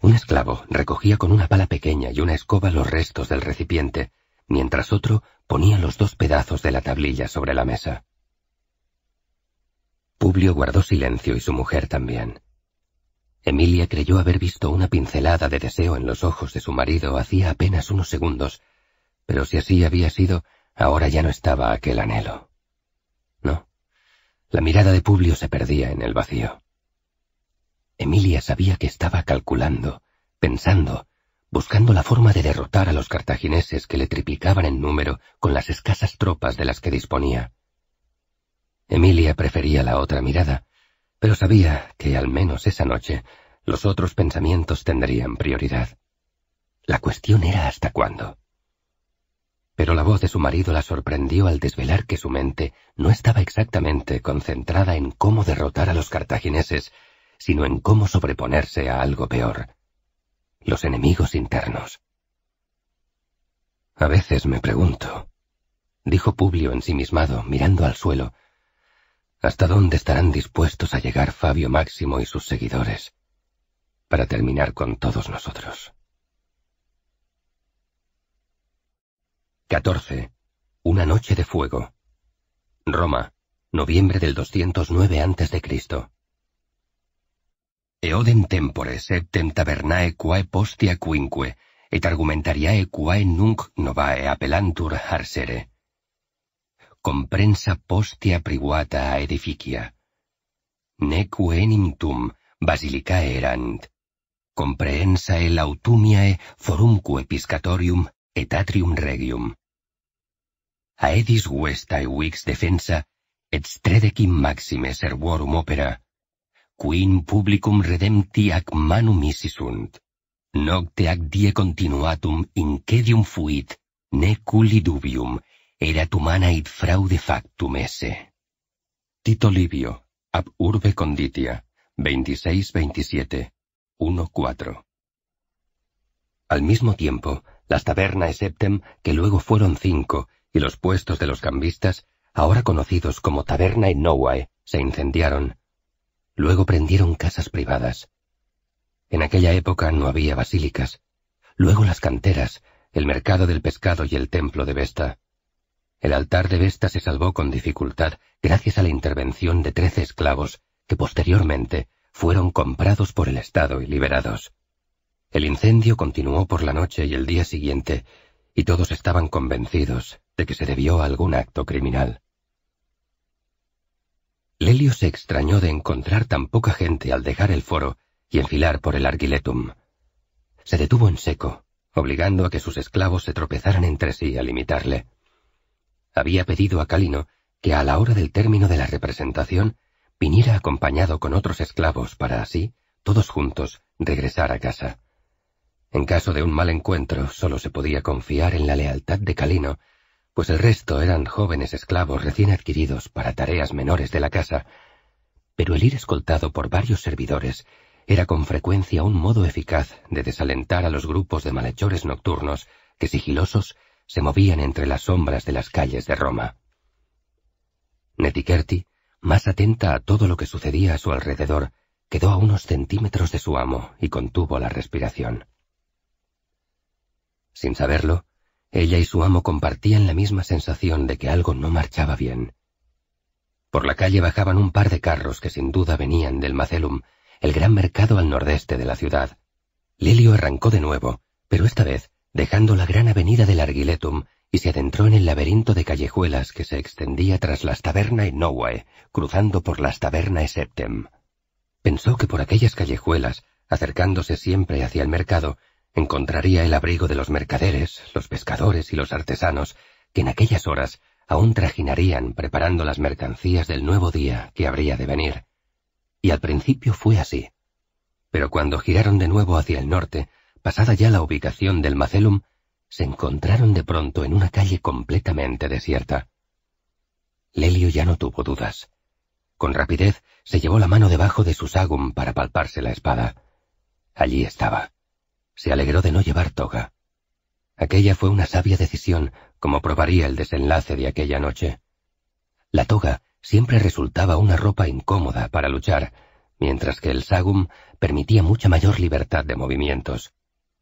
Un esclavo recogía con una pala pequeña y una escoba los restos del recipiente, mientras otro ponía los dos pedazos de la tablilla sobre la mesa. Publio guardó silencio y su mujer también. Emilia creyó haber visto una pincelada de deseo en los ojos de su marido hacía apenas unos segundos, pero si así había sido, ahora ya no estaba aquel anhelo. No, la mirada de Publio se perdía en el vacío. Emilia sabía que estaba calculando, pensando, buscando la forma de derrotar a los cartagineses que le triplicaban en número con las escasas tropas de las que disponía. Emilia prefería la otra mirada, pero sabía que al menos esa noche los otros pensamientos tendrían prioridad. La cuestión era hasta cuándo. Pero la voz de su marido la sorprendió al desvelar que su mente no estaba exactamente concentrada en cómo derrotar a los cartagineses, sino en cómo sobreponerse a algo peor, los enemigos internos. A veces me pregunto, dijo Publio ensimismado, mirando al suelo, ¿hasta dónde estarán dispuestos a llegar Fabio Máximo y sus seguidores para terminar con todos nosotros? 14. Una noche de fuego. Roma, noviembre del 209 a.C. Eodem tempore septem tabernae quae postia quinque, et argumentariae quae nunc novae appellantur harsere. comprensa postia privata edificia. Nec enim tum basilicae erant, comprensae lautumiae forumque piscatorium et atrium regium. Aedis vestae vix defensa, et stredecim maxime servorum opera, quin publicum redempti ac manum isi sunt. Nocte ac die continuatum incedium fuit, neculli dubium, erat humana id fraude factum esse. Tito Livio, ab urbe conditia, 26-27, 1-4. Al mismo tiempo, las tabernas septem, que luego fueron cinco, y los puestos de los cambistas, ahora conocidos como taberna en Nowae, se incendiaron, Luego prendieron casas privadas. En aquella época no había basílicas. Luego las canteras, el mercado del pescado y el templo de Vesta. El altar de Vesta se salvó con dificultad gracias a la intervención de trece esclavos que posteriormente fueron comprados por el Estado y liberados. El incendio continuó por la noche y el día siguiente, y todos estaban convencidos de que se debió a algún acto criminal. Lelio se extrañó de encontrar tan poca gente al dejar el foro y enfilar por el Argiletum. Se detuvo en seco, obligando a que sus esclavos se tropezaran entre sí al imitarle. Había pedido a Calino que a la hora del término de la representación viniera acompañado con otros esclavos para así, todos juntos, regresar a casa. En caso de un mal encuentro, solo se podía confiar en la lealtad de Calino pues el resto eran jóvenes esclavos recién adquiridos para tareas menores de la casa, pero el ir escoltado por varios servidores era con frecuencia un modo eficaz de desalentar a los grupos de malhechores nocturnos que sigilosos se movían entre las sombras de las calles de Roma. Netiquerti, más atenta a todo lo que sucedía a su alrededor, quedó a unos centímetros de su amo y contuvo la respiración. Sin saberlo, ella y su amo compartían la misma sensación de que algo no marchaba bien. Por la calle bajaban un par de carros que sin duda venían del Macelum, el gran mercado al nordeste de la ciudad. Lelio arrancó de nuevo, pero esta vez dejando la gran avenida del Arguiletum y se adentró en el laberinto de callejuelas que se extendía tras las tabernas Nowae, cruzando por las tabernas Septem. Pensó que por aquellas callejuelas, acercándose siempre hacia el mercado, encontraría el abrigo de los mercaderes, los pescadores y los artesanos, que en aquellas horas aún trajinarían preparando las mercancías del nuevo día que habría de venir. Y al principio fue así. Pero cuando giraron de nuevo hacia el norte, pasada ya la ubicación del Macelum, se encontraron de pronto en una calle completamente desierta. Lelio ya no tuvo dudas. Con rapidez se llevó la mano debajo de su sagum para palparse la espada. Allí estaba. Se alegró de no llevar toga. Aquella fue una sabia decisión, como probaría el desenlace de aquella noche. La toga siempre resultaba una ropa incómoda para luchar, mientras que el sagum permitía mucha mayor libertad de movimientos.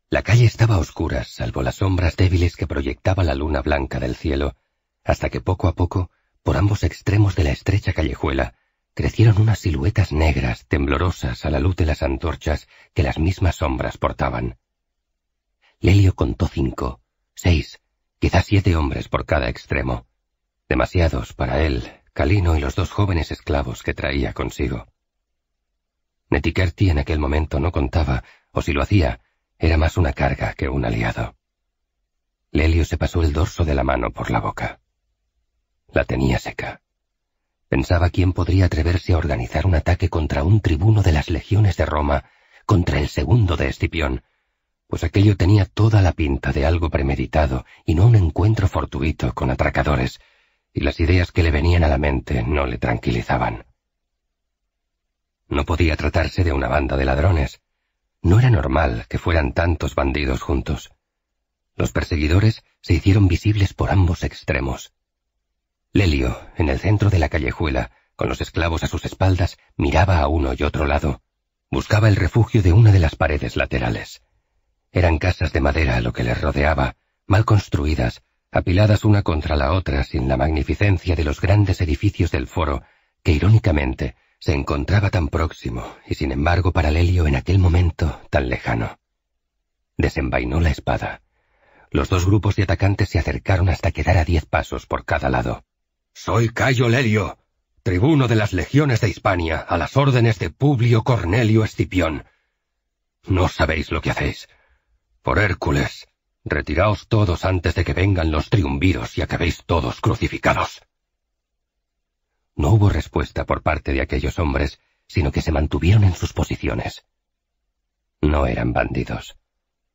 La calle estaba oscura, salvo las sombras débiles que proyectaba la luna blanca del cielo, hasta que poco a poco, por ambos extremos de la estrecha callejuela, crecieron unas siluetas negras, temblorosas a la luz de las antorchas que las mismas sombras portaban. Lelio contó cinco, seis, quizás siete hombres por cada extremo. Demasiados para él, Calino y los dos jóvenes esclavos que traía consigo. Netikerti en aquel momento no contaba, o si lo hacía, era más una carga que un aliado. Lelio se pasó el dorso de la mano por la boca. La tenía seca. Pensaba quién podría atreverse a organizar un ataque contra un tribuno de las legiones de Roma, contra el segundo de Escipión, pues aquello tenía toda la pinta de algo premeditado y no un encuentro fortuito con atracadores, y las ideas que le venían a la mente no le tranquilizaban. No podía tratarse de una banda de ladrones, no era normal que fueran tantos bandidos juntos. Los perseguidores se hicieron visibles por ambos extremos. Lelio, en el centro de la callejuela, con los esclavos a sus espaldas, miraba a uno y otro lado. Buscaba el refugio de una de las paredes laterales. Eran casas de madera lo que les rodeaba, mal construidas, apiladas una contra la otra sin la magnificencia de los grandes edificios del foro, que irónicamente se encontraba tan próximo y sin embargo paralelio en aquel momento tan lejano. Desenvainó la espada. Los dos grupos de atacantes se acercaron hasta quedar a diez pasos por cada lado. Soy Cayo Lelio, tribuno de las legiones de Hispania, a las órdenes de Publio Cornelio Escipión. No sabéis lo que hacéis. Por Hércules, retiraos todos antes de que vengan los triunviros y acabéis todos crucificados. No hubo respuesta por parte de aquellos hombres, sino que se mantuvieron en sus posiciones. No eran bandidos.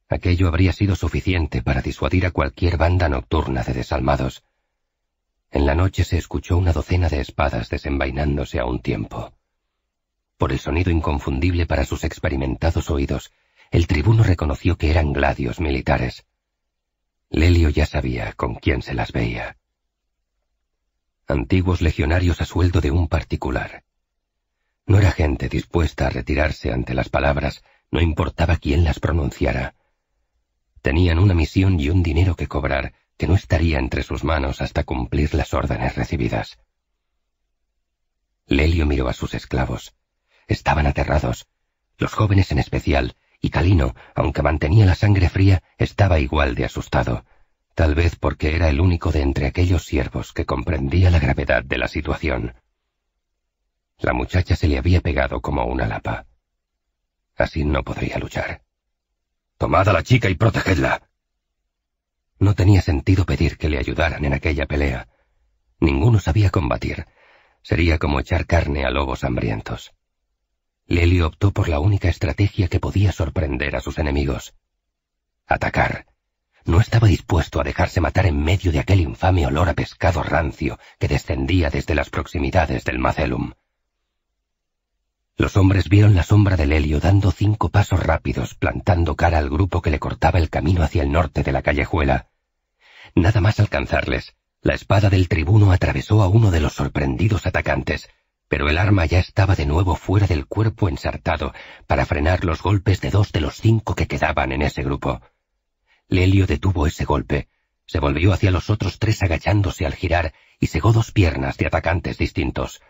Aquello habría sido suficiente para disuadir a cualquier banda nocturna de desalmados. En la noche se escuchó una docena de espadas desenvainándose a un tiempo. Por el sonido inconfundible para sus experimentados oídos, el tribuno reconoció que eran gladios militares. Lelio ya sabía con quién se las veía antiguos legionarios a sueldo de un particular. No era gente dispuesta a retirarse ante las palabras, no importaba quién las pronunciara. Tenían una misión y un dinero que cobrar que no estaría entre sus manos hasta cumplir las órdenes recibidas. Lelio miró a sus esclavos. Estaban aterrados, los jóvenes en especial, y Calino, aunque mantenía la sangre fría, estaba igual de asustado tal vez porque era el único de entre aquellos siervos que comprendía la gravedad de la situación. La muchacha se le había pegado como una lapa. Así no podría luchar. Tomad a la chica y protegedla. No tenía sentido pedir que le ayudaran en aquella pelea. Ninguno sabía combatir. Sería como echar carne a lobos hambrientos. Lely optó por la única estrategia que podía sorprender a sus enemigos. Atacar no estaba dispuesto a dejarse matar en medio de aquel infame olor a pescado rancio que descendía desde las proximidades del Macelum. Los hombres vieron la sombra del helio dando cinco pasos rápidos, plantando cara al grupo que le cortaba el camino hacia el norte de la callejuela. Nada más alcanzarles, la espada del tribuno atravesó a uno de los sorprendidos atacantes, pero el arma ya estaba de nuevo fuera del cuerpo ensartado para frenar los golpes de dos de los cinco que quedaban en ese grupo. Lelio detuvo ese golpe, se volvió hacia los otros tres agachándose al girar y cegó dos piernas de atacantes distintos.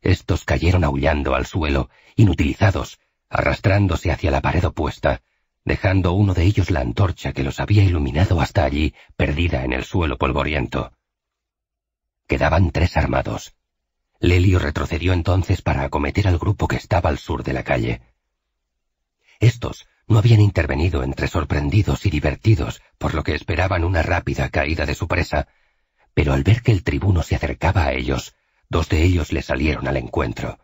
Estos cayeron aullando al suelo, inutilizados, arrastrándose hacia la pared opuesta, dejando uno de ellos la antorcha que los había iluminado hasta allí, perdida en el suelo polvoriento. Quedaban tres armados. Lelio retrocedió entonces para acometer al grupo que estaba al sur de la calle. Estos no habían intervenido entre sorprendidos y divertidos, por lo que esperaban una rápida caída de su presa, pero al ver que el tribuno se acercaba a ellos, dos de ellos le salieron al encuentro.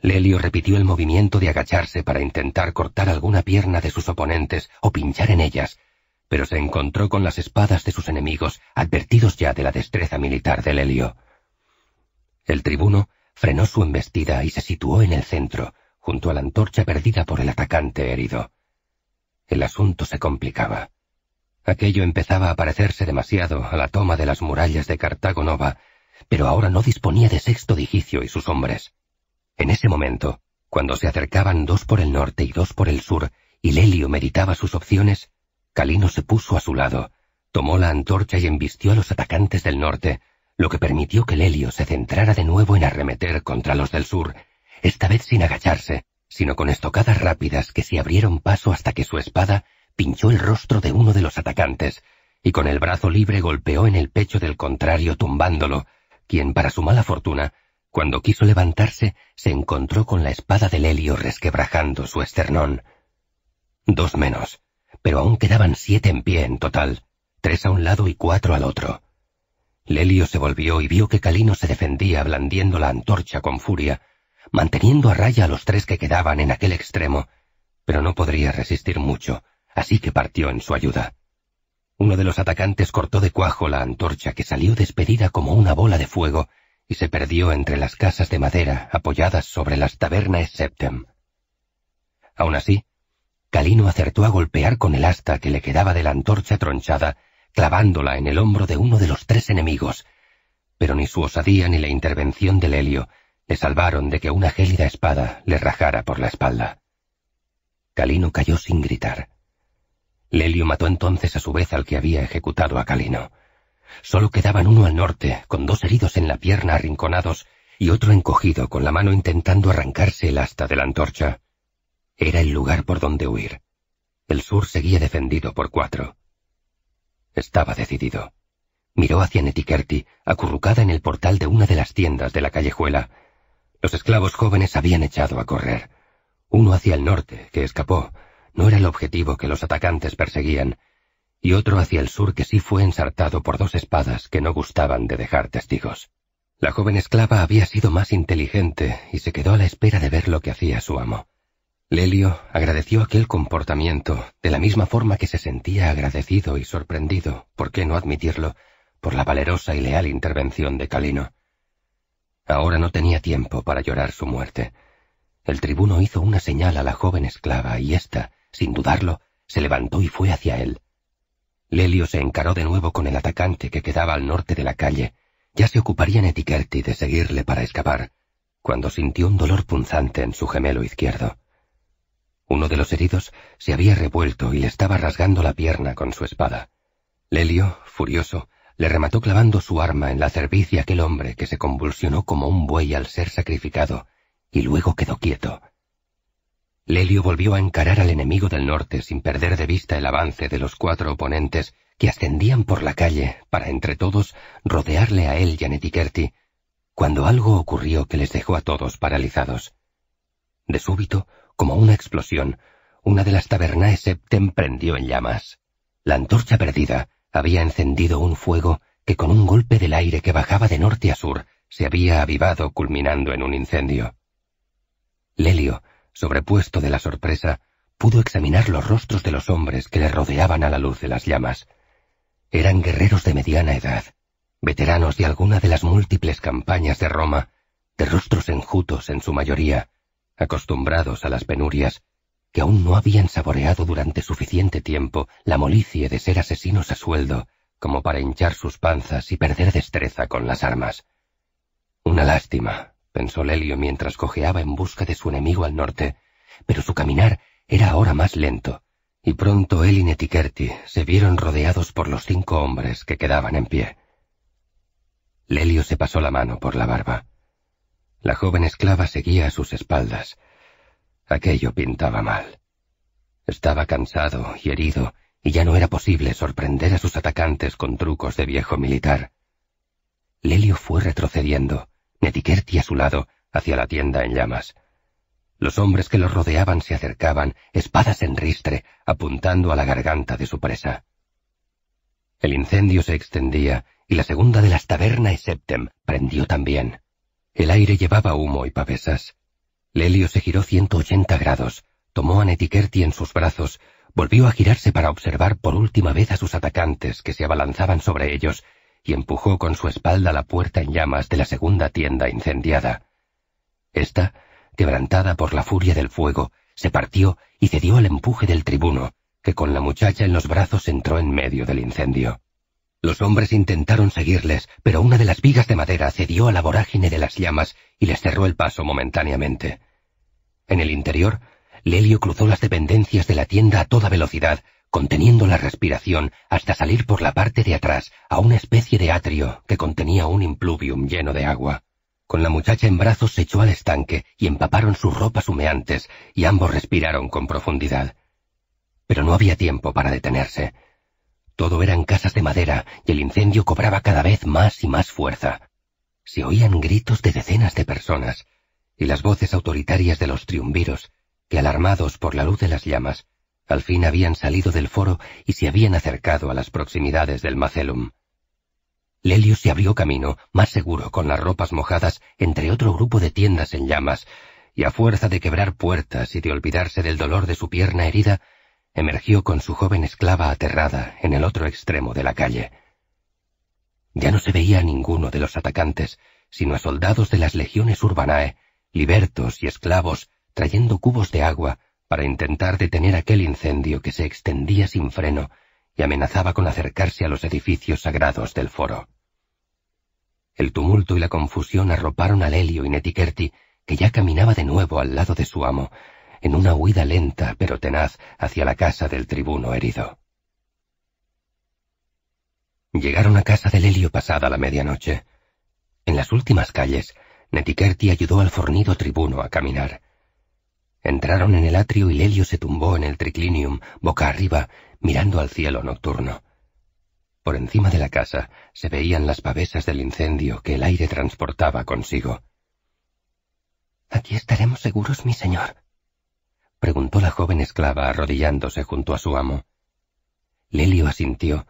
Lelio repitió el movimiento de agacharse para intentar cortar alguna pierna de sus oponentes o pinchar en ellas, pero se encontró con las espadas de sus enemigos, advertidos ya de la destreza militar de Lelio. El tribuno frenó su embestida y se situó en el centro, junto a la antorcha perdida por el atacante herido. El asunto se complicaba. Aquello empezaba a parecerse demasiado a la toma de las murallas de Cartago Nova, pero ahora no disponía de Sexto Digicio y sus hombres. En ese momento, cuando se acercaban dos por el norte y dos por el sur, y Lelio meditaba sus opciones, Calino se puso a su lado, tomó la antorcha y embistió a los atacantes del norte, lo que permitió que Lelio se centrara de nuevo en arremeter contra los del sur, esta vez sin agacharse, sino con estocadas rápidas que se abrieron paso hasta que su espada pinchó el rostro de uno de los atacantes, y con el brazo libre golpeó en el pecho del contrario tumbándolo, quien, para su mala fortuna, cuando quiso levantarse, se encontró con la espada de Lelio resquebrajando su esternón. Dos menos, pero aún quedaban siete en pie en total, tres a un lado y cuatro al otro. Lelio se volvió y vio que Calino se defendía blandiendo la antorcha con furia, manteniendo a raya a los tres que quedaban en aquel extremo, pero no podría resistir mucho, así que partió en su ayuda. Uno de los atacantes cortó de cuajo la antorcha que salió despedida como una bola de fuego y se perdió entre las casas de madera apoyadas sobre las tabernas Septem. Aún así, Calino acertó a golpear con el asta que le quedaba de la antorcha tronchada, clavándola en el hombro de uno de los tres enemigos, pero ni su osadía ni la intervención de Lelio le salvaron de que una gélida espada le rajara por la espalda. Calino cayó sin gritar. Lelio mató entonces a su vez al que había ejecutado a Calino. Solo quedaban uno al norte, con dos heridos en la pierna arrinconados, y otro encogido con la mano intentando arrancarse el asta de la antorcha. Era el lugar por donde huir. El sur seguía defendido por cuatro. Estaba decidido. Miró hacia Netikerti, acurrucada en el portal de una de las tiendas de la callejuela, los esclavos jóvenes habían echado a correr. Uno hacia el norte, que escapó, no era el objetivo que los atacantes perseguían, y otro hacia el sur que sí fue ensartado por dos espadas que no gustaban de dejar testigos. La joven esclava había sido más inteligente y se quedó a la espera de ver lo que hacía su amo. Lelio agradeció aquel comportamiento de la misma forma que se sentía agradecido y sorprendido, por qué no admitirlo, por la valerosa y leal intervención de Calino. Ahora no tenía tiempo para llorar su muerte. El tribuno hizo una señal a la joven esclava y ésta, sin dudarlo, se levantó y fue hacia él. Lelio se encaró de nuevo con el atacante que quedaba al norte de la calle. Ya se ocuparía Netikerti de seguirle para escapar, cuando sintió un dolor punzante en su gemelo izquierdo. Uno de los heridos se había revuelto y le estaba rasgando la pierna con su espada. Lelio, furioso, le remató clavando su arma en la cerviz de aquel hombre que se convulsionó como un buey al ser sacrificado, y luego quedó quieto. Lelio volvió a encarar al enemigo del norte sin perder de vista el avance de los cuatro oponentes que ascendían por la calle para entre todos rodearle a él y a Netikerti, cuando algo ocurrió que les dejó a todos paralizados. De súbito, como una explosión, una de las tabernae septem prendió en llamas. La antorcha perdida, había encendido un fuego que con un golpe del aire que bajaba de norte a sur se había avivado culminando en un incendio. Lelio, sobrepuesto de la sorpresa, pudo examinar los rostros de los hombres que le rodeaban a la luz de las llamas. Eran guerreros de mediana edad, veteranos de alguna de las múltiples campañas de Roma, de rostros enjutos en su mayoría, acostumbrados a las penurias, que aún no habían saboreado durante suficiente tiempo la molicie de ser asesinos a sueldo, como para hinchar sus panzas y perder destreza con las armas. Una lástima, pensó Lelio mientras cojeaba en busca de su enemigo al norte, pero su caminar era ahora más lento, y pronto él y Netikerti se vieron rodeados por los cinco hombres que quedaban en pie. Lelio se pasó la mano por la barba. La joven esclava seguía a sus espaldas, Aquello pintaba mal. Estaba cansado y herido, y ya no era posible sorprender a sus atacantes con trucos de viejo militar. Lelio fue retrocediendo, Netikerti a su lado, hacia la tienda en llamas. Los hombres que los rodeaban se acercaban, espadas en ristre, apuntando a la garganta de su presa. El incendio se extendía, y la segunda de las tabernas Septem prendió también. El aire llevaba humo y pavesas. Lelio se giró 180 grados, tomó a Netikerti en sus brazos, volvió a girarse para observar por última vez a sus atacantes que se abalanzaban sobre ellos, y empujó con su espalda la puerta en llamas de la segunda tienda incendiada. Esta, quebrantada por la furia del fuego, se partió y cedió al empuje del tribuno, que con la muchacha en los brazos entró en medio del incendio. Los hombres intentaron seguirles, pero una de las vigas de madera cedió a la vorágine de las llamas y les cerró el paso momentáneamente. En el interior, Lelio cruzó las dependencias de la tienda a toda velocidad, conteniendo la respiración hasta salir por la parte de atrás a una especie de atrio que contenía un impluvium lleno de agua. Con la muchacha en brazos se echó al estanque y empaparon sus ropas humeantes y ambos respiraron con profundidad. Pero no había tiempo para detenerse. Todo eran casas de madera y el incendio cobraba cada vez más y más fuerza. Se oían gritos de decenas de personas y las voces autoritarias de los triunviros que, alarmados por la luz de las llamas, al fin habían salido del foro y se habían acercado a las proximidades del Macelum. Lelio se abrió camino, más seguro, con las ropas mojadas, entre otro grupo de tiendas en llamas, y a fuerza de quebrar puertas y de olvidarse del dolor de su pierna herida, emergió con su joven esclava aterrada en el otro extremo de la calle. Ya no se veía a ninguno de los atacantes, sino a soldados de las legiones urbanae, libertos y esclavos, trayendo cubos de agua, para intentar detener aquel incendio que se extendía sin freno y amenazaba con acercarse a los edificios sagrados del foro. El tumulto y la confusión arroparon a Lelio y Netikerti, que ya caminaba de nuevo al lado de su amo, en una huida lenta pero tenaz hacia la casa del tribuno herido. Llegaron a casa de Lelio pasada la medianoche. En las últimas calles, Netikerti ayudó al fornido tribuno a caminar. Entraron en el atrio y Lelio se tumbó en el triclinium, boca arriba, mirando al cielo nocturno. Por encima de la casa se veían las pavesas del incendio que el aire transportaba consigo. ¿Aquí estaremos seguros, mi señor? Preguntó la joven esclava arrodillándose junto a su amo. Lelio asintió,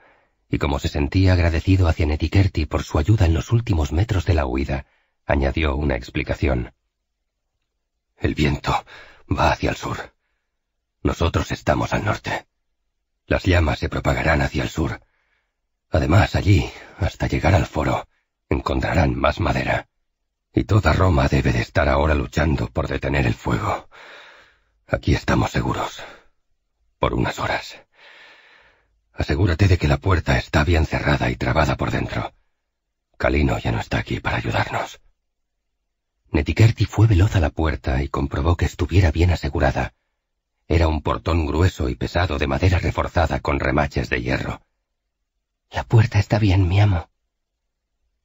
y como se sentía agradecido hacia Netikerti por su ayuda en los últimos metros de la huida, añadió una explicación. El viento va hacia el sur. Nosotros estamos al norte. Las llamas se propagarán hacia el sur. Además, allí, hasta llegar al foro, encontrarán más madera. Y toda Roma debe de estar ahora luchando por detener el fuego. Aquí estamos seguros. Por unas horas. Asegúrate de que la puerta está bien cerrada y trabada por dentro. Calino ya no está aquí para ayudarnos. Netikerti fue veloz a la puerta y comprobó que estuviera bien asegurada. Era un portón grueso y pesado de madera reforzada con remaches de hierro. La puerta está bien, mi amo.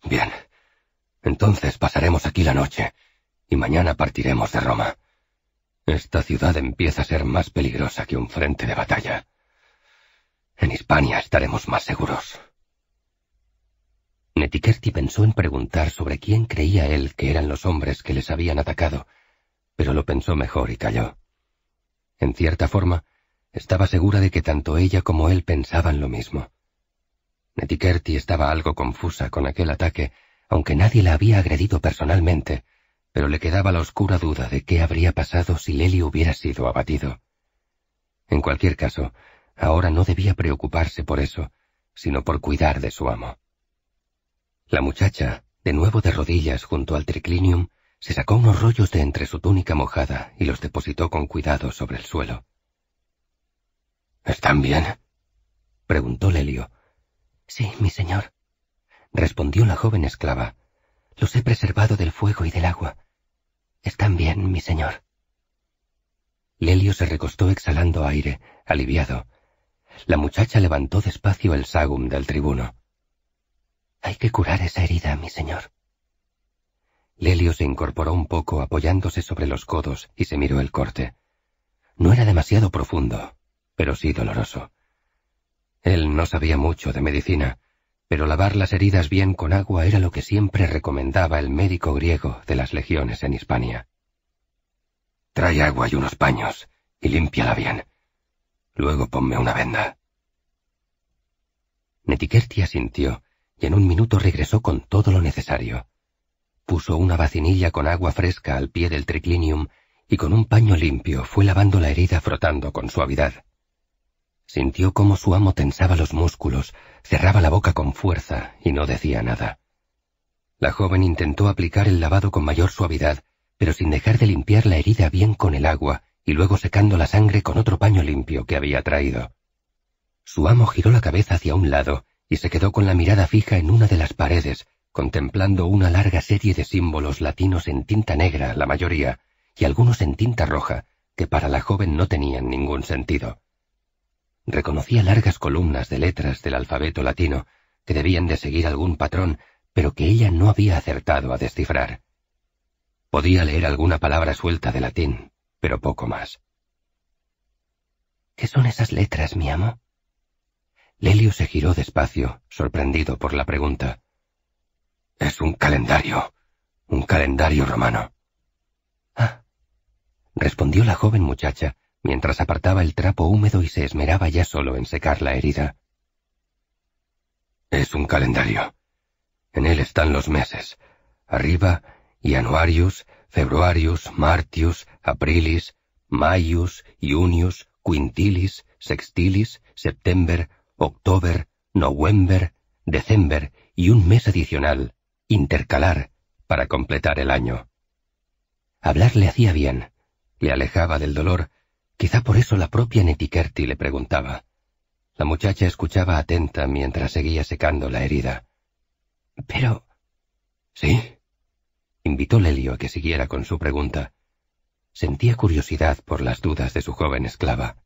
Bien. Entonces pasaremos aquí la noche y mañana partiremos de Roma. Esta ciudad empieza a ser más peligrosa que un frente de batalla. En Hispania estaremos más seguros. Netikerti pensó en preguntar sobre quién creía él que eran los hombres que les habían atacado, pero lo pensó mejor y calló. En cierta forma, estaba segura de que tanto ella como él pensaban lo mismo. Netikerti estaba algo confusa con aquel ataque, aunque nadie la había agredido personalmente, pero le quedaba la oscura duda de qué habría pasado si Leli hubiera sido abatido. En cualquier caso, ahora no debía preocuparse por eso, sino por cuidar de su amo. La muchacha, de nuevo de rodillas junto al triclinium, se sacó unos rollos de entre su túnica mojada y los depositó con cuidado sobre el suelo. ¿Están bien? preguntó Lelio. Sí, mi señor, respondió la joven esclava. Los he preservado del fuego y del agua. Están bien, mi señor. Lelio se recostó exhalando aire, aliviado. La muchacha levantó despacio el sagum del tribuno. Hay que curar esa herida, mi señor. Lelio se incorporó un poco apoyándose sobre los codos y se miró el corte. No era demasiado profundo, pero sí doloroso. Él no sabía mucho de medicina, pero lavar las heridas bien con agua era lo que siempre recomendaba el médico griego de las legiones en Hispania. Trae agua y unos paños, y límpiala bien. Luego ponme una venda. Netiquerti asintió, y en un minuto regresó con todo lo necesario. Puso una vacinilla con agua fresca al pie del triclinium y con un paño limpio fue lavando la herida frotando con suavidad. Sintió cómo su amo tensaba los músculos, cerraba la boca con fuerza y no decía nada. La joven intentó aplicar el lavado con mayor suavidad, pero sin dejar de limpiar la herida bien con el agua y luego secando la sangre con otro paño limpio que había traído. Su amo giró la cabeza hacia un lado y se quedó con la mirada fija en una de las paredes, contemplando una larga serie de símbolos latinos en tinta negra, la mayoría, y algunos en tinta roja, que para la joven no tenían ningún sentido. Reconocía largas columnas de letras del alfabeto latino, que debían de seguir algún patrón, pero que ella no había acertado a descifrar. Podía leer alguna palabra suelta de latín, pero poco más. ¿Qué son esas letras, mi amo? Lelio se giró despacio, sorprendido por la pregunta. Es un calendario, un calendario romano. Ah. respondió la joven muchacha, mientras apartaba el trapo húmedo y se esmeraba ya solo en secar la herida. Es un calendario. En él están los meses. Arriba, Januarius, Februarius, Martius, Aprilis, Maius, Junius, Quintilis, Sextilis, September, October, November, December y un mes adicional, intercalar, para completar el año. Hablar le hacía bien, le alejaba del dolor, quizá por eso la propia Netiquerti le preguntaba. La muchacha escuchaba atenta mientras seguía secando la herida. Pero... ¿Sí? invitó Lelio a que siguiera con su pregunta. Sentía curiosidad por las dudas de su joven esclava.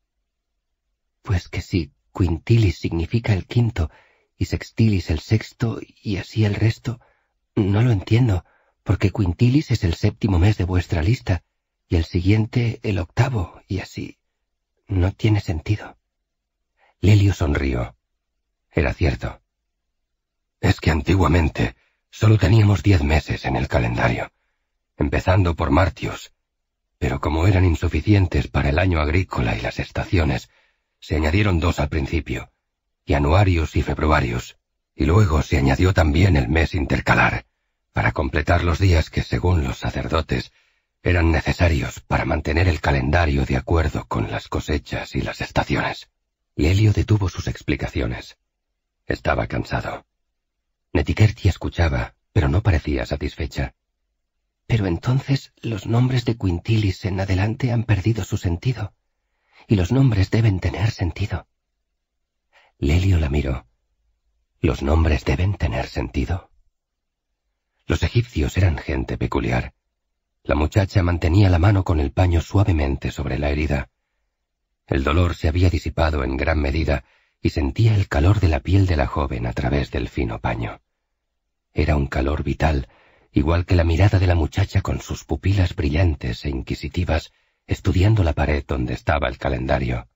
Pues que si quintilis significa el quinto y sextilis el sexto y así el resto, no lo entiendo, porque quintilis es el séptimo mes de vuestra lista y el siguiente el octavo y así. No tiene sentido. Lelio sonrió. Era cierto. Es que antiguamente Solo teníamos diez meses en el calendario, empezando por Martius, pero como eran insuficientes para el año agrícola y las estaciones, se añadieron dos al principio, Januarius y Februarius, y luego se añadió también el mes intercalar, para completar los días que, según los sacerdotes, eran necesarios para mantener el calendario de acuerdo con las cosechas y las estaciones. Y Helio detuvo sus explicaciones. Estaba cansado. Netiquerti escuchaba, pero no parecía satisfecha. Pero entonces los nombres de Quintilis en adelante han perdido su sentido, y los nombres deben tener sentido. Lelio la miró. ¿Los nombres deben tener sentido? Los egipcios eran gente peculiar. La muchacha mantenía la mano con el paño suavemente sobre la herida. El dolor se había disipado en gran medida y sentía el calor de la piel de la joven a través del fino paño. Era un calor vital, igual que la mirada de la muchacha con sus pupilas brillantes e inquisitivas, estudiando la pared donde estaba el calendario.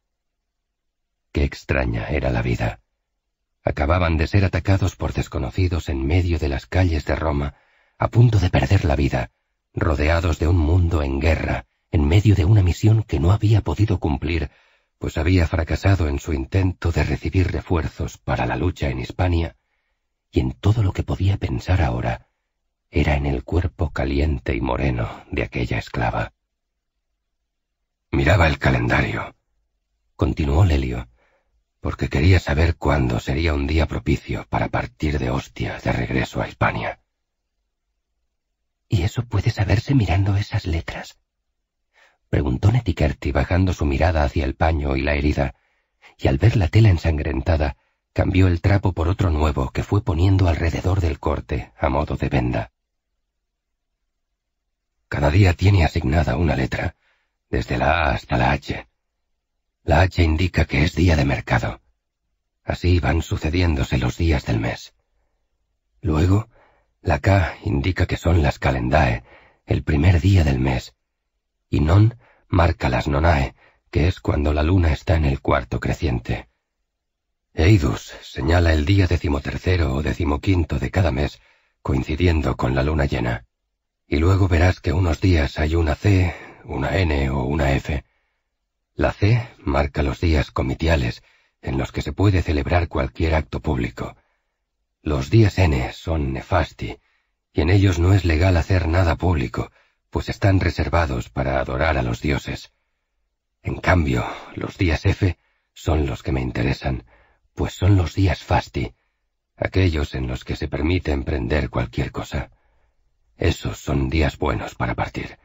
Qué extraña era la vida. Acababan de ser atacados por desconocidos en medio de las calles de Roma, a punto de perder la vida, rodeados de un mundo en guerra, en medio de una misión que no había podido cumplir pues había fracasado en su intento de recibir refuerzos para la lucha en Hispania, y en todo lo que podía pensar ahora era en el cuerpo caliente y moreno de aquella esclava. Miraba el calendario, continuó Lelio, porque quería saber cuándo sería un día propicio para partir de Ostia de regreso a Hispania. ¿Y eso puede saberse mirando esas letras? preguntó Netiquerti bajando su mirada hacia el paño y la herida, y al ver la tela ensangrentada, cambió el trapo por otro nuevo que fue poniendo alrededor del corte a modo de venda. Cada día tiene asignada una letra, desde la A hasta la H. La H indica que es día de mercado. Así van sucediéndose los días del mes. Luego, la K indica que son las calendae, el primer día del mes, y non marca las nonae, que es cuando la luna está en el cuarto creciente. Eidus señala el día decimotercero o decimoquinto de cada mes, coincidiendo con la luna llena. Y luego verás que unos días hay una C, una N o una F. La C marca los días comitiales en los que se puede celebrar cualquier acto público. Los días N son nefasti, y en ellos no es legal hacer nada público, pues están reservados para adorar a los dioses. En cambio, los días F son los que me interesan, pues son los días fasti, aquellos en los que se permite emprender cualquier cosa. Esos son días buenos para partir.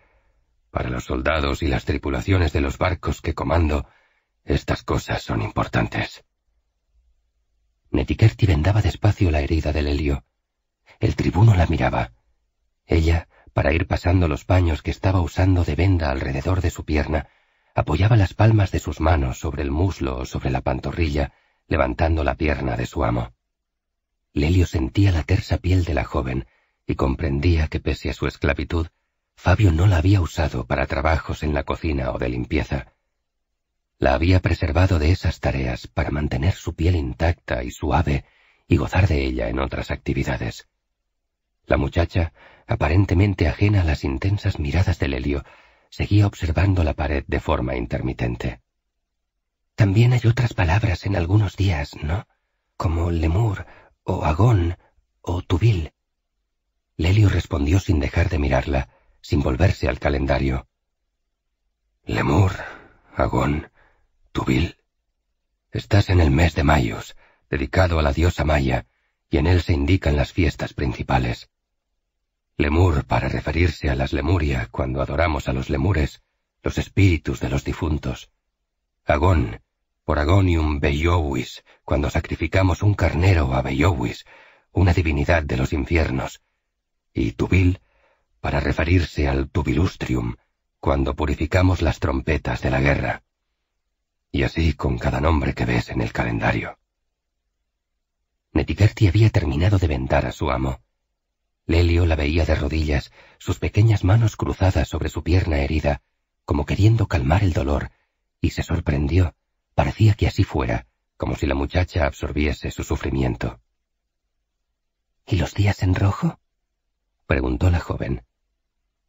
Para los soldados y las tripulaciones de los barcos que comando, estas cosas son importantes. Netikerti vendaba despacio la herida del helio. El tribuno la miraba. Ella, para ir pasando los paños que estaba usando de venda alrededor de su pierna, apoyaba las palmas de sus manos sobre el muslo o sobre la pantorrilla, levantando la pierna de su amo. Lelio sentía la tersa piel de la joven y comprendía que pese a su esclavitud, Fabio no la había usado para trabajos en la cocina o de limpieza. La había preservado de esas tareas para mantener su piel intacta y suave y gozar de ella en otras actividades. La muchacha, aparentemente ajena a las intensas miradas de Lelio, seguía observando la pared de forma intermitente. También hay otras palabras en algunos días, ¿no? Como lemur, o agón, o tubil. Lelio respondió sin dejar de mirarla, sin volverse al calendario. Lemur, agón, tubil. Estás en el mes de Mayos, dedicado a la diosa Maya, y en él se indican las fiestas principales. Lemur para referirse a las Lemuria cuando adoramos a los lemures, los espíritus de los difuntos. Agón, por Agonium Beyowis, cuando sacrificamos un carnero a Beyowis, una divinidad de los infiernos. Y Tubil, para referirse al Tubilustrium, cuando purificamos las trompetas de la guerra. Y así con cada nombre que ves en el calendario. Netikerti había terminado de vendar a su amo. Lelio la veía de rodillas, sus pequeñas manos cruzadas sobre su pierna herida, como queriendo calmar el dolor, y se sorprendió. Parecía que así fuera, como si la muchacha absorbiese su sufrimiento. ¿Y los días en rojo? preguntó la joven.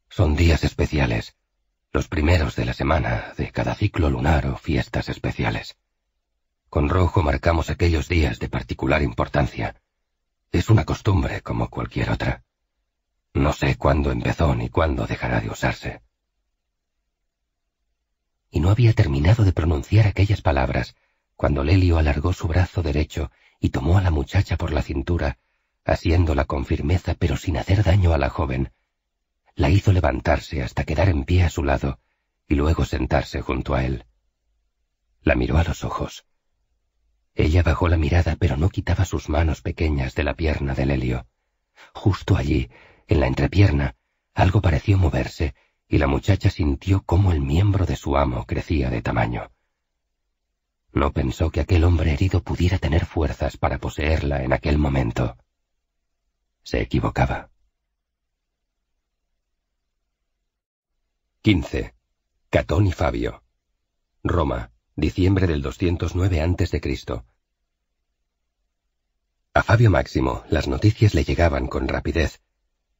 Son días especiales, los primeros de la semana, de cada ciclo lunar o fiestas especiales. Con rojo marcamos aquellos días de particular importancia, es una costumbre como cualquier otra. No sé cuándo empezó ni cuándo dejará de usarse. Y no había terminado de pronunciar aquellas palabras cuando Lelio alargó su brazo derecho y tomó a la muchacha por la cintura, asiéndola con firmeza pero sin hacer daño a la joven. La hizo levantarse hasta quedar en pie a su lado y luego sentarse junto a él. La miró a los ojos. Ella bajó la mirada, pero no quitaba sus manos pequeñas de la pierna de Lelio. Justo allí, en la entrepierna, algo pareció moverse, y la muchacha sintió cómo el miembro de su amo crecía de tamaño. No pensó que aquel hombre herido pudiera tener fuerzas para poseerla en aquel momento. Se equivocaba. 15. Catón y Fabio. Roma, Diciembre del 209 a.C. A Fabio Máximo las noticias le llegaban con rapidez,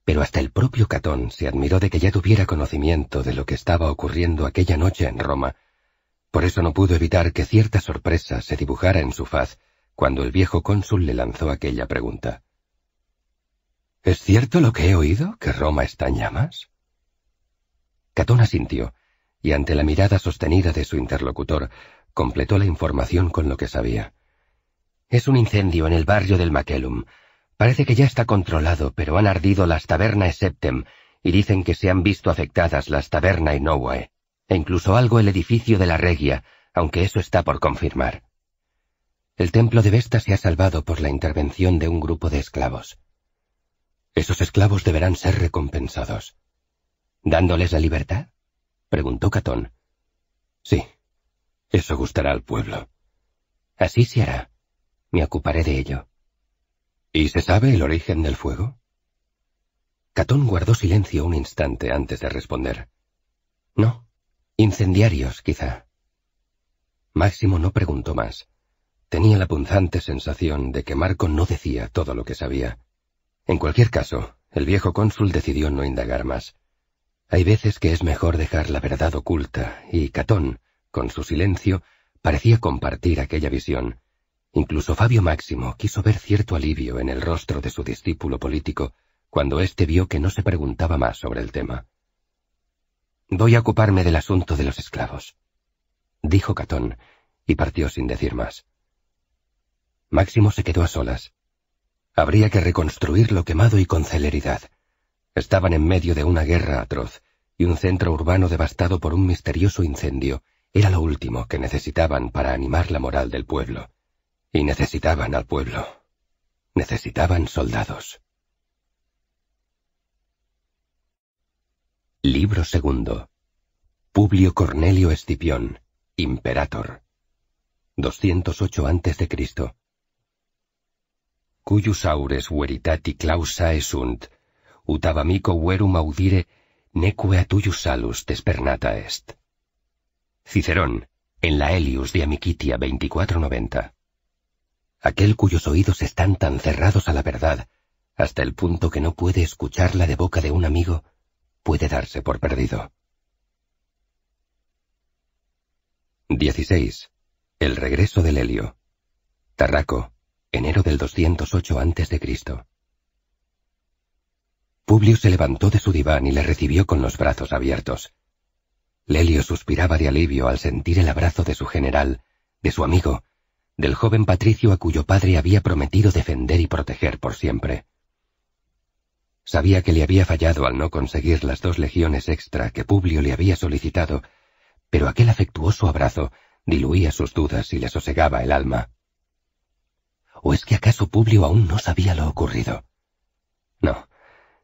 pero hasta el propio Catón se admiró de que ya tuviera conocimiento de lo que estaba ocurriendo aquella noche en Roma. Por eso no pudo evitar que cierta sorpresa se dibujara en su faz cuando el viejo cónsul le lanzó aquella pregunta. ¿Es cierto lo que he oído, que Roma está en llamas? Catón asintió, y ante la mirada sostenida de su interlocutor, completó la información con lo que sabía. Es un incendio en el barrio del Maquelum. Parece que ya está controlado, pero han ardido las tabernas Septem, y dicen que se han visto afectadas las tabernas Inoue, e incluso algo el edificio de la Regia, aunque eso está por confirmar. El templo de Vesta se ha salvado por la intervención de un grupo de esclavos. Esos esclavos deberán ser recompensados. ¿Dándoles la libertad? preguntó Catón. Sí, eso gustará al pueblo. Así se hará. Me ocuparé de ello. ¿Y se sabe el origen del fuego? Catón guardó silencio un instante antes de responder. No, incendiarios, quizá. Máximo no preguntó más. Tenía la punzante sensación de que Marco no decía todo lo que sabía. En cualquier caso, el viejo cónsul decidió no indagar más. Hay veces que es mejor dejar la verdad oculta, y Catón, con su silencio, parecía compartir aquella visión. Incluso Fabio Máximo quiso ver cierto alivio en el rostro de su discípulo político cuando éste vio que no se preguntaba más sobre el tema. Voy a ocuparme del asunto de los esclavos, dijo Catón, y partió sin decir más. Máximo se quedó a solas. Habría que reconstruir lo quemado y con celeridad. Estaban en medio de una guerra atroz, y un centro urbano devastado por un misterioso incendio era lo último que necesitaban para animar la moral del pueblo. Y necesitaban al pueblo. Necesitaban soldados. Libro segundo. Publio Cornelio Escipión, Imperator. 208 a.C. Cuyus aures veritati clausa sunt, ut abamico verum audire neque a salus despernata est. Cicerón, en la Helius de Amiquitia 2490. Aquel cuyos oídos están tan cerrados a la verdad, hasta el punto que no puede escucharla de boca de un amigo, puede darse por perdido. 16. El regreso del helio. Tarraco, enero del 208 a.C. Publio se levantó de su diván y le recibió con los brazos abiertos. Lelio suspiraba de alivio al sentir el abrazo de su general, de su amigo, del joven patricio a cuyo padre había prometido defender y proteger por siempre. Sabía que le había fallado al no conseguir las dos legiones extra que Publio le había solicitado, pero aquel afectuoso abrazo diluía sus dudas y le sosegaba el alma. ¿O es que acaso Publio aún no sabía lo ocurrido? No,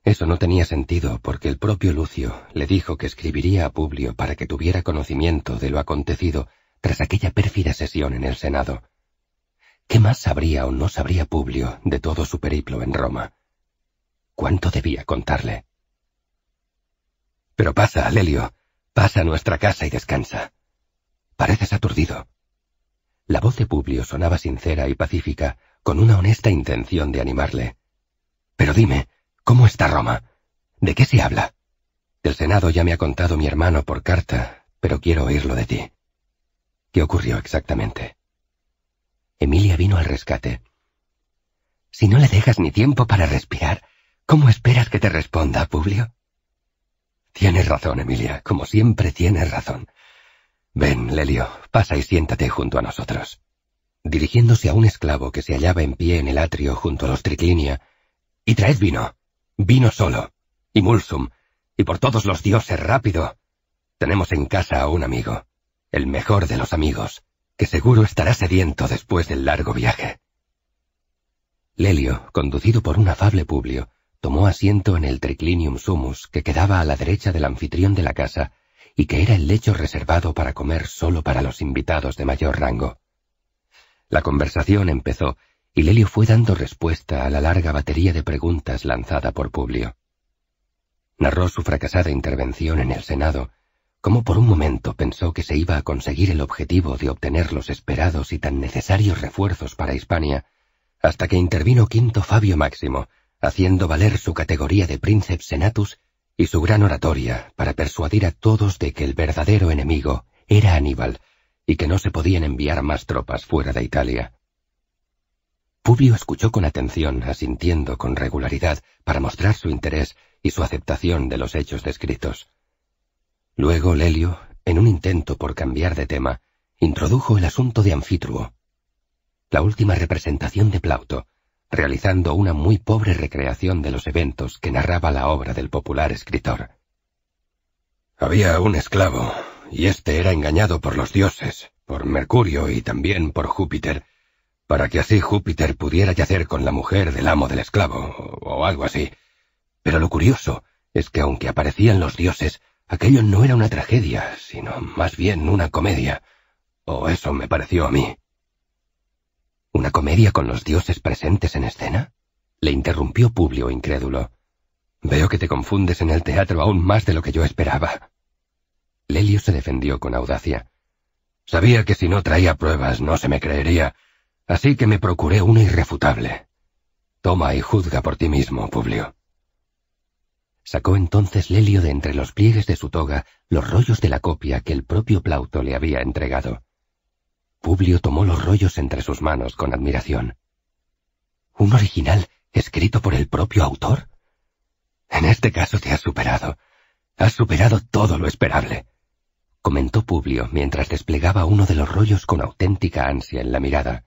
eso no tenía sentido porque el propio Lucio le dijo que escribiría a Publio para que tuviera conocimiento de lo acontecido tras aquella pérfida sesión en el Senado. ¿Qué más sabría o no sabría Publio de todo su periplo en Roma? ¿Cuánto debía contarle? Pero pasa, Lelio, pasa a nuestra casa y descansa. Pareces aturdido. La voz de Publio sonaba sincera y pacífica, con una honesta intención de animarle. Pero dime, ¿cómo está Roma? ¿De qué se habla? Del Senado ya me ha contado mi hermano por carta, pero quiero oírlo de ti. ¿Qué ocurrió exactamente? Emilia vino al rescate. Si no le dejas ni tiempo para respirar, ¿Cómo esperas que te responda, Publio? Tienes razón, Emilia, como siempre tienes razón. Ven, Lelio, pasa y siéntate junto a nosotros. Dirigiéndose a un esclavo que se hallaba en pie en el atrio junto a los triclinia, y traed vino, vino solo, y mulsum, y por todos los dioses rápido. Tenemos en casa a un amigo, el mejor de los amigos, que seguro estará sediento después del largo viaje. Lelio, conducido por un afable Publio, tomó asiento en el triclinium sumus que quedaba a la derecha del anfitrión de la casa y que era el lecho reservado para comer solo para los invitados de mayor rango. La conversación empezó y Lelio fue dando respuesta a la larga batería de preguntas lanzada por Publio. Narró su fracasada intervención en el Senado, como por un momento pensó que se iba a conseguir el objetivo de obtener los esperados y tan necesarios refuerzos para Hispania, hasta que intervino Quinto Fabio Máximo, haciendo valer su categoría de príncipe senatus y su gran oratoria para persuadir a todos de que el verdadero enemigo era Aníbal y que no se podían enviar más tropas fuera de Italia. Publio escuchó con atención, asintiendo con regularidad para mostrar su interés y su aceptación de los hechos descritos. Luego Lelio, en un intento por cambiar de tema, introdujo el asunto de Anfitruo, la última representación de Plauto, realizando una muy pobre recreación de los eventos que narraba la obra del popular escritor. Había un esclavo, y éste era engañado por los dioses, por Mercurio y también por Júpiter, para que así Júpiter pudiera yacer con la mujer del amo del esclavo, o algo así. Pero lo curioso es que aunque aparecían los dioses, aquello no era una tragedia, sino más bien una comedia, o eso me pareció a mí. ¿Una comedia con los dioses presentes en escena? Le interrumpió Publio incrédulo. Veo que te confundes en el teatro aún más de lo que yo esperaba. Lelio se defendió con audacia. Sabía que si no traía pruebas no se me creería, así que me procuré una irrefutable. Toma y juzga por ti mismo, Publio. Sacó entonces Lelio de entre los pliegues de su toga los rollos de la copia que el propio Plauto le había entregado. Publio tomó los rollos entre sus manos con admiración. ¿Un original escrito por el propio autor? En este caso te has superado. Has superado todo lo esperable comentó Publio mientras desplegaba uno de los rollos con auténtica ansia en la mirada.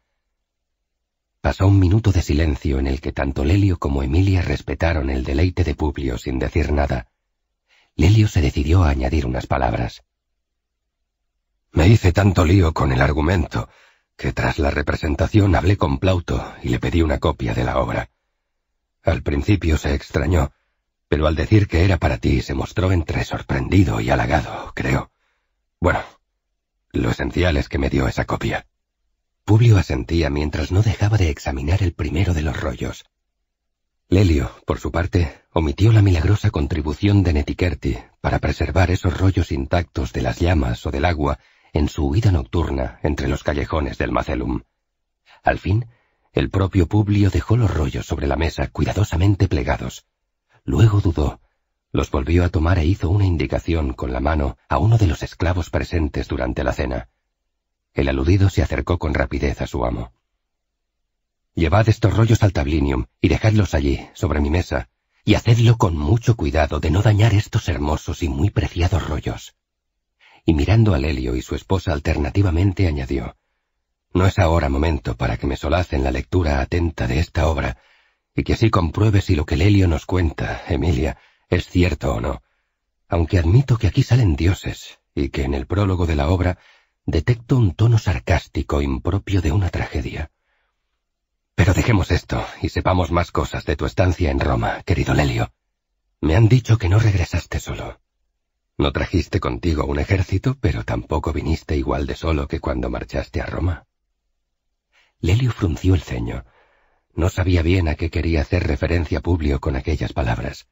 Pasó un minuto de silencio en el que tanto Lelio como Emilia respetaron el deleite de Publio sin decir nada. Lelio se decidió a añadir unas palabras. Me hice tanto lío con el argumento que tras la representación hablé con Plauto y le pedí una copia de la obra. Al principio se extrañó, pero al decir que era para ti se mostró entre sorprendido y halagado, creo. Bueno, lo esencial es que me dio esa copia. Publio asentía mientras no dejaba de examinar el primero de los rollos. Lelio, por su parte, omitió la milagrosa contribución de Netiquerti para preservar esos rollos intactos de las llamas o del agua en su huida nocturna entre los callejones del Macelum. Al fin, el propio Publio dejó los rollos sobre la mesa cuidadosamente plegados. Luego dudó los volvió a tomar e hizo una indicación con la mano a uno de los esclavos presentes durante la cena. El aludido se acercó con rapidez a su amo. Llevad estos rollos al tablinium y dejadlos allí, sobre mi mesa, y hacedlo con mucho cuidado de no dañar estos hermosos y muy preciados rollos. Y mirando a Lelio y su esposa alternativamente añadió, No es ahora momento para que me solacen la lectura atenta de esta obra, y que así compruebe si lo que Lelio nos cuenta, Emilia, es cierto o no, aunque admito que aquí salen dioses y que en el prólogo de la obra detecto un tono sarcástico impropio de una tragedia. Pero dejemos esto y sepamos más cosas de tu estancia en Roma, querido Lelio. Me han dicho que no regresaste solo. No trajiste contigo un ejército, pero tampoco viniste igual de solo que cuando marchaste a Roma. Lelio frunció el ceño. No sabía bien a qué quería hacer referencia Publio con aquellas palabras.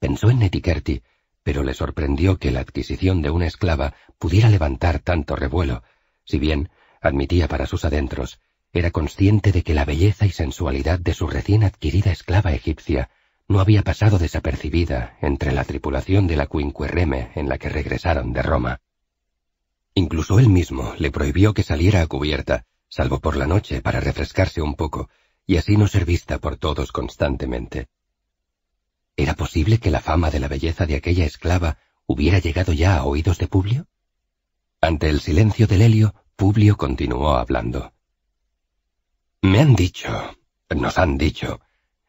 Pensó en Netiquerti, pero le sorprendió que la adquisición de una esclava pudiera levantar tanto revuelo, si bien, admitía para sus adentros, era consciente de que la belleza y sensualidad de su recién adquirida esclava egipcia no había pasado desapercibida entre la tripulación de la Quinquerreme en la que regresaron de Roma. Incluso él mismo le prohibió que saliera a cubierta, salvo por la noche para refrescarse un poco, y así no ser vista por todos constantemente. ¿Era posible que la fama de la belleza de aquella esclava hubiera llegado ya a oídos de Publio? Ante el silencio del Helio, Publio continuó hablando. Me han dicho, nos han dicho,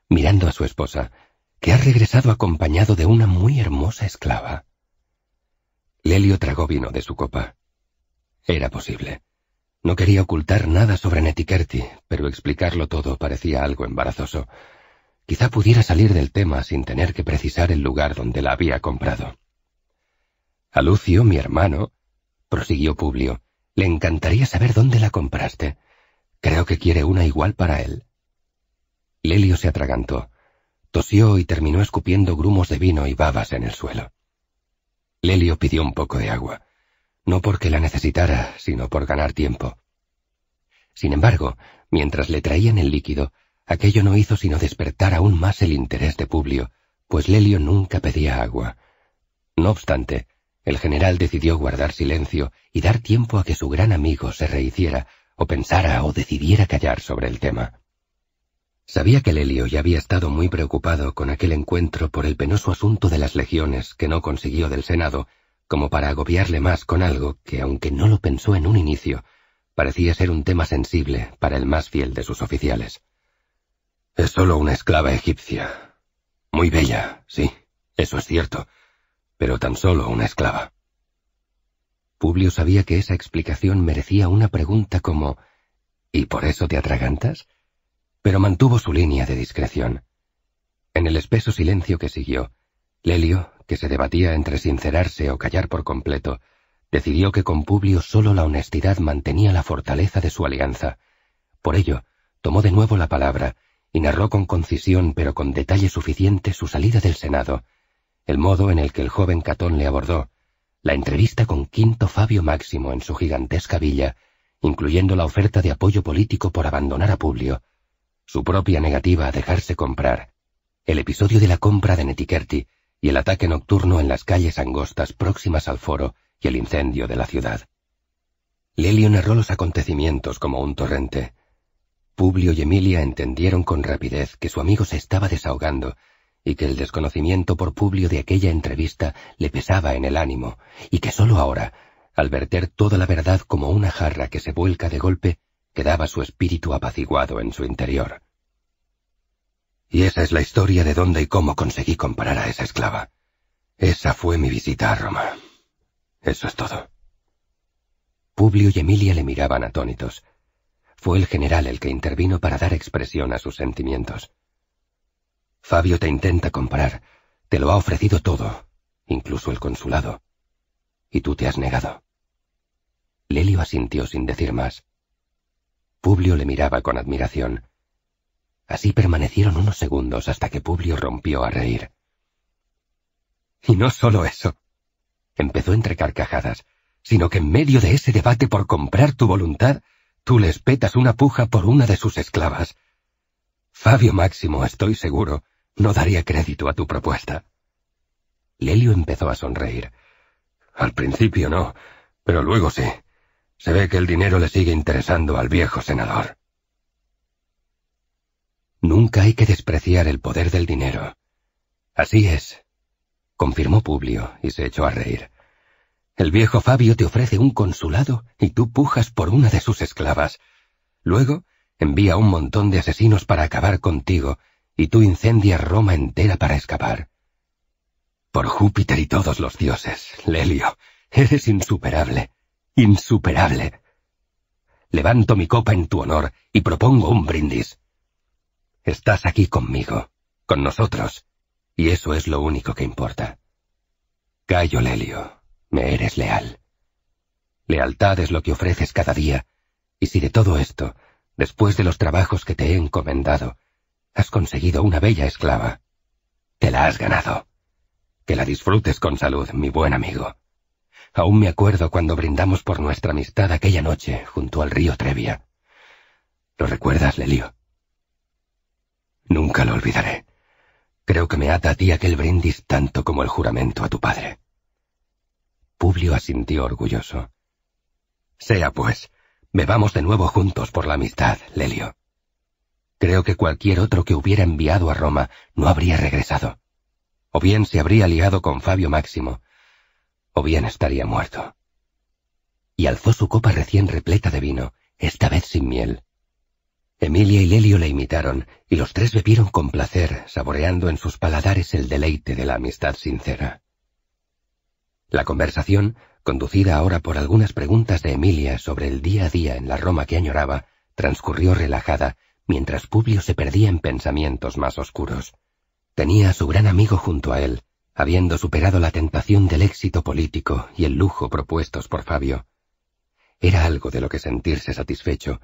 mirando a su esposa, que ha regresado acompañado de una muy hermosa esclava. Lelio tragó vino de su copa. Era posible. No quería ocultar nada sobre Netiquerti, pero explicarlo todo parecía algo embarazoso. Quizá pudiera salir del tema sin tener que precisar el lugar donde la había comprado. A Lucio, mi hermano, prosiguió Publio, le encantaría saber dónde la compraste. Creo que quiere una igual para él. Lelio se atragantó, tosió y terminó escupiendo grumos de vino y babas en el suelo. Lelio pidió un poco de agua, no porque la necesitara, sino por ganar tiempo. Sin embargo, mientras le traían el líquido, Aquello no hizo sino despertar aún más el interés de Publio, pues Lelio nunca pedía agua. No obstante, el general decidió guardar silencio y dar tiempo a que su gran amigo se rehiciera, o pensara o decidiera callar sobre el tema. Sabía que Lelio ya había estado muy preocupado con aquel encuentro por el penoso asunto de las legiones que no consiguió del Senado, como para agobiarle más con algo que, aunque no lo pensó en un inicio, parecía ser un tema sensible para el más fiel de sus oficiales. Es solo una esclava egipcia. Muy bella, sí, eso es cierto, pero tan solo una esclava. Publio sabía que esa explicación merecía una pregunta como ¿Y por eso te atragantas? Pero mantuvo su línea de discreción. En el espeso silencio que siguió, Lelio, que se debatía entre sincerarse o callar por completo, decidió que con Publio solo la honestidad mantenía la fortaleza de su alianza. Por ello, tomó de nuevo la palabra y narró con concisión pero con detalle suficiente su salida del Senado, el modo en el que el joven Catón le abordó, La entrevista con Quinto Fabio Máximo en su gigantesca villa, incluyendo la oferta de apoyo político por abandonar a Publio, su propia negativa a dejarse comprar, el episodio de la compra de Netiquerti y el ataque nocturno en las calles angostas próximas al foro y el incendio de la ciudad. Lelio narró los acontecimientos como un torrente. Publio y Emilia entendieron con rapidez que su amigo se estaba desahogando y que el desconocimiento por Publio de aquella entrevista le pesaba en el ánimo y que sólo ahora, al verter toda la verdad como una jarra que se vuelca de golpe, quedaba su espíritu apaciguado en su interior. Y esa es la historia de dónde y cómo conseguí comparar a esa esclava. Esa fue mi visita a Roma. Eso es todo. Publio y Emilia le miraban atónitos. Fue el general el que intervino para dar expresión a sus sentimientos. Fabio te intenta comparar, te lo ha ofrecido todo, incluso el consulado. Y tú te has negado. Lelio asintió sin decir más. Publio le miraba con admiración. Así permanecieron unos segundos hasta que Publio rompió a reír. Y no solo eso, empezó entre carcajadas, sino que en medio de ese debate por comprar tu voluntad, tú le espetas una puja por una de sus esclavas. Fabio Máximo, estoy seguro, no daría crédito a tu propuesta. Lelio empezó a sonreír. Al principio no, pero luego sí. Se ve que el dinero le sigue interesando al viejo senador. Nunca hay que despreciar el poder del dinero. Así es, confirmó Publio y se echó a reír. El viejo Fabio te ofrece un consulado y tú pujas por una de sus esclavas. Luego envía un montón de asesinos para acabar contigo y tú incendias Roma entera para escapar. Por Júpiter y todos los dioses, Lelio, eres insuperable, insuperable. Levanto mi copa en tu honor y propongo un brindis. Estás aquí conmigo, con nosotros, y eso es lo único que importa. Cayo Lelio, me eres leal. Lealtad es lo que ofreces cada día, y si de todo esto, después de los trabajos que te he encomendado, has conseguido una bella esclava, te la has ganado. Que la disfrutes con salud, mi buen amigo. Aún me acuerdo cuando brindamos por nuestra amistad aquella noche junto al río Trevia. ¿Lo recuerdas, Lelio? Nunca lo olvidaré. Creo que me ata a ti aquel brindis tanto como el juramento a tu padre. Publio asintió orgulloso. Sea pues, bebamos de nuevo juntos por la amistad, Lelio. Creo que cualquier otro que hubiera enviado a Roma no habría regresado. O bien se habría liado con Fabio Máximo, o bien estaría muerto. Y alzó su copa recién repleta de vino, esta vez sin miel. Emilia y Lelio le imitaron, y los tres bebieron con placer, saboreando en sus paladares el deleite de la amistad sincera. La conversación, conducida ahora por algunas preguntas de Emilia sobre el día a día en la Roma que añoraba, transcurrió relajada, mientras Publio se perdía en pensamientos más oscuros. Tenía a su gran amigo junto a él, habiendo superado la tentación del éxito político y el lujo propuestos por Fabio. Era algo de lo que sentirse satisfecho,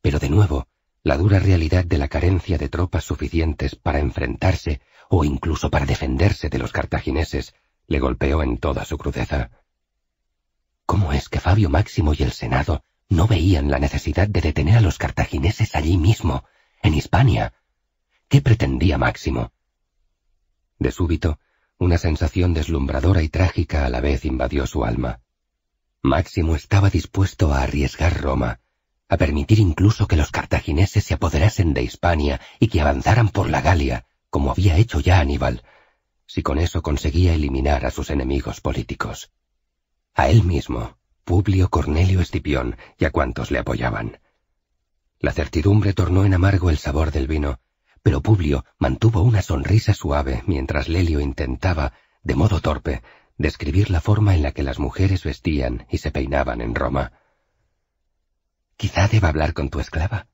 pero de nuevo la dura realidad de la carencia de tropas suficientes para enfrentarse o incluso para defenderse de los cartagineses le golpeó en toda su crudeza. ¿Cómo es que Fabio Máximo y el Senado no veían la necesidad de detener a los cartagineses allí mismo, en Hispania? ¿Qué pretendía Máximo? De súbito, una sensación deslumbradora y trágica a la vez invadió su alma. Máximo estaba dispuesto a arriesgar Roma, a permitir incluso que los cartagineses se apoderasen de Hispania y que avanzaran por la Galia, como había hecho ya Aníbal, si con eso conseguía eliminar a sus enemigos políticos. A él mismo, Publio Cornelio Escipión y a cuantos le apoyaban. La certidumbre tornó en amargo el sabor del vino, pero Publio mantuvo una sonrisa suave mientras Lelio intentaba, de modo torpe, describir la forma en la que las mujeres vestían y se peinaban en Roma. Quizá deba hablar con tu esclava,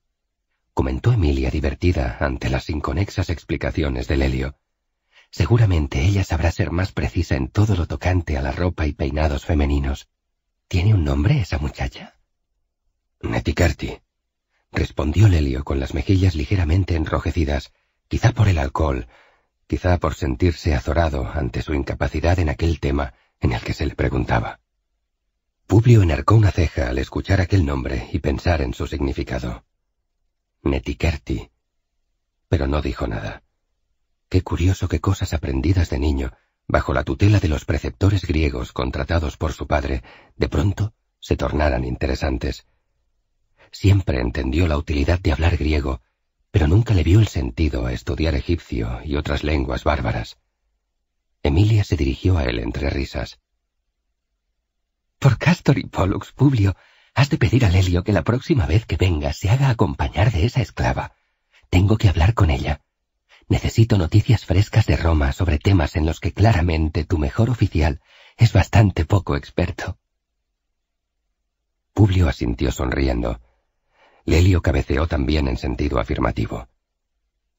comentó Emilia divertida ante las inconexas explicaciones de Lelio. Seguramente ella sabrá ser más precisa en todo lo tocante a la ropa y peinados femeninos. ¿Tiene un nombre esa muchacha? Neticarti, respondió Lelio con las mejillas ligeramente enrojecidas, quizá por el alcohol, quizá por sentirse azorado ante su incapacidad en aquel tema en el que se le preguntaba. Publio enarcó una ceja al escuchar aquel nombre y pensar en su significado. Netikerti. Pero no dijo nada. Qué curioso que cosas aprendidas de niño, bajo la tutela de los preceptores griegos contratados por su padre, de pronto se tornaran interesantes. Siempre entendió la utilidad de hablar griego, pero nunca le vio el sentido a estudiar egipcio y otras lenguas bárbaras. Emilia se dirigió a él entre risas. Por Castor y Pollux, Publio, has de pedir a Lelio que la próxima vez que venga se haga acompañar de esa esclava. Tengo que hablar con ella. Necesito noticias frescas de Roma sobre temas en los que claramente tu mejor oficial es bastante poco experto. Publio asintió sonriendo. Lelio cabeceó también en sentido afirmativo.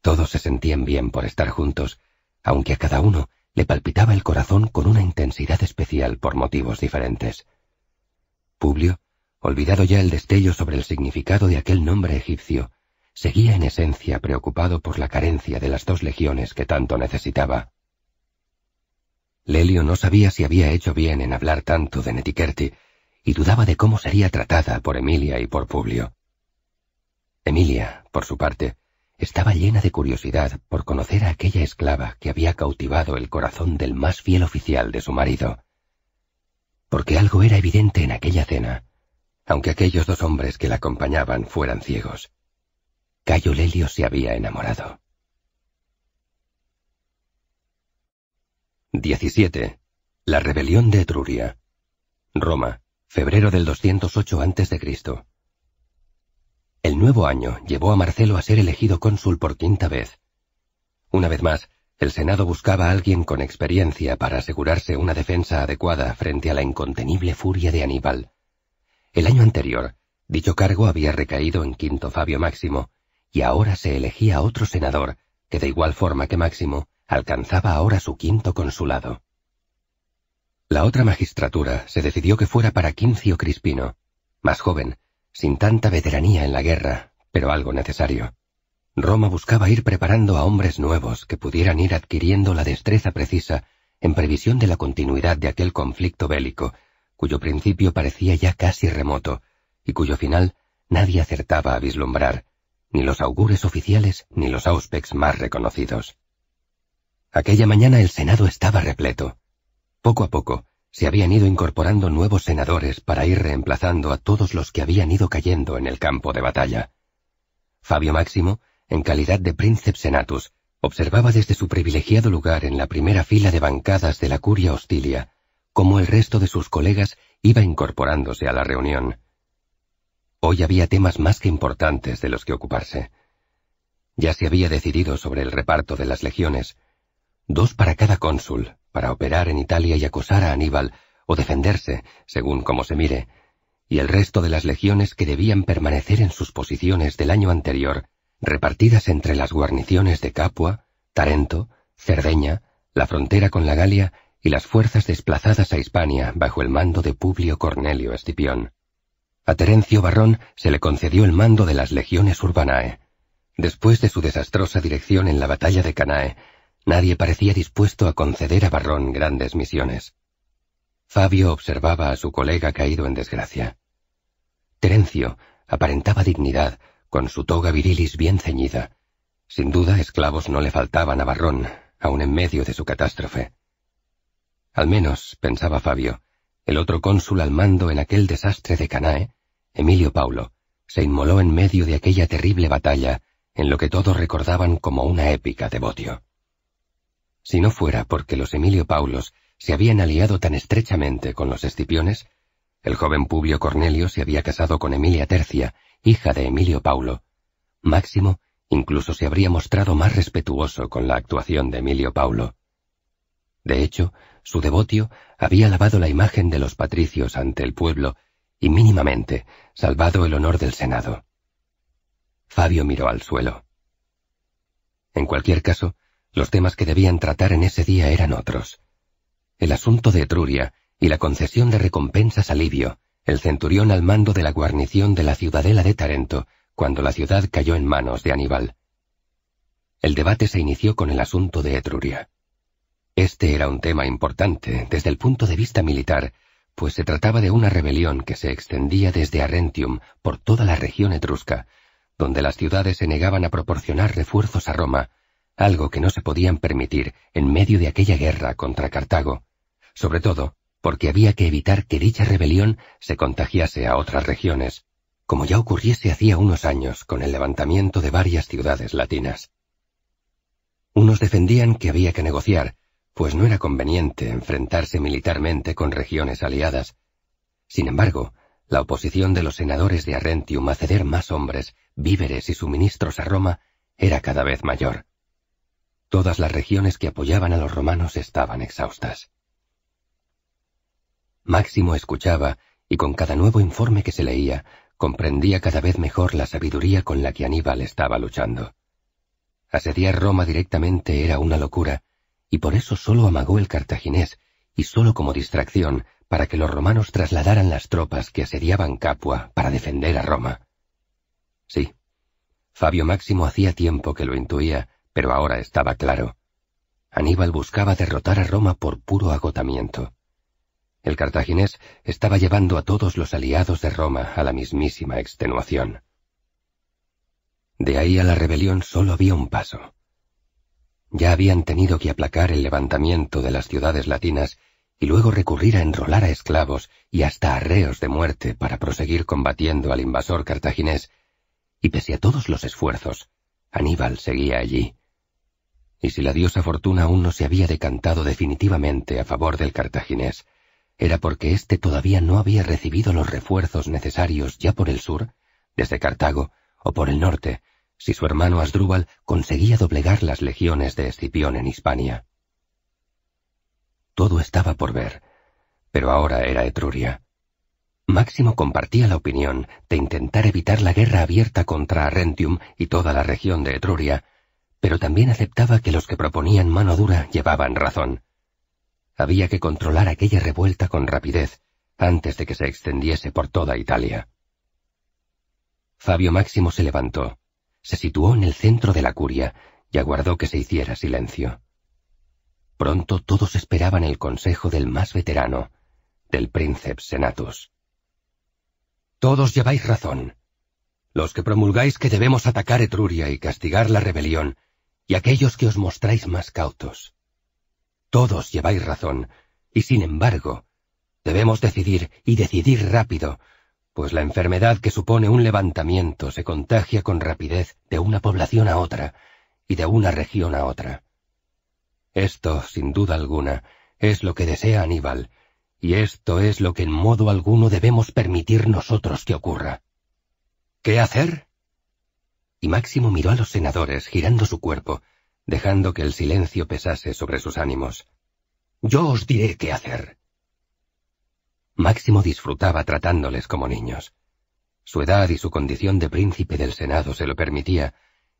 Todos se sentían bien por estar juntos, aunque a cada uno le palpitaba el corazón con una intensidad especial por motivos diferentes. Publio, olvidado ya el destello sobre el significado de aquel nombre egipcio, seguía en esencia preocupado por la carencia de las dos legiones que tanto necesitaba. Lelio no sabía si había hecho bien en hablar tanto de Netiquerti y dudaba de cómo sería tratada por Emilia y por Publio. Emilia, por su parte, estaba llena de curiosidad por conocer a aquella esclava que había cautivado el corazón del más fiel oficial de su marido. Porque algo era evidente en aquella cena, aunque aquellos dos hombres que la acompañaban fueran ciegos. Cayo Lelio se había enamorado. 17. La rebelión de Etruria. Roma, febrero del 208 a.C. El nuevo año llevó a Marcelo a ser elegido cónsul por quinta vez. Una vez más, el Senado buscaba a alguien con experiencia para asegurarse una defensa adecuada frente a la incontenible furia de Aníbal. El año anterior, dicho cargo había recaído en Quinto Fabio Máximo, y ahora se elegía otro senador, que de igual forma que Máximo, alcanzaba ahora su quinto consulado. La otra magistratura se decidió que fuera para Quincio Crispino, más joven, sin tanta veteranía en la guerra, pero algo necesario. Roma buscaba ir preparando a hombres nuevos que pudieran ir adquiriendo la destreza precisa en previsión de la continuidad de aquel conflicto bélico, cuyo principio parecía ya casi remoto, y cuyo final nadie acertaba a vislumbrar, ni los augures oficiales ni los auspex más reconocidos. Aquella mañana el Senado estaba repleto. Poco a poco, se habían ido incorporando nuevos senadores para ir reemplazando a todos los que habían ido cayendo en el campo de batalla. Fabio Máximo, en calidad de príncipe senatus, observaba desde su privilegiado lugar en la primera fila de bancadas de la curia hostilia, cómo el resto de sus colegas iba incorporándose a la reunión. Hoy había temas más que importantes de los que ocuparse. Ya se había decidido sobre el reparto de las legiones, dos para cada cónsul, para operar en Italia y acosar a Aníbal, o defenderse, según como se mire, y el resto de las legiones que debían permanecer en sus posiciones del año anterior, repartidas entre las guarniciones de Capua, Tarento, Cerdeña, la frontera con la Galia y las fuerzas desplazadas a Hispania bajo el mando de Publio Cornelio Escipión. A Terencio Barrón se le concedió el mando de las legiones urbanae. Después de su desastrosa dirección en la batalla de Canae, Nadie parecía dispuesto a conceder a Barrón grandes misiones. Fabio observaba a su colega caído en desgracia. Terencio aparentaba dignidad, con su toga virilis bien ceñida. Sin duda, esclavos no le faltaban a Barrón, aun en medio de su catástrofe. Al menos, pensaba Fabio, el otro cónsul al mando en aquel desastre de Canae, Emilio Paulo, se inmoló en medio de aquella terrible batalla en lo que todos recordaban como una épica devotio. Si no fuera porque los Emilio Paulos se habían aliado tan estrechamente con los Escipiones, el joven Publio Cornelio se había casado con Emilia Tercia, hija de Emilio Paulo. Máximo incluso se habría mostrado más respetuoso con la actuación de Emilio Paulo. De hecho, su devotio había lavado la imagen de los patricios ante el pueblo y mínimamente salvado el honor del Senado. Fabio miró al suelo. En cualquier caso, los temas que debían tratar en ese día eran otros. El asunto de Etruria y la concesión de recompensas a Livio, el centurión al mando de la guarnición de la ciudadela de Tarento, cuando la ciudad cayó en manos de Aníbal. El debate se inició con el asunto de Etruria. Este era un tema importante desde el punto de vista militar, pues se trataba de una rebelión que se extendía desde Arrentium por toda la región etrusca, donde las ciudades se negaban a proporcionar refuerzos a Roma, algo que no se podían permitir en medio de aquella guerra contra Cartago, sobre todo porque había que evitar que dicha rebelión se contagiase a otras regiones, como ya ocurriese hacía unos años con el levantamiento de varias ciudades latinas. Unos defendían que había que negociar, pues no era conveniente enfrentarse militarmente con regiones aliadas. Sin embargo, la oposición de los senadores de Arrentium a ceder más hombres, víveres y suministros a Roma era cada vez mayor. Todas las regiones que apoyaban a los romanos estaban exhaustas. Máximo escuchaba, y con cada nuevo informe que se leía, comprendía cada vez mejor la sabiduría con la que Aníbal estaba luchando. Asediar Roma directamente era una locura, y por eso solo amagó el cartaginés, y solo como distracción, para que los romanos trasladaran las tropas que asediaban Capua para defender a Roma. Sí, Fabio Máximo hacía tiempo que lo intuía, pero ahora estaba claro. Aníbal buscaba derrotar a Roma por puro agotamiento. El cartaginés estaba llevando a todos los aliados de Roma a la mismísima extenuación. De ahí a la rebelión solo había un paso. Ya habían tenido que aplacar el levantamiento de las ciudades latinas y luego recurrir a enrolar a esclavos y hasta arreos de muerte para proseguir combatiendo al invasor cartaginés, y pese a todos los esfuerzos, Aníbal seguía allí. Y si la diosa Fortuna aún no se había decantado definitivamente a favor del cartaginés, era porque éste todavía no había recibido los refuerzos necesarios ya por el sur, desde Cartago, o por el norte, si su hermano Asdrúbal conseguía doblegar las legiones de Escipión en Hispania. Todo estaba por ver, pero ahora era Etruria. Máximo compartía la opinión de intentar evitar la guerra abierta contra Arrentium y toda la región de Etruria, pero también aceptaba que los que proponían mano dura llevaban razón. Había que controlar aquella revuelta con rapidez antes de que se extendiese por toda Italia. Fabio Máximo se levantó, se situó en el centro de la curia y aguardó que se hiciera silencio. Pronto todos esperaban el consejo del más veterano, del príncipe Senatus. Todos lleváis razón. Los que promulgáis que debemos atacar Etruria y castigar la rebelión, y aquellos que os mostráis más cautos. Todos lleváis razón, y sin embargo, debemos decidir y decidir rápido, pues la enfermedad que supone un levantamiento se contagia con rapidez de una población a otra y de una región a otra. Esto, sin duda alguna, es lo que desea Aníbal, y esto es lo que en modo alguno debemos permitir nosotros que ocurra. ¿Qué hacer? Y Máximo miró a los senadores girando su cuerpo, dejando que el silencio pesase sobre sus ánimos. Yo os diré qué hacer. Máximo disfrutaba tratándoles como niños. Su edad y su condición de príncipe del Senado se lo permitía,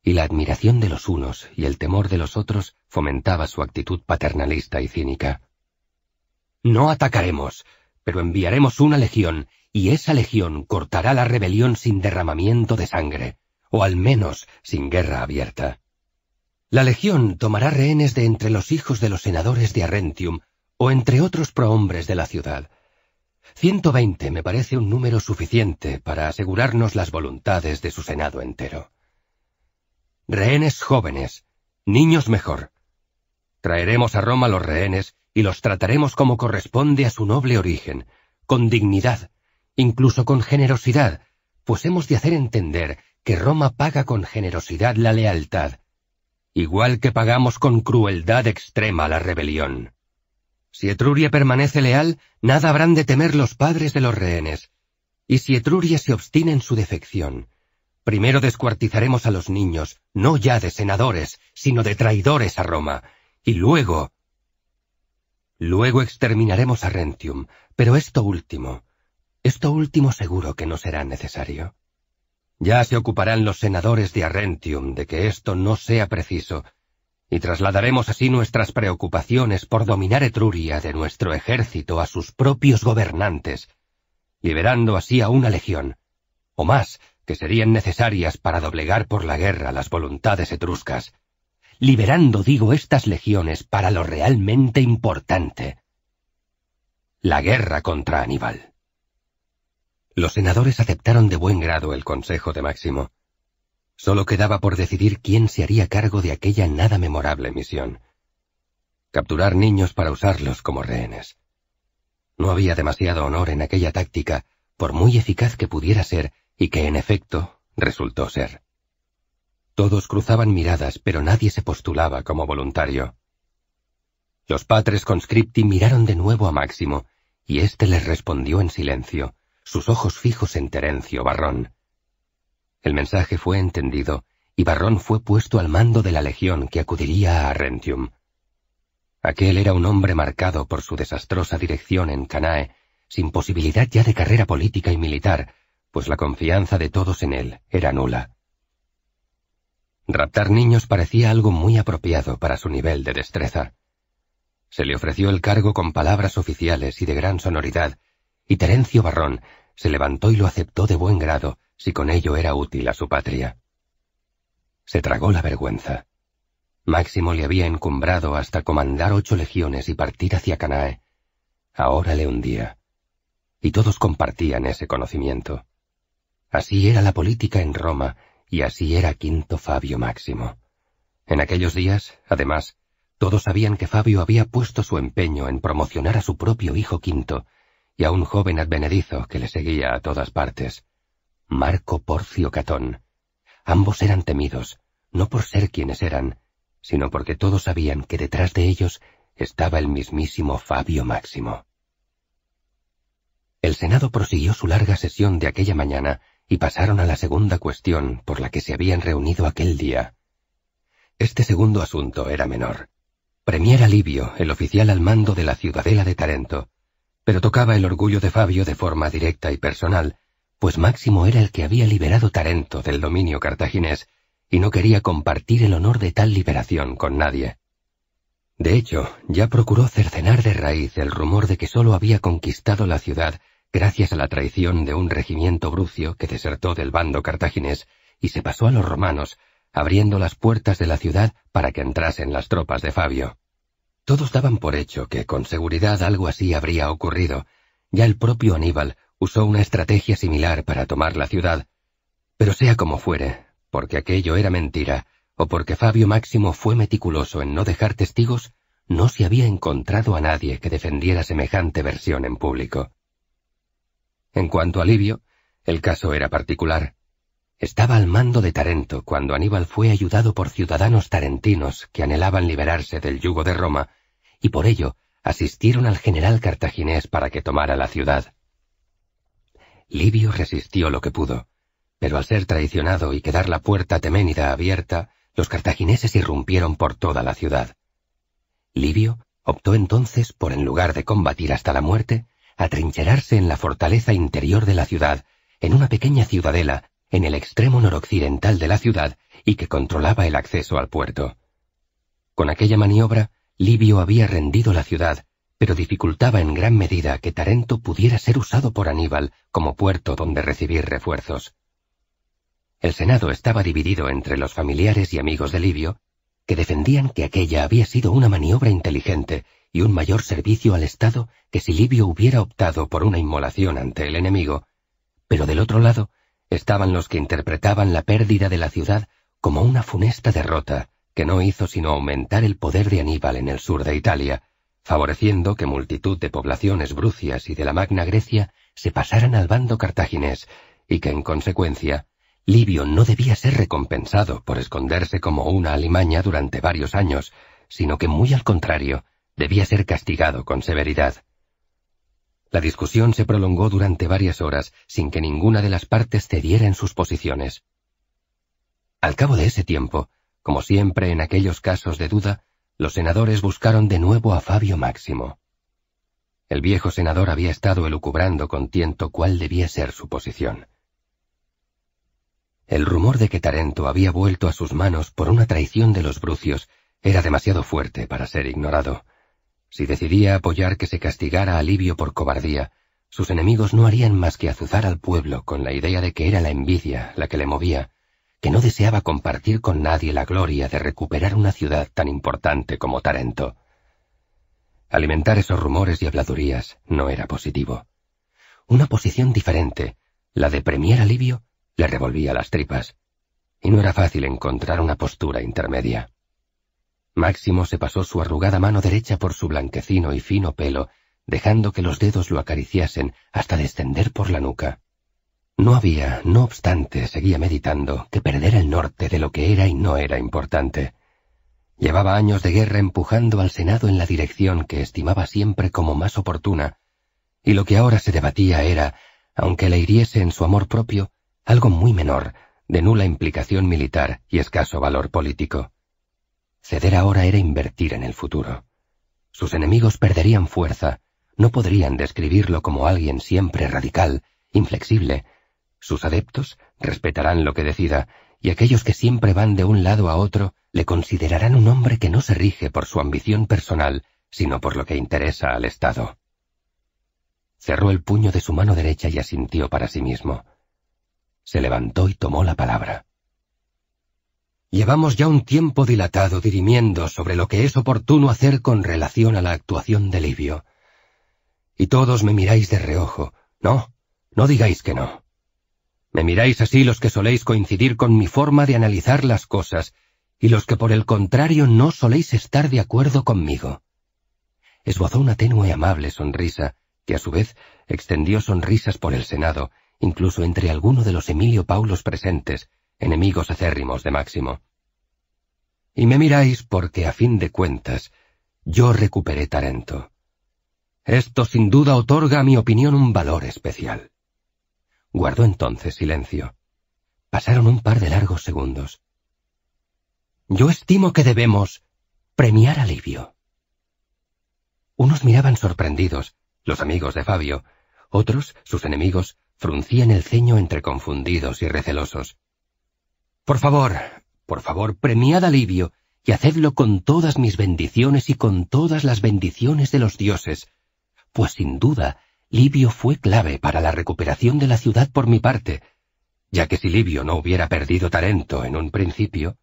y la admiración de los unos y el temor de los otros fomentaba su actitud paternalista y cínica. No atacaremos, pero enviaremos una legión, y esa legión cortará la rebelión sin derramamiento de sangre, o al menos sin guerra abierta. La legión tomará rehenes de entre los hijos de los senadores de Arrentium, o entre otros prohombres de la ciudad, Ciento veinte me parece un número suficiente para asegurarnos las voluntades de su Senado entero. Rehenes jóvenes, niños mejor. Traeremos a Roma los rehenes y los trataremos como corresponde a su noble origen, con dignidad, incluso con generosidad, pues hemos de hacer entender que Roma paga con generosidad la lealtad, igual que pagamos con crueldad extrema la rebelión. Si Etruria permanece leal, nada habrán de temer los padres de los rehenes. Y si Etruria se obstina en su defección, primero descuartizaremos a los niños, no ya de senadores, sino de traidores a Roma, y luego... Luego exterminaremos a Rentium, pero esto último, esto último seguro que no será necesario. Ya se ocuparán los senadores de Arrentium de que esto no sea preciso, y trasladaremos así nuestras preocupaciones por dominar Etruria de nuestro ejército a sus propios gobernantes, liberando así a una legión, o más, que serían necesarias para doblegar por la guerra las voluntades etruscas. liberando, digo, estas legiones para lo realmente importante. La guerra contra Aníbal. Los senadores aceptaron de buen grado el consejo de Máximo. Solo quedaba por decidir quién se haría cargo de aquella nada memorable misión. Capturar niños para usarlos como rehenes. No había demasiado honor en aquella táctica, por muy eficaz que pudiera ser, y que en efecto resultó ser. Todos cruzaban miradas, pero nadie se postulaba como voluntario. Los patres conscripti miraron de nuevo a Máximo, y éste les respondió en silencio, sus ojos fijos en Terencio Barrón. El mensaje fue entendido, y Barrón fue puesto al mando de la legión que acudiría a Arrentium. Aquel era un hombre marcado por su desastrosa dirección en Canae, sin posibilidad ya de carrera política y militar, pues la confianza de todos en él era nula. Raptar niños parecía algo muy apropiado para su nivel de destreza. Se le ofreció el cargo con palabras oficiales y de gran sonoridad, y Terencio Barrón se levantó y lo aceptó de buen grado, si con ello era útil a su patria. Se tragó la vergüenza. Máximo le había encumbrado hasta comandar ocho legiones y partir hacia Canae. Ahora le hundía. Y todos compartían ese conocimiento. Así era la política en Roma, y así era Quinto Fabio Máximo. En aquellos días, además, todos sabían que Fabio había puesto su empeño en promocionar a su propio hijo Quinto, y a un joven advenedizo que le seguía a todas partes, Marco Porcio Catón. Ambos eran temidos, no por ser quienes eran, sino porque todos sabían que detrás de ellos estaba el mismísimo Fabio Máximo. El Senado prosiguió su larga sesión de aquella mañana y pasaron a la segunda cuestión por la que se habían reunido aquel día. Este segundo asunto era menor. Premiera Livio, el oficial al mando de la ciudadela de Tarento, pero tocaba el orgullo de Fabio de forma directa y personal, pues Máximo era el que había liberado Tarento del dominio cartaginés y no quería compartir el honor de tal liberación con nadie. De hecho, ya procuró cercenar de raíz el rumor de que sólo había conquistado la ciudad gracias a la traición de un regimiento brucio que desertó del bando cartaginés y se pasó a los romanos, abriendo las puertas de la ciudad para que entrasen las tropas de Fabio. Todos daban por hecho que con seguridad algo así habría ocurrido. Ya el propio Aníbal usó una estrategia similar para tomar la ciudad. Pero sea como fuere, porque aquello era mentira, o porque Fabio Máximo fue meticuloso en no dejar testigos, no se había encontrado a nadie que defendiera semejante versión en público. En cuanto a Livio, el caso era particular. Estaba al mando de Tarento cuando Aníbal fue ayudado por ciudadanos tarentinos que anhelaban liberarse del yugo de Roma y por ello asistieron al general cartaginés para que tomara la ciudad. Livio resistió lo que pudo, pero al ser traicionado y quedar la puerta teménida abierta, los cartagineses irrumpieron por toda la ciudad. Livio optó entonces por, en lugar de combatir hasta la muerte, atrincherarse en la fortaleza interior de la ciudad, en una pequeña ciudadela, en el extremo noroccidental de la ciudad y que controlaba el acceso al puerto. Con aquella maniobra, Livio había rendido la ciudad, pero dificultaba en gran medida que Tarento pudiera ser usado por Aníbal como puerto donde recibir refuerzos. El Senado estaba dividido entre los familiares y amigos de Livio, que defendían que aquella había sido una maniobra inteligente y un mayor servicio al Estado que si Livio hubiera optado por una inmolación ante el enemigo, pero del otro lado estaban los que interpretaban la pérdida de la ciudad como una funesta derrota que no hizo sino aumentar el poder de Aníbal en el sur de Italia, favoreciendo que multitud de poblaciones brucias y de la Magna Grecia se pasaran al bando cartaginés, y que en consecuencia Livio no debía ser recompensado por esconderse como una alimaña durante varios años, sino que muy al contrario, debía ser castigado con severidad. La discusión se prolongó durante varias horas sin que ninguna de las partes cediera en sus posiciones. Al cabo de ese tiempo, como siempre en aquellos casos de duda, los senadores buscaron de nuevo a Fabio Máximo. El viejo senador había estado elucubrando con tiento cuál debía ser su posición. El rumor de que Tarento había vuelto a sus manos por una traición de los brucios era demasiado fuerte para ser ignorado. Si decidía apoyar que se castigara a Livio por cobardía, sus enemigos no harían más que azuzar al pueblo con la idea de que era la envidia la que le movía, que no deseaba compartir con nadie la gloria de recuperar una ciudad tan importante como Tarento. Alimentar esos rumores y habladurías no era positivo. Una posición diferente, la de Premier Alivio, le revolvía las tripas, y no era fácil encontrar una postura intermedia. Máximo se pasó su arrugada mano derecha por su blanquecino y fino pelo, dejando que los dedos lo acariciasen hasta descender por la nuca. No había, no obstante, seguía meditando, que perder el norte de lo que era y no era importante. Llevaba años de guerra empujando al Senado en la dirección que estimaba siempre como más oportuna, y lo que ahora se debatía era, aunque le hiriese en su amor propio, algo muy menor, de nula implicación militar y escaso valor político. Ceder ahora era invertir en el futuro. Sus enemigos perderían fuerza, no podrían describirlo como alguien siempre radical, inflexible, sus adeptos respetarán lo que decida, y aquellos que siempre van de un lado a otro le considerarán un hombre que no se rige por su ambición personal, sino por lo que interesa al Estado. Cerró el puño de su mano derecha y asintió para sí mismo. Se levantó y tomó la palabra. Llevamos ya un tiempo dilatado dirimiendo sobre lo que es oportuno hacer con relación a la actuación de Livio. Y todos me miráis de reojo. No, no digáis que no. Me miráis así los que soléis coincidir con mi forma de analizar las cosas, y los que por el contrario no soléis estar de acuerdo conmigo. Esbozó una tenue amable sonrisa, que a su vez extendió sonrisas por el Senado, incluso entre alguno de los Emilio Paulos presentes, enemigos acérrimos de Máximo. Y me miráis porque, a fin de cuentas, yo recuperé Tarento. Esto sin duda otorga a mi opinión un valor especial. Guardó entonces silencio. Pasaron un par de largos segundos. Yo estimo que debemos premiar a Livio. Unos miraban sorprendidos, los amigos de Fabio, otros, sus enemigos, fruncían el ceño entre confundidos y recelosos. Por favor, por favor, premiad a Livio y hacedlo con todas mis bendiciones y con todas las bendiciones de los dioses, pues sin duda Livio fue clave para la recuperación de la ciudad por mi parte, ya que si Livio no hubiera perdido Tarento en un principio,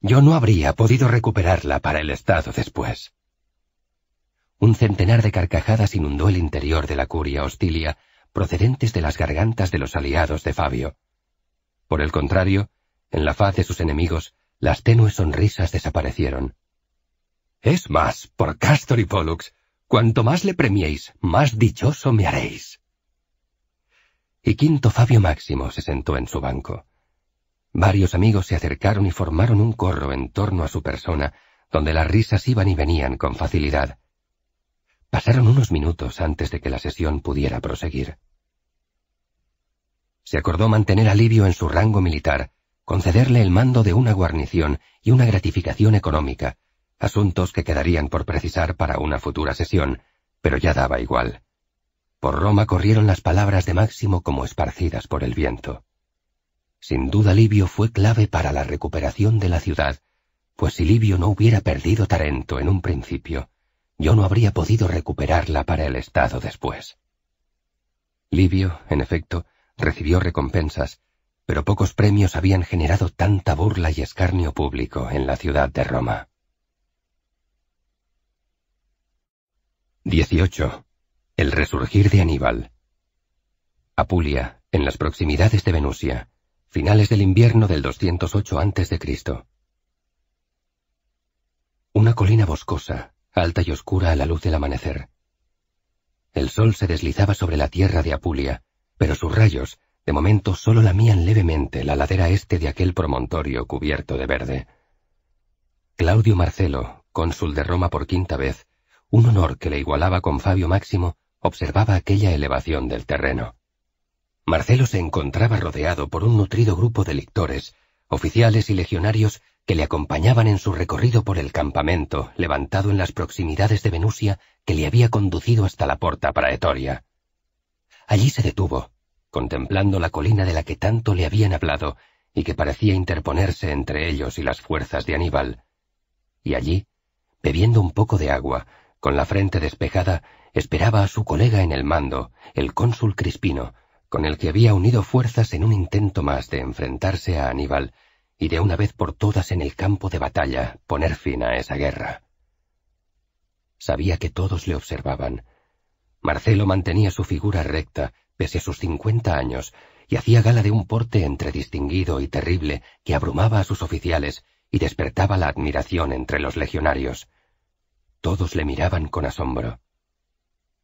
yo no habría podido recuperarla para el Estado después. Un centenar de carcajadas inundó el interior de la curia hostilia, procedentes de las gargantas de los aliados de Fabio. Por el contrario, en la faz de sus enemigos, las tenues sonrisas desaparecieron. Es más, por Castor y Pollux, Cuanto más le premiéis, más dichoso me haréis. Y quinto Fabio Máximo se sentó en su banco. Varios amigos se acercaron y formaron un corro en torno a su persona, donde las risas iban y venían con facilidad. Pasaron unos minutos antes de que la sesión pudiera proseguir. Se acordó mantener a Livio en su rango militar, concederle el mando de una guarnición y una gratificación económica, asuntos que quedarían por precisar para una futura sesión, pero ya daba igual. Por Roma corrieron las palabras de Máximo como esparcidas por el viento. Sin duda Livio fue clave para la recuperación de la ciudad, pues si Livio no hubiera perdido Tarento en un principio, yo no habría podido recuperarla para el Estado después. Livio, en efecto, recibió recompensas, pero pocos premios habían generado tanta burla y escarnio público en la ciudad de Roma. 18. El resurgir de Aníbal. Apulia, en las proximidades de Venusia, finales del invierno del 208 a.C. Una colina boscosa, alta y oscura a la luz del amanecer. El sol se deslizaba sobre la tierra de Apulia, pero sus rayos, de momento, solo lamían levemente la ladera este de aquel promontorio cubierto de verde. Claudio Marcelo, cónsul de Roma por quinta vez, un honor que le igualaba con Fabio Máximo, observaba aquella elevación del terreno. Marcelo se encontraba rodeado por un nutrido grupo de lictores, oficiales y legionarios que le acompañaban en su recorrido por el campamento levantado en las proximidades de Venusia que le había conducido hasta la porta praetoria. Allí se detuvo, contemplando la colina de la que tanto le habían hablado y que parecía interponerse entre ellos y las fuerzas de Aníbal. Y allí, bebiendo un poco de agua, con la frente despejada, esperaba a su colega en el mando, el cónsul Crispino, con el que había unido fuerzas en un intento más de enfrentarse a Aníbal y de una vez por todas en el campo de batalla poner fin a esa guerra. Sabía que todos le observaban. Marcelo mantenía su figura recta, pese a sus cincuenta años, y hacía gala de un porte entre distinguido y terrible que abrumaba a sus oficiales y despertaba la admiración entre los legionarios. Todos le miraban con asombro.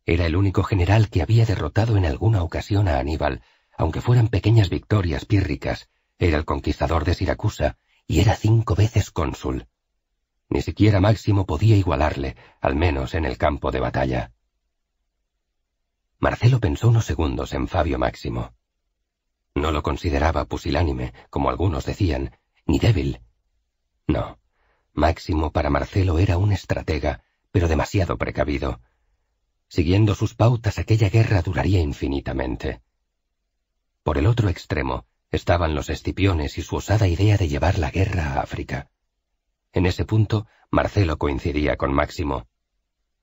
Era el único general que había derrotado en alguna ocasión a Aníbal, aunque fueran pequeñas victorias pírricas, era el conquistador de Siracusa y era cinco veces cónsul. Ni siquiera Máximo podía igualarle, al menos en el campo de batalla. Marcelo pensó unos segundos en Fabio Máximo. No lo consideraba pusilánime, como algunos decían, ni débil. No, Máximo para Marcelo era un estratega, pero demasiado precavido. Siguiendo sus pautas aquella guerra duraría infinitamente. Por el otro extremo estaban los escipiones y su osada idea de llevar la guerra a África. En ese punto, Marcelo coincidía con Máximo.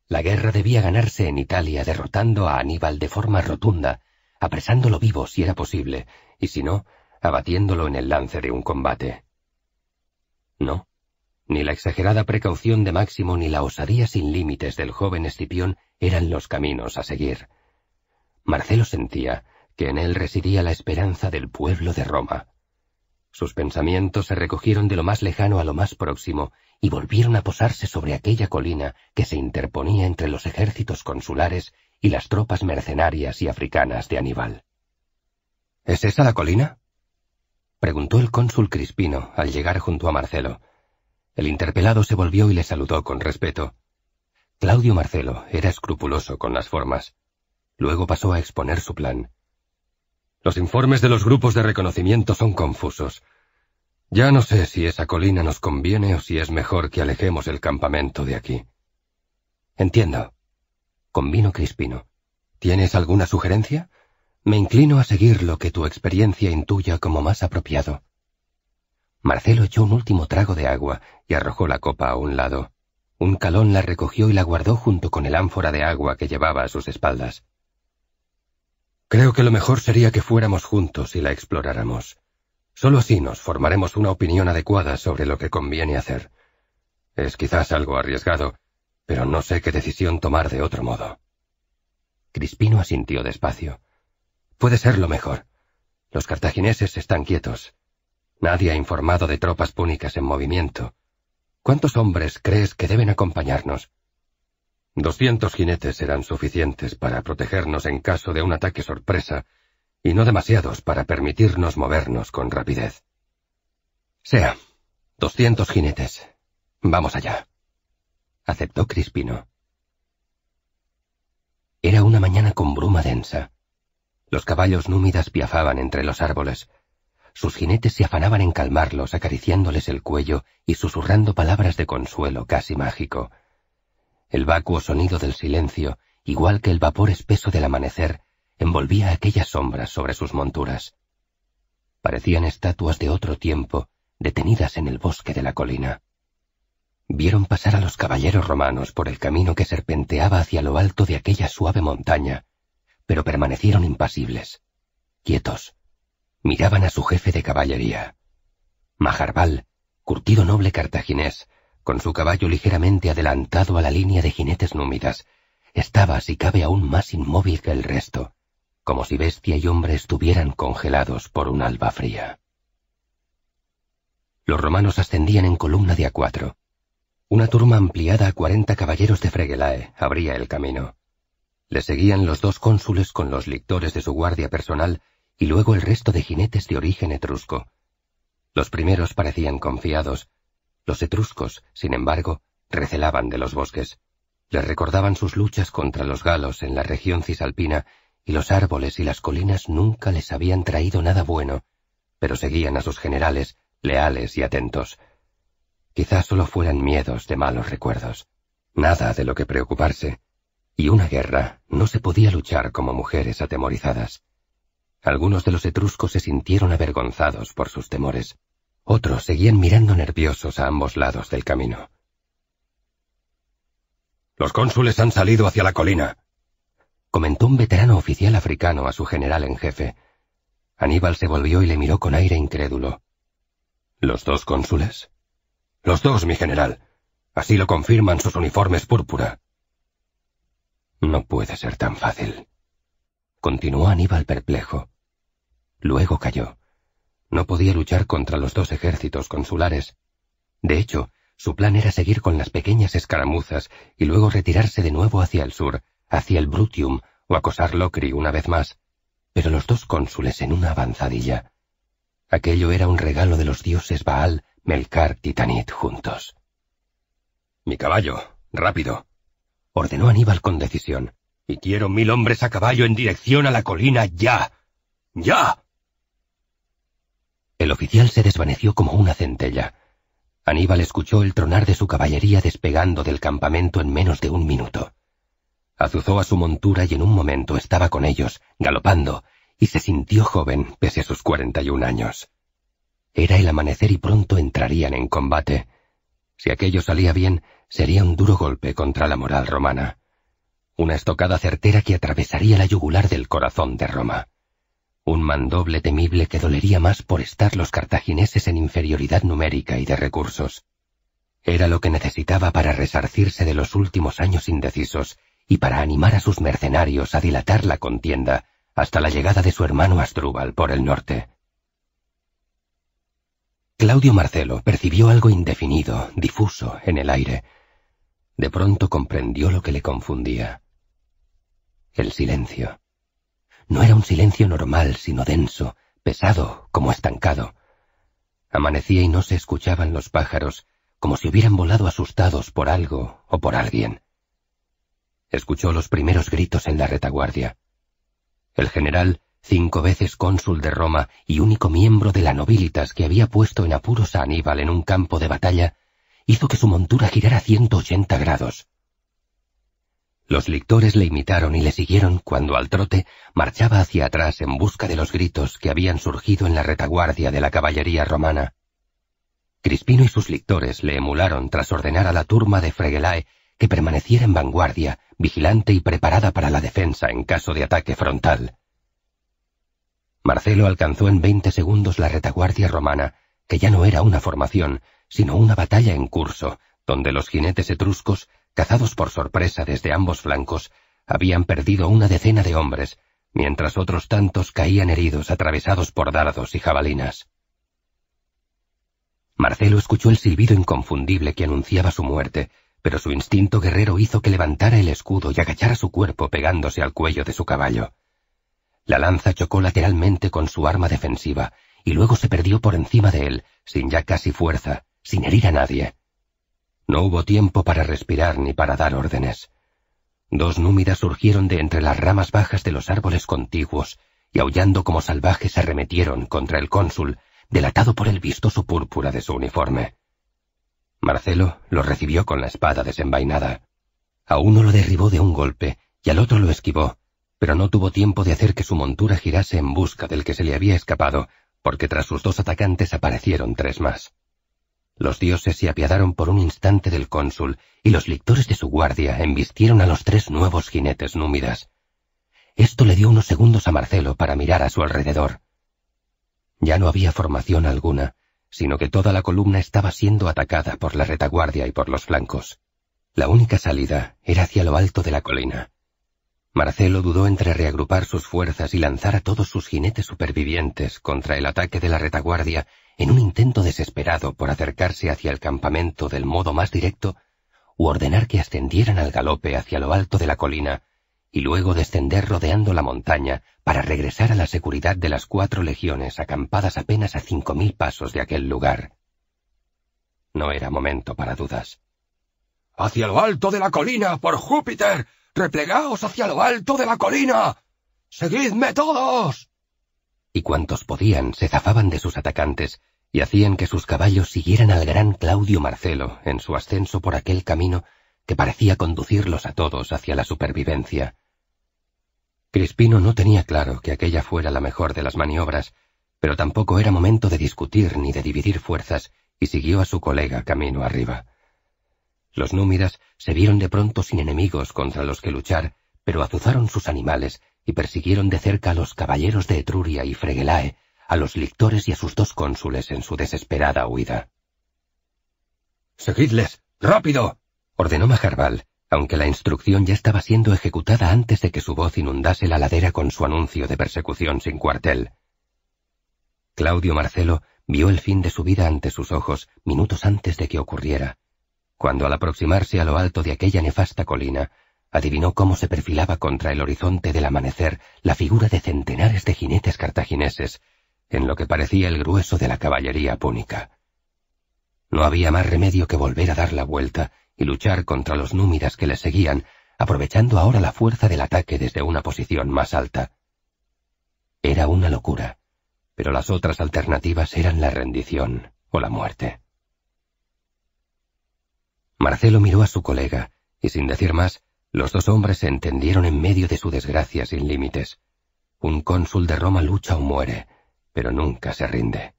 La guerra debía ganarse en Italia derrotando a Aníbal de forma rotunda, apresándolo vivo si era posible, y si no, abatiéndolo en el lance de un combate. No, ni la exagerada precaución de Máximo ni la osadía sin límites del joven Escipión eran los caminos a seguir. Marcelo sentía que en él residía la esperanza del pueblo de Roma. Sus pensamientos se recogieron de lo más lejano a lo más próximo y volvieron a posarse sobre aquella colina que se interponía entre los ejércitos consulares y las tropas mercenarias y africanas de Aníbal. ¿Es esa la colina? preguntó el cónsul Crispino al llegar junto a Marcelo. El interpelado se volvió y le saludó con respeto. Claudio Marcelo era escrupuloso con las formas. Luego pasó a exponer su plan. Los informes de los grupos de reconocimiento son confusos. Ya no sé si esa colina nos conviene o si es mejor que alejemos el campamento de aquí. Entiendo. Convino Crispino. ¿Tienes alguna sugerencia? Me inclino a seguir lo que tu experiencia intuya como más apropiado. Marcelo echó un último trago de agua y arrojó la copa a un lado. Un calón la recogió y la guardó junto con el ánfora de agua que llevaba a sus espaldas. Creo que lo mejor sería que fuéramos juntos y la exploráramos. Solo así nos formaremos una opinión adecuada sobre lo que conviene hacer. Es quizás algo arriesgado, pero no sé qué decisión tomar de otro modo. Crispino asintió despacio. Puede ser lo mejor. Los cartagineses están quietos. Nadie ha informado de tropas púnicas en movimiento. ¿Cuántos hombres crees que deben acompañarnos? Doscientos jinetes serán suficientes para protegernos en caso de un ataque sorpresa, y no demasiados para permitirnos movernos con rapidez. Sea, doscientos jinetes. Vamos allá. Aceptó Crispino. Era una mañana con bruma densa. Los caballos númidas piafaban entre los árboles. Sus jinetes se afanaban en calmarlos, acariciándoles el cuello y susurrando palabras de consuelo casi mágico. El vacuo sonido del silencio, igual que el vapor espeso del amanecer, envolvía aquellas sombras sobre sus monturas. Parecían estatuas de otro tiempo, detenidas en el bosque de la colina. Vieron pasar a los caballeros romanos por el camino que serpenteaba hacia lo alto de aquella suave montaña, pero permanecieron impasibles, quietos. Miraban a su jefe de caballería. Majarbal, curtido noble cartaginés, con su caballo ligeramente adelantado a la línea de jinetes númidas, estaba, si cabe, aún más inmóvil que el resto, como si bestia y hombre estuvieran congelados por un alba fría. Los romanos ascendían en columna de a cuatro. Una turma ampliada a cuarenta caballeros de Fregelae abría el camino. Le seguían los dos cónsules con los lictores de su guardia personal y luego el resto de jinetes de origen etrusco. Los primeros parecían confiados, los etruscos, sin embargo, recelaban de los bosques. Les recordaban sus luchas contra los galos en la región cisalpina y los árboles y las colinas nunca les habían traído nada bueno, pero seguían a sus generales, leales y atentos. Quizás solo fueran miedos de malos recuerdos. Nada de lo que preocuparse. Y una guerra no se podía luchar como mujeres atemorizadas. Algunos de los etruscos se sintieron avergonzados por sus temores. Otros seguían mirando nerviosos a ambos lados del camino. Los cónsules han salido hacia la colina, comentó un veterano oficial africano a su general en jefe. Aníbal se volvió y le miró con aire incrédulo. ¿Los dos cónsules? Los dos, mi general. Así lo confirman sus uniformes púrpura. No puede ser tan fácil. Continuó Aníbal perplejo. Luego cayó. No podía luchar contra los dos ejércitos consulares. De hecho, su plan era seguir con las pequeñas escaramuzas y luego retirarse de nuevo hacia el sur, hacia el Brutium, o acosar Locri una vez más. Pero los dos cónsules en una avanzadilla. Aquello era un regalo de los dioses Baal, Melkar, Titanit juntos. Mi caballo, rápido, ordenó Aníbal con decisión. Y quiero mil hombres a caballo en dirección a la colina ya. ¡Ya! El oficial se desvaneció como una centella. Aníbal escuchó el tronar de su caballería despegando del campamento en menos de un minuto. Azuzó a su montura y en un momento estaba con ellos, galopando, y se sintió joven pese a sus cuarenta y un años. Era el amanecer y pronto entrarían en combate. Si aquello salía bien, sería un duro golpe contra la moral romana. Una estocada certera que atravesaría la yugular del corazón de Roma. Un mandoble temible que dolería más por estar los cartagineses en inferioridad numérica y de recursos. Era lo que necesitaba para resarcirse de los últimos años indecisos y para animar a sus mercenarios a dilatar la contienda hasta la llegada de su hermano Asdrúbal por el norte. Claudio Marcelo percibió algo indefinido, difuso, en el aire. De pronto comprendió lo que le confundía. El silencio. No era un silencio normal, sino denso, pesado, como estancado. Amanecía y no se escuchaban los pájaros, como si hubieran volado asustados por algo o por alguien. Escuchó los primeros gritos en la retaguardia. El general, cinco veces cónsul de Roma y único miembro de la nobilitas que había puesto en apuros a Aníbal en un campo de batalla, hizo que su montura girara 180 grados. Los lictores le imitaron y le siguieron cuando al trote marchaba hacia atrás en busca de los gritos que habían surgido en la retaguardia de la caballería romana. Crispino y sus lictores le emularon tras ordenar a la turma de Fregelae que permaneciera en vanguardia, vigilante y preparada para la defensa en caso de ataque frontal. Marcelo alcanzó en veinte segundos la retaguardia romana, que ya no era una formación, sino una batalla en curso, donde los jinetes etruscos, cazados por sorpresa desde ambos flancos, habían perdido una decena de hombres, mientras otros tantos caían heridos atravesados por dardos y jabalinas. Marcelo escuchó el silbido inconfundible que anunciaba su muerte, pero su instinto guerrero hizo que levantara el escudo y agachara su cuerpo pegándose al cuello de su caballo. La lanza chocó lateralmente con su arma defensiva, y luego se perdió por encima de él, sin ya casi fuerza, sin herir a nadie. No hubo tiempo para respirar ni para dar órdenes. Dos númidas surgieron de entre las ramas bajas de los árboles contiguos, y aullando como salvajes arremetieron contra el cónsul, delatado por el vistoso púrpura de su uniforme. Marcelo lo recibió con la espada desenvainada. A uno lo derribó de un golpe y al otro lo esquivó, pero no tuvo tiempo de hacer que su montura girase en busca del que se le había escapado, porque tras sus dos atacantes aparecieron tres más. Los dioses se apiadaron por un instante del cónsul y los lictores de su guardia embistieron a los tres nuevos jinetes númidas. Esto le dio unos segundos a Marcelo para mirar a su alrededor. Ya no había formación alguna, sino que toda la columna estaba siendo atacada por la retaguardia y por los flancos. La única salida era hacia lo alto de la colina. Marcelo dudó entre reagrupar sus fuerzas y lanzar a todos sus jinetes supervivientes contra el ataque de la retaguardia en un intento desesperado por acercarse hacia el campamento del modo más directo, u ordenar que ascendieran al galope hacia lo alto de la colina y luego descender rodeando la montaña para regresar a la seguridad de las cuatro legiones acampadas apenas a cinco mil pasos de aquel lugar. No era momento para dudas. Hacia lo alto de la colina, por Júpiter. Replegaos hacia lo alto de la colina. Seguidme todos. Y cuantos podían se zafaban de sus atacantes y hacían que sus caballos siguieran al gran Claudio Marcelo en su ascenso por aquel camino que parecía conducirlos a todos hacia la supervivencia. Crispino no tenía claro que aquella fuera la mejor de las maniobras, pero tampoco era momento de discutir ni de dividir fuerzas, y siguió a su colega camino arriba. Los númidas se vieron de pronto sin enemigos contra los que luchar, pero azuzaron sus animales y persiguieron de cerca a los caballeros de Etruria y Fregelae, a los lictores y a sus dos cónsules en su desesperada huida. ¡Seguidles! ¡Rápido! ordenó Majarbal, aunque la instrucción ya estaba siendo ejecutada antes de que su voz inundase la ladera con su anuncio de persecución sin cuartel. Claudio Marcelo vio el fin de su vida ante sus ojos minutos antes de que ocurriera, cuando al aproximarse a lo alto de aquella nefasta colina, adivinó cómo se perfilaba contra el horizonte del amanecer la figura de centenares de jinetes cartagineses, en lo que parecía el grueso de la caballería púnica. No había más remedio que volver a dar la vuelta y luchar contra los númidas que le seguían, aprovechando ahora la fuerza del ataque desde una posición más alta. Era una locura, pero las otras alternativas eran la rendición o la muerte. Marcelo miró a su colega, y sin decir más, los dos hombres se entendieron en medio de su desgracia sin límites. Un cónsul de Roma lucha o muere, pero nunca se rinde.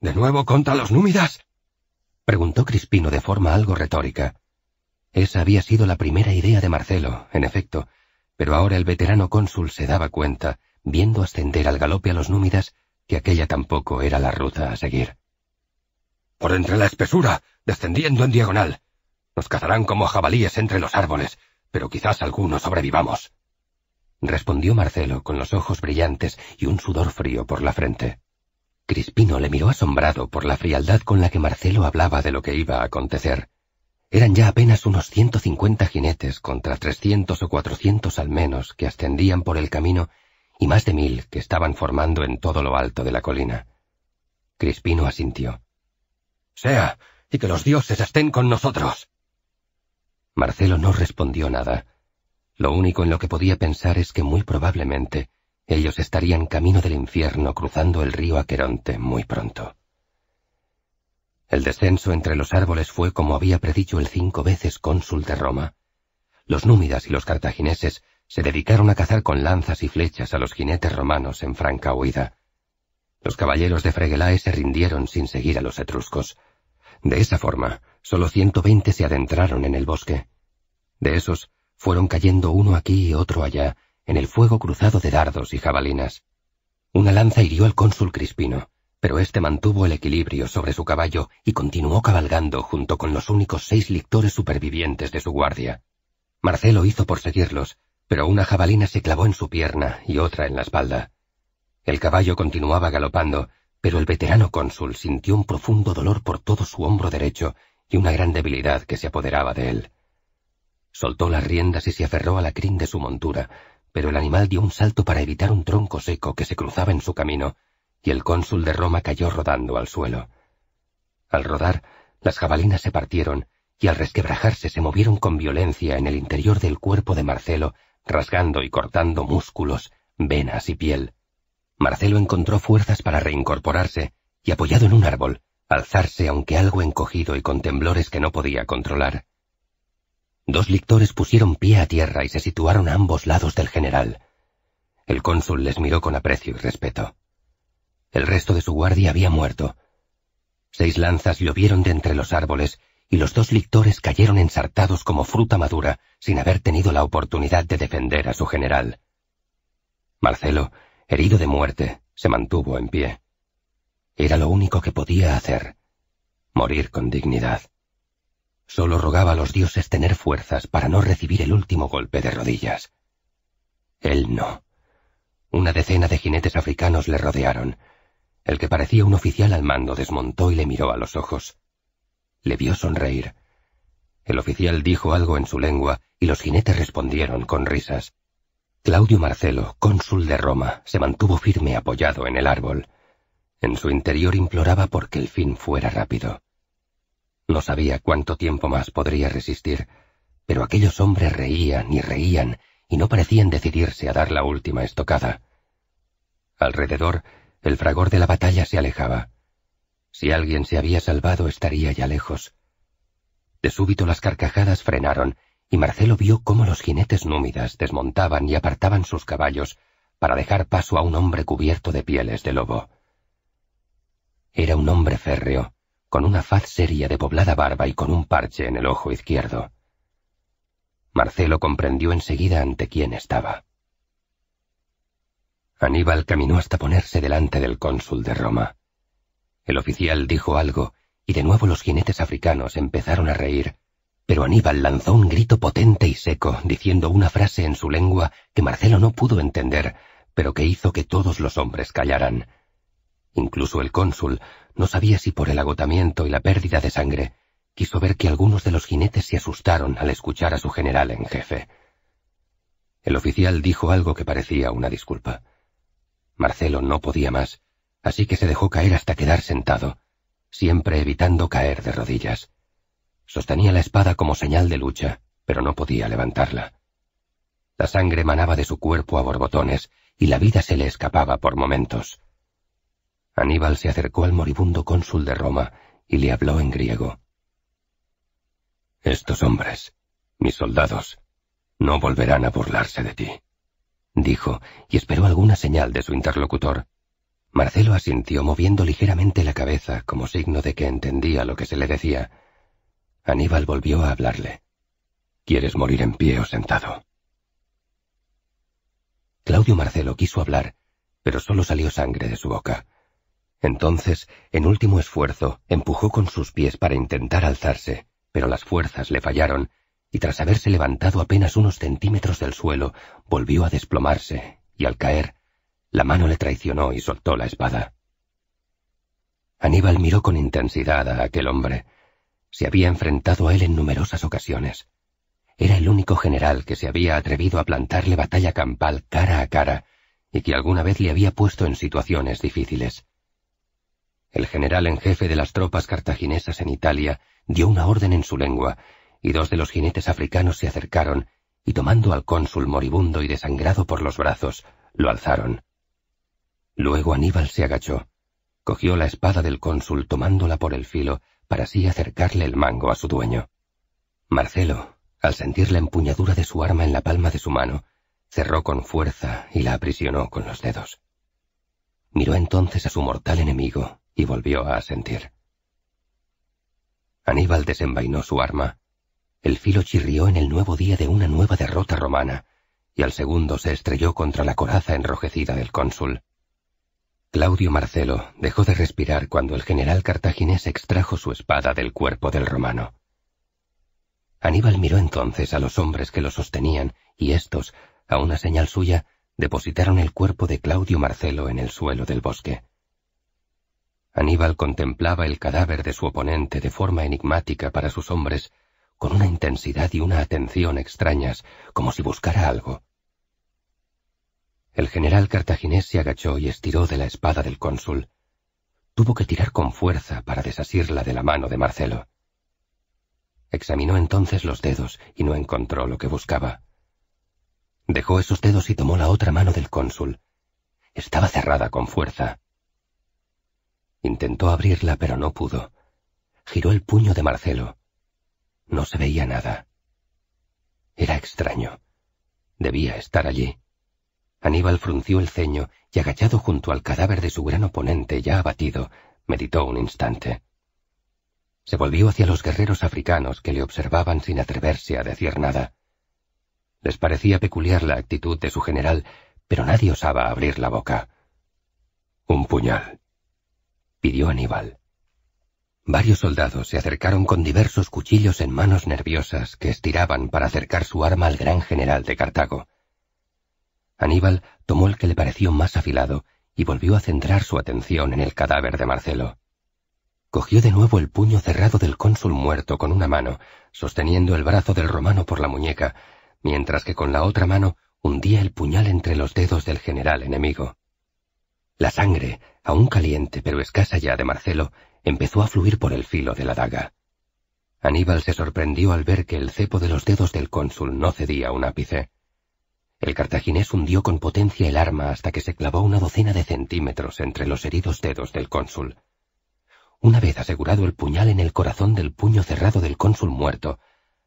¿De nuevo contra los númidas? preguntó Crispino de forma algo retórica. Esa había sido la primera idea de Marcelo, en efecto, pero ahora el veterano cónsul se daba cuenta, viendo ascender al galope a los númidas, que aquella tampoco era la ruta a seguir. Por entre la espesura, descendiendo en diagonal. Nos cazarán como jabalíes entre los árboles, pero quizás algunos sobrevivamos. Respondió Marcelo con los ojos brillantes y un sudor frío por la frente. Crispino le miró asombrado por la frialdad con la que Marcelo hablaba de lo que iba a acontecer. Eran ya apenas unos ciento cincuenta jinetes contra trescientos o cuatrocientos al menos que ascendían por el camino y más de mil que estaban formando en todo lo alto de la colina. Crispino asintió. Sea, y que los dioses estén con nosotros. Marcelo no respondió nada. Lo único en lo que podía pensar es que muy probablemente ellos estarían camino del infierno cruzando el río Aqueronte muy pronto. El descenso entre los árboles fue como había predicho el cinco veces cónsul de Roma. Los númidas y los cartagineses se dedicaron a cazar con lanzas y flechas a los jinetes romanos en franca huida. Los caballeros de Fregelae se rindieron sin seguir a los etruscos. De esa forma, solo ciento veinte se adentraron en el bosque. De esos, fueron cayendo uno aquí y otro allá, en el fuego cruzado de dardos y jabalinas. Una lanza hirió al cónsul Crispino, pero éste mantuvo el equilibrio sobre su caballo y continuó cabalgando junto con los únicos seis lictores supervivientes de su guardia. Marcelo hizo por seguirlos, pero una jabalina se clavó en su pierna y otra en la espalda. El caballo continuaba galopando, pero el veterano cónsul sintió un profundo dolor por todo su hombro derecho y una gran debilidad que se apoderaba de él. Soltó las riendas y se aferró a la crin de su montura, pero el animal dio un salto para evitar un tronco seco que se cruzaba en su camino, y el cónsul de Roma cayó rodando al suelo. Al rodar, las jabalinas se partieron, y al resquebrajarse se movieron con violencia en el interior del cuerpo de Marcelo, rasgando y cortando músculos, venas y piel. Marcelo encontró fuerzas para reincorporarse, y apoyado en un árbol, alzarse aunque algo encogido y con temblores que no podía controlar. Dos lictores pusieron pie a tierra y se situaron a ambos lados del general. El cónsul les miró con aprecio y respeto. El resto de su guardia había muerto. Seis lanzas llovieron de entre los árboles y los dos lictores cayeron ensartados como fruta madura sin haber tenido la oportunidad de defender a su general. Marcelo, herido de muerte, se mantuvo en pie. Era lo único que podía hacer. Morir con dignidad. Solo rogaba a los dioses tener fuerzas para no recibir el último golpe de rodillas. Él no. Una decena de jinetes africanos le rodearon. El que parecía un oficial al mando desmontó y le miró a los ojos. Le vio sonreír. El oficial dijo algo en su lengua y los jinetes respondieron con risas. Claudio Marcelo, cónsul de Roma, se mantuvo firme apoyado en el árbol. En su interior imploraba porque el fin fuera rápido. No sabía cuánto tiempo más podría resistir, pero aquellos hombres reían y reían y no parecían decidirse a dar la última estocada. Alrededor, el fragor de la batalla se alejaba. Si alguien se había salvado estaría ya lejos. De súbito las carcajadas frenaron y Marcelo vio cómo los jinetes númidas desmontaban y apartaban sus caballos para dejar paso a un hombre cubierto de pieles de lobo. Era un hombre férreo, con una faz seria de poblada barba y con un parche en el ojo izquierdo. Marcelo comprendió enseguida ante quién estaba. Aníbal caminó hasta ponerse delante del cónsul de Roma. El oficial dijo algo, y de nuevo los jinetes africanos empezaron a reír, pero Aníbal lanzó un grito potente y seco, diciendo una frase en su lengua que Marcelo no pudo entender, pero que hizo que todos los hombres callaran. Incluso el cónsul no sabía si por el agotamiento y la pérdida de sangre quiso ver que algunos de los jinetes se asustaron al escuchar a su general en jefe. El oficial dijo algo que parecía una disculpa. Marcelo no podía más, así que se dejó caer hasta quedar sentado, siempre evitando caer de rodillas. Sostenía la espada como señal de lucha, pero no podía levantarla. La sangre manaba de su cuerpo a borbotones, y la vida se le escapaba por momentos. Aníbal se acercó al moribundo cónsul de Roma y le habló en griego. Estos hombres, mis soldados, no volverán a burlarse de ti, dijo, y esperó alguna señal de su interlocutor. Marcelo asintió moviendo ligeramente la cabeza como signo de que entendía lo que se le decía. Aníbal volvió a hablarle. ¿Quieres morir en pie o sentado? Claudio Marcelo quiso hablar, pero solo salió sangre de su boca. Entonces, en último esfuerzo, empujó con sus pies para intentar alzarse, pero las fuerzas le fallaron, y tras haberse levantado apenas unos centímetros del suelo, volvió a desplomarse, y al caer, la mano le traicionó y soltó la espada. Aníbal miró con intensidad a aquel hombre. Se había enfrentado a él en numerosas ocasiones. Era el único general que se había atrevido a plantarle batalla campal cara a cara, y que alguna vez le había puesto en situaciones difíciles. El general en jefe de las tropas cartaginesas en Italia dio una orden en su lengua, y dos de los jinetes africanos se acercaron, y tomando al cónsul moribundo y desangrado por los brazos, lo alzaron. Luego Aníbal se agachó, cogió la espada del cónsul tomándola por el filo para así acercarle el mango a su dueño. Marcelo, al sentir la empuñadura de su arma en la palma de su mano, cerró con fuerza y la aprisionó con los dedos. Miró entonces a su mortal enemigo y volvió a asentir. Aníbal desenvainó su arma. El filo chirrió en el nuevo día de una nueva derrota romana, y al segundo se estrelló contra la coraza enrojecida del cónsul. Claudio Marcelo dejó de respirar cuando el general cartaginés extrajo su espada del cuerpo del romano. Aníbal miró entonces a los hombres que lo sostenían, y éstos, a una señal suya, depositaron el cuerpo de Claudio Marcelo en el suelo del bosque. Aníbal contemplaba el cadáver de su oponente de forma enigmática para sus hombres, con una intensidad y una atención extrañas, como si buscara algo. El general cartaginés se agachó y estiró de la espada del cónsul. Tuvo que tirar con fuerza para desasirla de la mano de Marcelo. Examinó entonces los dedos y no encontró lo que buscaba. Dejó esos dedos y tomó la otra mano del cónsul. Estaba cerrada con fuerza. Intentó abrirla, pero no pudo. Giró el puño de Marcelo. No se veía nada. Era extraño. Debía estar allí. Aníbal frunció el ceño y agachado junto al cadáver de su gran oponente ya abatido, meditó un instante. Se volvió hacia los guerreros africanos que le observaban sin atreverse a decir nada. Les parecía peculiar la actitud de su general, pero nadie osaba abrir la boca. Un puñal, pidió Aníbal. Varios soldados se acercaron con diversos cuchillos en manos nerviosas que estiraban para acercar su arma al gran general de Cartago. Aníbal tomó el que le pareció más afilado y volvió a centrar su atención en el cadáver de Marcelo. Cogió de nuevo el puño cerrado del cónsul muerto con una mano, sosteniendo el brazo del romano por la muñeca, mientras que con la otra mano hundía el puñal entre los dedos del general enemigo. La sangre, aún caliente pero escasa ya de Marcelo, empezó a fluir por el filo de la daga. Aníbal se sorprendió al ver que el cepo de los dedos del cónsul no cedía un ápice. El cartaginés hundió con potencia el arma hasta que se clavó una docena de centímetros entre los heridos dedos del cónsul. Una vez asegurado el puñal en el corazón del puño cerrado del cónsul muerto,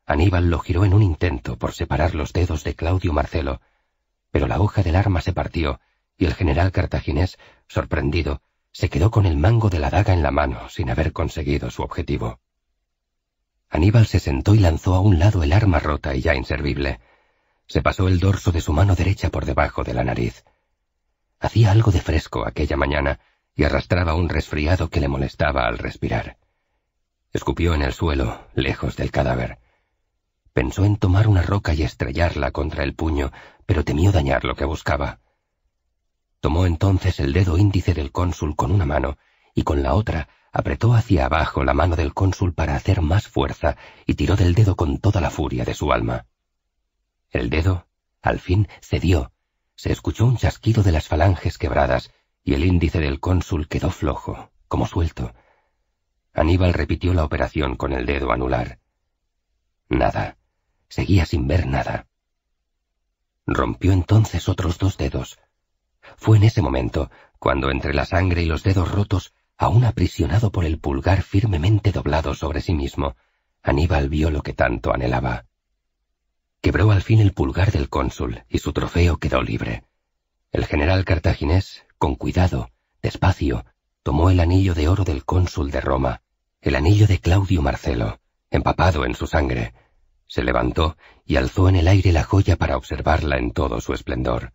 Aníbal lo giró en un intento por separar los dedos de Claudio Marcelo, pero la hoja del arma se partió y el general cartaginés, sorprendido, se quedó con el mango de la daga en la mano sin haber conseguido su objetivo. Aníbal se sentó y lanzó a un lado el arma rota y ya inservible. Se pasó el dorso de su mano derecha por debajo de la nariz. Hacía algo de fresco aquella mañana y arrastraba un resfriado que le molestaba al respirar. Escupió en el suelo, lejos del cadáver. Pensó en tomar una roca y estrellarla contra el puño, pero temió dañar lo que buscaba. Tomó entonces el dedo índice del cónsul con una mano y con la otra apretó hacia abajo la mano del cónsul para hacer más fuerza y tiró del dedo con toda la furia de su alma. El dedo, al fin, cedió. Se escuchó un chasquido de las falanges quebradas y el índice del cónsul quedó flojo, como suelto. Aníbal repitió la operación con el dedo anular. Nada. Seguía sin ver nada. Rompió entonces otros dos dedos. Fue en ese momento, cuando entre la sangre y los dedos rotos, aún aprisionado por el pulgar firmemente doblado sobre sí mismo, Aníbal vio lo que tanto anhelaba. Quebró al fin el pulgar del cónsul y su trofeo quedó libre. El general cartaginés, con cuidado, despacio, tomó el anillo de oro del cónsul de Roma, el anillo de Claudio Marcelo, empapado en su sangre. Se levantó y alzó en el aire la joya para observarla en todo su esplendor.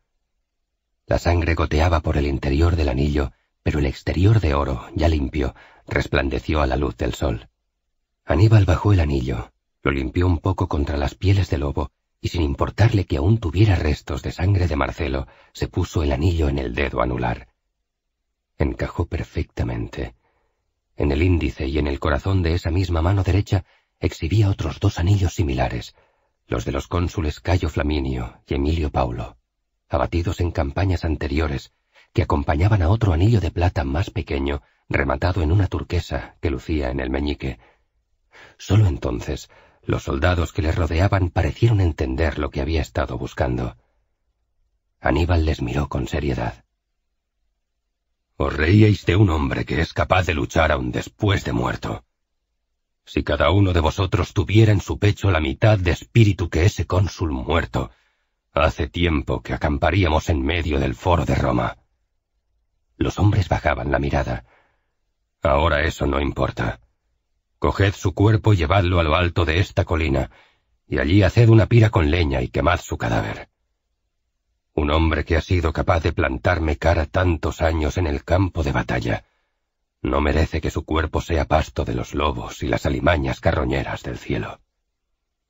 La sangre goteaba por el interior del anillo, pero el exterior de oro, ya limpio, resplandeció a la luz del sol. Aníbal bajó el anillo, lo limpió un poco contra las pieles del lobo, y sin importarle que aún tuviera restos de sangre de Marcelo, se puso el anillo en el dedo anular. Encajó perfectamente. En el índice y en el corazón de esa misma mano derecha exhibía otros dos anillos similares, los de los cónsules Cayo Flaminio y Emilio Paulo, abatidos en campañas anteriores, que acompañaban a otro anillo de plata más pequeño, rematado en una turquesa que lucía en el meñique. Solo entonces los soldados que le rodeaban parecieron entender lo que había estado buscando. Aníbal les miró con seriedad. Os reíais de un hombre que es capaz de luchar aún después de muerto. Si cada uno de vosotros tuviera en su pecho la mitad de espíritu que ese cónsul muerto, hace tiempo que acamparíamos en medio del foro de Roma. Los hombres bajaban la mirada. Ahora eso no importa. Coged su cuerpo y llevadlo a lo alto de esta colina, y allí haced una pira con leña y quemad su cadáver. Un hombre que ha sido capaz de plantarme cara tantos años en el campo de batalla, no merece que su cuerpo sea pasto de los lobos y las alimañas carroñeras del cielo.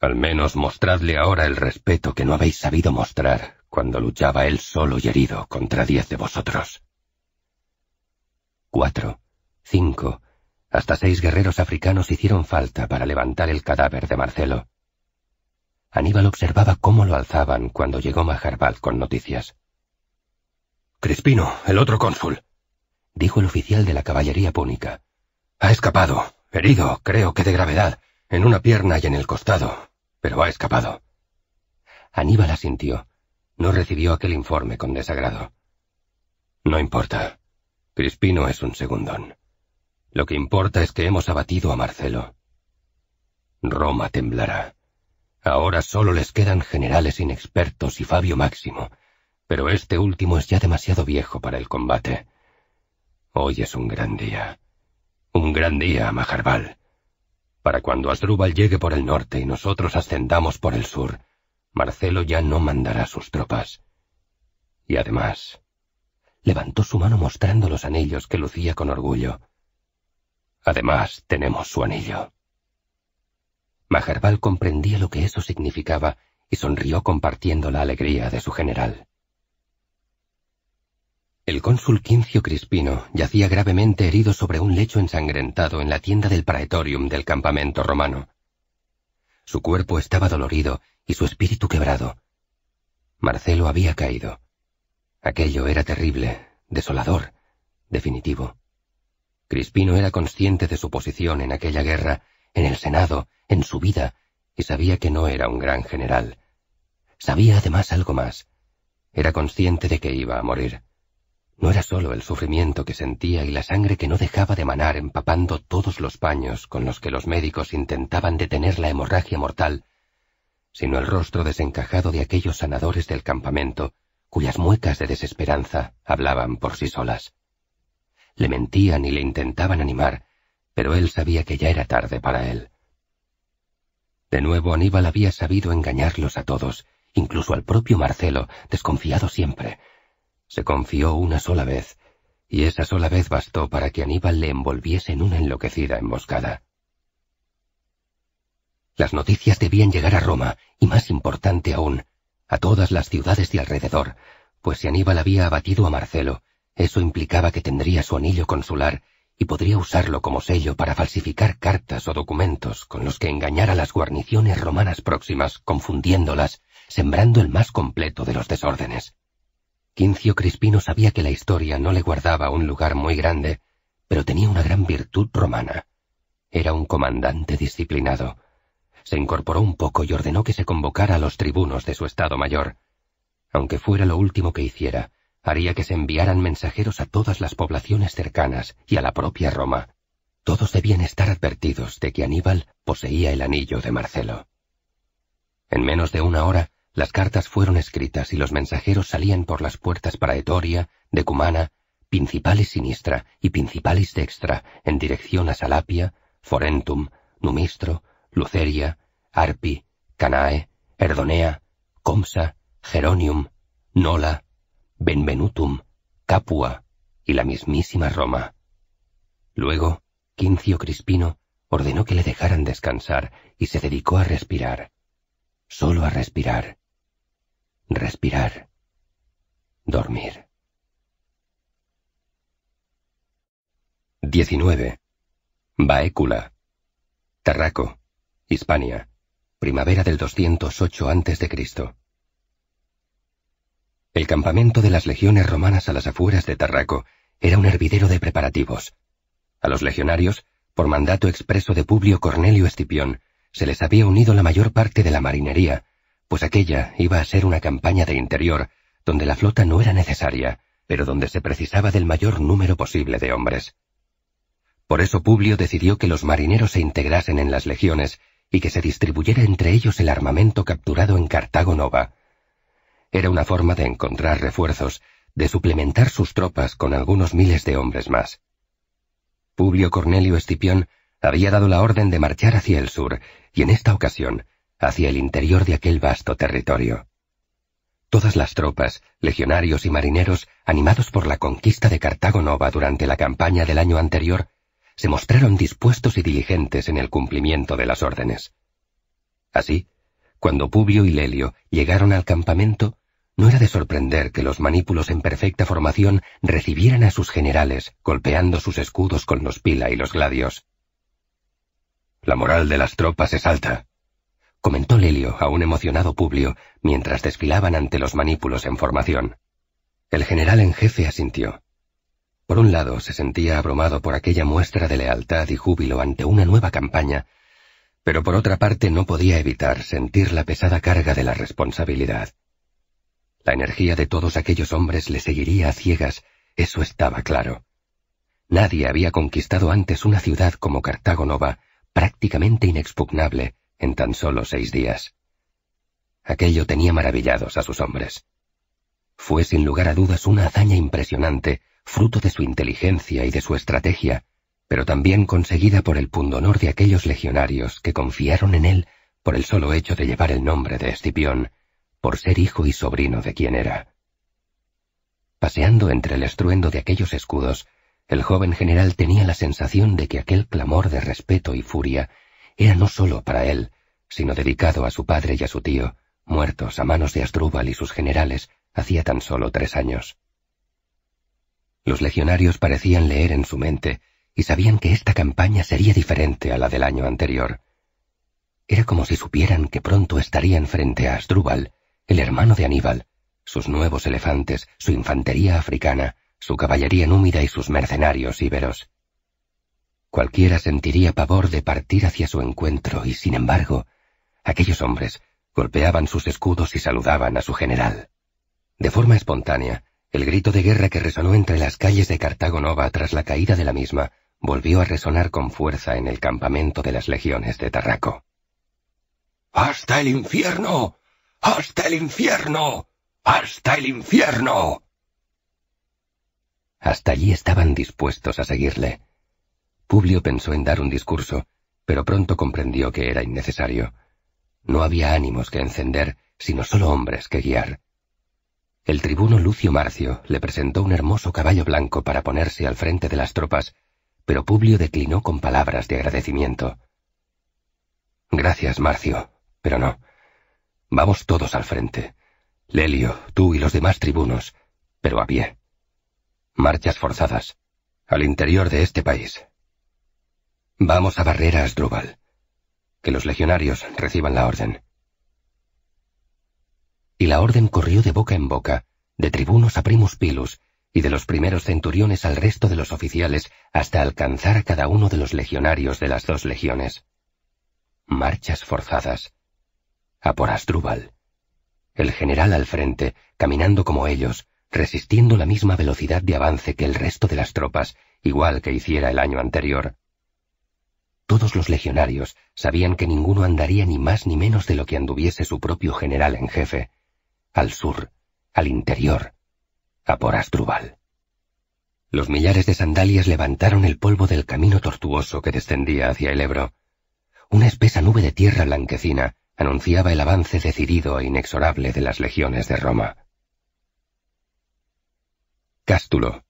Al menos mostradle ahora el respeto que no habéis sabido mostrar cuando luchaba él solo y herido contra diez de vosotros. Cuatro, cinco, hasta seis guerreros africanos hicieron falta para levantar el cadáver de Marcelo. Aníbal observaba cómo lo alzaban cuando llegó Majarbal con noticias. Crispino, el otro cónsul, dijo el oficial de la caballería púnica. Ha escapado, herido, creo que de gravedad, en una pierna y en el costado, pero ha escapado. Aníbal asintió. No recibió aquel informe con desagrado. No importa. Crispino es un segundón. Lo que importa es que hemos abatido a Marcelo. Roma temblará. Ahora solo les quedan generales inexpertos y Fabio Máximo, pero este último es ya demasiado viejo para el combate. Hoy es un gran día. Un gran día, Majarbal. Para cuando Asdrúbal llegue por el norte y nosotros ascendamos por el sur, Marcelo ya no mandará sus tropas. Y además, levantó su mano mostrando los anillos que lucía con orgullo. Además, tenemos su anillo. Majarbal comprendía lo que eso significaba y sonrió compartiendo la alegría de su general. El cónsul Quincio Crispino yacía gravemente herido sobre un lecho ensangrentado en la tienda del praetorium del campamento romano. Su cuerpo estaba dolorido y su espíritu quebrado. Marcelo había caído. Aquello era terrible, desolador, definitivo. Crispino era consciente de su posición en aquella guerra, en el Senado, en su vida, y sabía que no era un gran general. Sabía además algo más. Era consciente de que iba a morir. No era solo el sufrimiento que sentía y la sangre que no dejaba de manar empapando todos los paños con los que los médicos intentaban detener la hemorragia mortal, sino el rostro desencajado de aquellos sanadores del campamento, cuyas muecas de desesperanza hablaban por sí solas. Le mentían y le intentaban animar, pero él sabía que ya era tarde para él. De nuevo Aníbal había sabido engañarlos a todos, incluso al propio Marcelo, desconfiado siempre. Se confió una sola vez, y esa sola vez bastó para que Aníbal le envolviese en una enloquecida emboscada. Las noticias debían llegar a Roma, y más importante aún, a todas las ciudades de alrededor, pues si Aníbal había abatido a Marcelo, eso implicaba que tendría su anillo consular y podría usarlo como sello para falsificar cartas o documentos con los que engañar a las guarniciones romanas próximas, confundiéndolas, sembrando el más completo de los desórdenes. Quincio Crispino sabía que la historia no le guardaba un lugar muy grande, pero tenía una gran virtud romana. Era un comandante disciplinado. Se incorporó un poco y ordenó que se convocara a los tribunos de su Estado Mayor. Aunque fuera lo último que hiciera, haría que se enviaran mensajeros a todas las poblaciones cercanas y a la propia Roma. Todos debían estar advertidos de que Aníbal poseía el anillo de Marcelo. En menos de una hora, las cartas fueron escritas y los mensajeros salían por las puertas para Etoria, Decumana, Principalis Sinistra y Principalis Dextra en dirección a Salapia, Forentum, Numistro, Luceria, Arpi, Canae, Erdonea, Comsa, Geronium, Nola, Benvenutum, Capua y la mismísima Roma. Luego, Quincio Crispino ordenó que le dejaran descansar y se dedicó a respirar. Solo a respirar. Respirar. Dormir. 19. Baécula. Tarraco, Hispania. Primavera del 208 a.C. El campamento de las legiones romanas a las afueras de Tarraco era un hervidero de preparativos. A los legionarios, por mandato expreso de Publio Cornelio Escipión, se les había unido la mayor parte de la marinería, pues aquella iba a ser una campaña de interior, donde la flota no era necesaria, pero donde se precisaba del mayor número posible de hombres. Por eso Publio decidió que los marineros se integrasen en las legiones y que se distribuyera entre ellos el armamento capturado en Cartago Nova, era una forma de encontrar refuerzos, de suplementar sus tropas con algunos miles de hombres más. Publio Cornelio Escipión había dado la orden de marchar hacia el sur, y en esta ocasión, hacia el interior de aquel vasto territorio. Todas las tropas, legionarios y marineros, animados por la conquista de Cartago Nova durante la campaña del año anterior, se mostraron dispuestos y diligentes en el cumplimiento de las órdenes. Así, cuando Publio y Lelio llegaron al campamento, no era de sorprender que los manípulos en perfecta formación recibieran a sus generales, golpeando sus escudos con los pila y los gladios. La moral de las tropas es alta, comentó Lelio a un emocionado Publio mientras desfilaban ante los manípulos en formación. El general en jefe asintió. Por un lado se sentía abrumado por aquella muestra de lealtad y júbilo ante una nueva campaña, pero por otra parte no podía evitar sentir la pesada carga de la responsabilidad. La energía de todos aquellos hombres le seguiría a ciegas, eso estaba claro. Nadie había conquistado antes una ciudad como Cartago Nova, prácticamente inexpugnable, en tan solo seis días. Aquello tenía maravillados a sus hombres. Fue sin lugar a dudas una hazaña impresionante, fruto de su inteligencia y de su estrategia, pero también conseguida por el pundonor de aquellos legionarios que confiaron en él por el solo hecho de llevar el nombre de Escipión, por ser hijo y sobrino de quien era. Paseando entre el estruendo de aquellos escudos, el joven general tenía la sensación de que aquel clamor de respeto y furia era no sólo para él, sino dedicado a su padre y a su tío, muertos a manos de Asdrúbal y sus generales hacía tan solo tres años. Los legionarios parecían leer en su mente y sabían que esta campaña sería diferente a la del año anterior. Era como si supieran que pronto estarían frente a Asdrúbal, el hermano de Aníbal, sus nuevos elefantes, su infantería africana, su caballería númida y sus mercenarios íberos. Cualquiera sentiría pavor de partir hacia su encuentro y, sin embargo, aquellos hombres golpeaban sus escudos y saludaban a su general. De forma espontánea, el grito de guerra que resonó entre las calles de Cartago Nova tras la caída de la misma volvió a resonar con fuerza en el campamento de las legiones de Tarraco. ¡Hasta el infierno! ¡Hasta el infierno! ¡Hasta el infierno! Hasta allí estaban dispuestos a seguirle. Publio pensó en dar un discurso, pero pronto comprendió que era innecesario. No había ánimos que encender, sino solo hombres que guiar. El tribuno Lucio Marcio le presentó un hermoso caballo blanco para ponerse al frente de las tropas, pero Publio declinó con palabras de agradecimiento. Gracias, Marcio, pero no. Vamos todos al frente. Lelio, tú y los demás tribunos, pero a pie. Marchas forzadas, al interior de este país. Vamos a barrer a Asdrúbal. Que los legionarios reciban la orden y la orden corrió de boca en boca, de tribunos a primus pilus, y de los primeros centuriones al resto de los oficiales, hasta alcanzar a cada uno de los legionarios de las dos legiones. Marchas forzadas. A por Asdrúbal. El general al frente, caminando como ellos, resistiendo la misma velocidad de avance que el resto de las tropas, igual que hiciera el año anterior. Todos los legionarios sabían que ninguno andaría ni más ni menos de lo que anduviese su propio general en jefe, al sur, al interior, a por Asdrúbal. Los millares de sandalias levantaron el polvo del camino tortuoso que descendía hacia el Ebro. Una espesa nube de tierra blanquecina anunciaba el avance decidido e inexorable de las legiones de Roma. Cástulo.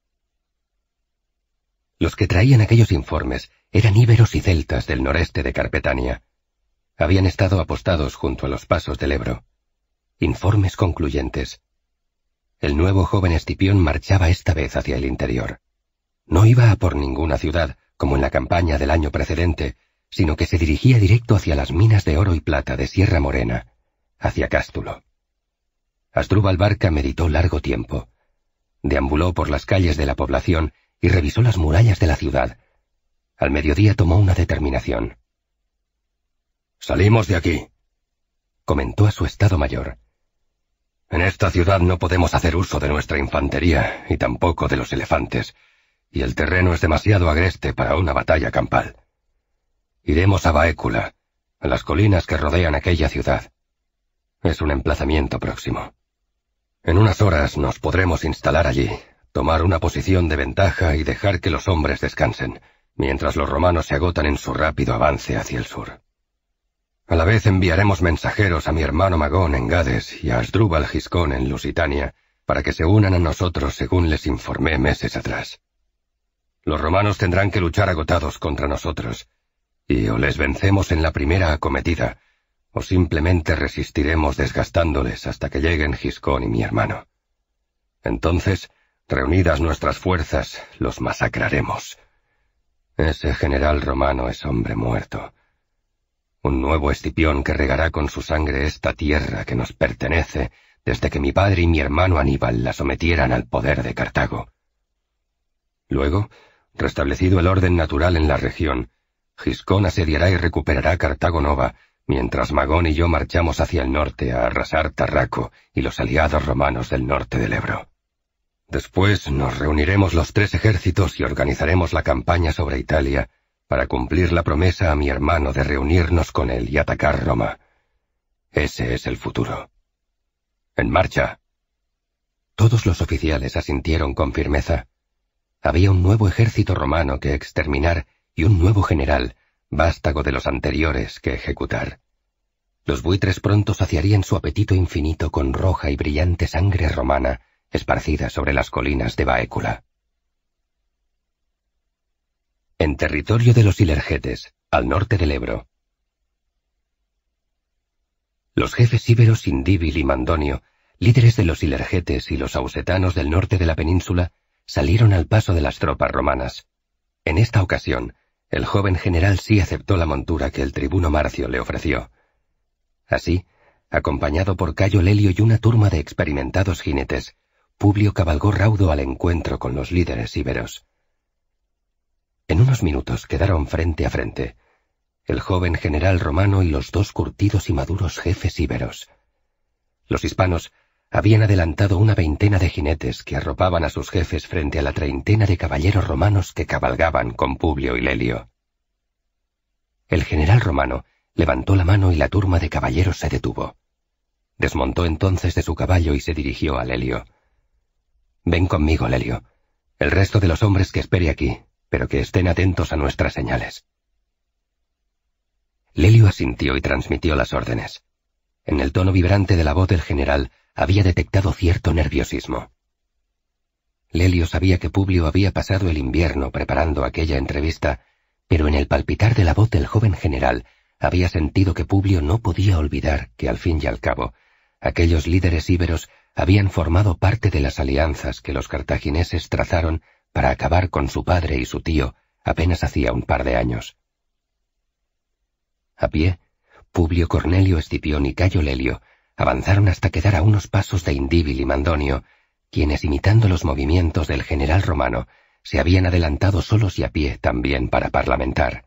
Los que traían aquellos informes eran íberos y celtas del noreste de Carpetania. Habían estado apostados junto a los pasos del Ebro. Informes concluyentes. El nuevo joven Escipión marchaba esta vez hacia el interior. No iba a por ninguna ciudad, como en la campaña del año precedente, sino que se dirigía directo hacia las minas de oro y plata de Sierra Morena, hacia Cástulo. Asdrúbal Barca meditó largo tiempo. Deambuló por las calles de la población y revisó las murallas de la ciudad. Al mediodía tomó una determinación. Salimos de aquí, comentó a su estado mayor. En esta ciudad no podemos hacer uso de nuestra infantería y tampoco de los elefantes, y el terreno es demasiado agreste para una batalla campal. Iremos a Baécula, a las colinas que rodean aquella ciudad. Es un emplazamiento próximo. En unas horas nos podremos instalar allí, tomar una posición de ventaja y dejar que los hombres descansen, mientras los romanos se agotan en su rápido avance hacia el sur. A la vez enviaremos mensajeros a mi hermano Magón en Gades y a Asdrúbal Giscón en Lusitania, para que se unan a nosotros según les informé meses atrás. Los romanos tendrán que luchar agotados contra nosotros, y o les vencemos en la primera acometida, o simplemente resistiremos desgastándoles hasta que lleguen Giscón y mi hermano. Entonces, reunidas nuestras fuerzas, los masacraremos. Ese general romano es hombre muerto un nuevo Escipión que regará con su sangre esta tierra que nos pertenece desde que mi padre y mi hermano Aníbal la sometieran al poder de Cartago. Luego, restablecido el orden natural en la región, Giscón asediará y recuperará Cartago Nova, mientras Magón y yo marchamos hacia el norte a arrasar Tarraco y los aliados romanos del norte del Ebro. Después nos reuniremos los tres ejércitos y organizaremos la campaña sobre Italia para cumplir la promesa a mi hermano de reunirnos con él y atacar Roma. Ese es el futuro. En marcha. Todos los oficiales asintieron con firmeza. Había un nuevo ejército romano que exterminar y un nuevo general, vástago de los anteriores, que ejecutar. Los buitres pronto saciarían su apetito infinito con roja y brillante sangre romana esparcida sobre las colinas de Baécula. En territorio de los Ilergetes, al norte del Ebro. Los jefes íberos Indíbil y Mandonio, líderes de los Ilergetes y los ausetanos del norte de la península, salieron al paso de las tropas romanas. En esta ocasión, el joven general sí aceptó la montura que el tribuno Marcio le ofreció. Así, acompañado por Cayo Lelio y una turma de experimentados jinetes, Publio cabalgó raudo al encuentro con los líderes íberos. En unos minutos quedaron frente a frente, el joven general romano y los dos curtidos y maduros jefes íberos. Los hispanos habían adelantado una veintena de jinetes que arropaban a sus jefes frente a la treintena de caballeros romanos que cabalgaban con Publio y Lelio. El general romano levantó la mano y la turma de caballeros se detuvo. Desmontó entonces de su caballo y se dirigió a Lelio. Ven conmigo, Lelio. El resto de los hombres que espere aquí, pero que estén atentos a nuestras señales. Lelio asintió y transmitió las órdenes. En el tono vibrante de la voz del general había detectado cierto nerviosismo. Lelio sabía que Publio había pasado el invierno preparando aquella entrevista, pero en el palpitar de la voz del joven general había sentido que Publio no podía olvidar que al fin y al cabo aquellos líderes íberos habían formado parte de las alianzas que los cartagineses trazaron para acabar con su padre y su tío apenas hacía un par de años. A pie, Publio Cornelio Escipión y Cayo Lelio avanzaron hasta quedar a unos pasos de Indíbil y Mandonio, quienes imitando los movimientos del general romano se habían adelantado solos y a pie también para parlamentar.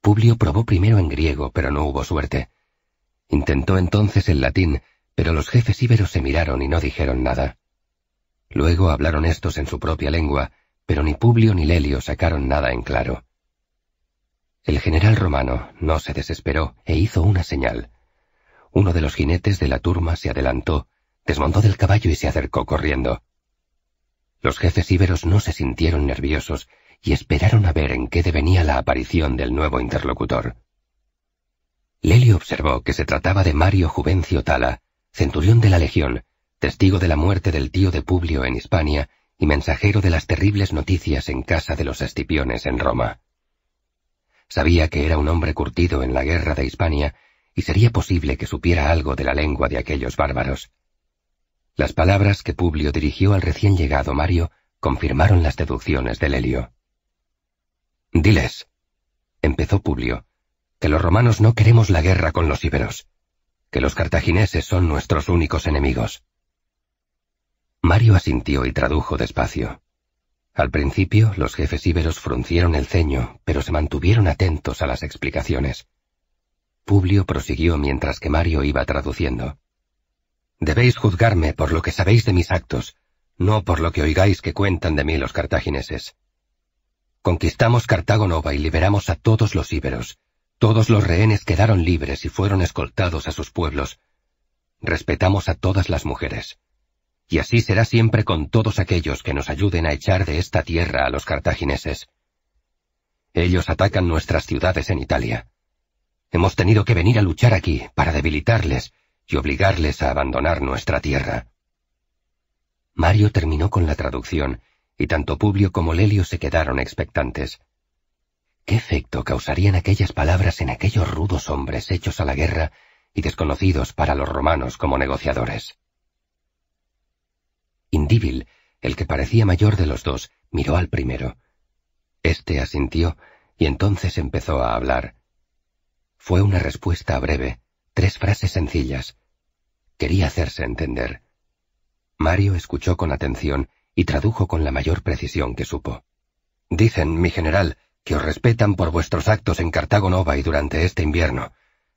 Publio probó primero en griego, pero no hubo suerte. Intentó entonces el latín, pero los jefes íberos se miraron y no dijeron nada. Luego hablaron estos en su propia lengua, pero ni Publio ni Lelio sacaron nada en claro. El general romano no se desesperó e hizo una señal. Uno de los jinetes de la turma se adelantó, desmontó del caballo y se acercó corriendo. Los jefes íberos no se sintieron nerviosos y esperaron a ver en qué devenía la aparición del nuevo interlocutor. Lelio observó que se trataba de Mario Juvencio Tala, centurión de la Legión, testigo de la muerte del tío de Publio en Hispania y mensajero de las terribles noticias en casa de los Escipiones en Roma. Sabía que era un hombre curtido en la guerra de Hispania y sería posible que supiera algo de la lengua de aquellos bárbaros. Las palabras que Publio dirigió al recién llegado Mario confirmaron las deducciones de Lelio. Diles, empezó Publio, que los romanos no queremos la guerra con los íberos, que los cartagineses son nuestros únicos enemigos. Mario asintió y tradujo despacio. Al principio, los jefes íberos fruncieron el ceño, pero se mantuvieron atentos a las explicaciones. Publio prosiguió mientras que Mario iba traduciendo. Debéis juzgarme por lo que sabéis de mis actos, no por lo que oigáis que cuentan de mí los cartagineses. Conquistamos Cartago Nova y liberamos a todos los íberos. Todos los rehenes quedaron libres y fueron escoltados a sus pueblos. Respetamos a todas las mujeres y así será siempre con todos aquellos que nos ayuden a echar de esta tierra a los cartagineses. Ellos atacan nuestras ciudades en Italia. Hemos tenido que venir a luchar aquí para debilitarles y obligarles a abandonar nuestra tierra. Mario terminó con la traducción, y tanto Publio como Lelio se quedaron expectantes. ¿Qué efecto causarían aquellas palabras en aquellos rudos hombres hechos a la guerra y desconocidos para los romanos como negociadores? Indíbil, el que parecía mayor de los dos, miró al primero. Este asintió y entonces empezó a hablar. Fue una respuesta breve, tres frases sencillas. Quería hacerse entender. Mario escuchó con atención y tradujo con la mayor precisión que supo. Dicen, mi general, que os respetan por vuestros actos en Cartago Nova y durante este invierno,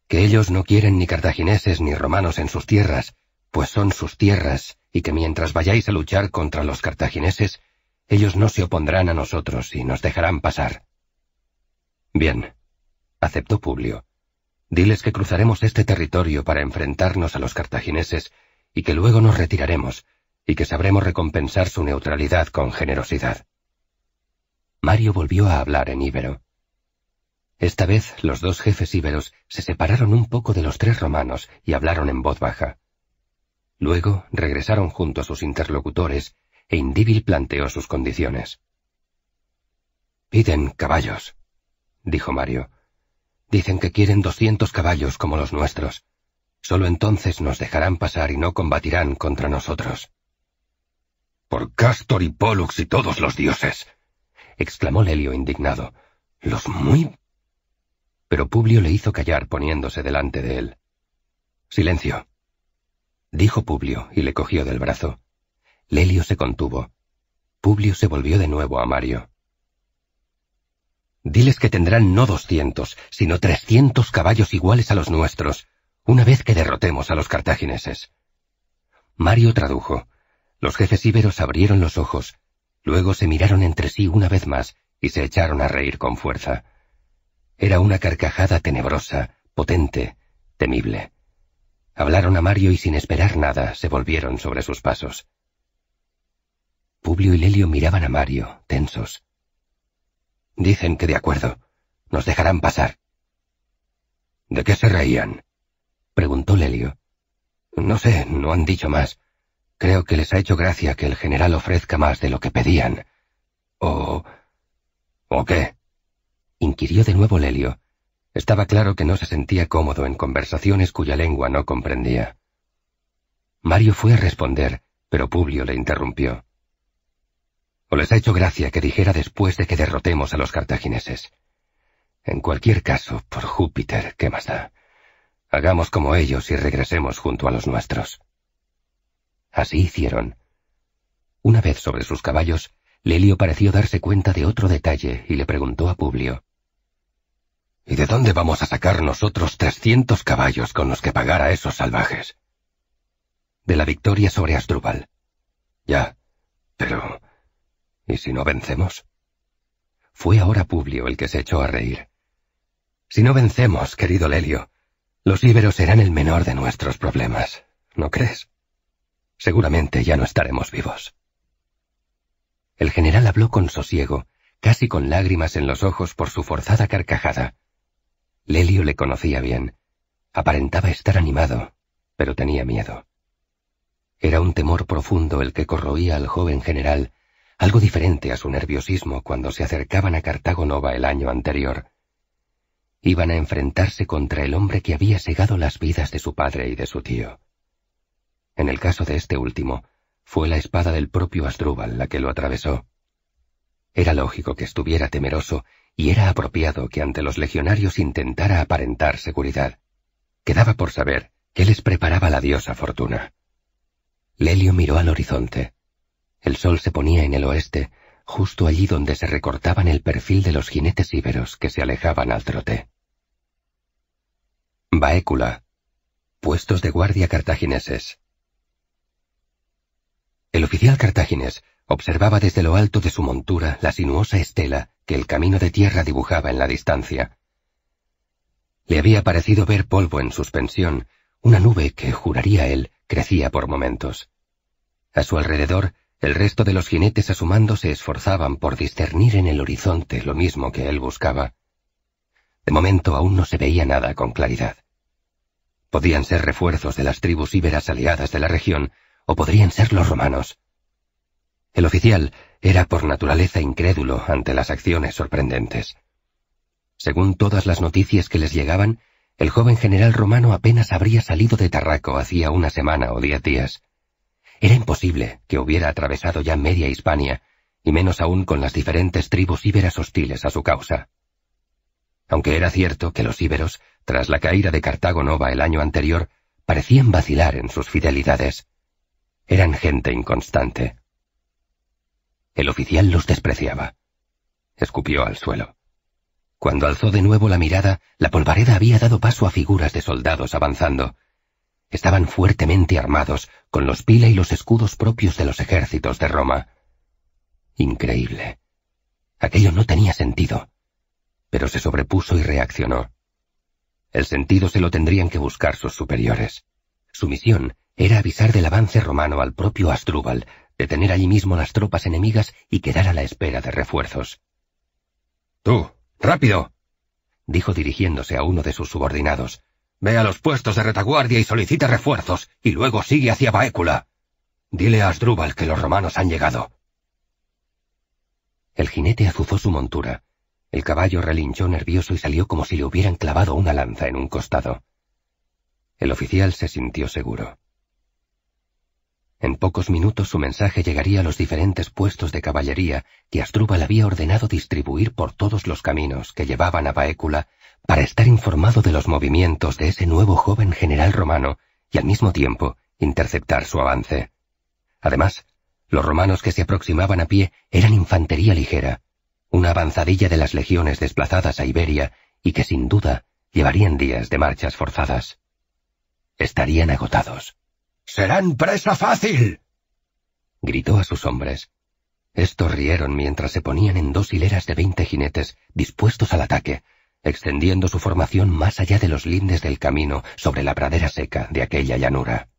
que ellos no quieren ni cartagineses ni romanos en sus tierras, pues son sus tierras y que mientras vayáis a luchar contra los cartagineses, ellos no se opondrán a nosotros y nos dejarán pasar. Bien, aceptó Publio. Diles que cruzaremos este territorio para enfrentarnos a los cartagineses y que luego nos retiraremos y que sabremos recompensar su neutralidad con generosidad. Mario volvió a hablar en íbero. Esta vez los dos jefes íberos se separaron un poco de los tres romanos y hablaron en voz baja. Luego regresaron junto a sus interlocutores e Indíbil planteó sus condiciones. Piden caballos, dijo Mario. Dicen que quieren doscientos caballos como los nuestros. Solo entonces nos dejarán pasar y no combatirán contra nosotros. Por Castor y Pollux y todos los dioses, exclamó Lelio indignado. Los muy... Pero Publio le hizo callar poniéndose delante de él. Silencio, dijo Publio y le cogió del brazo. Lelio se contuvo. Publio se volvió de nuevo a Mario. Diles que tendrán no doscientos, sino trescientos caballos iguales a los nuestros, una vez que derrotemos a los cartagineses. Mario tradujo. Los jefes íberos abrieron los ojos, luego se miraron entre sí una vez más y se echaron a reír con fuerza. Era una carcajada tenebrosa, potente, temible. Hablaron a Mario y sin esperar nada se volvieron sobre sus pasos. Publio y Lelio miraban a Mario, tensos. Dicen que de acuerdo. Nos dejarán pasar. ¿De qué se reían? preguntó Lelio. No sé, no han dicho más. Creo que les ha hecho gracia que el general ofrezca más de lo que pedían. ¿O... ¿O qué? inquirió de nuevo Lelio. Estaba claro que no se sentía cómodo en conversaciones cuya lengua no comprendía. Mario fue a responder, pero Publio le interrumpió. ¿O les ha hecho gracia que dijera después de que derrotemos a los cartagineses? En cualquier caso, por Júpiter, ¿qué más da? Hagamos como ellos y regresemos junto a los nuestros. Así hicieron. Una vez sobre sus caballos, Lelio pareció darse cuenta de otro detalle y le preguntó a Publio. ¿Y de dónde vamos a sacar nosotros trescientos caballos con los que pagar a esos salvajes? De la victoria sobre Asdrúbal. Ya, pero... ¿y si no vencemos? Fue ahora Publio el que se echó a reír. Si no vencemos, querido Lelio, los íberos serán el menor de nuestros problemas, ¿no crees? Seguramente ya no estaremos vivos. El general habló con sosiego, casi con lágrimas en los ojos por su forzada carcajada. Lelio le conocía bien. Aparentaba estar animado, pero tenía miedo. Era un temor profundo el que corroía al joven general, algo diferente a su nerviosismo cuando se acercaban a Cartago Nova el año anterior. Iban a enfrentarse contra el hombre que había segado las vidas de su padre y de su tío. En el caso de este último, fue la espada del propio Asdrúbal la que lo atravesó. Era lógico que estuviera temeroso y era apropiado que ante los legionarios intentara aparentar seguridad. Quedaba por saber qué les preparaba la diosa Fortuna. Lelio miró al horizonte. El sol se ponía en el oeste, justo allí donde se recortaban el perfil de los jinetes íberos que se alejaban al trote. Baécula. Puestos de guardia cartagineses. El oficial cartaginés observaba desde lo alto de su montura la sinuosa estela que el camino de tierra dibujaba en la distancia. Le había parecido ver polvo en suspensión, una nube que, juraría él, crecía por momentos. A su alrededor, el resto de los jinetes a su mando se esforzaban por discernir en el horizonte lo mismo que él buscaba. De momento aún no se veía nada con claridad. Podían ser refuerzos de las tribus íberas aliadas de la región, o podrían ser los romanos. El oficial era por naturaleza incrédulo ante las acciones sorprendentes. Según todas las noticias que les llegaban, el joven general romano apenas habría salido de Tarraco hacía una semana o diez días. Era imposible que hubiera atravesado ya media Hispania, y menos aún con las diferentes tribus íberas hostiles a su causa. Aunque era cierto que los íberos, tras la caída de Cartago Nova el año anterior, parecían vacilar en sus fidelidades. Eran gente inconstante. El oficial los despreciaba. Escupió al suelo. Cuando alzó de nuevo la mirada, la polvareda había dado paso a figuras de soldados avanzando. Estaban fuertemente armados, con los pila y los escudos propios de los ejércitos de Roma. Increíble. Aquello no tenía sentido. Pero se sobrepuso y reaccionó. El sentido se lo tendrían que buscar sus superiores. Su misión era avisar del avance romano al propio Asdrúbal, detener allí mismo las tropas enemigas y quedar a la espera de refuerzos. Tú, rápido, dijo dirigiéndose a uno de sus subordinados. Ve a los puestos de retaguardia y solicita refuerzos, y luego sigue hacia Baécula. Dile a Asdrúbal que los romanos han llegado. El jinete azuzó su montura. El caballo relinchó nervioso y salió como si le hubieran clavado una lanza en un costado. El oficial se sintió seguro. En pocos minutos su mensaje llegaría a los diferentes puestos de caballería que Asdrúbal había ordenado distribuir por todos los caminos que llevaban a Baécula para estar informado de los movimientos de ese nuevo joven general romano y al mismo tiempo interceptar su avance. Además, los romanos que se aproximaban a pie eran infantería ligera, una avanzadilla de las legiones desplazadas a Iberia y que sin duda llevarían días de marchas forzadas. Estarían agotados. Serán presa fácil. gritó a sus hombres. Estos rieron mientras se ponían en dos hileras de veinte jinetes dispuestos al ataque, extendiendo su formación más allá de los lindes del camino sobre la pradera seca de aquella llanura.